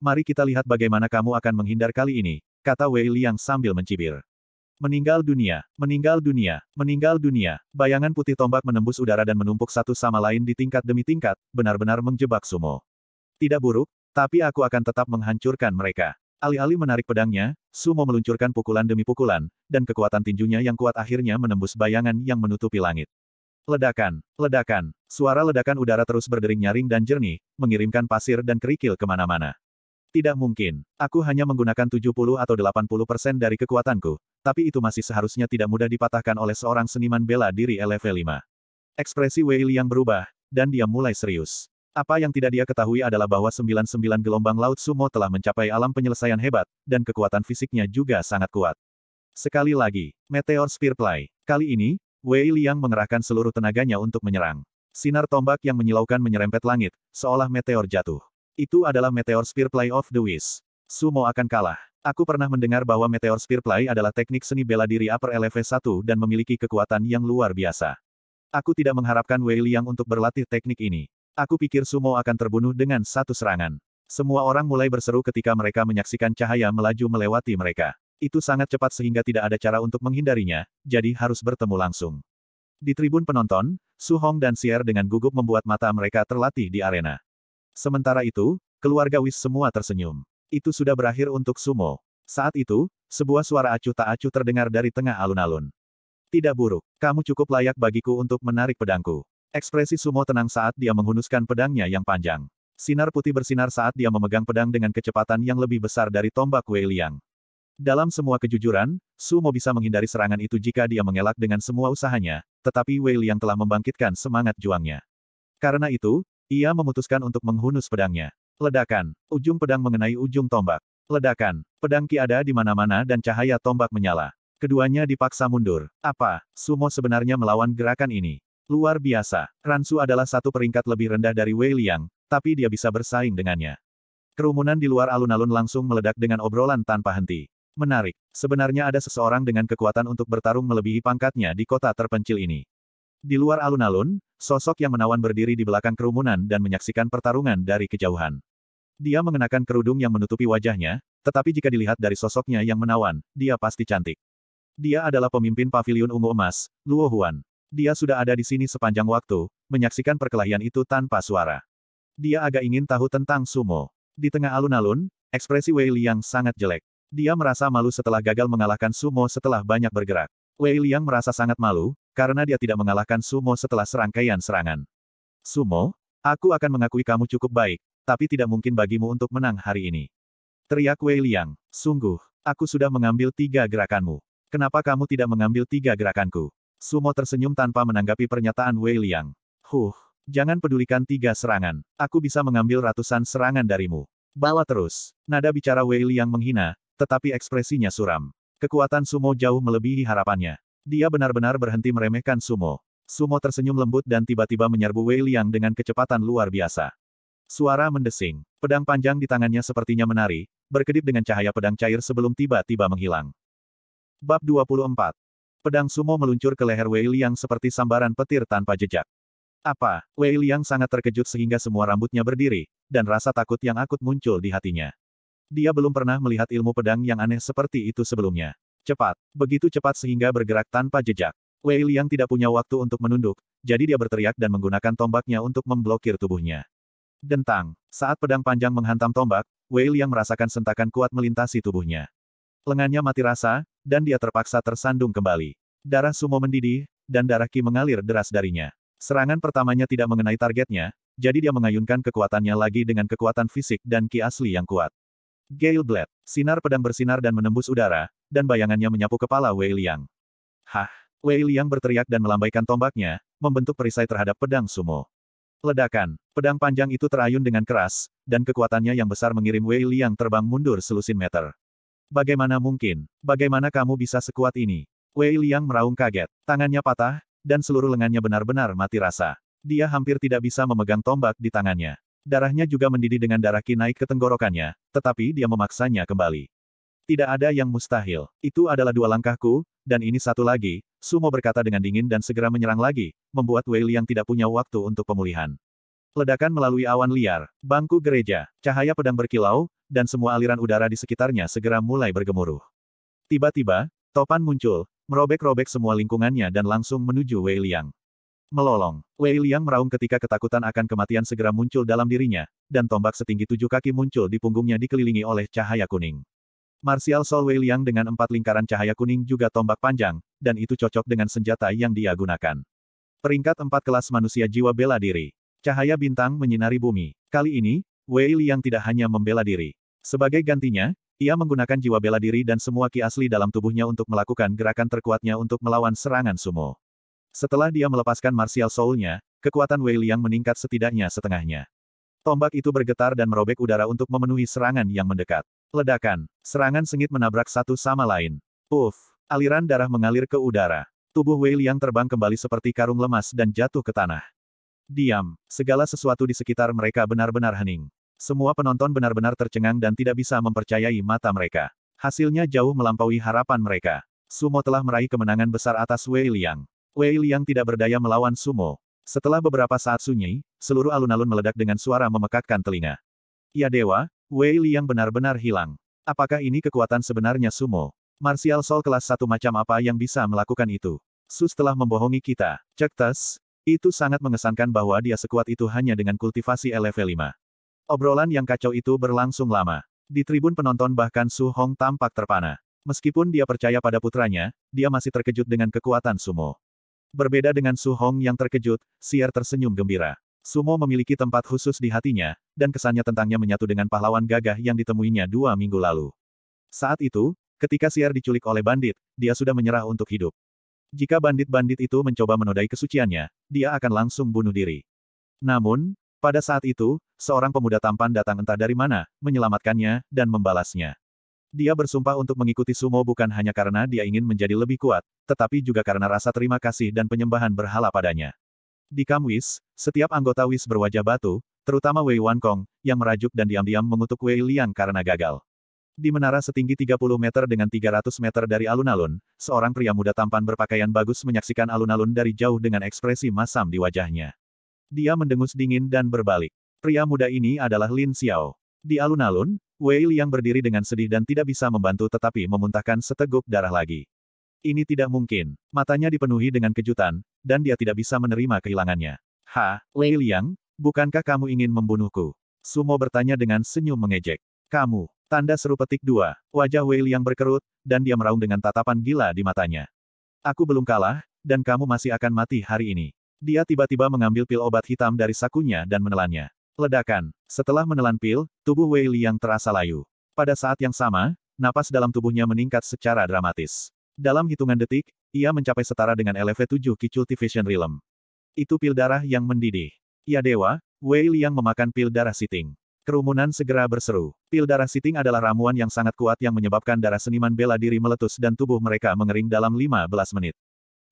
Mari kita lihat bagaimana kamu akan menghindar kali ini, kata Wei Liang sambil mencibir. Meninggal dunia, meninggal dunia, meninggal dunia. Bayangan putih tombak menembus udara dan menumpuk satu sama lain di tingkat demi tingkat, benar-benar menjebak sumo. Tidak buruk, tapi aku akan tetap menghancurkan mereka. Alih-alih menarik pedangnya, Sumo meluncurkan pukulan demi pukulan, dan kekuatan tinjunya yang kuat akhirnya menembus bayangan yang menutupi langit. Ledakan, ledakan, suara ledakan udara terus berdering nyaring dan jernih, mengirimkan pasir dan kerikil ke mana-mana. Tidak mungkin, aku hanya menggunakan 70 atau 80 persen dari kekuatanku, tapi itu masih seharusnya tidak mudah dipatahkan oleh seorang seniman bela diri LV5. Ekspresi Wei Liang berubah, dan dia mulai serius. Apa yang tidak dia ketahui adalah bahwa 99 gelombang laut sumo telah mencapai alam penyelesaian hebat, dan kekuatan fisiknya juga sangat kuat. Sekali lagi, Meteor Spear Play. Kali ini, Wei Liang mengerahkan seluruh tenaganya untuk menyerang. Sinar tombak yang menyilaukan menyerempet langit, seolah meteor jatuh. Itu adalah Meteor Spear Play of the Wiz. Sumo akan kalah. Aku pernah mendengar bahwa Meteor Spear Play adalah teknik seni bela diri upper LV1 dan memiliki kekuatan yang luar biasa. Aku tidak mengharapkan Wei Liang untuk berlatih teknik ini. Aku pikir sumo akan terbunuh dengan satu serangan. Semua orang mulai berseru ketika mereka menyaksikan cahaya melaju melewati mereka. Itu sangat cepat sehingga tidak ada cara untuk menghindarinya, jadi harus bertemu langsung. Di tribun penonton, Su Hong dan Xier dengan gugup membuat mata mereka terlatih di arena. Sementara itu, keluarga Wis semua tersenyum. Itu sudah berakhir untuk Sumo. Saat itu, sebuah suara acuh tak acuh terdengar dari tengah alun-alun. Tidak buruk, kamu cukup layak bagiku untuk menarik pedangku. Ekspresi Sumo tenang saat dia menghunuskan pedangnya yang panjang. Sinar putih bersinar saat dia memegang pedang dengan kecepatan yang lebih besar dari tombak Wei Liang. Dalam semua kejujuran, Sumo bisa menghindari serangan itu jika dia mengelak dengan semua usahanya, tetapi Wei Liang telah membangkitkan semangat juangnya. Karena itu, ia memutuskan untuk menghunus pedangnya. Ledakan, ujung pedang mengenai ujung tombak. Ledakan, pedang Ki ada di mana-mana dan cahaya tombak menyala. Keduanya dipaksa mundur. Apa, Sumo sebenarnya melawan gerakan ini? Luar biasa, Ransu adalah satu peringkat lebih rendah dari Wei Liang, tapi dia bisa bersaing dengannya. Kerumunan di luar alun-alun langsung meledak dengan obrolan tanpa henti. Menarik, sebenarnya ada seseorang dengan kekuatan untuk bertarung melebihi pangkatnya di kota terpencil ini. Di luar alun-alun, sosok yang menawan berdiri di belakang kerumunan dan menyaksikan pertarungan dari kejauhan. Dia mengenakan kerudung yang menutupi wajahnya, tetapi jika dilihat dari sosoknya yang menawan, dia pasti cantik. Dia adalah pemimpin pavilion ungu emas, Luo Huan. Dia sudah ada di sini sepanjang waktu, menyaksikan perkelahian itu tanpa suara. Dia agak ingin tahu tentang sumo. Di tengah alun-alun, ekspresi Wei Liang sangat jelek. Dia merasa malu setelah gagal mengalahkan sumo setelah banyak bergerak. Wei Liang merasa sangat malu, karena dia tidak mengalahkan sumo setelah serangkaian serangan. Sumo, aku akan mengakui kamu cukup baik, tapi tidak mungkin bagimu untuk menang hari ini. Teriak Wei Liang, sungguh, aku sudah mengambil tiga gerakanmu. Kenapa kamu tidak mengambil tiga gerakanku? Sumo tersenyum tanpa menanggapi pernyataan Wei Liang. Huh, jangan pedulikan tiga serangan. Aku bisa mengambil ratusan serangan darimu. Bawa terus. Nada bicara Wei Liang menghina, tetapi ekspresinya suram. Kekuatan Sumo jauh melebihi harapannya. Dia benar-benar berhenti meremehkan Sumo. Sumo tersenyum lembut dan tiba-tiba menyerbu Wei Liang dengan kecepatan luar biasa. Suara mendesing. Pedang panjang di tangannya sepertinya menari, berkedip dengan cahaya pedang cair sebelum tiba-tiba menghilang. Bab 24. Pedang sumo meluncur ke leher Wei Liang seperti sambaran petir tanpa jejak. Apa? Wei Liang sangat terkejut sehingga semua rambutnya berdiri, dan rasa takut yang akut muncul di hatinya. Dia belum pernah melihat ilmu pedang yang aneh seperti itu sebelumnya. Cepat, begitu cepat sehingga bergerak tanpa jejak. Wei Liang tidak punya waktu untuk menunduk, jadi dia berteriak dan menggunakan tombaknya untuk memblokir tubuhnya. Dentang, saat pedang panjang menghantam tombak, Wei Liang merasakan sentakan kuat melintasi tubuhnya. Lengannya mati rasa, dan dia terpaksa tersandung kembali. Darah sumo mendidih, dan darah ki mengalir deras darinya. Serangan pertamanya tidak mengenai targetnya, jadi dia mengayunkan kekuatannya lagi dengan kekuatan fisik dan ki asli yang kuat. Gale Blade, sinar pedang bersinar dan menembus udara, dan bayangannya menyapu kepala Wei Liang. Hah! Wei Liang berteriak dan melambaikan tombaknya, membentuk perisai terhadap pedang sumo. Ledakan, pedang panjang itu terayun dengan keras, dan kekuatannya yang besar mengirim Wei Liang terbang mundur selusin meter. Bagaimana mungkin? Bagaimana kamu bisa sekuat ini? Wei Liang meraung kaget, tangannya patah, dan seluruh lengannya benar-benar mati rasa. Dia hampir tidak bisa memegang tombak di tangannya. Darahnya juga mendidih dengan darah ki naik ke tenggorokannya, tetapi dia memaksanya kembali. Tidak ada yang mustahil. Itu adalah dua langkahku, dan ini satu lagi, Sumo berkata dengan dingin dan segera menyerang lagi, membuat Wei Liang tidak punya waktu untuk pemulihan. Ledakan melalui awan liar, bangku gereja, cahaya pedang berkilau, dan semua aliran udara di sekitarnya segera mulai bergemuruh. Tiba-tiba, topan muncul, merobek-robek semua lingkungannya dan langsung menuju Wei Liang. Melolong, Wei Liang meraung ketika ketakutan akan kematian segera muncul dalam dirinya, dan tombak setinggi tujuh kaki muncul di punggungnya dikelilingi oleh cahaya kuning. Martial Sol Wei Liang dengan empat lingkaran cahaya kuning juga tombak panjang, dan itu cocok dengan senjata yang dia gunakan. Peringkat empat kelas manusia jiwa bela diri. Cahaya bintang menyinari bumi. Kali ini, Wei Liang tidak hanya membela diri. Sebagai gantinya, ia menggunakan jiwa bela diri dan semua ki asli dalam tubuhnya untuk melakukan gerakan terkuatnya untuk melawan serangan sumo. Setelah dia melepaskan martial soul-nya, kekuatan Wei Liang meningkat setidaknya setengahnya. Tombak itu bergetar dan merobek udara untuk memenuhi serangan yang mendekat. Ledakan. Serangan sengit menabrak satu sama lain. Puff. Aliran darah mengalir ke udara. Tubuh Wei Liang terbang kembali seperti karung lemas dan jatuh ke tanah. Diam. Segala sesuatu di sekitar mereka benar-benar hening. Semua penonton benar-benar tercengang dan tidak bisa mempercayai mata mereka. Hasilnya jauh melampaui harapan mereka. Sumo telah meraih kemenangan besar atas Wei Liang. Wei Liang tidak berdaya melawan Sumo. Setelah beberapa saat sunyi, seluruh alun-alun meledak dengan suara memekakkan telinga. Ya dewa, Wei Li yang benar-benar hilang. Apakah ini kekuatan sebenarnya sumo? Martial Soul kelas satu macam apa yang bisa melakukan itu? Sus telah membohongi kita. Cek tes. Itu sangat mengesankan bahwa dia sekuat itu hanya dengan kultivasi level 5. Obrolan yang kacau itu berlangsung lama. Di tribun penonton bahkan Su Hong tampak terpana. Meskipun dia percaya pada putranya, dia masih terkejut dengan kekuatan sumo. Berbeda dengan Su Hong yang terkejut, Sier tersenyum gembira. Sumo memiliki tempat khusus di hatinya, dan kesannya tentangnya menyatu dengan pahlawan gagah yang ditemuinya dua minggu lalu. Saat itu, ketika Siar diculik oleh bandit, dia sudah menyerah untuk hidup. Jika bandit-bandit itu mencoba menodai kesuciannya, dia akan langsung bunuh diri. Namun, pada saat itu, seorang pemuda tampan datang entah dari mana, menyelamatkannya, dan membalasnya. Dia bersumpah untuk mengikuti sumo bukan hanya karena dia ingin menjadi lebih kuat, tetapi juga karena rasa terima kasih dan penyembahan berhala padanya. Di Kamwis, setiap anggota Wis berwajah batu, terutama Wei Wankong, yang merajuk dan diam-diam mengutuk Wei Liang karena gagal. Di menara setinggi 30 meter dengan 300 meter dari alun-alun, seorang pria muda tampan berpakaian bagus menyaksikan alun-alun dari jauh dengan ekspresi masam di wajahnya. Dia mendengus dingin dan berbalik. Pria muda ini adalah Lin Xiao. Di alun-alun, Wei Liang berdiri dengan sedih dan tidak bisa membantu tetapi memuntahkan seteguk darah lagi. Ini tidak mungkin. Matanya dipenuhi dengan kejutan, dan dia tidak bisa menerima kehilangannya. Ha, Wei Liang, bukankah kamu ingin membunuhku? Sumo bertanya dengan senyum mengejek. Kamu, tanda seru petik dua. Wajah Wei Liang berkerut, dan dia meraung dengan tatapan gila di matanya. Aku belum kalah, dan kamu masih akan mati hari ini. Dia tiba-tiba mengambil pil obat hitam dari sakunya dan menelannya. Ledakan. Setelah menelan pil, tubuh Wei Liang terasa layu. Pada saat yang sama, napas dalam tubuhnya meningkat secara dramatis. Dalam hitungan detik, ia mencapai setara dengan LV7 Ki Cultivation Realm. Itu pil darah yang mendidih. Ya dewa, Wei Liang memakan pil darah siting. Kerumunan segera berseru. Pil darah siting adalah ramuan yang sangat kuat yang menyebabkan darah seniman bela diri meletus dan tubuh mereka mengering dalam 15 menit.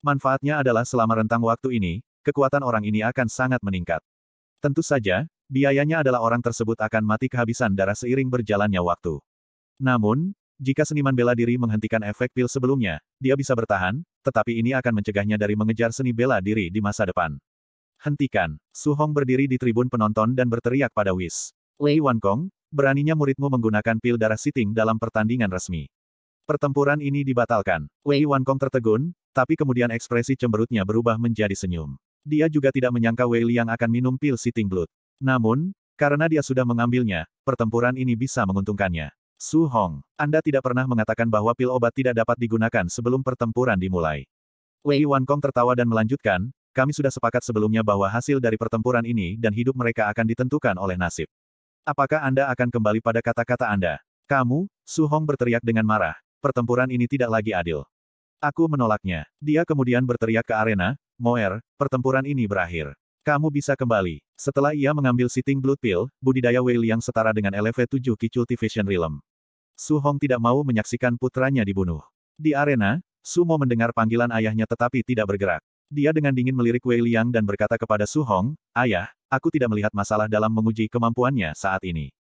Manfaatnya adalah selama rentang waktu ini, kekuatan orang ini akan sangat meningkat. Tentu saja, biayanya adalah orang tersebut akan mati kehabisan darah seiring berjalannya waktu. Namun, jika seniman bela diri menghentikan efek pil sebelumnya, dia bisa bertahan, tetapi ini akan mencegahnya dari mengejar seni bela diri di masa depan. Hentikan. Su Hong berdiri di tribun penonton dan berteriak pada Wis. Wei Wan Kong, beraninya muridmu menggunakan pil darah siting dalam pertandingan resmi. Pertempuran ini dibatalkan. Wei Wan Kong tertegun, tapi kemudian ekspresi cemberutnya berubah menjadi senyum. Dia juga tidak menyangka Wei Liang akan minum pil Sitting Blood. Namun, karena dia sudah mengambilnya, pertempuran ini bisa menguntungkannya. Su Hong, Anda tidak pernah mengatakan bahwa pil obat tidak dapat digunakan sebelum pertempuran dimulai. Wei Wan Kong tertawa dan melanjutkan, kami sudah sepakat sebelumnya bahwa hasil dari pertempuran ini dan hidup mereka akan ditentukan oleh nasib. Apakah Anda akan kembali pada kata-kata Anda? Kamu, Su Hong berteriak dengan marah, pertempuran ini tidak lagi adil. Aku menolaknya. Dia kemudian berteriak ke arena, Moer, pertempuran ini berakhir. Kamu bisa kembali. Setelah ia mengambil Sitting Blood Pill, budidaya Wei Liang setara dengan LV7 Ki Cultivation Realm. Su Hong tidak mau menyaksikan putranya dibunuh. Di arena, Su Mo mendengar panggilan ayahnya tetapi tidak bergerak. Dia dengan dingin melirik Wei Liang dan berkata kepada Su Hong, Ayah, aku tidak melihat masalah dalam menguji kemampuannya saat ini.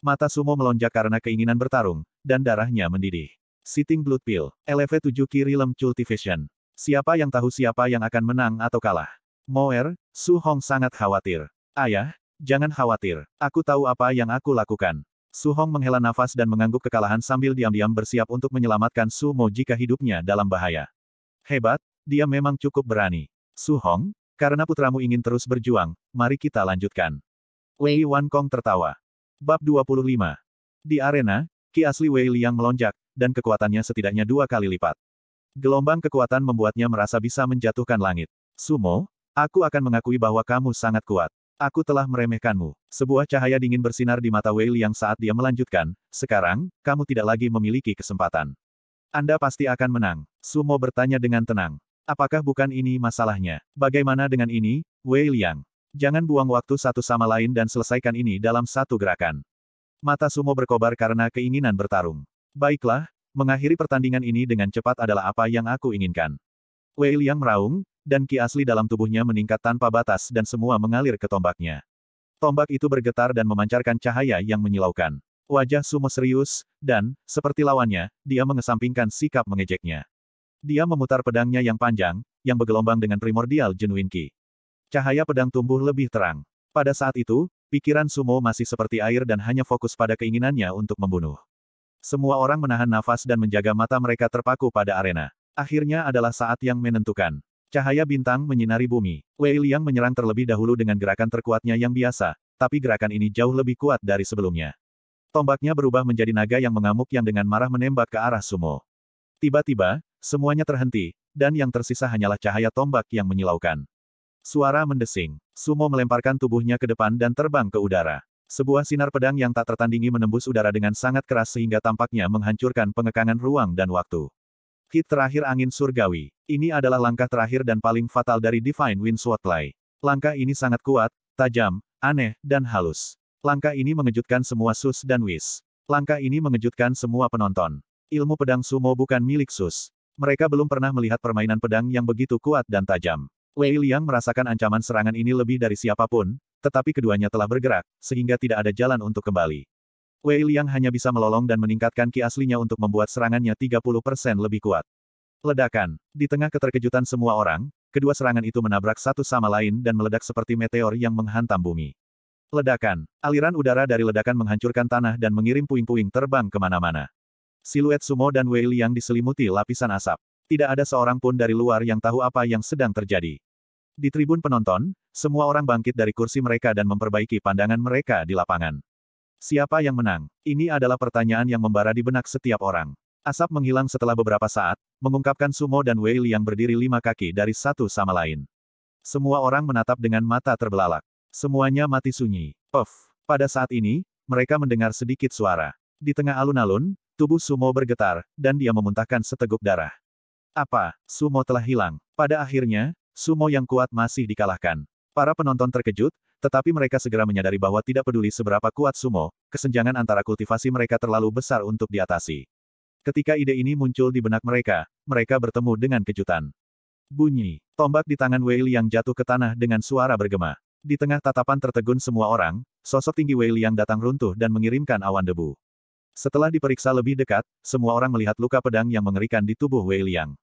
Mata Sumo melonjak karena keinginan bertarung, dan darahnya mendidih. Sitting Blood Pill, LV7 Ki Realm Cultivation. Siapa yang tahu siapa yang akan menang atau kalah? Moer, Su Hong sangat khawatir. Ayah, jangan khawatir. Aku tahu apa yang aku lakukan. Su Hong menghela nafas dan mengangguk kekalahan sambil diam-diam bersiap untuk menyelamatkan Su Mo jika hidupnya dalam bahaya. Hebat, dia memang cukup berani. Su Hong, karena putramu ingin terus berjuang, mari kita lanjutkan. Wei Wan Kong tertawa. Bab 25. Di arena, Ki asli Wei Liang melonjak, dan kekuatannya setidaknya dua kali lipat. Gelombang kekuatan membuatnya merasa bisa menjatuhkan langit. Sumo, aku akan mengakui bahwa kamu sangat kuat. Aku telah meremehkanmu. Sebuah cahaya dingin bersinar di mata Wei Liang saat dia melanjutkan, sekarang, kamu tidak lagi memiliki kesempatan. Anda pasti akan menang. Sumo bertanya dengan tenang. Apakah bukan ini masalahnya? Bagaimana dengan ini, Wei Liang? Jangan buang waktu satu sama lain dan selesaikan ini dalam satu gerakan. Mata Sumo berkobar karena keinginan bertarung. Baiklah, Mengakhiri pertandingan ini dengan cepat adalah apa yang aku inginkan. Wei Liang meraung, dan ki asli dalam tubuhnya meningkat tanpa batas dan semua mengalir ke tombaknya. Tombak itu bergetar dan memancarkan cahaya yang menyilaukan. Wajah Sumo serius, dan, seperti lawannya, dia mengesampingkan sikap mengejeknya. Dia memutar pedangnya yang panjang, yang bergelombang dengan primordial genuine ki. Cahaya pedang tumbuh lebih terang. Pada saat itu, pikiran Sumo masih seperti air dan hanya fokus pada keinginannya untuk membunuh. Semua orang menahan nafas dan menjaga mata mereka terpaku pada arena. Akhirnya adalah saat yang menentukan. Cahaya bintang menyinari bumi. Wei Liang menyerang terlebih dahulu dengan gerakan terkuatnya yang biasa, tapi gerakan ini jauh lebih kuat dari sebelumnya. Tombaknya berubah menjadi naga yang mengamuk yang dengan marah menembak ke arah Sumo. Tiba-tiba, semuanya terhenti, dan yang tersisa hanyalah cahaya tombak yang menyilaukan. Suara mendesing. Sumo melemparkan tubuhnya ke depan dan terbang ke udara. Sebuah sinar pedang yang tak tertandingi menembus udara dengan sangat keras sehingga tampaknya menghancurkan pengekangan ruang dan waktu. Hit terakhir angin surgawi. Ini adalah langkah terakhir dan paling fatal dari Divine Wind Swordplay. Langkah ini sangat kuat, tajam, aneh, dan halus. Langkah ini mengejutkan semua Sus dan Wis. Langkah ini mengejutkan semua penonton. Ilmu pedang sumo bukan milik Sus. Mereka belum pernah melihat permainan pedang yang begitu kuat dan tajam. Wei Liang merasakan ancaman serangan ini lebih dari siapa pun, tetapi keduanya telah bergerak, sehingga tidak ada jalan untuk kembali. Wei Liang hanya bisa melolong dan meningkatkan ki aslinya untuk membuat serangannya 30% lebih kuat. Ledakan. Di tengah keterkejutan semua orang, kedua serangan itu menabrak satu sama lain dan meledak seperti meteor yang menghantam bumi. Ledakan. Aliran udara dari ledakan menghancurkan tanah dan mengirim puing-puing terbang ke mana-mana. Siluet Sumo dan Wei Liang diselimuti lapisan asap. Tidak ada seorang pun dari luar yang tahu apa yang sedang terjadi. Di tribun penonton, semua orang bangkit dari kursi mereka dan memperbaiki pandangan mereka di lapangan. Siapa yang menang? Ini adalah pertanyaan yang membara di benak setiap orang. Asap menghilang setelah beberapa saat, mengungkapkan Sumo dan Wei yang berdiri lima kaki dari satu sama lain. Semua orang menatap dengan mata terbelalak. Semuanya mati sunyi. Puff. Pada saat ini, mereka mendengar sedikit suara. Di tengah alun-alun, tubuh Sumo bergetar, dan dia memuntahkan seteguk darah. Apa? Sumo telah hilang. Pada akhirnya, Sumo yang kuat masih dikalahkan. Para penonton terkejut, tetapi mereka segera menyadari bahwa tidak peduli seberapa kuat sumo, kesenjangan antara kultivasi mereka terlalu besar untuk diatasi. Ketika ide ini muncul di benak mereka, mereka bertemu dengan kejutan. Bunyi, tombak di tangan Wei yang jatuh ke tanah dengan suara bergema. Di tengah tatapan tertegun semua orang, sosok tinggi Wei yang datang runtuh dan mengirimkan awan debu. Setelah diperiksa lebih dekat, semua orang melihat luka pedang yang mengerikan di tubuh Wei Liang.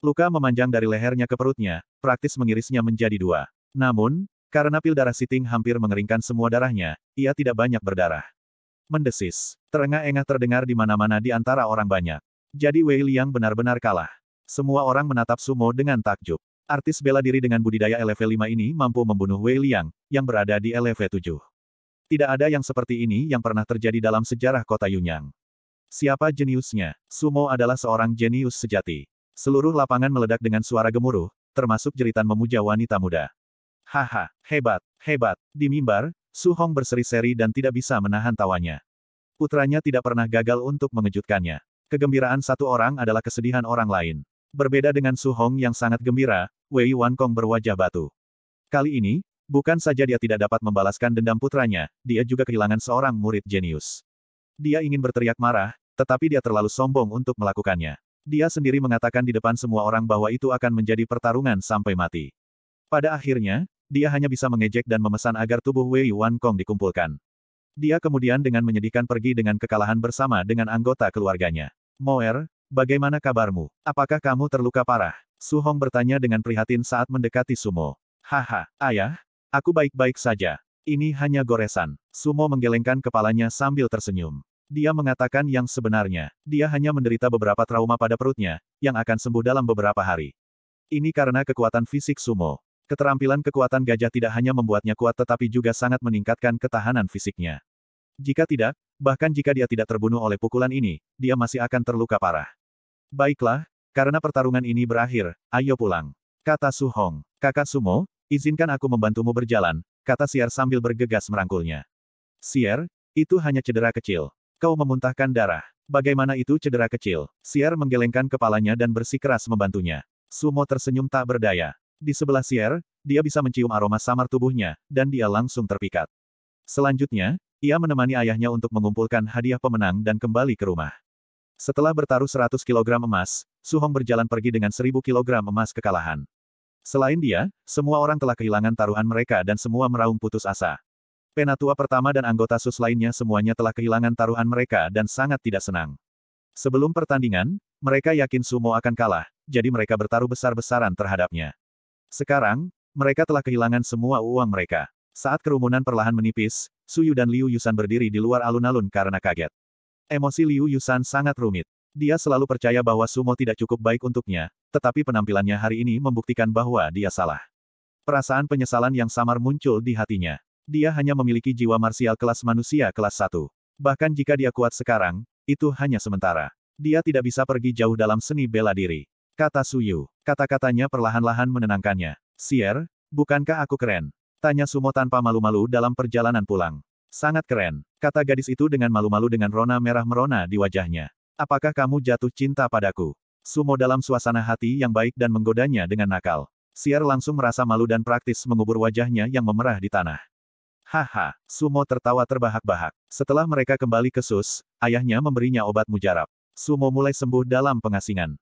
Luka memanjang dari lehernya ke perutnya, praktis mengirisnya menjadi dua. Namun, karena pil darah Siting hampir mengeringkan semua darahnya, ia tidak banyak berdarah. Mendesis. Terengah-engah terdengar di mana-mana di antara orang banyak. Jadi Wei Liang benar-benar kalah. Semua orang menatap Sumo dengan takjub. Artis bela diri dengan budidaya LV5 ini mampu membunuh Wei Liang, yang berada di LV7. Tidak ada yang seperti ini yang pernah terjadi dalam sejarah kota Yunyang. Siapa jeniusnya? Sumo adalah seorang jenius sejati. Seluruh lapangan meledak dengan suara gemuruh, termasuk jeritan memuja wanita muda. Haha, hebat, hebat. Di mimbar, Su Hong berseri-seri dan tidak bisa menahan tawanya. Putranya tidak pernah gagal untuk mengejutkannya. Kegembiraan satu orang adalah kesedihan orang lain. Berbeda dengan Su Hong yang sangat gembira, Wei Wan Kong berwajah batu. Kali ini, Bukan saja dia tidak dapat membalaskan dendam putranya, dia juga kehilangan seorang murid jenius. Dia ingin berteriak marah, tetapi dia terlalu sombong untuk melakukannya. Dia sendiri mengatakan di depan semua orang bahwa itu akan menjadi pertarungan sampai mati. Pada akhirnya, dia hanya bisa mengejek dan memesan agar tubuh Wei Wan Kong dikumpulkan. Dia kemudian dengan menyedihkan pergi dengan kekalahan bersama dengan anggota keluarganya. Moer, bagaimana kabarmu? Apakah kamu terluka parah? Su Hong bertanya dengan prihatin saat mendekati Sumo. Haha, ayah, Aku baik-baik saja. Ini hanya goresan. Sumo menggelengkan kepalanya sambil tersenyum. Dia mengatakan yang sebenarnya. Dia hanya menderita beberapa trauma pada perutnya, yang akan sembuh dalam beberapa hari. Ini karena kekuatan fisik Sumo. Keterampilan kekuatan gajah tidak hanya membuatnya kuat tetapi juga sangat meningkatkan ketahanan fisiknya. Jika tidak, bahkan jika dia tidak terbunuh oleh pukulan ini, dia masih akan terluka parah. Baiklah, karena pertarungan ini berakhir, ayo pulang. Kata Su Hong. Kakak Sumo, Izinkan aku membantumu berjalan, kata Sier sambil bergegas merangkulnya. Sier, itu hanya cedera kecil. Kau memuntahkan darah. Bagaimana itu cedera kecil? Sier menggelengkan kepalanya dan bersikeras membantunya. Sumo tersenyum tak berdaya. Di sebelah Sier, dia bisa mencium aroma samar tubuhnya, dan dia langsung terpikat. Selanjutnya, ia menemani ayahnya untuk mengumpulkan hadiah pemenang dan kembali ke rumah. Setelah bertaruh 100 kg emas, Su Hong berjalan pergi dengan 1000 kg emas kekalahan. Selain dia, semua orang telah kehilangan taruhan mereka dan semua meraung putus asa. Penatua pertama dan anggota SUS lainnya semuanya telah kehilangan taruhan mereka dan sangat tidak senang. Sebelum pertandingan, mereka yakin Sumo akan kalah, jadi mereka bertaruh besar-besaran terhadapnya. Sekarang, mereka telah kehilangan semua uang mereka. Saat kerumunan perlahan menipis, Suyu dan Liu Yusan berdiri di luar alun-alun karena kaget. Emosi Liu Yusan sangat rumit. Dia selalu percaya bahwa sumo tidak cukup baik untuknya, tetapi penampilannya hari ini membuktikan bahwa dia salah. Perasaan penyesalan yang samar muncul di hatinya. Dia hanya memiliki jiwa marsial kelas manusia kelas 1. Bahkan jika dia kuat sekarang, itu hanya sementara. Dia tidak bisa pergi jauh dalam seni bela diri. Kata Suyu. Kata-katanya perlahan-lahan menenangkannya. Sier, bukankah aku keren? Tanya Sumo tanpa malu-malu dalam perjalanan pulang. Sangat keren, kata gadis itu dengan malu-malu dengan rona merah merona di wajahnya. Apakah kamu jatuh cinta padaku? Sumo dalam suasana hati yang baik dan menggodanya dengan nakal. Siar langsung merasa malu dan praktis mengubur wajahnya yang memerah di tanah. Haha, Sumo tertawa terbahak-bahak. Setelah mereka kembali ke Sus, ayahnya memberinya obat mujarab. Sumo mulai sembuh dalam pengasingan.